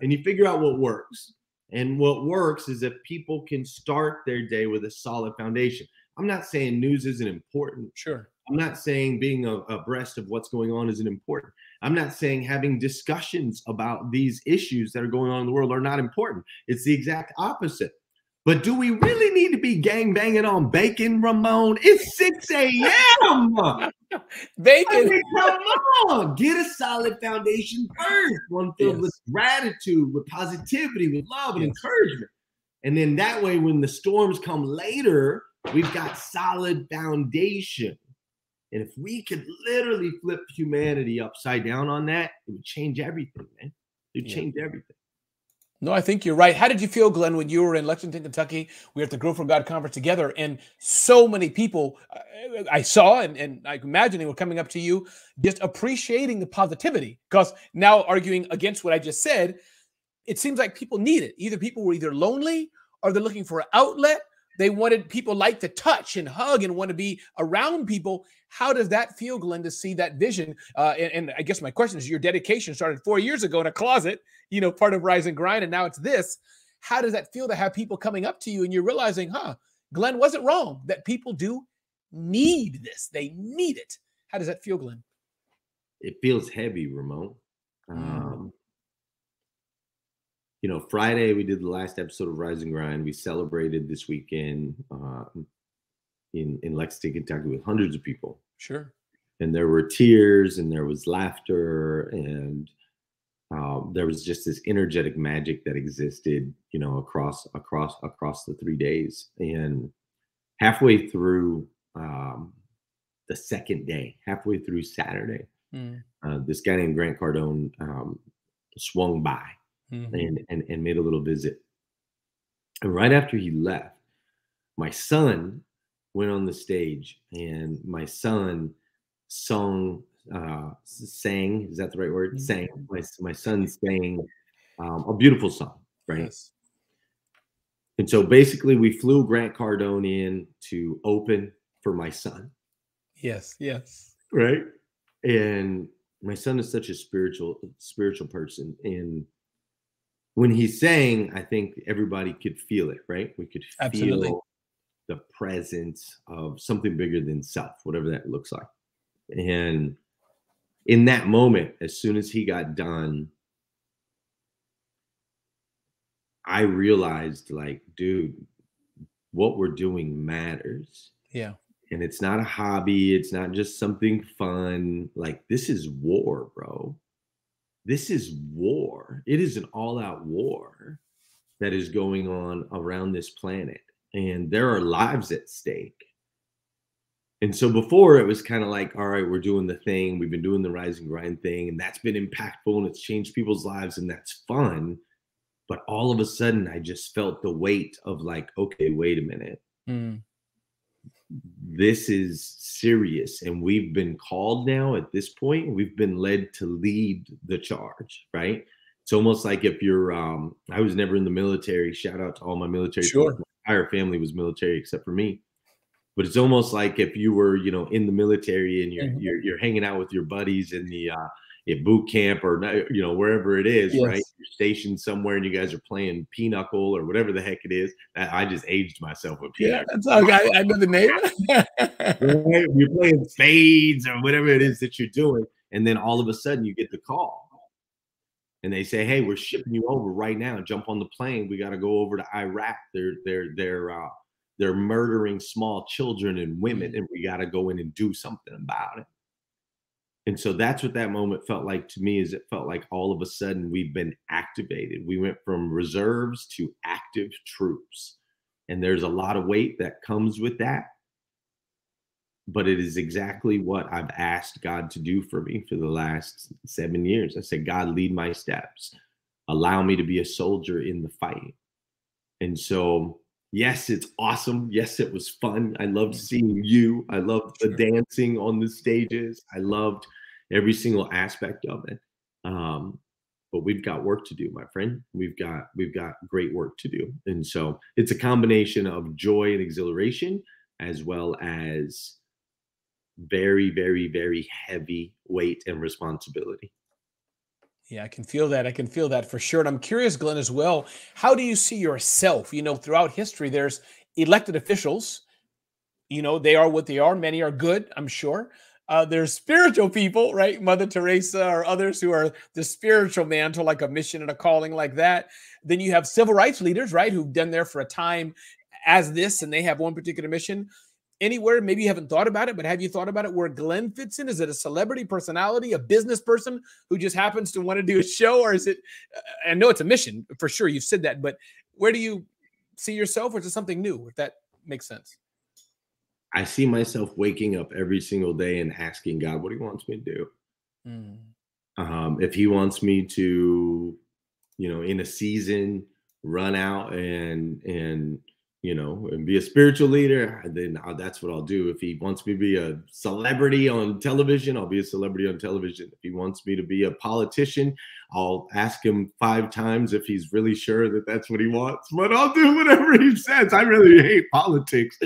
and you figure out what works. And what works is if people can start their day with a solid foundation. I'm not saying news isn't important. Sure. I'm not saying being abreast of what's going on isn't important. I'm not saying having discussions about these issues that are going on in the world are not important. It's the exact opposite. But do we really need to be gang banging on bacon, Ramon? It's 6 a.m. bacon. I mean, come on. Get a solid foundation first. One filled yes. with gratitude, with positivity, with love and yes. encouragement. And then that way, when the storms come later, we've got solid foundation. And if we could literally flip humanity upside down on that, it would change everything, man. It would yeah. change everything. No, I think you're right. How did you feel, Glenn, when you were in Lexington, Kentucky? We were at the Grow for God conference together, and so many people uh, I saw and, and I imagine they were coming up to you just appreciating the positivity. Because now arguing against what I just said, it seems like people need it. Either people were either lonely or they're looking for an outlet. They wanted people like to touch and hug and want to be around people. How does that feel, Glenn, to see that vision? Uh, and, and, I guess my question is your dedication started four years ago in a closet, you know, part of Rise and Grind, and now it's this. How does that feel to have people coming up to you and you're realizing, huh, Glenn wasn't wrong, that people do need this. They need it. How does that feel, Glenn? It feels heavy, Ramon. Mm. Um, you know, Friday we did the last episode of Rise and Grind. We celebrated this weekend uh, in in Lexington, Kentucky, with hundreds of people. Sure. And there were tears, and there was laughter, and um, there was just this energetic magic that existed, you know, across across across the three days. And halfway through um, the second day, halfway through Saturday, mm. uh, this guy named Grant Cardone um, swung by mm-hmm. and, and and made a little visit. And right after he left, my son went on the stage and my son sung uh sang is that the right word mm-hmm. sang my, my son sang um, a beautiful song right yes. and so basically we flew grant cardone in to open for my son yes yes right and my son is such a spiritual spiritual person and when he sang i think everybody could feel it right we could Absolutely. feel the presence of something bigger than self, whatever that looks like. And in that moment, as soon as he got done, I realized, like, dude, what we're doing matters. Yeah. And it's not a hobby, it's not just something fun. Like, this is war, bro. This is war. It is an all out war that is going on around this planet. And there are lives at stake. And so before it was kind of like, all right, we're doing the thing. We've been doing the rise and grind thing, and that's been impactful and it's changed people's lives, and that's fun. But all of a sudden, I just felt the weight of like, okay, wait a minute. Mm. This is serious. And we've been called now at this point, we've been led to lead the charge, right? It's almost like if you're, um, I was never in the military. Shout out to all my military. Sure. My entire family was military except for me but it's almost like if you were you know in the military and you're mm-hmm. you're, you're hanging out with your buddies in the uh at boot camp or you know wherever it is yes. right you're stationed somewhere and you guys are playing pinochle or whatever the heck it is i just aged myself with pinochle. yeah that's all I, I know the name right? you're playing spades or whatever it is that you're doing and then all of a sudden you get the call and they say hey we're shipping you over right now jump on the plane we got to go over to iraq they're they're they're uh they're murdering small children and women, mm. and we got to go in and do something about it. And so that's what that moment felt like to me is it felt like all of a sudden we've been activated. We went from reserves to active troops. And there's a lot of weight that comes with that. But it is exactly what I've asked God to do for me for the last seven years. I said, God, lead my steps. Allow me to be a soldier in the fight. And so yes, it's awesome. Yes, it was fun. I loved seeing you. I loved the dancing on the stages. I loved every single aspect of it. Um, but we've got work to do, my friend. We've got we've got great work to do, and so it's a combination of joy and exhilaration, as well as very, very, very heavy weight and responsibility. Yeah, I can feel that. I can feel that for sure. And I'm curious, Glenn, as well. How do you see yourself? You know, throughout history, there's elected officials. You know, they are what they are. Many are good, I'm sure. Uh, there's spiritual people, right? Mother Teresa or others who are the spiritual mantle, like a mission and a calling like that. Then you have civil rights leaders, right, who've done there for a time as this, and they have one particular mission anywhere? Maybe you haven't thought about it, but have you thought about it where Glenn fits in? Is it a celebrity personality, a business person who just happens to want to do a show, or is it? I know it's a mission for sure. You've said that, but where do you see yourself, or is it something new? If that makes sense. I see myself waking up every single day and asking God what He wants me to do. Mm. Um, if He wants me to, you know, in a season, run out and and you know, and be a spiritual leader, and then that's what I'll do. If he wants me to be a celebrity on television, I'll be a celebrity on television. If he wants me to be a politician, I'll ask him five times if he's really sure that that's what he wants. But I'll do whatever he says. I really hate politics,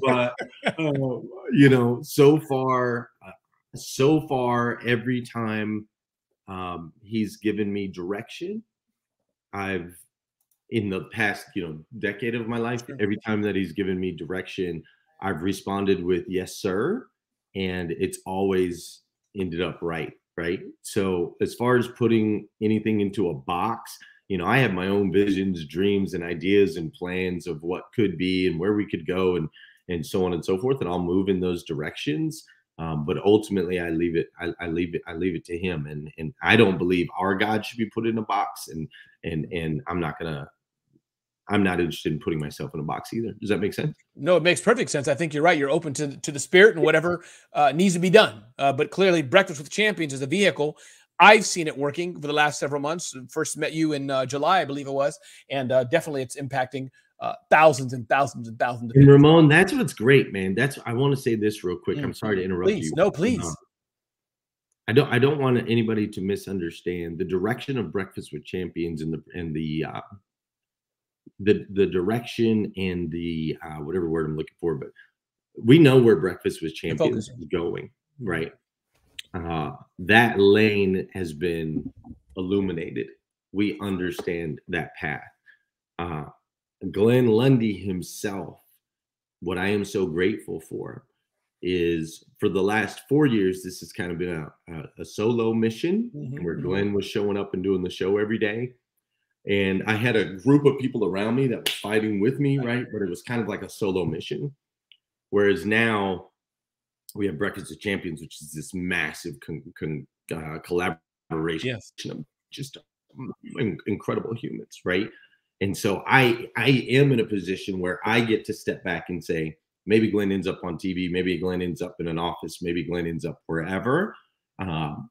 but uh, you know, so far, uh, so far, every time um, he's given me direction, I've in the past, you know, decade of my life, every time that he's given me direction, I've responded with yes, sir. And it's always ended up right. Right. So as far as putting anything into a box, you know, I have my own visions, dreams, and ideas and plans of what could be and where we could go and and so on and so forth. And I'll move in those directions. Um, but ultimately I leave it, I, I leave it, I leave it to him. And and I don't believe our God should be put in a box. And and and I'm not gonna I'm not interested in putting myself in a box either. Does that make sense? No, it makes perfect sense. I think you're right. You're open to to the spirit and whatever uh, needs to be done. Uh, but clearly, Breakfast with Champions is a vehicle. I've seen it working for the last several months. First met you in uh, July, I believe it was, and uh, definitely it's impacting uh, thousands and thousands and thousands. Of and Ramon, that's what's great, man. That's I want to say this real quick. Mm. I'm sorry to interrupt please. you. No, please. I don't. I don't want anybody to misunderstand the direction of Breakfast with Champions and the and the uh, the the direction and the uh, whatever word I'm looking for, but we know where Breakfast with Champions is going, right? Uh, that lane has been illuminated. We understand that path. Uh, Glenn Lundy himself, what I am so grateful for is for the last four years, this has kind of been a, a, a solo mission Mhm, where mhm. Glenn was showing up and doing the show every day. And I had a group of people around me that was fighting with me, right? But it was kind of like a solo mission. Whereas now we have Breakfast of Champions, which is this massive con- con- uh, collaboration Yes. of just in- incredible humans, right? And so I I am in a position where I get to step back and say, maybe Glenn ends up on TV, maybe Glenn ends up in an office, maybe Glenn ends up wherever. Um,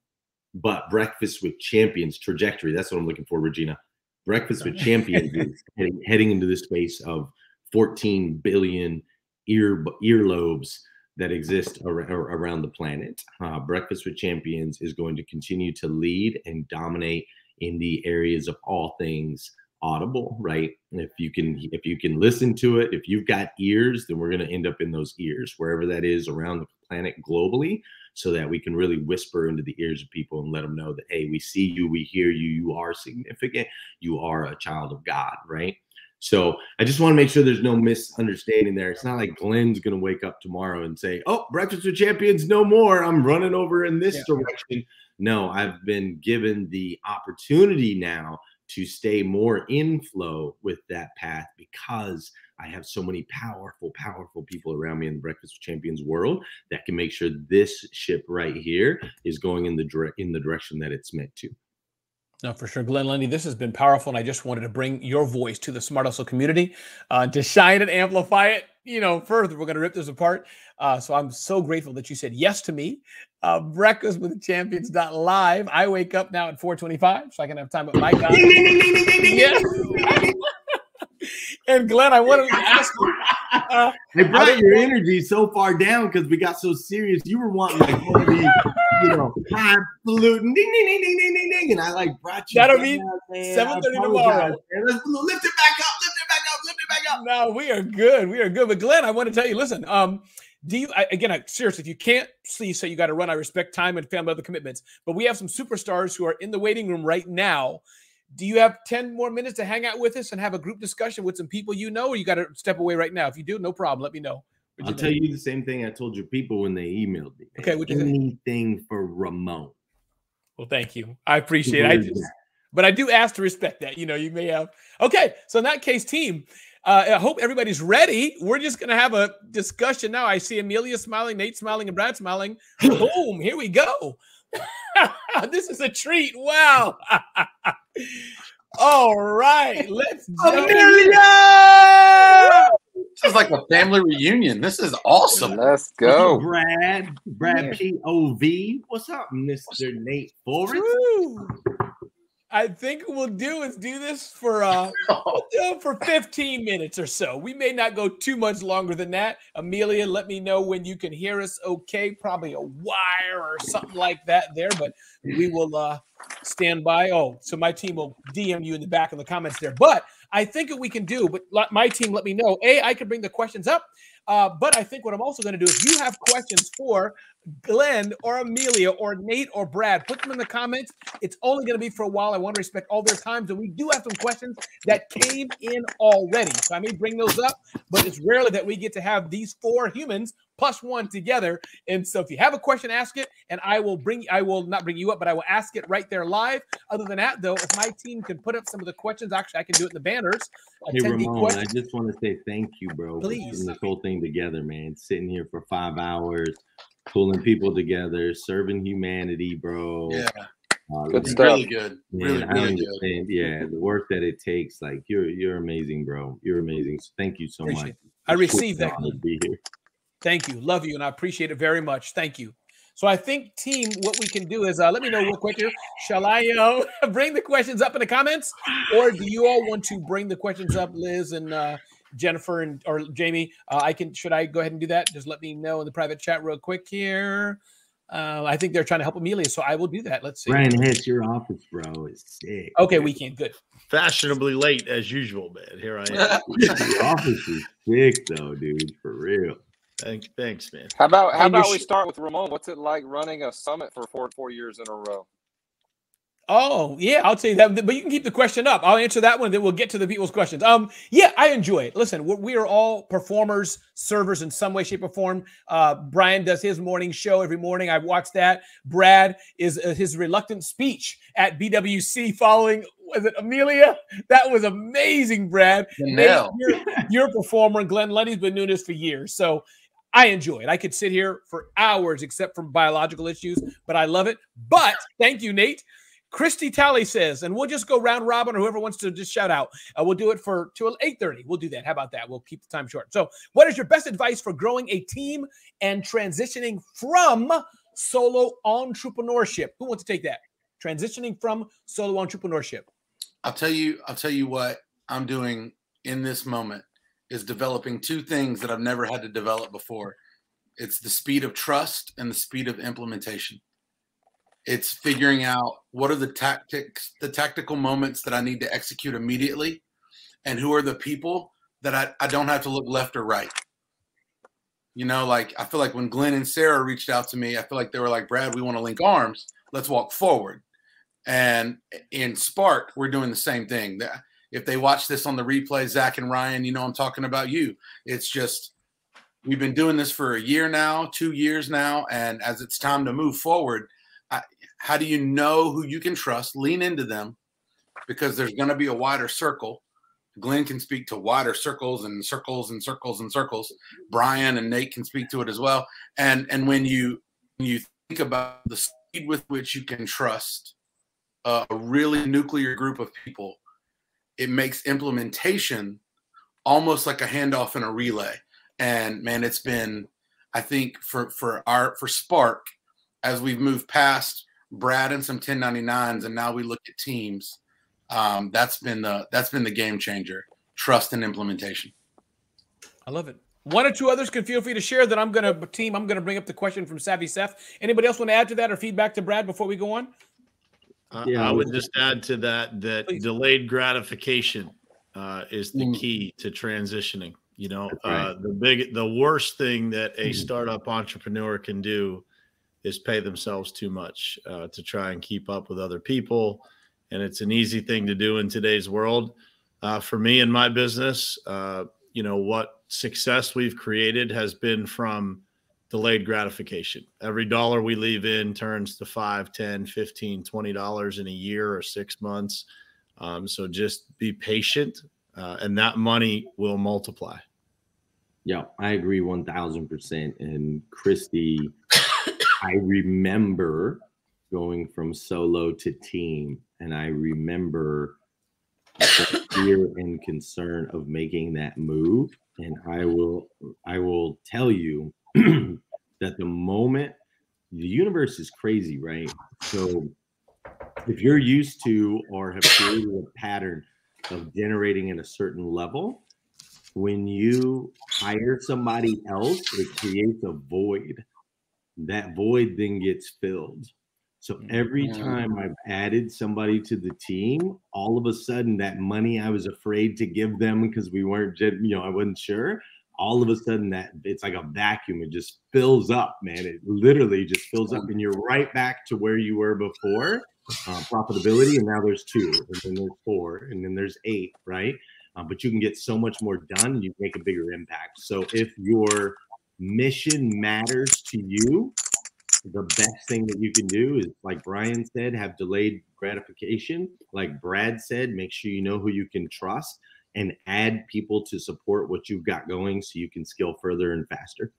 but Breakfast with Champions trajectory, that's what I'm looking for, Regina. Breakfast with Champions heading, heading into the space of 14 billion ear earlobes that exist ar- ar- around the planet. Uh, Breakfast with Champions is going to continue to lead and dominate in the areas of all things audible right? If you can if you can listen to it if you've got ears then we're going to end up in those ears wherever that is around the planet globally so that we can really whisper into the ears of people and let them know that hey we see you we hear you you are significant you are a child of god right? So i just want to make sure there's no misunderstanding there. It's not like glenn's going to wake up tomorrow and say oh breakfast with champions no more i'm running over in this Yeah. direction. No i've been given the opportunity now to stay more in flow with that path because I have so many powerful, powerful people around me in the Breakfast Champions world that can make sure this ship right here is going in the direct in the direction that it's meant to. No, for sure. Glenn Lundy, this has been powerful. And I just wanted to bring your voice to the Smart Hustle community uh, to shine and amplify it, you know, further. We're going to rip this apart. Uh, so I'm so grateful that you said yes to me. Uh, breakfast with champions live. I wake up now at 425 so I can have time with my God. Yes. and Glenn, I wanted to ask you. Uh, I brought your energy so far down because we got so serious. You were wanting like one of these, you know, highfalutin ding ding ding ding ding ding ding, and I like brought you. That'll be man. 7:30 tomorrow. man. Let's lift it back up, lift it back up, lift it back up. No, we are good. We are good. But Glenn, I want to tell you, listen, um, do you I, again? I, seriously, if you can't see, so you got to run. I respect time and family other commitments, but we have some superstars who are in the waiting room right now. Do you have ten more minutes to hang out with us and have a group discussion with some people you know, or you got to step away right now? If you do, no problem. Let me know. I'll you tell you the same thing I told your people when they emailed me. Okay, think? anything for Ramon. Well, thank you. I appreciate it. I just, but I do ask to respect that. You know, you may have. Okay, so in that case, team, uh, I hope everybody's ready. We're just going to have a discussion now. I see Amilya smiling, Nate smiling, and Brad smiling. Boom, here we go. this is a treat. Wow. All right, let's jump in. This is like a family reunion. This is awesome. Let's go. Brad. Brad Yeah. POV. What's up, Mr. Nate Forrest? Woo. I think we'll do is do this for uh for 15 minutes or so. We may not go too much longer than that. Amilya, let me know when you can hear us okay. Probably a wire or something like that there, but we will uh stand by. Oh, so my team will DM you in the back of the comments there. But I think what we can do, but my team let me know. A, I can bring the questions up. Uh, but I think what I'm also going to do is you have questions for Glenn or Amilya or Nate or Brad, put them in the comments. It's only going to be for a while. I want to respect all their times. And we do have some questions that came in already. So I may bring those up, but it's rarely that we get to have these four humans plus one together. And so if you have a question, ask it, and I will bring I will not bring you up, but I will ask it right there live. Other than that, though, if my team can put up some of the questions, actually I can do it in the banners. Hey Ramon, I just want to say thank you, bro, for Please. putting this whole thing together, man. Sitting here for five hours, pulling people together, serving humanity, bro. Yeah, Uh, Good stuff. really good. man, Really, really good. Yeah, the work that it takes. Like you're you're amazing, bro. You're amazing. So thank you so Appreciate much. I It's received that, to Be here. Thank you. Love you. And I appreciate it very much. Thank you. So I think, team, what we can do is uh, let me know real quick here. Shall I uh, bring the questions up in the comments, or do you all want to bring the questions up, Liz and uh, Jennifer and or Jamie? Uh, I can. Should I go ahead and do that? Just let me know in the private chat real quick here. Uh, I think they're trying to help Amilya, so I will do that. Let's see. Brian Hess, your office, bro, is sick. Okay, we can. Good. Fashionably late as usual, man. Here I am. Your office is sick, though, dude. For real. Thanks, thanks, man. How about how And about we start with Ramon? What's it like running a summit for four four years in a row? Oh, yeah, I'll tell you that. But you can keep the question up. I'll answer that one, then we'll get to the people's questions. Um, yeah, I enjoy it. Listen, we are all performers, servers in some way, shape, or form. Uh, Brian does his morning show every morning. I've watched that. Brad is uh, his reluctant speech at BWC following was it Amilya? That was amazing, Brad. Nate, you're, you're a performer, Glenn Lundy's been doing this for years. So I enjoy it. I could sit here for hours, except for biological issues, but I love it. But thank you, Nate. Christy Tally says, and we'll just go round robin or whoever wants to just shout out. Uh, we'll do it for till 8:30. We'll do that. How about that? We'll keep the time short. So, what is your best advice for growing a team and transitioning from solo entrepreneurship? Who wants to take that? Transitioning from solo entrepreneurship. I'll tell you, I'll tell you what I'm doing in this moment is developing two things that I've never had to develop before. It's the speed of trust and the speed of implementation. It's figuring out what are the tactics, the tactical moments that I need to execute immediately, and who are the people that I, I don't have to look left or right. You know, like I feel like when Glenn and Sara reached out to me, I feel like they were like, Brad, we want to link arms. Let's walk forward. And in Spark, we're doing the same thing. If they watch this on the replay, Zach and Ryan, you know I'm talking about you. It's just we've been doing this for a year now, two years now, and as it's time to move forward, how do you know who you can trust? Lean into them because there's going to be a wider circle. Glenn can speak to wider circles and circles and circles and circles. Brian and Nate can speak to it as well. And and when you when you think about the speed with which you can trust a really nuclear group of people, it makes implementation almost like a handoff in a relay. And man, it's been, I think, for for our for Spark, as we've moved past Brad and some 1099s, and now we look at teams. Um, that's been the that's been the game changer. Trust and implementation. I love it. One or two others can feel free to share that I'm gonna team. I'm gonna bring up the question from Savvy Seth. Anybody else want to add to that or feedback to Brad before we go on? Uh, yeah, I would just add to that that Please. delayed gratification uh, is the mm. key to transitioning. You know, right. uh, the big, the worst thing that a mm. startup entrepreneur can do is pay themselves too much uh, to try and keep up with other people. And it's an easy thing to do in today's world. Uh, for me and my business, uh, you know, what success we've created has been from delayed gratification. Every dollar we leave in turns to five, 10, 15, 20 dollars in a year or six months. Um, so just be patient uh, and that money will multiply. Yeah, I agree 1000%. And Christy I remember going from solo to team, and I remember the fear and concern of making that move. And I will, I will tell you that the moment the universe is crazy, right? So if you're used to or have created a pattern of generating at a certain level, when you hire somebody else, it creates a void that void then gets filled. So every mm-hmm. time I've added somebody to the team, all of a sudden that money I was afraid to give them because we weren't, you know, I wasn't sure. All of a sudden that it's like a vacuum. It just fills up, man. It literally just fills up, and you're right back to where you were before uh, profitability. And now there's two, and then there's four, and then there's eight, right? Uh, but you can get so much more done. You make a bigger impact. So if you're mission matters to you, the best thing that you can do is, like Brian said, have delayed gratification. Like Brad said, make sure you know who you can trust and add people to support what you've got going so you can scale further and faster.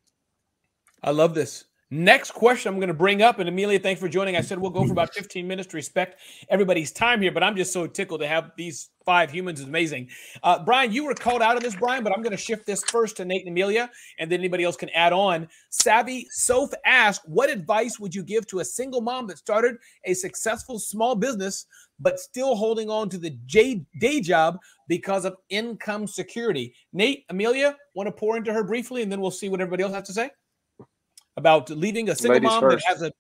I love this. Next question I'm going to bring up, and Amilya, thanks for joining. I said we'll go for about 15 minutes to respect everybody's time here, but I'm just so tickled to have these five humans. It's amazing. Uh, Brian, you were called out of this, Brian, but I'm going to shift this first to Nate and Amilya, and then anybody else can add on. Savvy Soph asked, What advice would you give to a single mom that started a successful small business, but still holding on to the J- day job because of income security? Nate, Amilya, want to pour into her briefly, and then we'll see what everybody else has to say? About leaving a single Ladies mom first. that has a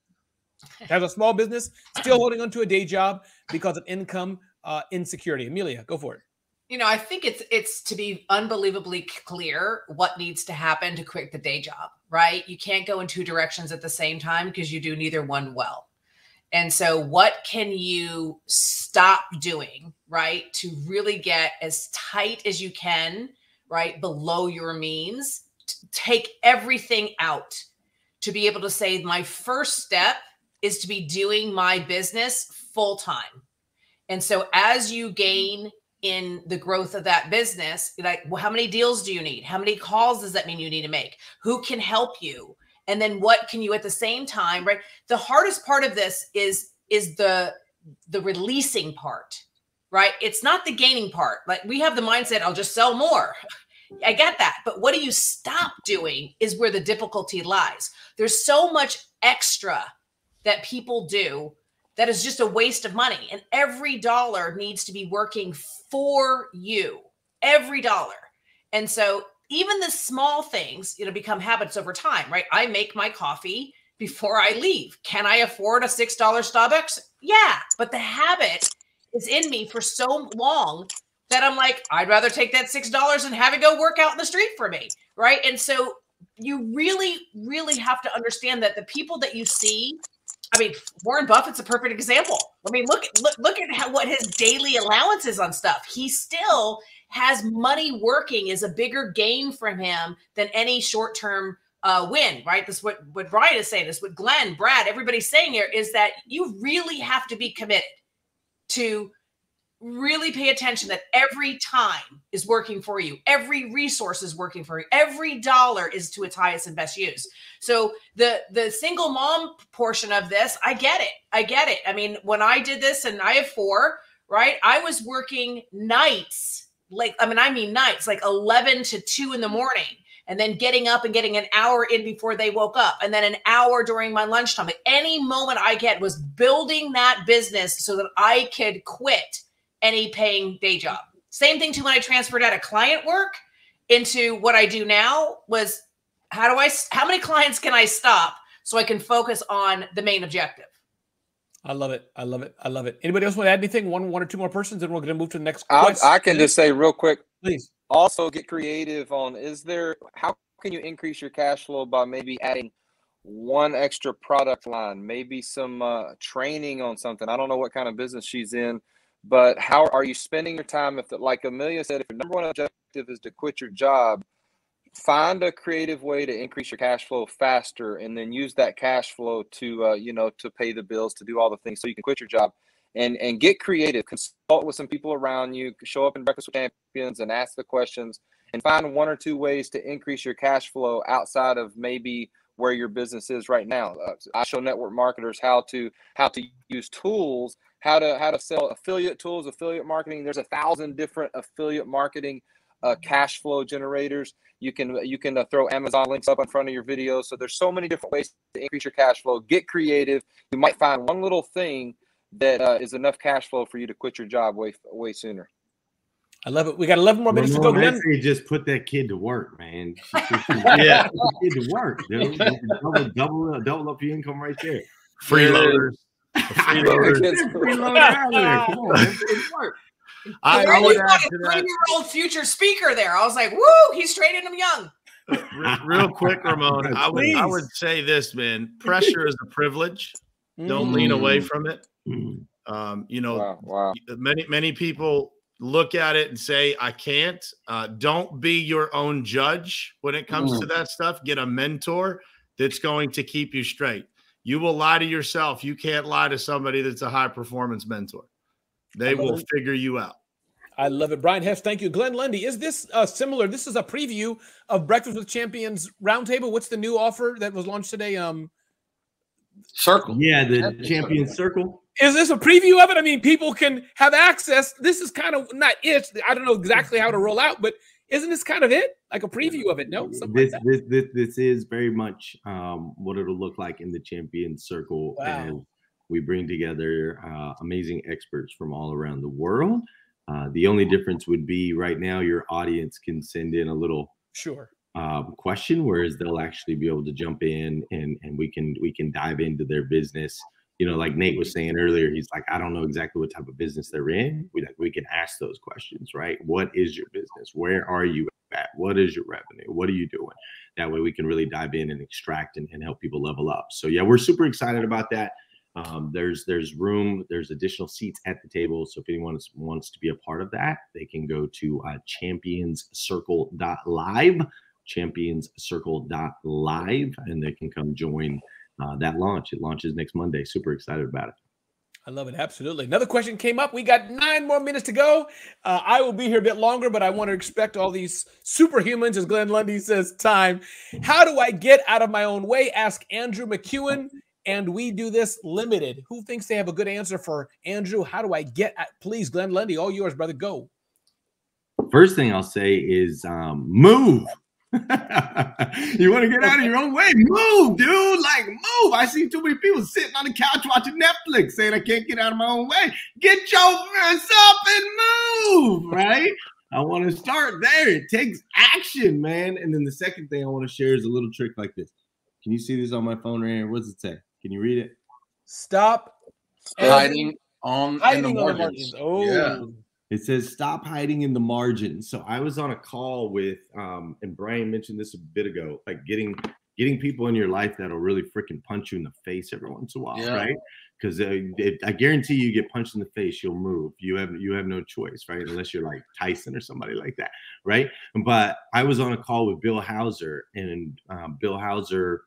has a small business, still holding on to a day job because of income uh, insecurity. Amilya, go for it. You know, I think it's it's to be unbelievably clear what needs to happen to quit the day job, right? You can't go in two directions at the same time because you do neither one well. And so, what can you stop doing, right, to really get as tight as you can, right, below your means? Take everything out to be able to say, my first step is to be doing my business full time. And so, as you gain in the growth of that business, like, well, how many deals do you need? How many calls does that mean you need to make? Who can help you? and then what can you at the same time right the hardest part of this is is the the releasing part right it's not the gaining part like we have the mindset i'll just sell more i get that but what do you stop doing is where the difficulty lies there's so much extra that people do that is just a waste of money and every dollar needs to be working for you every dollar and so even the small things, you know, become habits over time, right? I make my coffee before I leave. Can I afford a $6 Starbucks? Yeah, but the habit is in me for so long that I'm like, I'd rather take that $6 and have it go work out in the street for me, right? And so you really, really have to understand that the people that you see, I mean, Warren Buffett's a perfect example. I mean, look, look, look at how, what his daily allowance is on stuff. He still has money working is a bigger gain from him than any short term uh, win, right? This what, what Brian is saying, this what Glenn, Brad, everybody's saying here is that you really have to be committed to really pay attention that every time is working for you. Every resource is working for you. Every dollar is to its highest and best use. So the the single mom portion of this i get it. I get it. I mean when i did this and i have four right i was working nights like I mean, I mean nights, like 11 to 2 in the morning, and then getting up and getting an hour in before they woke up, and then an hour during my lunchtime. Any moment I get was building that business so that I could quit any paying day job. Same thing too when I transferred out of client work into what I do now was how do I how many clients can I stop so I can focus on the main objective? I love it. I love it. I love it. Anybody else want to add anything? One, one or two more persons, and we're going to move to the next. I, I can just say real quick. Please. Also, get creative on. Is there how can you increase your cash flow by maybe adding one extra product line, maybe some uh, training on something. I don't know what kind of business she's in, but how are you spending your time? If, like Amilya said, if your number one objective is to quit your job, find a creative way to increase your cash flow faster and then use that cash flow to uh, you know to pay the bills to do all the things so you can quit your job and and get creative consult with some people around you show up in breakfast with champions and ask the questions and find one or two ways to increase your cash flow outside of maybe where your business is right now uh, i show network marketers how to how to use tools how to how to sell affiliate tools affiliate marketing there's a thousand different affiliate marketing uh, cash flow generators. You can you can uh, throw Amazon links up in front of your videos. So there's so many different ways to increase your cash flow. Get creative. You might find one little thing that uh, is enough cash flow for you to quit your job way way sooner. I love it. We got 11 more minutes Ramon, to go. just put that kid to work, man. yeah, kid to work, dude. double, double, double up your income right there. Freeloaders. Freeloaders. Freeloaders. Come on, I, I would add to that. year old future speaker there. I was like, woo, he's training him young. Real quick, Ramon, I would I would say this, man. Pressure is a privilege. Don't mm. lean away from it. Mm. Um, you know, wow, wow. many many people look at it and say, I can't. Uh, don't be your own judge when it comes mm. to that stuff. Get a mentor that's going to keep you straight. You will lie to yourself. You can't lie to somebody that's a high performance mentor. They will it. figure you out. I love it. Brian Hess, thank you. Glenn Lundy, is this uh, similar? This is a preview of Breakfast with Champions Roundtable. What's the new offer that was launched today? Um, Circle. Yeah, the Champion Circle. Is this a preview of it? I mean, people can have access. This is kind of not it. I don't know exactly how to roll out, but isn't this kind of it? Like a preview of it? No, this, like this, this this is very much um, what it'll look like in the Champion Circle. Wow. And we bring together uh, amazing experts from all around the world. Uh, the only difference would be right now your audience can send in a little sure um, question, whereas they'll actually be able to jump in and and we can we can dive into their business. You know, like Nate was saying earlier, he's like, I don't know exactly what type of business they're in. We like we can ask those questions, right? What is your business? Where are you at? What is your revenue? What are you doing? That way we can really dive in and extract and, and help people level up. So yeah, we're super excited about that. Um, there's there's room, there's additional seats at the table. So if anyone wants to be a part of that, they can go to uh, championscircle.live, championscircle.live, and they can come join uh, that launch. It launches next Monday. Super excited about it. I love it. Absolutely. Another question came up. We got nine more minutes to go. Uh, I will be here a bit longer, but I want to expect all these superhumans, as Glenn Lundy says, time. How do I get out of my own way? Ask Andrew McEwen. And we do this limited. Who thinks they have a good answer for Andrew? How do I get at, please, Glenn Lundy, all yours, brother. Go. First thing I'll say is um, move. you want to get out of your own way? Move, dude. Like, move. I see too many people sitting on the couch watching Netflix saying, I can't get out of my own way. Get your ass up and move, right? I want to start there. It takes action, man. And then the second thing I want to share is a little trick like this. Can you see this on my phone right here? What does it say? Can you read it? Stop hiding on, hiding in the margins. margins. Oh. Yeah. It says stop hiding in the margins. So I was on a call with um and Brian mentioned this a bit ago, like getting getting people in your life that'll really freaking punch you in the face every once in a while, yeah. right? Because uh, I guarantee you get punched in the face, you'll move. You have you have no choice, right? Unless you're like Tyson or somebody like that, right? But I was on a call with Bill Hauser, and um, Bill Hauser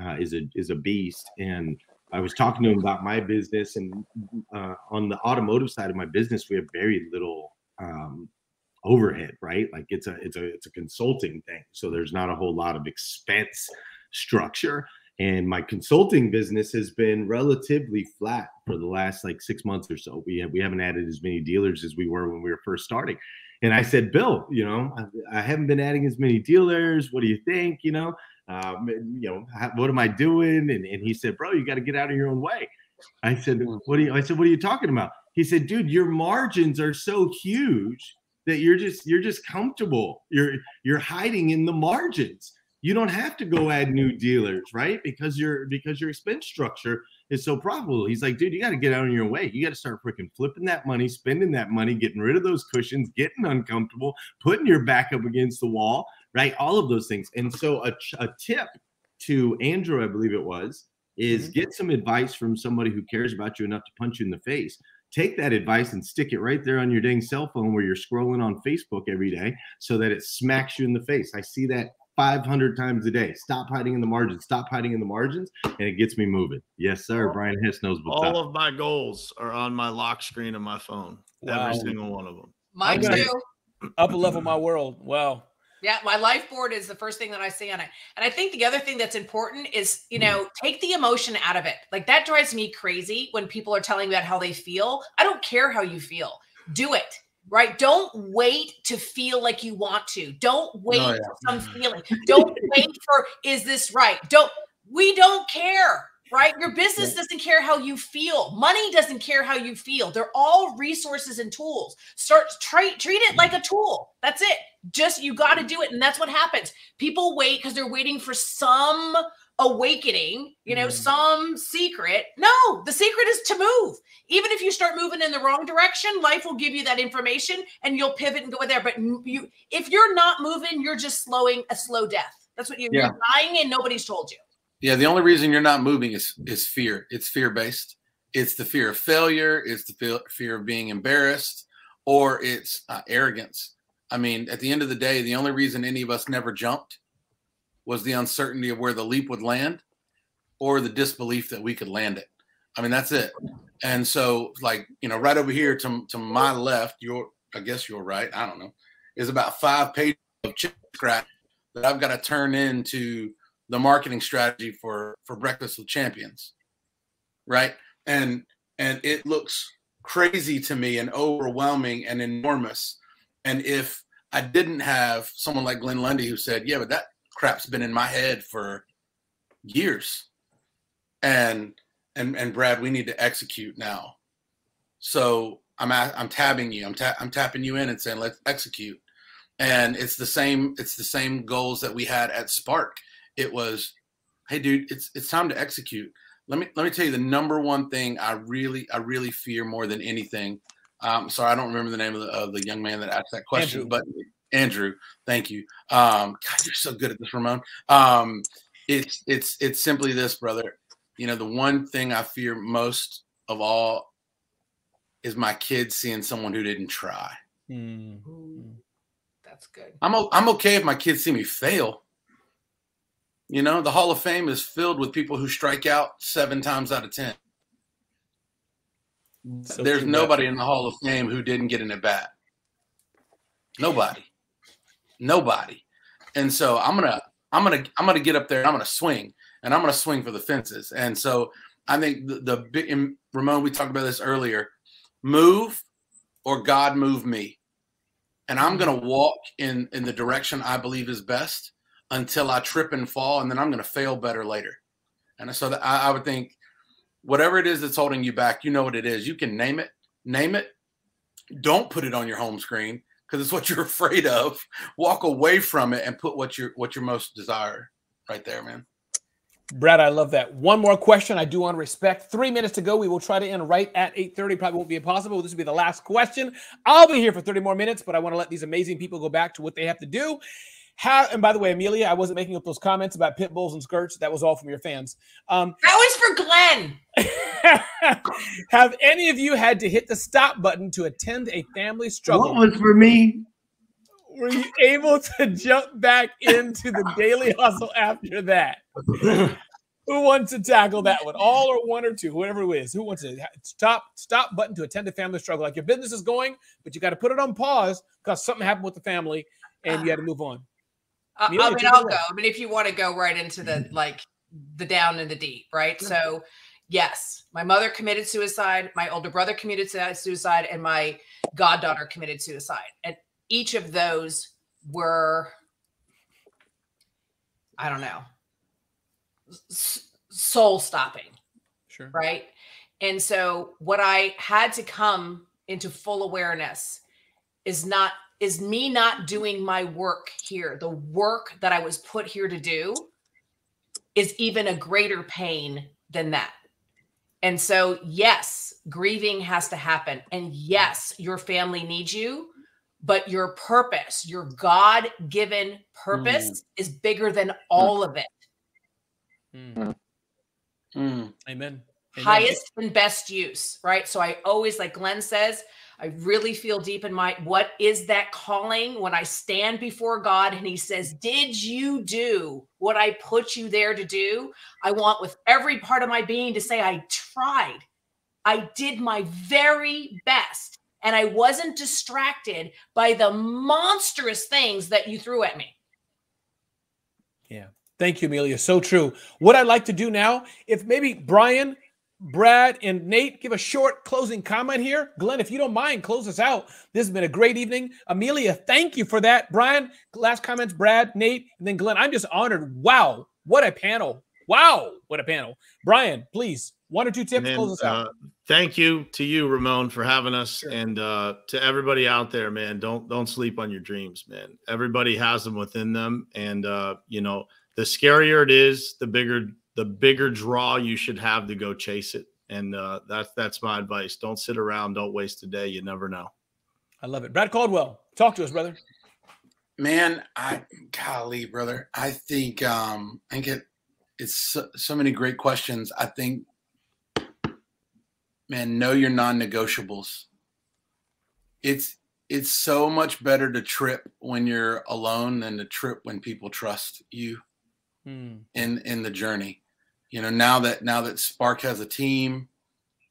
uh, is a is a beast, and I was talking to him about my business, and uh, on the automotive side of my business, we have very little um, overhead, right? Like it's a it's a it's a consulting thing, so there's not a whole lot of expense structure. And my consulting business has been relatively flat for the last like six months or so. We have, we haven't added as many dealers as we were when we were first starting. And I said, Bill, you know, I, I haven't been adding as many dealers. What do you think? You know, um, you know, what am I doing? And, and he said, bro, you got to get out of your own way. I said, what are you, I said, what are you talking about? He said, dude, your margins are so huge that you're just, you're just comfortable. You're, you're hiding in the margins. You don't have to go add new dealers, right? Because your, because your expense structure is so profitable. He's like, dude, you got to get out of your way. You got to start freaking flipping that money, spending that money, getting rid of those cushions, getting uncomfortable, putting your back up against the wall, right? All of those things. And so a, a tip to Andrew, I believe it was, is mm-hmm. get some advice from somebody who cares about you enough to punch you in the face. Take that advice and stick it right there on your dang cell phone where you're scrolling on Facebook every day so that it smacks you in the face. I see that 500 times a day. Stop hiding in the margins. Stop hiding in the margins, and it gets me moving. Yes, sir. Brian Hess knows what's All up. of my goals are on my lock screen of my phone. Wow. Every single one of them. Mine too. Up a level my world. Wow. Yeah, my life board is the first thing that I see on it. And I think the other thing that's important is, you mm-hmm. know, take the emotion out of it. Like that drives me crazy when people are telling me about how they feel. I don't care how you feel. Do it. Right? Don't wait to feel like you want to. Don't oh, wait oh, yeah. for some mm-hmm. feeling. Don't wait for is this right? Don't we don't care right? Your business doesn't care how you feel. Money doesn't care how you feel. They're all resources and tools. Start treat treat it like a tool. That's it. Just you got to do it, and that's what happens. People wait because they're waiting for some awakening, you know, mm. some secret. No, the secret is to move. Even if you start moving in the wrong direction, life will give you that information, and you'll pivot and go there. But you, if you're not moving, you're just slowing a slow death. That's what you're, yeah. you're dying, and nobody's told you. Yeah, the only reason you're not moving is is fear. It's fear based. It's the fear of failure. It's the fear of being embarrassed, or it's uh, arrogance. I mean, at the end of the day, the only reason any of us never jumped was the uncertainty of where the leap would land, or the disbelief that we could land it. I mean, that's it. And so, like you know, right over here to to my left, your I guess you're right. I don't know. Is about five pages of chip scratch that I've got to turn into the marketing strategy for for Breakfast with Champions, right? And and it looks crazy to me and overwhelming and enormous. And if I didn't have someone like Glenn Lundy who said, "Yeah, but that crap's been in my head for years," and and and Brad, we need to execute now. So I'm I'm tabbing you. I'm ta- I'm tapping you in and saying, "Let's execute." And it's the same. It's the same goals that we had at Spark it was, hey, dude, it's it's time to execute. Let me let me tell you the number one thing I really I really fear more than anything. Um, sorry, I don't remember the name of the, of the young man that asked that question, Andrew. but Andrew, thank you. Um, God, you're so good at this, Ramon. Um, it's it's it's simply this, brother. you know, the one thing I fear most of all is my kids seeing someone who didn't try. Mm. That's good. I'm I'm okay if my kids see me fail. You know, the Hall of Fame is filled with people who strike out seven times out of ten. So There's nobody in the Hall of Fame who didn't get an at bat. Nobody. Nobody. And so I'm gonna I'm gonna I'm gonna get up there and I'm gonna swing and I'm gonna swing for the fences. And so I think the, the big Ramon, we talked about this earlier. Move or God move me. And I'm gonna walk in in the direction I believe is best until I trip and fall, and then I'm gonna fail better later. And so that I, I would think whatever it is that's holding you back, you know what it is. You can name it, name it. Don't put it on your home screen because it's what you're afraid of. Walk away from it and put what you're what you're most desire right there, man. Brad, I love that. One more question. I do want to respect. Three minutes to go. We will try to end right at 8:30. Probably won't be impossible. This will be the last question. I'll be here for 30 more minutes, but I want to let these amazing people go back to what they have to do. How and by the way, Amilya, I wasn't making up those comments about pit bulls and skirts. That was all from your fans. Um, that was for Glenn. have any of you had to hit the stop button to attend a family struggle? What was for me? Were you able to jump back into the daily hustle after that? Who wants to tackle that one? All or one or two, whoever it is. Who wants to stop stop button to attend a family struggle? Like your business is going, but you got to put it on pause because something happened with the family and you had to move on. I mean, I'll go. I mean, if you want to go right into the like the down and the deep, right? So, yes, my mother committed suicide, my older brother committed suicide, and my goddaughter committed suicide. And each of those were, I don't know, soul stopping. Sure. Right. And so, what I had to come into full awareness is not is me not doing my work here. The work that I was put here to do is even a greater pain than that. And so, yes, grieving has to happen. And yes, your family needs you, but your purpose, your God given purpose, mm. is bigger than all of it. Mm. Mm. Amen. Amen. Highest and best use, right? So, I always, like Glenn says, I really feel deep in my what is that calling when I stand before God and He says, Did you do what I put you there to do? I want with every part of my being to say, I tried. I did my very best. And I wasn't distracted by the monstrous things that you threw at me. Yeah. Thank you, Amilya. So true. What I'd like to do now, if maybe Brian, Brad and Nate give a short closing comment here. Glenn, if you don't mind, close us out. This has been a great evening. Amilya, thank you for that. Brian, last comments, Brad, Nate, and then Glenn. I'm just honored. Wow, what a panel. Wow, what a panel. Brian, please, one or two tips, then, close us out. Uh, thank you to you, Ramon, for having us. Sure. And uh, to everybody out there, man, don't don't sleep on your dreams, man. Everybody has them within them. And uh, you know, the scarier it is, the bigger the bigger draw you should have to go chase it. And uh, that's that's my advice. Don't sit around. Don't waste a day. You never know. I love it. Brad Caldwell, talk to us, brother. Man, I golly, brother. I think um, I get it's so, so many great questions. I think, man, know your non-negotiables. It's it's so much better to trip when you're alone than to trip when people trust you hmm. in in the journey you know now that now that spark has a team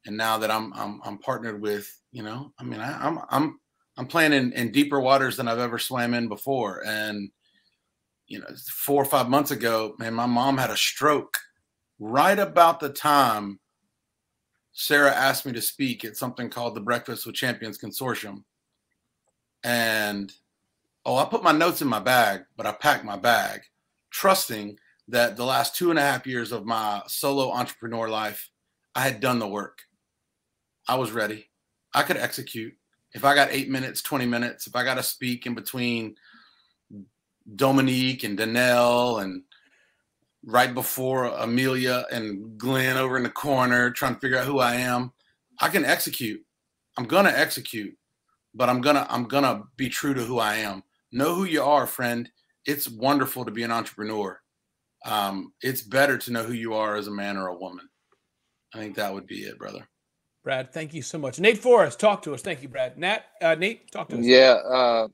and now that i'm i'm, I'm partnered with you know i mean I, am I'm, I'm i'm playing in, in deeper waters than i've ever swam in before. And you know four or five months ago man my mom had a stroke right about the time sara asked me to speak at something called the breakfast with champions consortium. And oh i put my notes in my bag but i packed my bag trusting that the last two and a half years of my solo entrepreneur life, I had done the work. I was ready. I could execute. If I got eight minutes, 20 minutes, if I got to speak in between Dominique and Danelle and right before Amilya and Glenn over in the corner trying to figure out who I am, I can execute. I'm going to execute, but I'm going to I'm going to be true to who I am. Know who you are, friend. It's wonderful to be an entrepreneur um, it's better to know who you are as a man or a woman. I think that would be it, brother. Brad, thank you so much. Nate Forrest, talk to us. Thank you, Brad. Nat, uh, Nate, talk to us. Yeah, uh,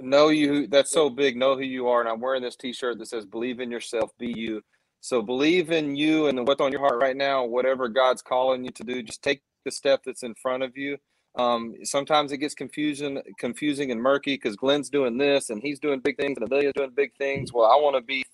know you. That's so big. Know who you are. And I'm wearing this T-shirt that says "Believe in yourself, be you." So believe in you and what's on your heart right now. Whatever God's calling you to do, just take the step that's in front of you. Um, sometimes it gets confusing, confusing and murky because Glenn's doing this and he's doing big things and Amilya's doing big things. Well, I want to be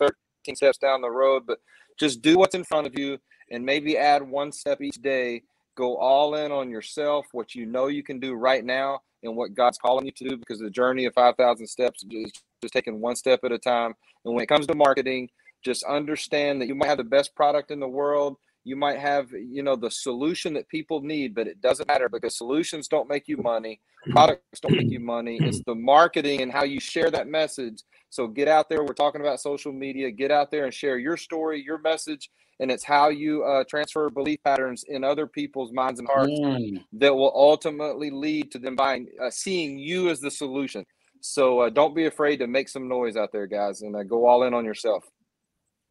13 steps down the road, but just do what's in front of you and maybe add one step each day. Go all in on yourself, what you know you can do right now, and what God's calling you to do. Because the journey of 5,000 steps is just taking one step at a time. And when it comes to marketing, just understand that you might have the best product in the world you might have you know the solution that people need but it doesn't matter because solutions don't make you money. Products don't make you money. It's the marketing and how you share that message. So get out there. We're talking about social media. Get out there and share your story your message and it's how you uh, transfer belief patterns in other people's minds and hearts mm. that will ultimately lead to them buying uh, seeing you as the solution. So uh, don't be afraid to make some noise out there guys and uh, go all in on yourself.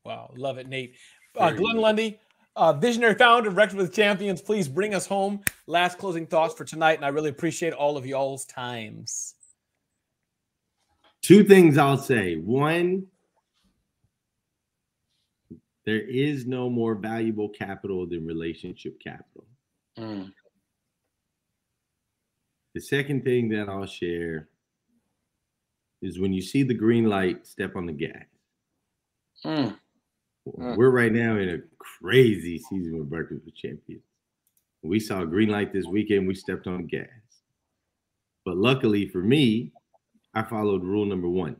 Wow. Love it nate. Uh, glenn lundy uh, visionary founder, Breakfast with Champions, please bring us home. Last closing thoughts for tonight, and I really appreciate all of y'all's times. Two things I'll say. One, there is no more valuable capital than relationship capital. Mm. The second thing that I'll share is when you see the green light, step on the gas. Mm. Mm. We're right now in a crazy season with Breakfast with Champions. We saw green light this weekend. We stepped on gas. But luckily for me, I followed rule number one.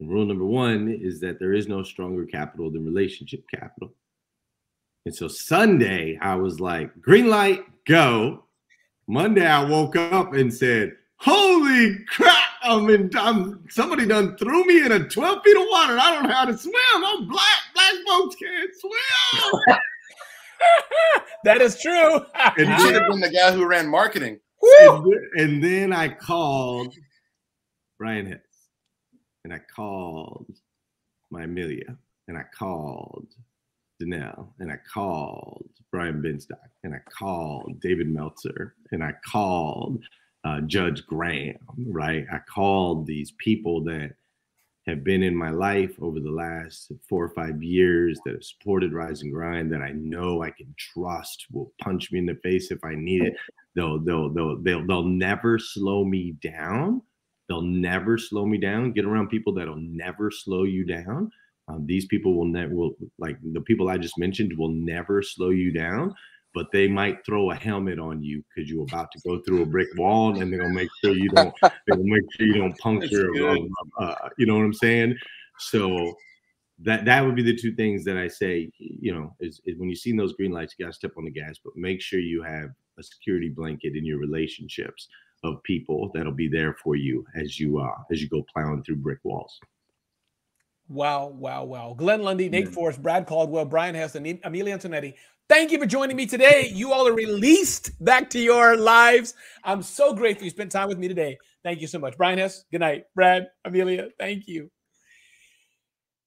And rule number one is that there is no stronger capital than relationship capital. And so Sunday, I was like, green light, go. Monday, I woke up and said, holy crap, I'm in, I'm, somebody done threw me in a 12 feet of water. I don't know how to swim. I'm black. Black folks can't swim. that is true. and you should have been the guy who ran marketing. And, and then I called Brian Hess and I called my Amilya and I called Danelle and I called Brian Benstock and I called David Meltzer and I called uh, Judge Graham, right? I called these people that have been in my life over the last four or five years that have supported Rise and Grind that I know I can trust will punch me in the face if I need it. They'll they'll they'll they'll, they'll never slow me down. They'll never slow me down. Get around people that'll never slow you down. Um, these people will never will like the people I just mentioned will never slow you down but they might throw a helmet on you because you're about to go through a brick wall, and they're gonna make sure you don't. they'll make sure you don't puncture. Uh, you know what I'm saying? So that that would be the two things that I say. You know, is, is when you see those green lights, you gotta step on the gas, but make sure you have a security blanket in your relationships of people that'll be there for you as you uh as you go plowing through brick walls. Wow, wow, wow. Glenn Lundy, Nate Forrest, Brad Caldwell, Brian Hess, and Amilya Antonetti. Thank you for joining me today. You all are released back to your lives. I'm so grateful you spent time with me today. Thank you so much. Brian Hess, good night. Brad, Amilya, thank you.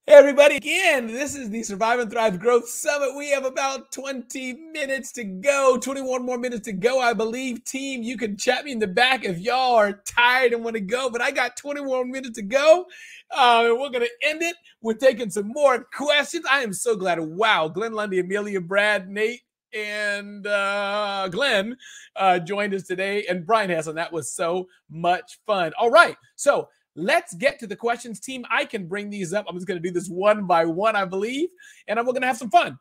Hey, everybody, again, this is the Survive and Thrive Growth Summit. We have about 20 minutes to go, 21 more minutes to go, I believe. Team, you can chat me in the back if y'all are tired and want to go, but I got 21 minutes to go. Uh, and we're going to end it. We're taking some more questions. I am so glad. Wow. Glenn Lundy, Amilya, Brad, Nate, and uh, Glenn uh, joined us today, and Brian Hassan. That was so much fun. All right. So, Let's get to the questions, team. I can bring these up. I'm just going to do this one by one, I believe, and we're going to have some fun.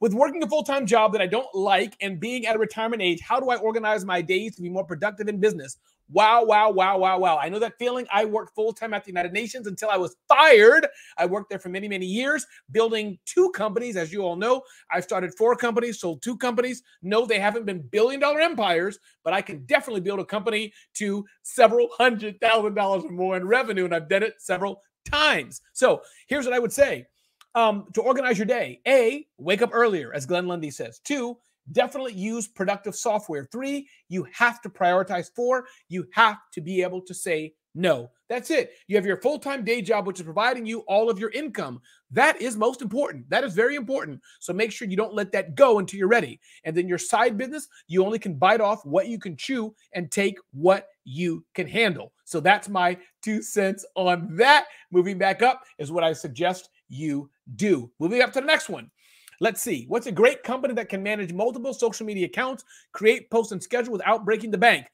With working a full time job that I don't like and being at a retirement age, how do I organize my days to be more productive in business? Wow, wow, wow, wow, wow. I know that feeling. I worked full time at the United Nations until I was fired. I worked there for many, many years, building two companies. As you all know, I've started four companies, sold two companies. No, they haven't been billion dollar empires, but I can definitely build a company to several hundred thousand dollars or more in revenue. And I've done it several times. So here's what I would say um, to organize your day A, wake up earlier, as Glenn Lundy says. Two, definitely use productive software. Three, you have to prioritize. Four, you have to be able to say No, that's it. You have your full time day job, which is providing you all of your income. That is most important. That is very important. So make sure you don't let that go until you're ready. And then your side business, you only can bite off what you can chew and take what you can handle. So that's my two cents on that. Moving back up is what I suggest you do. Moving up to the next one. Let's see. What's a great company that can manage multiple social media accounts, create, post, and schedule without breaking the bank?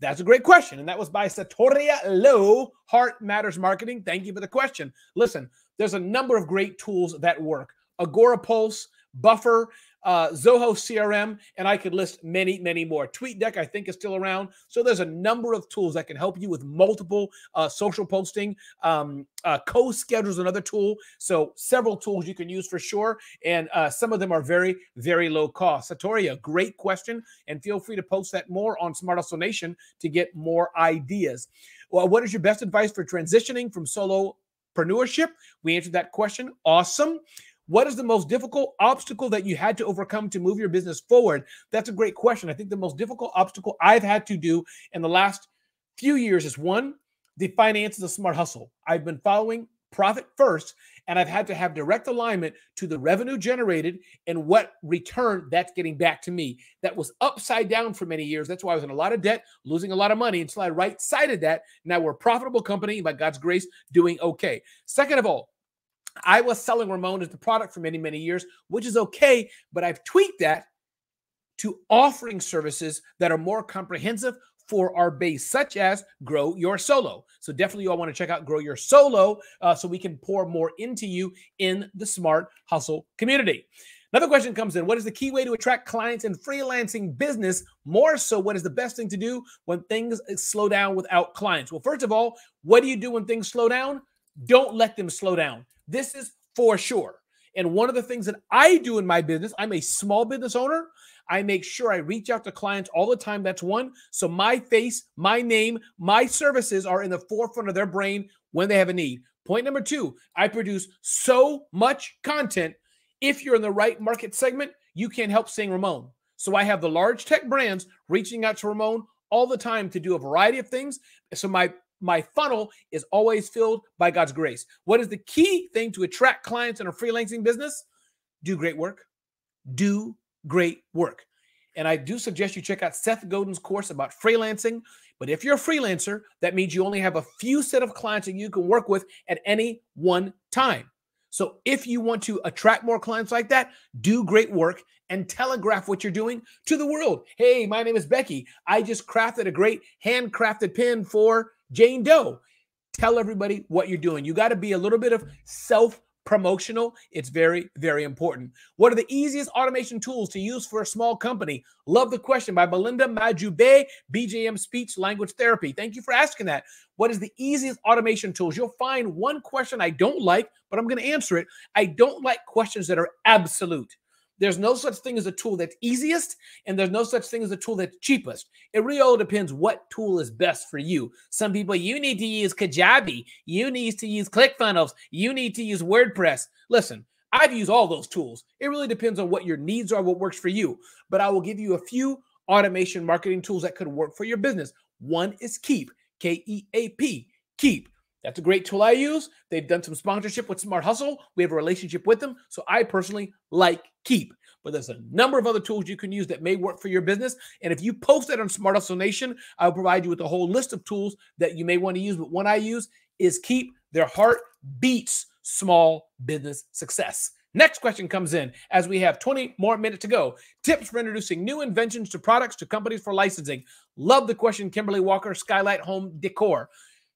That's a great question. And that was by Satoria Low, Heart Matters Marketing. Thank you for the question. Listen, there's a number of great tools that work. Agorapulse, Buffer, uh, Zoho CRM, and I could list many, many more. TweetDeck, I think, is still around. So there's a number of tools that can help you with multiple uh, social posting. Um, uh, CoSchedule is another tool. So several tools you can use for sure. And uh, some of them are very, very low cost. Satoria, great question. And feel free to post that more on Smart Hustle Nation to get more ideas. Well, what is your best advice for transitioning from solo solopreneurship? We answered that question. Awesome. What is the most difficult obstacle that you had to overcome to move your business forward? That's a great question. I think the most difficult obstacle I've had to do in the last few years is one, the finances of smart hustle. I've been following profit first, and I've had to have direct alignment to the revenue generated and what return that's getting back to me. That was upside down for many years. That's why I was in a lot of debt, losing a lot of money until I right sided that. Now we're a profitable company, by God's grace, doing okay. Second of all, I was selling Ramon as the product for many, many years, which is okay, but I've tweaked that to offering services that are more comprehensive for our base, such as Grow Your Solo. So definitely you all want to check out Grow Your Solo uh, so we can pour more into you in the Smart Hustle community. Another question comes in What is the key way to attract clients in freelancing business? More so, what is the best thing to do when things slow down without clients? Well, first of all, what do you do when things slow down? Don't let them slow down. This is for sure. And one of the things that I do in my business, I'm a small business owner. I make sure I reach out to clients all the time. That's one. So my face, my name, my services are in the forefront of their brain when they have a need. Point number two, I produce so much content. If you're in the right market segment, you can help sing Ramon. So I have the large tech brands reaching out to Ramon all the time to do a variety of things. So my my funnel is always filled by God's grace. What is the key thing to attract clients in a freelancing business? Do great work. Do great work. And I do suggest you check out Seth Godin's course about freelancing. But if you're a freelancer, that means you only have a few set of clients that you can work with at any one time. So if you want to attract more clients like that, do great work and telegraph what you're doing to the world. Hey, my name is Becky. I just crafted a great handcrafted pin for Jane Doe. Tell everybody what you're doing. You got to be a little bit of self promotional. It's very, very important. What are the easiest automation tools to use for a small company? Love the question by Belinda Majube, BJM Speech Language Therapy. Thank you for asking that. What is the easiest automation tools? You'll find one question I don't like, but I'm going to answer it. I don't like questions that are absolute. There's no such thing as a tool that's easiest, and there's no such thing as a tool that's cheapest. It really all depends what tool is best for you. Some people, you need to use Kajabi, you need to use ClickFunnels, you need to use WordPress. Listen, I've used all those tools. It really depends on what your needs are, what works for you. But I will give you a few automation marketing tools that could work for your business. One is Keap, K E A P, Keap. That's a great tool I use. They've done some sponsorship with Smart Hustle. We have a relationship with them. So I personally like Keap. But there's a number of other tools you can use that may work for your business. And if you post it on Smart Hustle Nation, I'll provide you with a whole list of tools that you may want to use. But one I use is Keap. Their heart beats small business success. Next question comes in as we have 20 more minutes to go. Tips for introducing new inventions to products to companies for licensing. Love the question, Kimberly Walker, Skylight Home Decor.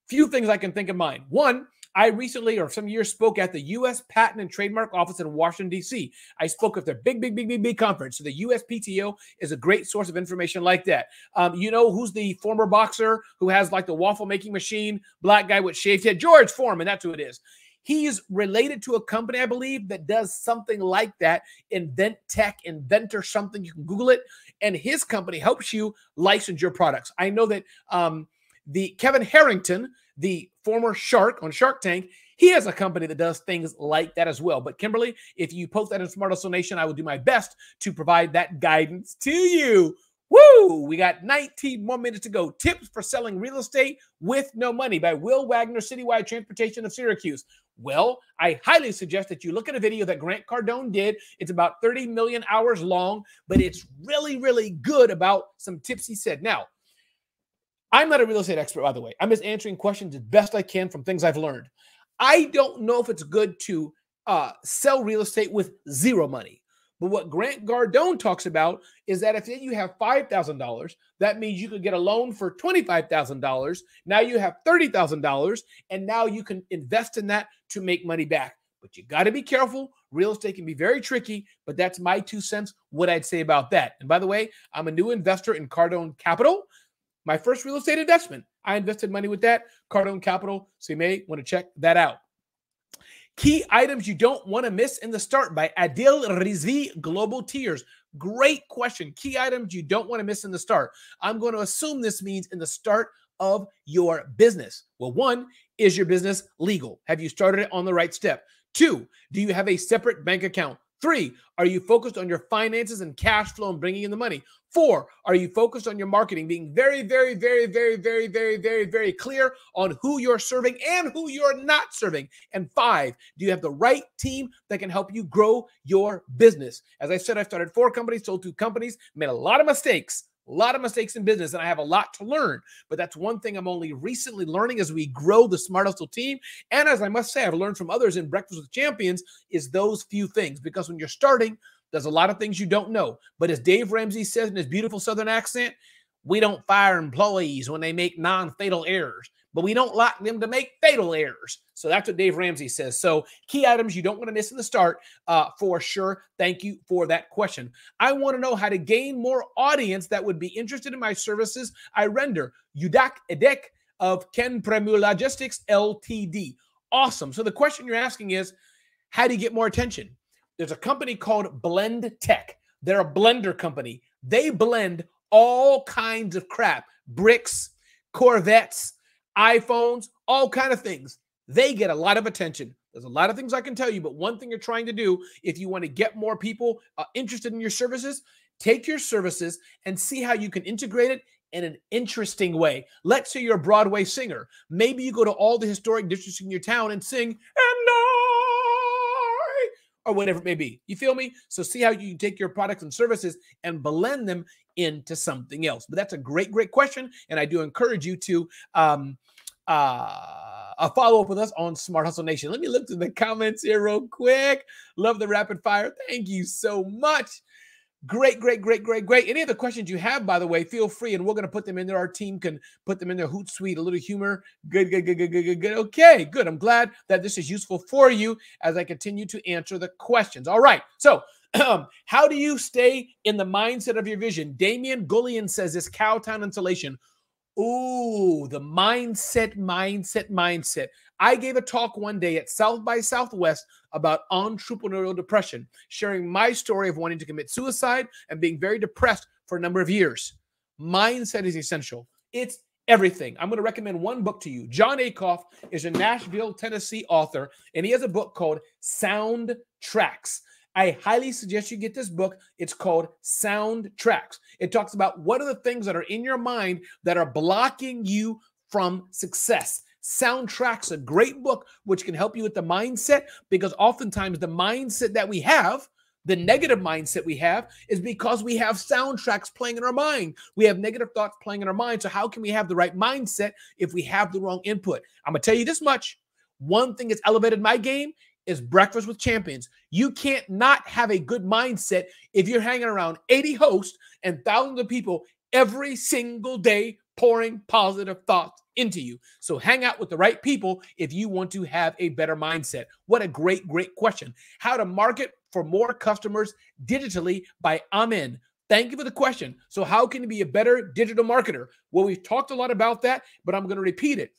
Few things I can think of mind. One, I recently or some years spoke at the U.S. Patent and Trademark Office in Washington, D.C. I spoke at their big, big, big, big, big conference. So the USPTO is a great source of information like that. Um, you know who's the former boxer who has like the waffle making machine, black guy with shaved head? George Foreman, that's who it is. He's related to a company, I believe, that does something like that. Invent Tech, Inventor something. You can Google it. And his company helps you license your products. I know that um, the Kevin Harrington, the former shark on Shark Tank, he has a company that does things like that as well. But Kimberly, if you post that in Smart Hustle Nation, I will do my best to provide that guidance to you. Woo! We got 19 more minutes to go. Tips for selling real estate with no money by Will Wagner, Citywide Transportation of Syracuse. Well, I highly suggest that you look at a video that Grant Cardone did. It's about 30 million hours long, but it's really, really good about some tips he said. Now, I'm not a real estate expert, by the way. I'm just answering questions as best I can from things I've learned. I don't know if it's good to uh, sell real estate with zero money. But what Grant Cardone talks about is that if you have $5,000, that means you could get a loan for $25,000. Now you have $30,000, and now you can invest in that to make money back. But you got to be careful. Real estate can be very tricky, but that's my two cents, what I'd say about that. And by the way, I'm a new investor in Cardone Capital, my first real estate investment. I invested money with that, Cardone Capital. So you may want to check that out. Key items you don't want to miss in the start by Adil Rizvi Global Tiers. Great question. Key items you don't want to miss in the start. I'm going to assume this means in the start of your business. Well, one, is your business legal? Have you started it on the right step? Two, do you have a separate bank account? Three, are you focused on your finances and cash flow and bringing in the money? Four, are you focused on your marketing, being very, very, very, very, very, very, very, very clear on who you're serving and who you're not serving? And five, do you have the right team that can help you grow your business? As I said, I started four companies, sold two companies, made a lot of mistakes a lot of mistakes in business and I have a lot to learn. But that's one thing I'm only recently learning as we grow the Smart Hustle team. And as I must say, I've learned from others in Breakfast with Champions is those few things. Because when you're starting, there's a lot of things you don't know. But as Dave Ramsey says in his beautiful Southern accent, we don't fire employees when they make non fatal errors but we don't like them to make fatal errors. So that's what Dave Ramsey says. So key items you don't want to miss in the start uh, for sure. Thank you for that question. I want to know how to gain more audience that would be interested in my services. I render Udak Edek of Ken Premier Logistics Ltd. Awesome. So the question you're asking is, how do you get more attention? There's a company called Blend Tech. They're a blender company. They blend all kinds of crap, bricks, Corvettes, iPhones, all kind of things. They get a lot of attention. There's a lot of things I can tell you, but one thing you're trying to do if you want to get more people uh, interested in your services, take your services and see how you can integrate it in an interesting way. Let's say you're a Broadway singer. Maybe you go to all the historic districts in your town and sing, or whatever it may be. You feel me? So see how you take your products and services and blend them into something else. But that's a great, great question. And I do encourage you to um, uh, a follow up with us on Smart Hustle Nation. Let me look through the comments here real quick. Love the rapid fire. Thank you so much. Great, great, great, great, great. Any other questions you have, by the way, feel free, and we're going to put them in there. Our team can put them in there. Hootsuite, a little humor. Good, good, good, good, good, good, good. Okay, good. I'm glad that this is useful for you as I continue to answer the questions. All right. So, how do you stay in the mindset of your vision? Damian Gullion says this Cowtown insulation Ooh, the mindset, mindset, mindset. I gave a talk one day at South by Southwest about entrepreneurial depression, sharing my story of wanting to commit suicide and being very depressed for a number of years. Mindset is essential. It's everything. I'm going to recommend one book to you. Jon Acuff is a Nashville, Tennessee author, and he has a book called Sound Tracks. I highly suggest you get this book. It's called Soundtracks. It talks about what are the things that are in your mind that are blocking you from success. Soundtracks, a great book which can help you with the mindset because oftentimes the mindset that we have, the negative mindset we have, is because we have soundtracks playing in our mind. We have negative thoughts playing in our mind. So, how can we have the right mindset if we have the wrong input? I'm going to tell you this much. One thing that's elevated my game is Breakfast with Champions. You can't not have a good mindset if you're hanging around 80 hosts and thousands of people every single day pouring positive thoughts into you. So hang out with the right people if you want to have a better mindset. What a great, great question. How to market for more customers digitally by Amen. Thank you for the question. So, how can you be a better digital marketer? Well, we've talked a lot about that, but I'm going to repeat it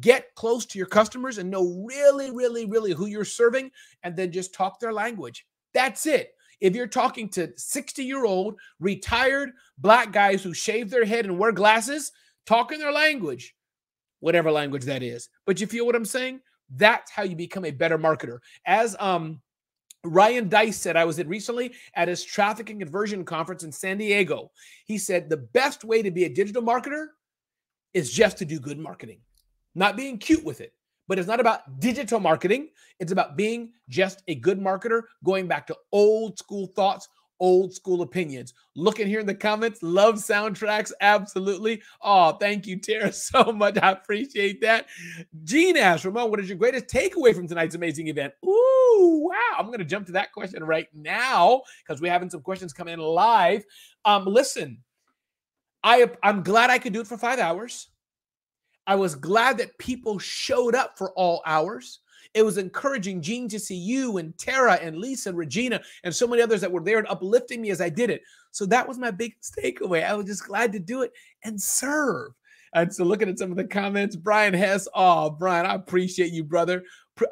get close to your customers and know really, really, really who you're serving, and then just talk their language. That's it. If you're talking to 60 year old retired black guys who shave their head and wear glasses, talk in their language, whatever language that is. But you feel what I'm saying? That's how you become a better marketer. As um Ryan Deiss said, I was at recently at his traffic and conversion conference in San Diego. He said, the best way to be a digital marketer is just to do good marketing, not being cute with it. But it's not about digital marketing. It's about being just a good marketer, going back to old school thoughts, old school opinions. Looking here in the comments. Love soundtracks. Absolutely. Oh, thank you, Tara, so much. I appreciate that. Gene asks, Ramon, what is your greatest takeaway from tonight's amazing event? Ooh, wow. I'm going to jump to that question right now because we're having some questions come in live. Um, listen, I, I'm glad I could do it for five hours. I was glad that people showed up for all hours. It was encouraging, Gene, to see you and Tara and Lisa and Regina and so many others that were there and uplifting me as I did it. So that was my big takeaway. I was just glad to do it and serve. And so looking at some of the comments, Brian Hess, oh, Brian, I appreciate you, brother.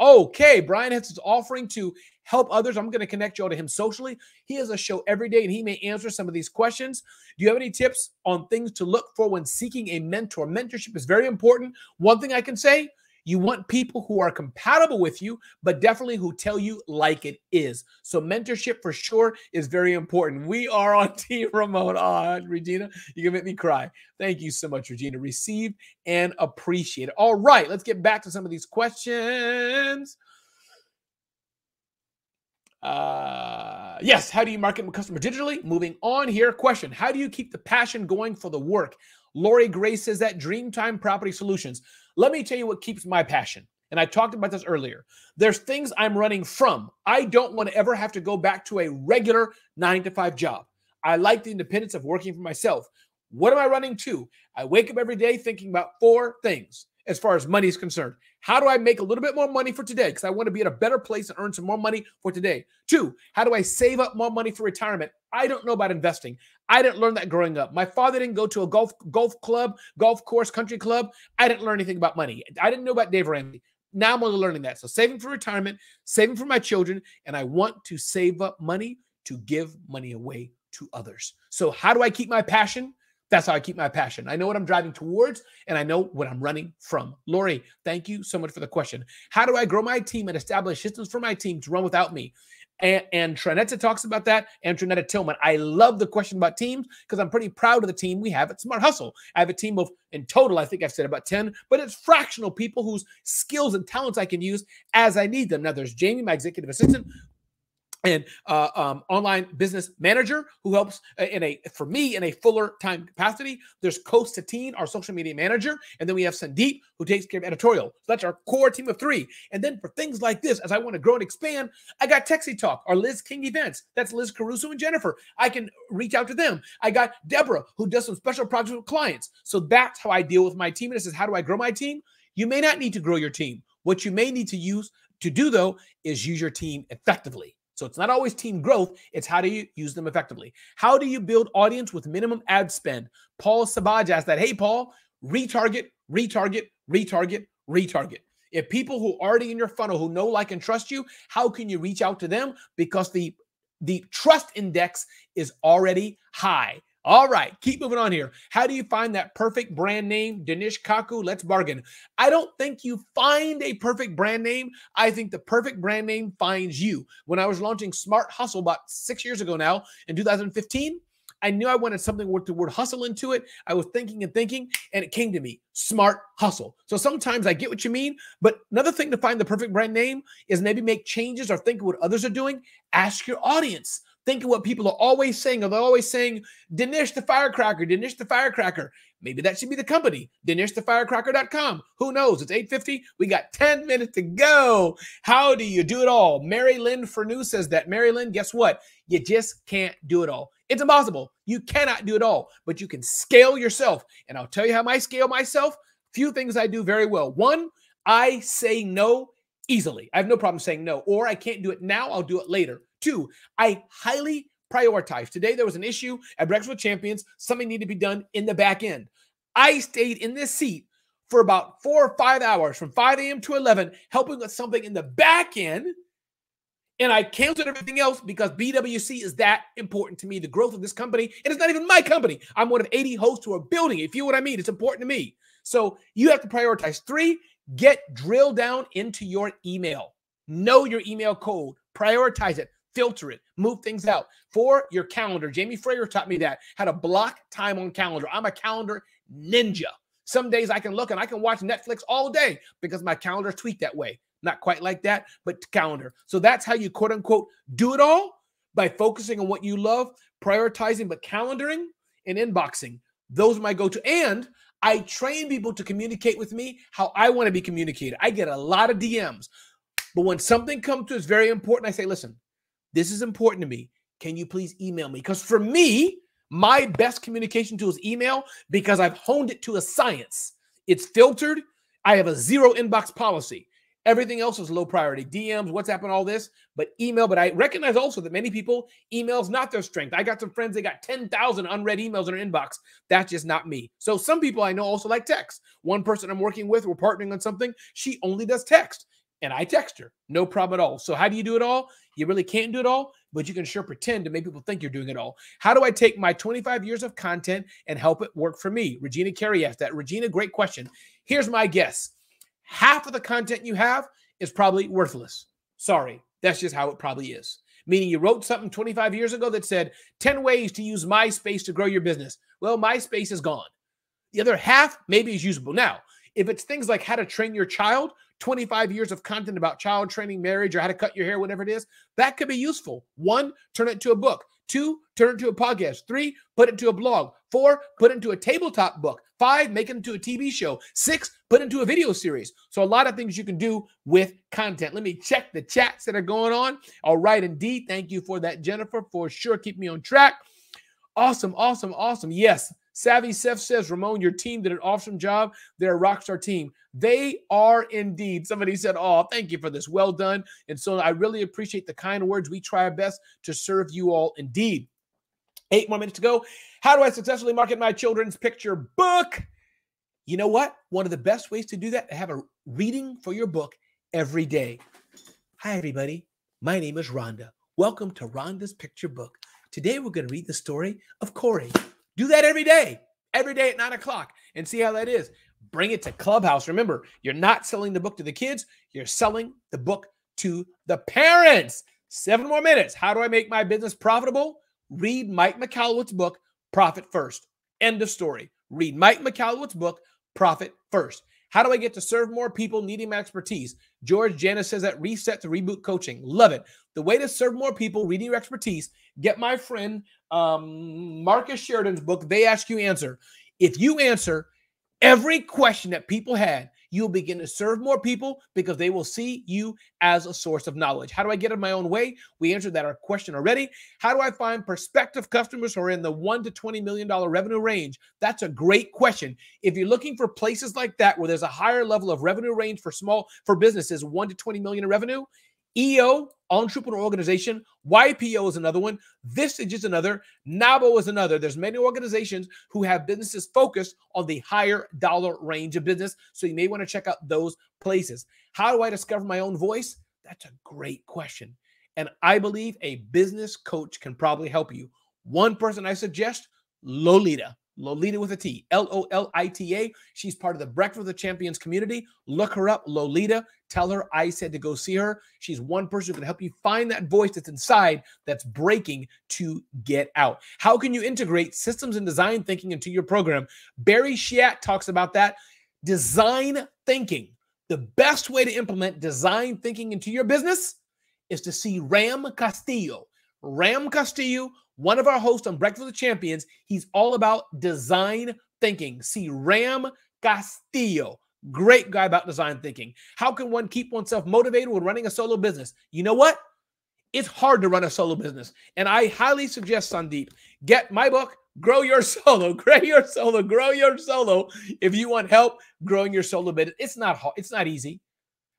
Okay, Brian Hess is offering to help others. I'm going to connect you all to him socially. He has a show every day and he may answer some of these questions. Do you have any tips on things to look for when seeking a mentor? Mentorship is very important. One thing I can say you want people who are compatible with you, but definitely who tell you like it is. So mentorship for sure is very important. We are on Team Ramon. Oh, Regina, you can make me cry. Thank you so much, Regina. Receive and appreciate it. All right, let's get back to some of these questions. Uh, yes, how do you market a customer digitally? Moving on here. Question How do you keep the passion going for the work? Lori Gray says that Dreamtime Property Solutions. Let me tell you what keeps my passion. And I talked about this earlier. There's things I'm running from. I don't want to ever have to go back to a regular nine to five job. I like the independence of working for myself. What am I running to? I wake up every day thinking about four things as far as money is concerned. How do I make a little bit more money for today? Because I want to be at a better place and earn some more money for today. Two, how do I save up more money for retirement? I don't know about investing. I didn't learn that growing up. My father didn't go to a golf golf club, golf course, country club. I didn't learn anything about money. I didn't know about Dave Ramsey. Now I'm only learning that. So saving for retirement, saving for my children, and I want to save up money to give money away to others. So how do I keep my passion? That's how I keep my passion. I know what I'm driving towards and I know what I'm running from. Lori, thank you so much for the question. How do I grow my team and establish systems for my team to run without me? And, Trinetta talks about that, and Trinetta Tillman. I love the question about teams because I'm pretty proud of the team we have at Smart Hustle. I have a team of, in total, I think I've said about 10, but it's fractional people whose skills and talents I can use as I need them. Now, there's Jamie, my executive assistant, and uh, um, online business manager who helps uh, in a for me in a fuller time capacity. There's Coach Satine, our social media manager, and then we have Sandeep who takes care of editorial. So that's our core team of three. And then for things like this, as I want to grow and expand, I got Texie Talk, our Liz King events. That's Liz Caruso and Jennifer. I can reach out to them. I got Deborah who does some special projects with clients. So that's how I deal with my team. And this is how do I grow my team? You may not need to grow your team. What you may need to use to do though is use your team effectively. So it's not always team growth, it's how do you use them effectively. How do you build audience with minimum ad spend? Paul Sabaj asked that. Hey, Paul, retarget, retarget, retarget, retarget. If people who are already in your funnel who know, like, and trust you, how can you reach out to them? Because the the trust index is already high. All right, keep moving on here. How do you find that perfect brand name? Dinesh Kaku, let's bargain. I don't think you find a perfect brand name. I think the perfect brand name finds you. When I was launching Smart Hustle about six years ago now in 2015, I knew I wanted something with the word hustle into it. I was thinking and thinking, and it came to me smart hustle. So sometimes I get what you mean, but another thing to find the perfect brand name is maybe make changes or think of what others are doing. Ask your audience. Think of what people are always saying. Are they always saying, Dinesh the Firecracker, Dinesh the Firecracker? Maybe that should be the company, DineshTheFirecracker.com. Who knows? It's 8.50. We got 10 minutes to go. How do you do it all? Mary Lynn Fernew says that. Mary Lynn, guess what? You just can't do it all. It's impossible. You cannot do it all, but you can scale yourself. And I'll tell you how I scale myself. Few things I do very well. One, I say no easily. I have no problem saying no, or I can't do it now. I'll do it later. Two, I highly prioritize. Today, there was an issue at Breakfast with Champions. Something needed to be done in the back end. I stayed in this seat for about four or five hours from 5 a.m. to 11, helping with something in the back end. And I canceled everything else because BWC is that important to me. The growth of this company, and it's not even my company. I'm one of 80 hosts who are building it. If you know what I mean, it's important to me. So you have to prioritize. Three, get drilled down into your email. Know your email code, prioritize it, filter it, move things out. For your calendar, Jamie Frayer taught me that how to block time on calendar. I'm a calendar ninja. Some days I can look and I can watch Netflix all day because my calendar tweaked that way. Not quite like that, but calendar. So that's how you quote unquote do it all by focusing on what you love, prioritizing, but calendaring and inboxing. Those are my go to. And I train people to communicate with me how I want to be communicated. I get a lot of DMs. But when something comes to is very important, I say, listen, this is important to me. Can you please email me? Because for me, my best communication tool is email because I've honed it to a science. It's filtered. I have a zero inbox policy. Everything else is low priority. DMs, WhatsApp, and all this, but email. But I recognize also that many people, email's not their strength. I got some friends, they got 10,000 unread emails in their inbox. That's just not me. So some people I know also like text. One person I'm working with, we're partnering on something, she only does text. And I text her, no problem at all. So, how do you do it all? You really can't do it all, but you can sure pretend to make people think you're doing it all. How do I take my 25 years of content and help it work for me? Regina Carey asked that. Regina, great question. Here's my guess half of the content you have is probably worthless. Sorry, that's just how it probably is. Meaning you wrote something 25 years ago that said 10 ways to use MySpace to grow your business. Well, MySpace is gone. The other half maybe is usable. Now, if it's things like how to train your child, 25 years of content about child training, marriage, or how to cut your hair, whatever it is, that could be useful. One, turn it into a book. Two, turn it into a podcast. Three, put it into a blog. Four, put it into a tabletop book. Five, make it into a TV show. Six, put it into a video series. So a lot of things you can do with content. Let me check the chats that are going on. All right, indeed. Thank you for that, Jennifer, for sure. Keep me on track. Awesome, awesome, awesome. Yes. Savvy Seth says, Ramon, your team did an awesome job. They're a rockstar team. They are indeed. Somebody said, Oh, thank you for this. Well done. And so I really appreciate the kind words. We try our best to serve you all indeed. Eight more minutes to go. How do I successfully market my children's picture book? You know what? One of the best ways to do that, have a reading for your book every day. Hi, everybody. My name is Rhonda. Welcome to Rhonda's Picture Book. Today, we're going to read the story of Corey. Do that every day, every day at nine o'clock, and see how that is bring it to Clubhouse. Remember, you're not selling the book to the kids, you're selling the book to the parents. Seven more minutes. How do I make my business profitable? Read Mike Michalowicz' book, Profit First. End of story. Read Mike Michalowicz's book, Profit First. How do I get to serve more people needing my expertise? George Janice says that reset to reboot coaching. Love it. The way to serve more people reading your expertise, get my friend um, Marcus Sheridan's book, They Ask You Answer. If you answer every question that people had, you'll begin to serve more people because they will see you as a source of knowledge. How do I get in my own way? We answered that our question already. How do I find prospective customers who are in the one to twenty million dollar revenue range? That's a great question. If you're looking for places like that where there's a higher level of revenue range for small for businesses, one to twenty million in revenue, EO, Entrepreneur Organization, YPO is another one, Vistage is another, NAWBO is another. There's many organizations who have businesses focused on the higher dollar range of business. So you may want to check out those places. How do I discover my own voice? That's a great question. And I believe a business coach can probably help you. One person I suggest, Lolita. Lolita with a T, L O L I T A. She's part of the Breakfast of the Champions community. Look her up, Lolita. Tell her I said to go see her. She's one person who can help you find that voice that's inside that's breaking to get out. How can you integrate systems and design thinking into your program? Barry Shiat talks about that. Design thinking. The best way to implement design thinking into your business is to see Ram Castillo. Ram Castillo one of our hosts on Breakfast with the Champions. He's all about design thinking. See Ram Castillo. Great guy about design thinking. How can one keep oneself motivated when running a solo business? You know what? It's hard to run a solo business. And I highly suggest, Sandeep, get my book, Grow Your Solo, Grow Your Solo, Grow Your Solo. If you want help growing your solo business, it's not hard, it's not easy.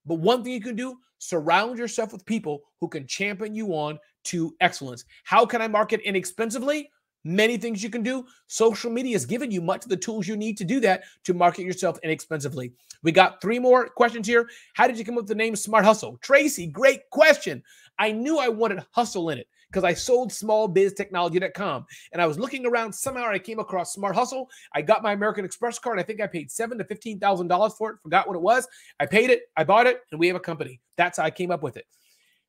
But one thing you can do, surround yourself with people who can champion you on to excellence. How can I market inexpensively? Many things you can do. Social media has given you much of the tools you need to do that to market yourself inexpensively. We got three more questions here. How did you come up with the name Smart Hustle? Tracy, great question. I knew I wanted hustle in it because I sold smallbiztechnology.com and I was looking around somehow I came across Smart Hustle. I got my American Express card. I think I paid seven to fifteen thousand dollars for it. Forgot what it was. I paid it, I bought it, and we have a company. That's how I came up with it.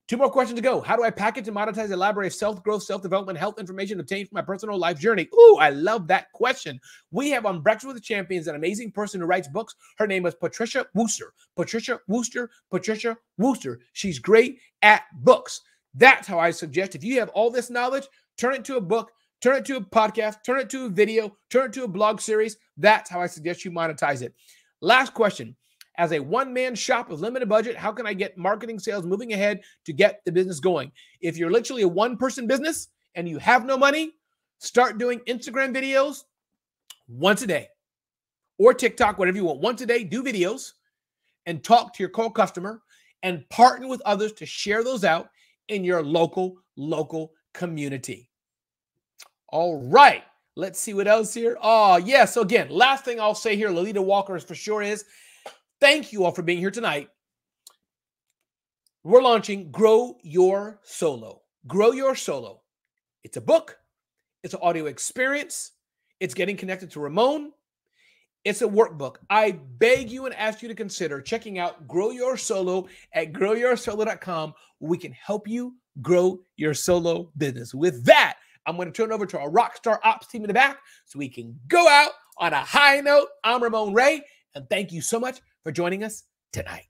Two more questions to go. How do I package and monetize a library of self growth, self development, health information obtained from my personal life journey? Ooh, I love that question. We have on Breakfast with the Champions an amazing person who writes books. Her name is Patricia Wooster. Patricia Wooster. Patricia Wooster. She's great at books. That's how I suggest if you have all this knowledge, turn it to a book, turn it to a podcast, turn it to a video, turn it to a blog series. That's how I suggest you monetize it. Last question as a one man shop with limited budget, how can I get marketing sales moving ahead to get the business going? If you're literally a one person business and you have no money, start doing Instagram videos once a day or TikTok, whatever you want. Once a day, do videos and talk to your core customer and partner with others to share those out in your local, local community. All right. Let's see what else here. Oh, yes. Yeah, so again, last thing I'll say here, Lolita Walker is for sure is Thank you all for being here tonight. We're launching Grow Your Solo. Grow Your Solo. It's a book, it's an audio experience, it's getting connected to Ramon. It's a workbook. I beg you and ask you to consider checking out Grow Your Solo at growyoursolo.com. We can help you grow your solo business. With that, I'm going to turn over to our rockstar ops team in the back so we can go out on a high note. I'm Ramon Ray, and thank you so much for joining us tonight.